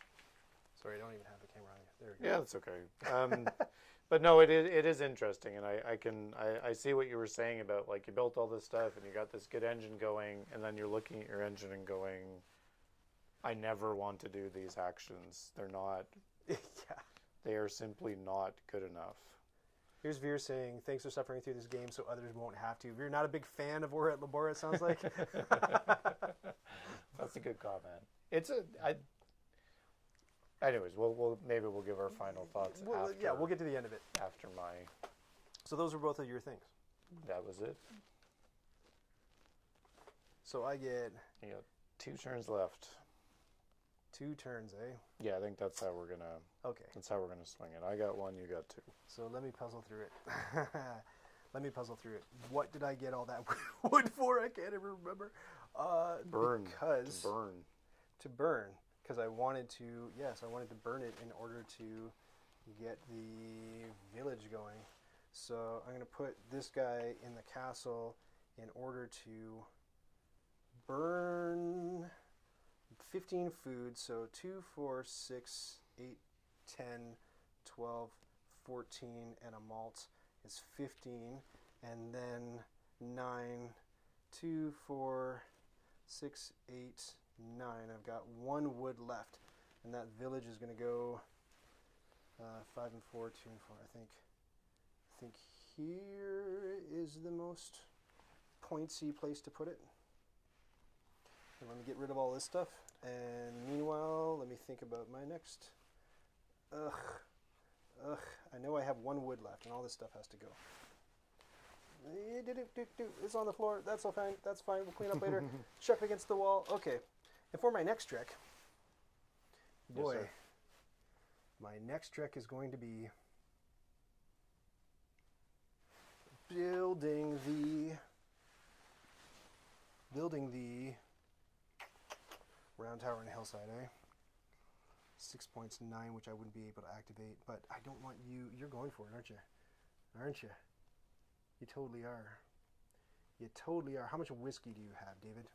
Sorry, I don't even have the camera on you. There we go. Yeah, that's okay. Um, [laughs] but no, it is it is interesting, and I I can I, I see what you were saying about like you built all this stuff and you got this good engine going, and then you're looking at your engine and going, I never want to do these actions. They're not. [laughs] yeah. They are simply not good enough. Here's Veer saying, "Thanks for suffering through this game, so others won't have to." Veer, not a big fan of Ora et Labora. It sounds like. [laughs] That's a good comment. It's a I. Anyways, we'll, we'll maybe we'll give our final thoughts Well, after. yeah, we'll get to the end of it. after my. So those were both of your things. That was it. So I get You got two turns left. Two turns, eh? Yeah, I think that's how we're gonna. Okay. That's how we're gonna swing it. I got one. You got two. So let me puzzle through it. [laughs] let me puzzle through it. What did I get all that [laughs] wood for? I can't even remember. Uh, Burn. because To burn. to burn because I wanted to yes I wanted to burn it in order to get the village going so I'm gonna put this guy in the castle in order to burn 15 food so 2 4 6 8 10 12 14 and a malt is 15 and then 9 2 4 6 8 nine. I've got one wood left, and that village is going to go uh, five and four, two and four. I think. I think here is the most pointsy place to put it. And let me get rid of all this stuff. And meanwhile, let me think about my next. Ugh, ugh. I know I have one wood left, and all this stuff has to go. Eh. It's on the floor. That's all fine. That's fine. We'll clean up later. [laughs] Chuck it against the wall. Okay. And for my next trick, boy, sir. my next trick is going to be building the building the round tower and hillside, eh? Six points, nine, which I wouldn't be able to activate. But I don't want you. You're going for it, aren't you? Aren't you? You totally are. You totally are. How much whiskey do you have, David?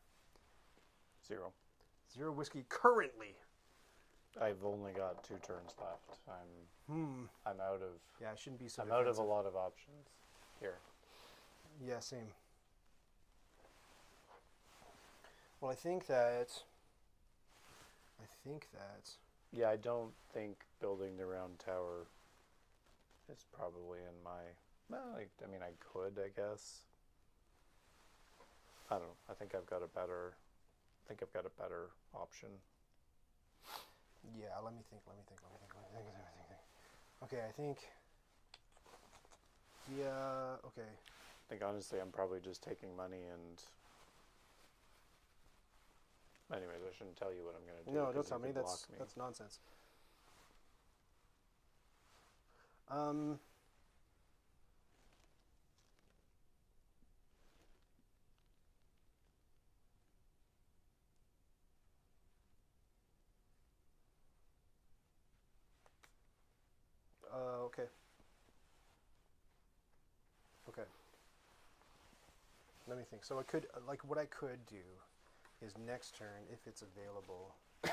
Zero. Zero whiskey currently. I've only got two turns left. I'm Hmm. I'm out of Yeah, I shouldn't be so. I'm out of a lot of options here. Yeah, same. Well, I think that. I think that. Yeah, I don't think building the round tower is probably in my. Well, I, I mean, I could, I guess. I don't. know. I think I've got a better. I think I've got a better option. Yeah, let me think. Let me think. Let me think. Let me think. Let me think. Let me think. Okay, I think. Yeah. Okay. I think honestly, I'm probably just taking money and. Anyways, I shouldn't tell you what I'm gonna do. No, don't tell me. That's me. that's nonsense. Um. Uh, okay. Okay. Let me think. So I could, like, what I could do is next turn, if it's available, [coughs]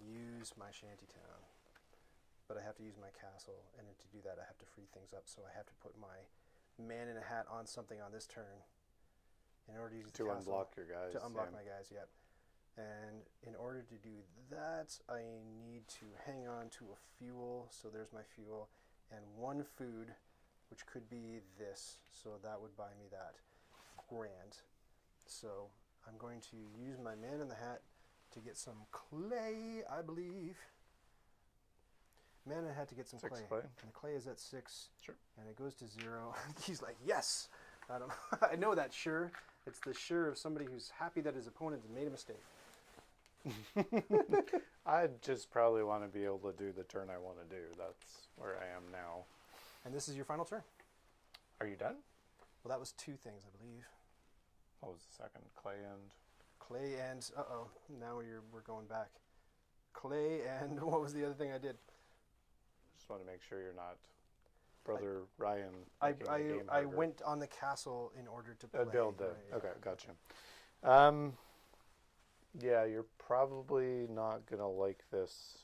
use my shantytown. But I have to use my castle, and to do that, I have to free things up. So I have to put my man in a hat on something on this turn in order to use to castle unblock your guys. to unblock yeah. my guys. Yep. And in order to do that, I need to hang on to a fuel. So there's my fuel, and one food, which could be this. So that would buy me that grand. So I'm going to use my man in the hat to get some clay, I believe. Man in the hat to get some Six clay. clay. And the clay is at six. Sure. And it goes to zero. [laughs] He's like, yes. I don't. [laughs] I know that sure. It's the sure of somebody who's happy that his opponent has made a mistake. [laughs] I just probably want to be able to do the turn I want to do. That's where I am now. And this is your final turn. Are you done? Well, that was two things, I believe. What was the second? Clay and Clay and uh oh, now we're we're going back. Clay and [laughs] what was the other thing I did? just want to make sure you're not brother Ryan. I I, I went on the castle in order to play. Uh, build the. right, yeah. Okay, gotcha. Um, yeah, you're probably not gonna like this.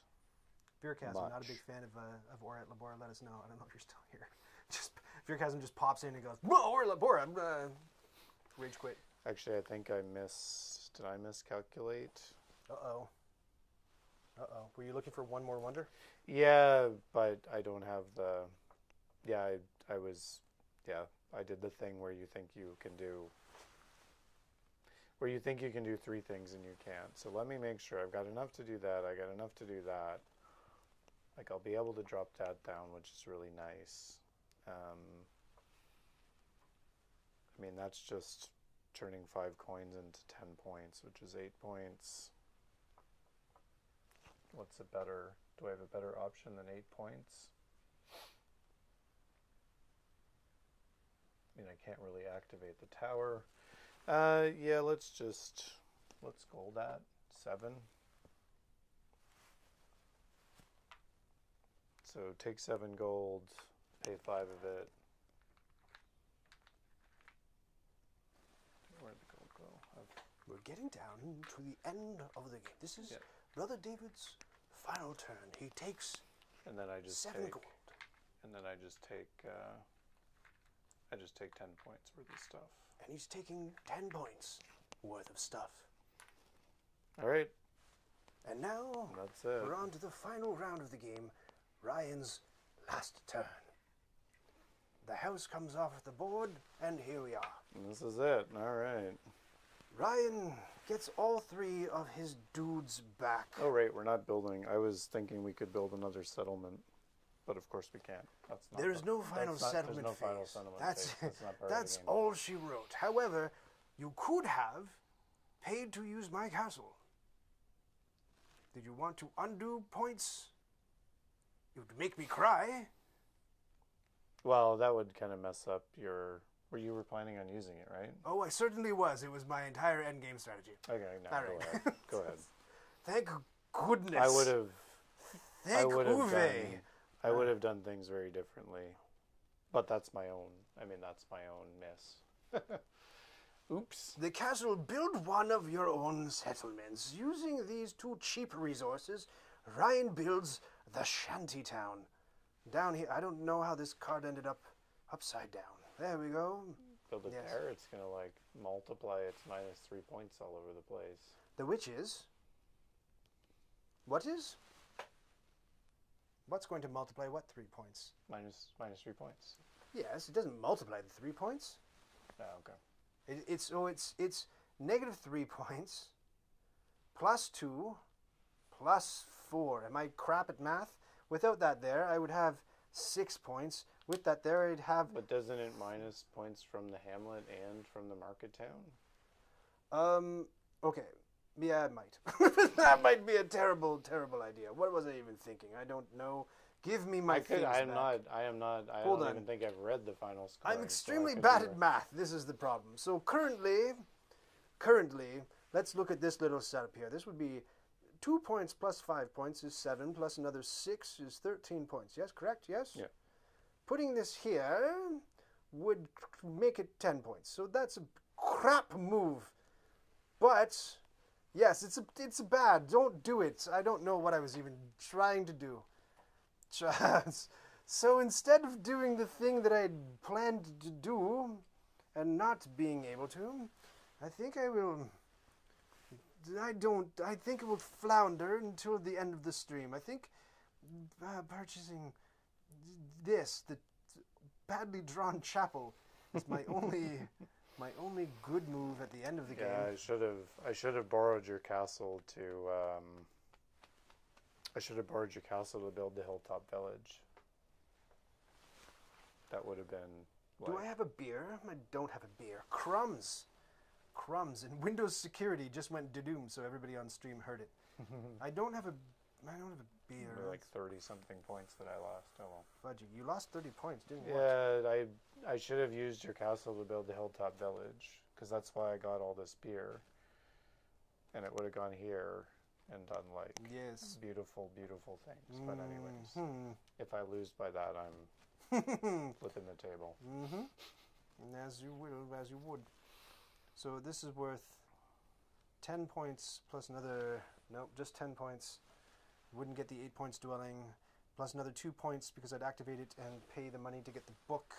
Beercasm, not a big fan of uh, of Ora et Labora. Let us know. I don't know if you're still here. [laughs] Just Beercasm just pops in and goes, "Whoa, Ora et Labora!" Uh, rage quit. Actually, I think I miss. Did I miscalculate? Uh oh. Uh oh. Were you looking for one more wonder? Yeah, but I don't have the. Yeah, I, I was. Yeah, I did the thing where you think you can do. Where you think you can do three things and you can't. So let me make sure I've got enough to do that. I got enough to do that. Like I'll be able to drop that down, which is really nice. Um, I mean, that's just turning five coins into ten points, which is eight points. What's a better? Do I have a better option than eight points? I mean, I can't really activate the tower. Uh, yeah, let's just let's gold that seven. So take seven gold, pay five of it. Where'd the gold go? I've- We're getting down to the end of the game. This is. Brother David's final turn. He takes And then I just seven take, gold. and then I just take, uh, I just take ten points worth of stuff. And he's taking 10 points worth of stuff. All right, And now that's it. we're on to the final round of the game Ryan's last turn. The house comes off the board, and here we are. And this is it. All right. Ryan gets all three of his dudes back. Oh, right. We're not building. I was thinking we could build another settlement, but of course we can't. That's not. There's no final that's not- settlement There's no final phase. settlement That's phase. That's not part of the that's game. all she wrote. However, you could have paid to use my castle. Did you want to undo points? You'd make me cry. Well, that would kind of mess up your. Were you were planning on using it, right? Oh, I certainly was. It was my entire endgame strategy. Okay, no, All go right. ahead. Go ahead. [laughs] Thank goodness. I would have. I Thank would have done, I would uh. have done things very differently, but that's my own. I mean, that's my own miss. [laughs] Oops. The castle build one of your own settlements. Using these two cheap resources, Ryan builds the shanty town. Down here, I don't know how this card ended up upside down. There we go. Build it Yes. there. It's gonna like multiply its minus three points all over the place. The witches. What is? What's going to multiply what three points? Minus minus three points. Yes, it doesn't multiply the three points. Oh, okay. It, it's so it's it's negative three points, plus two, plus four. Am I crap at math? Without that there, I would have six points. With that there, I'd have But doesn't it minus points from the hamlet and from the market town? um. Okay, yeah, it might. [laughs] [laughs] that might be a terrible, terrible idea. What was I even thinking? I don't know. Give me my I could. I am back. not. I am not. I Hold don't on. even think I've read the final score. I'm extremely bad at math. This is the problem. So currently, currently, let's look at this little setup here. This would be two points plus five points is seven, plus another six is thirteen points. Yes, correct. Yes. Yeah. Putting this here would make it ten points. So that's a crap move. But yes, it's a, it's bad. Don't do it. I don't know what I was even trying to do. [laughs] So instead of doing the thing that I planned to do and not being able to, I think I will. I don't. I think it will flounder until the end of the stream. I think uh, purchasing this, the badly drawn chapel, is my [laughs] only. My only good move at the end of the Yeah, game. I should have. I should have borrowed your castle to. Um, I should have borrowed your castle to build the hilltop village. That would have been. Do I have a beer? I don't have a beer. Crumbs. Crumbs. And Windows security just went doom, so everybody on stream heard it. [laughs] I don't have a I don't have a beer. There were like thirty something points that I lost. Oh well. Fudgy. You lost 30 points, didn't you? Yeah, I I should have used your castle to build the hilltop village because that's why I got all this beer. And it would have gone here and done like Yes. beautiful, beautiful things. But anyways, hmm if I lose by that, I'm [laughs] flipping the table. Mm-hmm. And As you will, as you would. So this is worth 10 points plus another. Nope, just 10 points. Wouldn't get the 8 points dwelling. Plus another 2 points because I'd activate it and pay the money to get the book.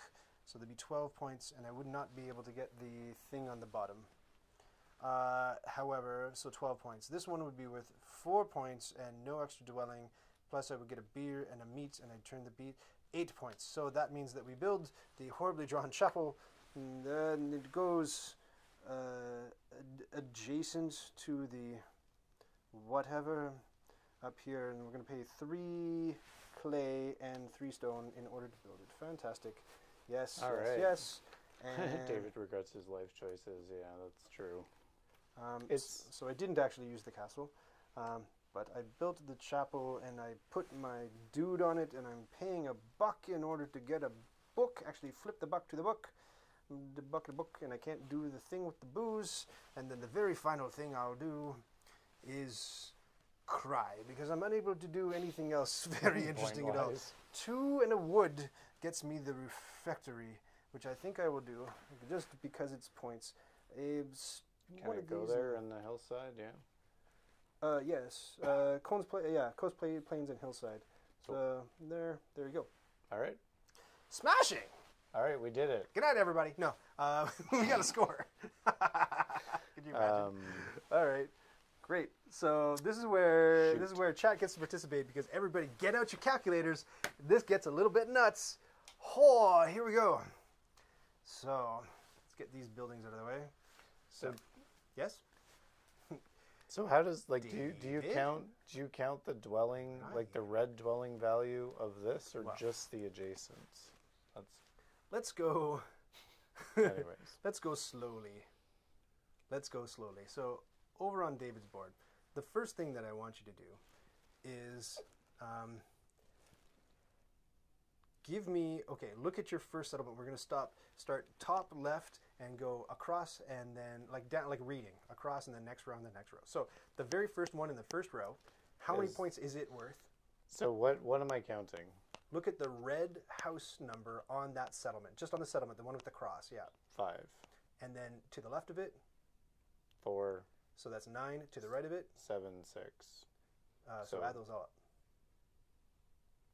So there'd be 12 points, and I would not be able to get the thing on the bottom. Uh, however, so 12 points. This one would be worth 4 points and no extra dwelling. Plus, I would get a beer and a meat, and I'd turn the beat 8 points. So that means that we build the horribly drawn [laughs] chapel, and then it goes uh, ad- adjacent to the whatever up here, and we're going to pay 3 clay and 3 stone in order to build it. Fantastic. Yes, All yes, right. yes. And [laughs] David regrets his life choices. Yeah, that's true. Um, It's- so I didn't actually use the castle, um, but I built the chapel and I put my dude on it, and I'm paying a buck in order to get a book. Actually, flip the buck to the book, the buck to book, and I can't do the thing with the booze. And then the very final thing I'll do is cry because I'm unable to do anything else [laughs] very interesting at all. Two and a wood gets me the refectory, which I think I will do just because it's points. Abe's Can one I go there on the hillside? Yeah. Uh, yes. Uh, Cones Play. Yeah, Coast Play Plains and Hillside. So Cool. there, there you go. All right. Smashing. All right, we did it. Good night, everybody. No, uh, [laughs] we got a score. [laughs] Could you imagine? Um, All right, great. So this is where Shoot. this is where chat gets to participate because everybody get out your calculators. This gets a little bit nuts. Oh, here we go. So let's get these buildings out of the way. so, Yes. so how does like do you, do you count do you count the dwelling like the red dwelling value of this or just the adjacents? That's Let's go. [laughs] Let's go slowly. Let's go slowly. So, over on David's board, the first thing that I want you to do is um, give me, okay, look at your first settlement. We're going to stop, start top left and go across and then like down, like reading across and the next row and the next row. So, the very first one in the first row, how many points is it worth? So what what am I counting? Look at the red house number on that settlement, just on the settlement, the one with the cross, yeah. Five, And then to the left of it, four, so that's nine. To the right of it, seven, six. uh, so, So- add those all up.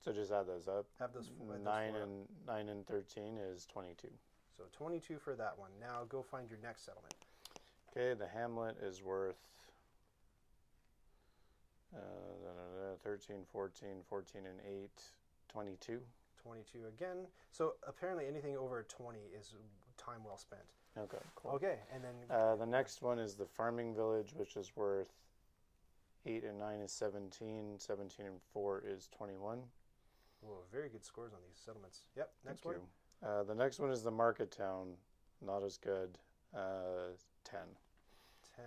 So just add those up. Have those, add those Nine four up. and nine and thirteen is twenty-two. So 22 for that one. Now go find your next settlement. Okay, the Hamlet is worth uh, da, da, da, 13, 14, 14 and 8, 22. 22 again. So apparently anything over 20 is time well spent. Okay, cool. Okay, and then Uh, the next one is the Farming Village, which is worth 8 and 9 is 17, 17 and 4 is 21. whoa, very good scores on these settlements. Yep, next Thank one. you. Uh, the next one is the Market Town, not as good. Uh, 10. 10.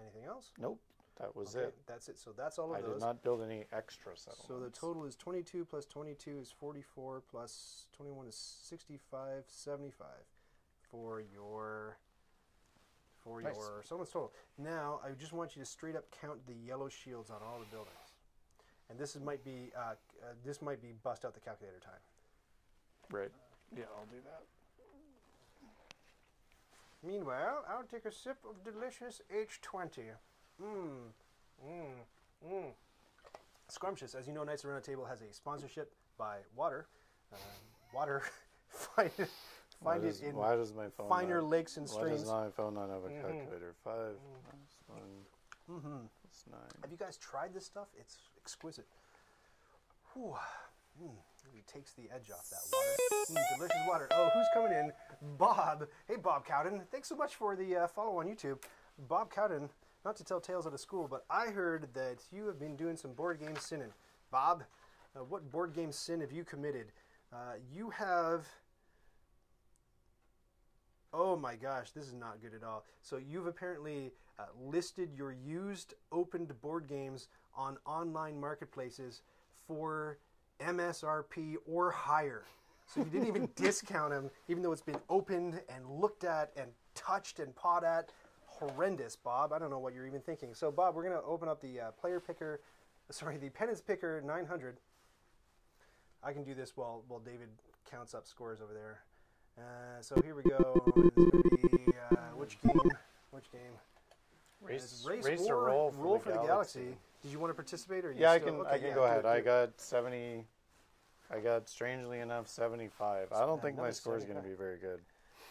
Anything else? Nope, that was okay, it. that's it. So that's all of I those. did not build any extra settlements. So the total is 22 plus 22 is 44 plus 21 is 65, 75 for your for Nice. your settlements total. Now I just want you to straight up count the yellow shields on all the buildings. And this is, might be uh, uh, this might be bust out the calculator time. Right. Yeah, I'll do that. Meanwhile, I'll take a sip of delicious H20. Mmm, mmm, mmm. Scrumptious. As you know, Nights Around the Table has a sponsorship by Water. Uh, water, [laughs] find it, Why find does, it in why does my phone finer not, lakes and Why does my phone not have a Mhm. calculator? Five minus one Mm-hmm. plus nine. Have you guys tried this stuff? It's exquisite. Whew. Mm, really takes the edge off that water. Mm, delicious water. Oh, who's coming in? Bob. Hey, Bob Cowden. Thanks so much for the uh, follow on YouTube. Bob Cowden, not to tell tales out of school, but I heard that you have been doing some board game sinning. Bob, uh, what board game sin have you committed? Uh, you have. Oh my gosh, this is not good at all. So you've apparently uh, listed your used opened board games on online marketplaces for MSRP or higher. So you didn't even [laughs] discount them, even though it's been opened and looked at and touched and pawed at. Horrendous, Bob. I don't know what you're even thinking. So, Bob, we're going to open up the uh, player picker, sorry, the penance picker 900. I can do this while while David counts up scores over there. Uh, so here we go. Be uh, which game? Which game? Race, It's race, or or roll for, roll the, for the galaxy. galaxy. Did you want to participate or you Yeah, I can. okay, I can yeah, go ahead. it, I got seventy. I got strangely enough seventy-five. I don't think my score is going to be very good.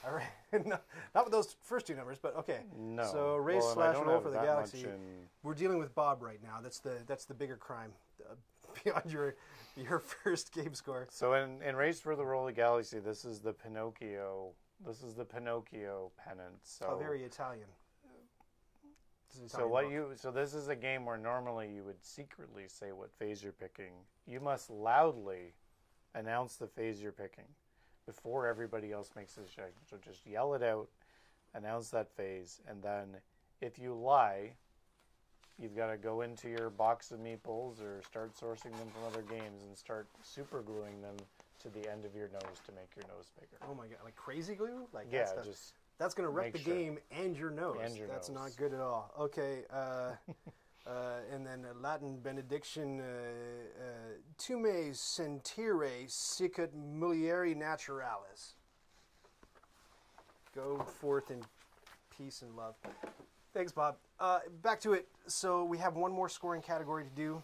All right, [laughs] no, not with those first two numbers, but okay. No. So race well, slash roll for the galaxy. in- We're dealing with Bob right now. That's the that's the bigger crime uh, [laughs] beyond your your [laughs] first game score. So in, in Race for the Roll of Galaxy, this is the Pinocchio. This is the Pinocchio pennant. So How very Italian. Is so what book. you so this is a game where normally you would secretly say what phase you're picking. You must loudly announce the phase you're picking before everybody else makes a decision. So just yell it out, announce that phase, and then if you lie, you've got to go into your box of meeples or start sourcing them from other games and start super gluing them to the end of your nose to make your nose bigger. Oh my god, like crazy glue? Like yeah, that's, the- just that's gonna wreck the sure. game and your nose. And your that's nose. not good at all. Okay, uh, [laughs] uh, and then a Latin benediction, uh, uh, Tume sentire sicut mulieri naturalis. Go forth in peace and love. Thanks, Bob. Uh, back to it. So we have one more scoring category to do.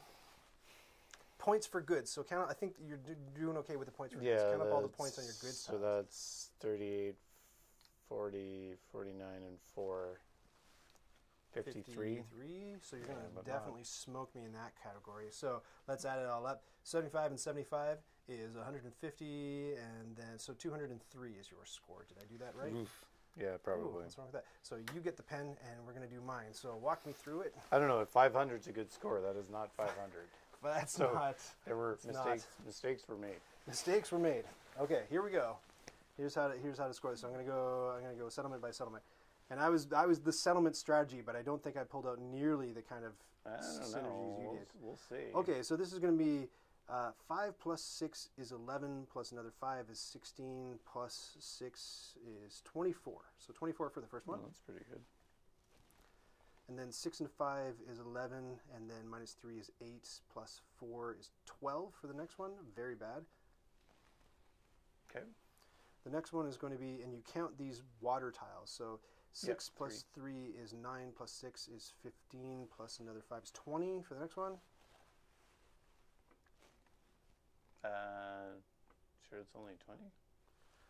Points for goods. So count. I think you're do- doing okay with the points for goods. yeah. Count up all the points on your goods. So that's 38, 40, 49, and 4. 53. 53. So you're Yeah, going to not- definitely smoke me in that category. So let's add it all up. 75 and 75 is 150, and then so 203 is your score. Did I do that right? Oof. Yeah, Ooh, probably. what's wrong with that? So you get the pen, and we're going to do mine. So walk me through it. I don't know if 500 is a good score. That is not 500. [laughs] But that's So- not. There were It's not. mistakes. Mistakes were made. Mistakes were made. Okay, here we go. Here's how to here's how to score this. So I'm gonna go I'm gonna go settlement by settlement. And I was I was the settlement strategy, but I don't think I pulled out nearly the kind of synergies know. you We'll, did. we'll see. Okay, so this is going to be uh, 5 plus 6 is 11, plus another 5 is 16, plus 6 is 24. So 24 for the first Well, one. that's pretty good. And then 6 and 5 is 11, and then minus 3 is 8, plus 4 is 12 for the next one. Very bad. Okay. The next one is going to be, and you count these water tiles. So 6 Yeah, plus 3 is 9, plus 6 is 15, plus another 5 is 20 for the next one. Uh, sure, it's only 20.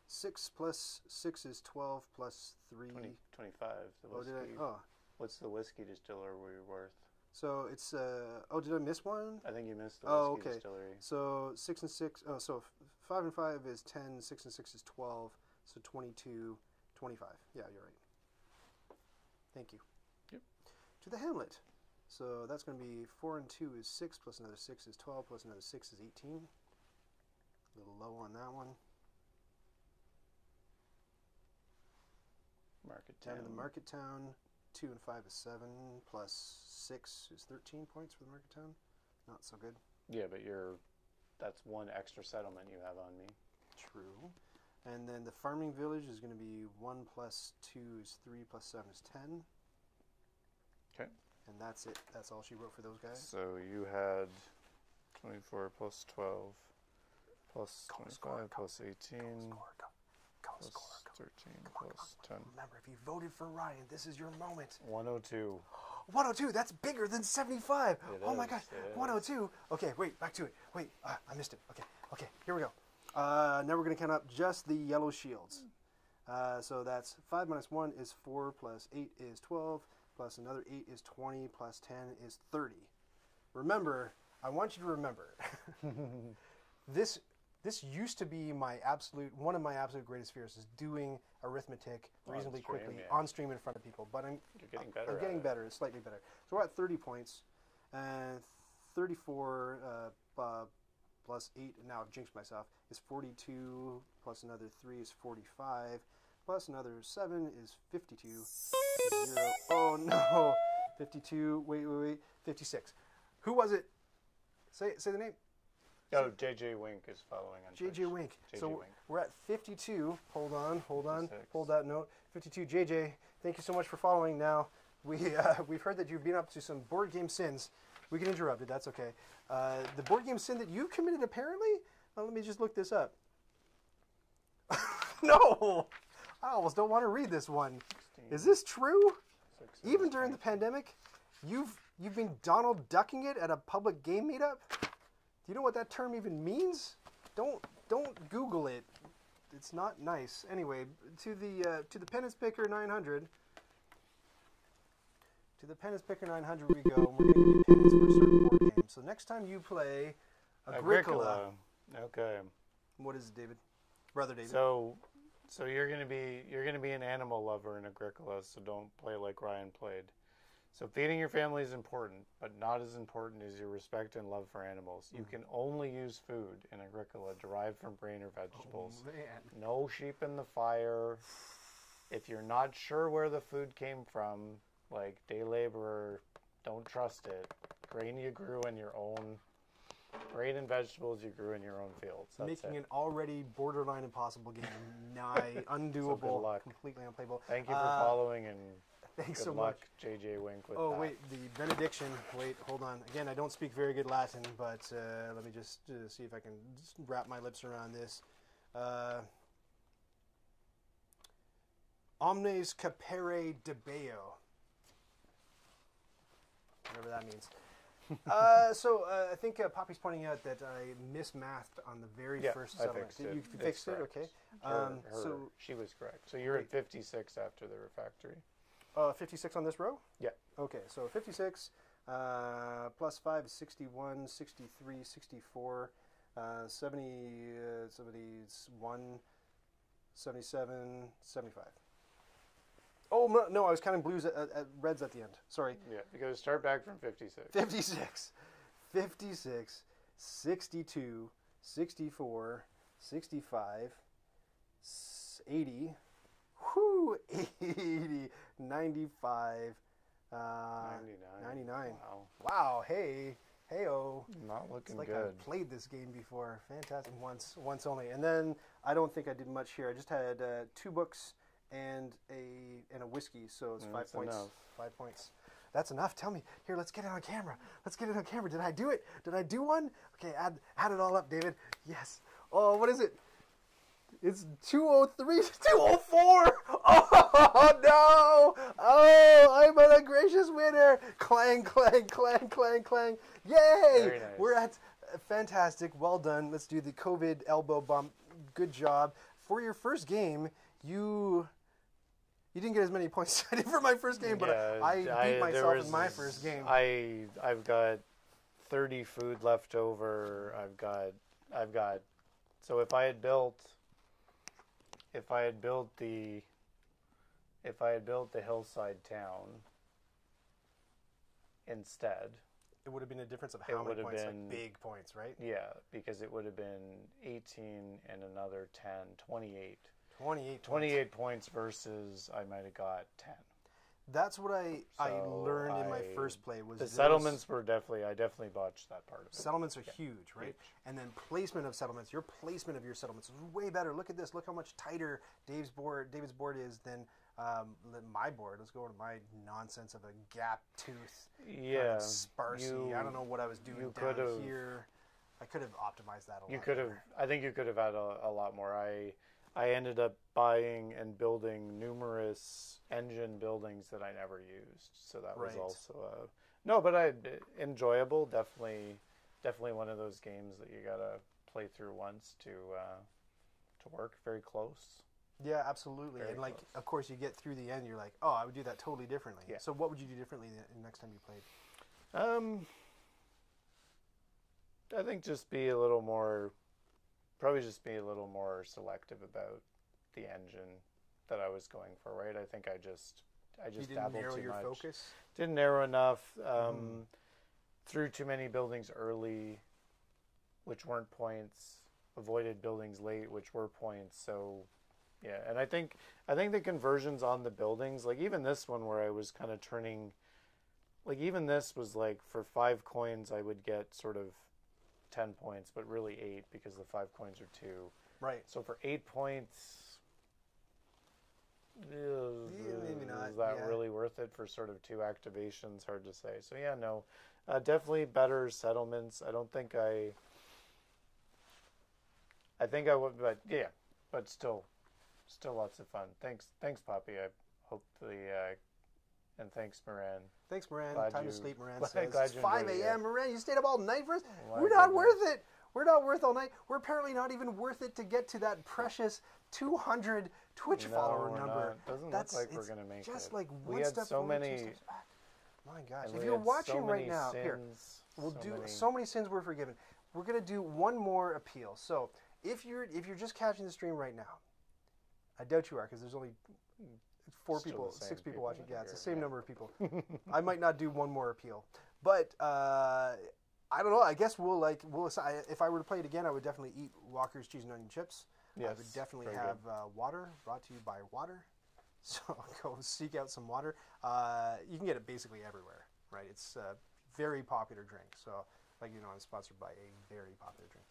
6 plus 6 is 12, plus 3. 20 25. The Oh, did I? Oh. What's the whiskey distillery worth? So it's, uh, oh, did I miss one? I think you missed the whiskey Oh, okay. distillery. So 6 and 6, oh, so f- 5 and 5 is 10, 6 and 6 is 12, so 22, 25. Yeah, you're right. Thank you. Yep. To the Hamlet. So that's going to be 4 and 2 is 6, plus another 6 is 12, plus another 6 is 18. A little low on that one. Market 10 town. in the Market Town. 2 and 5 is 7, plus 6 is 13 points for the Market Town. Not so good. Yeah, but you're. That's one extra settlement you have on me. True. And then the farming village is going to be 1 plus 2 is 3 plus 7 is 10. 'Kay. And that's it. That's all she wrote for those guys. So you had 24 plus 12 plus Call 25 score, plus 18 Score, go. Go, plus score, go. 13 Come on, come 10. Remember, if you voted for Ryan, this is your moment. 102. [gasps] 102, that's bigger than 75. It oh my is, god, it is. 102. Okay, wait, back to it. Wait, uh, I missed it. Okay, okay, here we go. Uh, now we're going to count up just the yellow shields. Uh, so that's 5 minus 1 is 4, plus 8 is 12, plus another 8 is 20, plus 10 is 30. Remember, I want you to remember, [laughs] this this used to be my absolute one of my absolute greatest fears is doing arithmetic On reasonably stream, quickly yeah. on stream in front of people. But I'm You're getting better. I'm getting it. better, slightly better. So we're at 30 points, and 34 uh, uh, plus 8, now I've jinxed myself, is 42, plus another 3 is 45, plus another 7 is 52. Zero. Oh [laughs] no! 52, wait, wait, wait, 56. Who was it? Say, say the name. Oh, JJ Wink is following on JJ Wink. JJ so Wink. we're at 52. Hold on, hold on, 56. hold that note. 52. JJ, thank you so much for following. Now we [laughs] uh, we've heard that you've been up to some board game sins. We can interrupt it. That's okay. Uh, the board game sin that you've committed apparently. Uh, let me just look this up. [laughs] no, I almost don't want to read this one. Is this true? 16, Even during the pandemic, you've you've been Donald ducking it at a public game meetup. Do you know what that term even means? Don't don't Google it. It's not nice. Anyway, to the uh, to the Penance Picker 900. To the Penance Picker 900 we go. and We're going to you penance for a certain board game. So next time you play Agricola, Okay. what is it, David? Brother David. So, so you're gonna be you're gonna be an animal lover in Agricola. So don't play like Ryan played. So feeding your family is important, but not as important as your respect and love for animals. You mm. can only use food in Agricola derived from grain or vegetables. Oh, man. No sheep in the fire. If you're not sure where the food came from, like day laborer, don't trust it. Grain you grew in your own. Grain and vegetables you grew in your own fields. That's Making it. an already borderline impossible game nigh [laughs] undoable, luck. completely unplayable. Thank you for Uh, following and [laughs] Thanks good so luck, much. JJ Wink. With Oh that. wait, the benediction. Wait, hold on. Again, I don't speak very good Latin, but uh, let me just uh, see if I can wrap my lips around this. Uh, omnes capere debeo. Whatever that means. [laughs] uh, so uh, I think uh, Poppy's pointing out that I mismathed on the very Yeah, first I fixed Did it. You It's fixed it, correct. okay? Um, her- so she was correct. So you're at 56 after the refactory. Uh, 56 on this row? Yeah. Okay, so 56 uh, plus 5 is 61, 63, 64, uh, 70, uh, 71, 77, 75. Oh, no, no I was counting blues at, at, at reds at the end. Sorry. Yeah, because start back from 56. 56, 56, 62, 64, 65, s- 80, whoo, 80, 95, uh, 99. 99. Wow. Wow, hey, hey, oh. Not It's looking like good. I've played this game before. Fantastic. Once, once only. And then I don't think I did much here. I just had uh, two books and a and a whiskey, so it's Mm, five points. enough. Five points. That's enough. Tell me. Here, let's get it on camera. Let's get it on camera. Did I do it? Did I do one? Okay, add add it all up, David. Yes. Oh, what is it? It's 203, [laughs] 204. [laughs] Oh, no. Oh, I'm a gracious winner. Clang, clang, clang, clang, clang. Yay. Very nice. We're at uh, fantastic. Well done. Let's do the COVID elbow bump. Good job. For your first game, you you didn't get as many points as [laughs] I did for my first game, but Yeah, I beat there myself was- in my first game. I I've got thirty food left over. I've got I've got so if I had built if I had built the if I had built the hillside town instead, it would have been a difference of how many points, been- like big points, right? yeah, because it would have been 18 and another 10, 28. 28 points. 28 points versus I might have got 10. That's what I I So learned in my I- first play was The those settlements were definitely I definitely botched that part of it. Settlements are huge, right? huge. And then placement of settlements. Your placement of your settlements is way better. Look at this. Look how much tighter Dave's board, David's board is than um, than my board. Let's go to my nonsense of a gap tooth, kind of Yeah, sparsy. you- I don't know what I was doing you down could've- here. I could have optimized that a lot. You could have. I think you could have had a, a lot more. I I ended up buying and building numerous engine buildings that I never used. So that was also a no, but I enjoyable. Definitely, definitely one of those games that you gotta play through once to uh, to work very close. Yeah, absolutely. Very and like, close. of course, you get through the end. You're like, oh, I would do that totally differently. Yeah. So, what would you do differently the the next time you played? Um, I think just be a little more, probably just be a little more selective about the engine that I was going for. Right? I think I just, I just You didn't dabbled narrow too your much. focus. Didn't narrow enough. Um, Mhm. Threw too many buildings early, which weren't points. Avoided buildings late, which were points. So. Yeah, and I think I think the conversions on the buildings, like even this one where I was kind of turning like even this was like for five coins I would get sort of ten points, but really eight because the five coins are two. Right. So for eight points, is, Yeah, maybe not, is that yeah. really worth it for sort of two activations? Hard to say. So yeah, no, uh, definitely better settlements. I don't think I. I think I would, but yeah, but still, still lots of fun. Thanks, thanks, Poppy. I hope the, uh, and thanks, Moran. Thanks, Moran. Glad Time you- to sleep, Moran [laughs] glad- says. glad It's 5 a.m. Moran, you stayed up all night for us? We're not worth it. We're not worth all night. We're apparently not even worth it to get to that precious 200 Twitch No, follower number. not. Doesn't That's look like we're gonna make just it. like We one had step so forward, many-. My gosh. If you're had so watching right now, here, We'll so do many- so many sins were forgiven. We're gonna do one more appeal. So if you're if you're just catching the stream right now, I doubt you are because there's only four Still people, six people people watching. Yeah, it's the same yeah. number of people. [laughs] I might not do one more appeal, but uh, I don't know. I guess we'll like we'll if I were to play it again, I would definitely eat Walker's cheese and onion chips. I would definitely have uh, water brought to you by water. [laughs] So [laughs] go seek out some water. Uh, you can get it basically everywhere, right? It's a very popular drink. So, like you know, I'm sponsored by a very popular drink.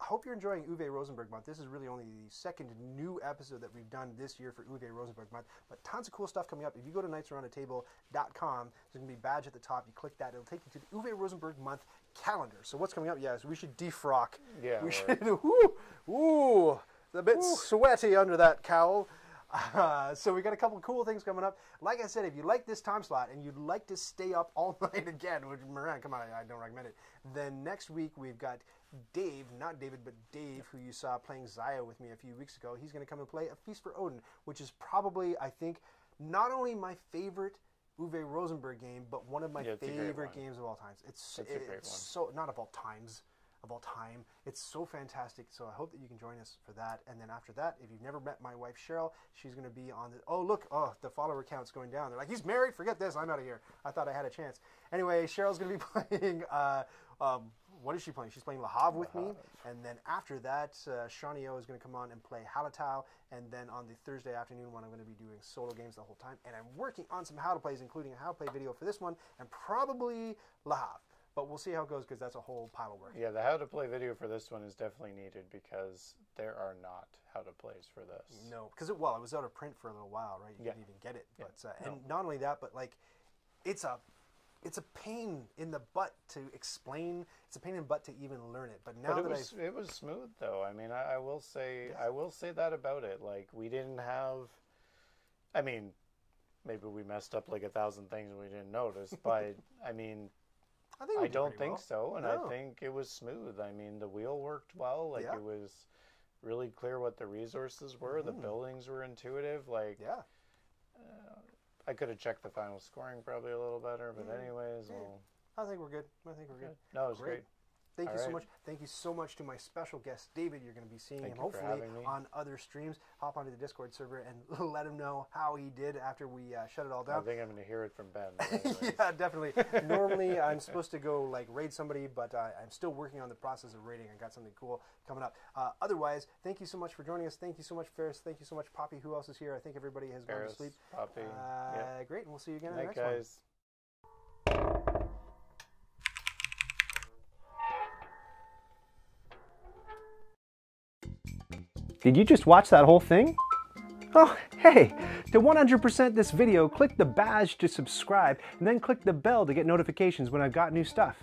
I hope you're enjoying Uwe Rosenberg Month. This is really only the second new episode that we've done this year for Uwe Rosenberg Month, but tons of cool stuff coming up. If you go to nightsaroundatable.com, there's going to be a badge at the top. You click that, it'll take you to the Uwe Rosenberg Month calendar. So what's coming up? Yes, we should defrock. Yeah, we or- should. [laughs] Woo, it's a bit sweaty under that cowl. Uh, so we got a couple of cool things coming up. Like I said, if you like this time slot and you'd like to stay up all [laughs] night again, which Moran, come on, I, don't recommend it. Then next week we've got Dave, not David, but Dave, who you saw playing Zaya with me a few weeks ago. He's going to come and play A Feast for Odin, which is probably, I think, not only my favorite Uwe Rosenberg game, but one of my Yeah, it's a great favorite games of all times. It's, It's it's so not of all times of all time. It's so fantastic. So I hope that you can join us for that. And then after that, if you've never met my wife Cheryl, she's going to be on the. Oh look, oh the follower count's going down. They're like, he's married. Forget this. I'm out of here. I thought I had a chance. Anyway, Cheryl's going to be [laughs] playing. Uh, um, what is she playing? She's playing Le Havre with me. And then after that, uh, Shawnee O is going to come on and play Hallertau. And then on the Thursday afternoon one, I'm going to be doing solo games the whole time. And I'm working on some how to plays, including a how to play video for this one, and probably Le Havre. But we'll see how it goes because that's a whole pile of work. Yeah, the how to play video for this one is definitely needed because there are not how to plays for this. No, because it, well, it was out of print for a little while, right? You Yeah. didn't even get it. Yeah. But uh, and not only that, but like it's a it's a pain in the butt to explain. It's a pain in the butt to even learn it. But now But it that was it was smooth though. I mean, I, I will say I will say that about it. Like we didn't have. I mean, maybe we messed up like a thousand things we didn't notice, [laughs] but I mean, I think I don't think well. so, and No. I think it was smooth. I mean, the wheel worked well. Like Yeah. it was really clear what the resources were. The mm-hmm. buildings were intuitive. Like Mm-hmm. Yeah. Uh, I could have checked the final scoring probably a little better, but mm. anyways, eh. well, I think we're good. I think we're good. no, it was Great. great. Thank you All so much. Thank you so much to my special guest, David. You're going to be seeing Thank him hopefully on other streams. Hop onto the Discord server and [laughs] let him know how he did after we uh, shut it all down. I think I'm going to hear it from Ben. [laughs] yeah, definitely. Normally, I'm supposed to go like raid somebody, but uh, I'm still working on the process of raiding. I got something cool coming up. Uh, otherwise, thank you so much for joining us. Thank you so much, Ferris. Thank you so much, Poppy. Who else is here? I think everybody has gone to Ferris, sleep. Poppy. Uh, yeah. Great, and we'll see you again in the Night, next one. Did you just watch that whole thing? Oh, hey, to 100% this video, click the badge to subscribe and then click the bell to get notifications when I've got new stuff.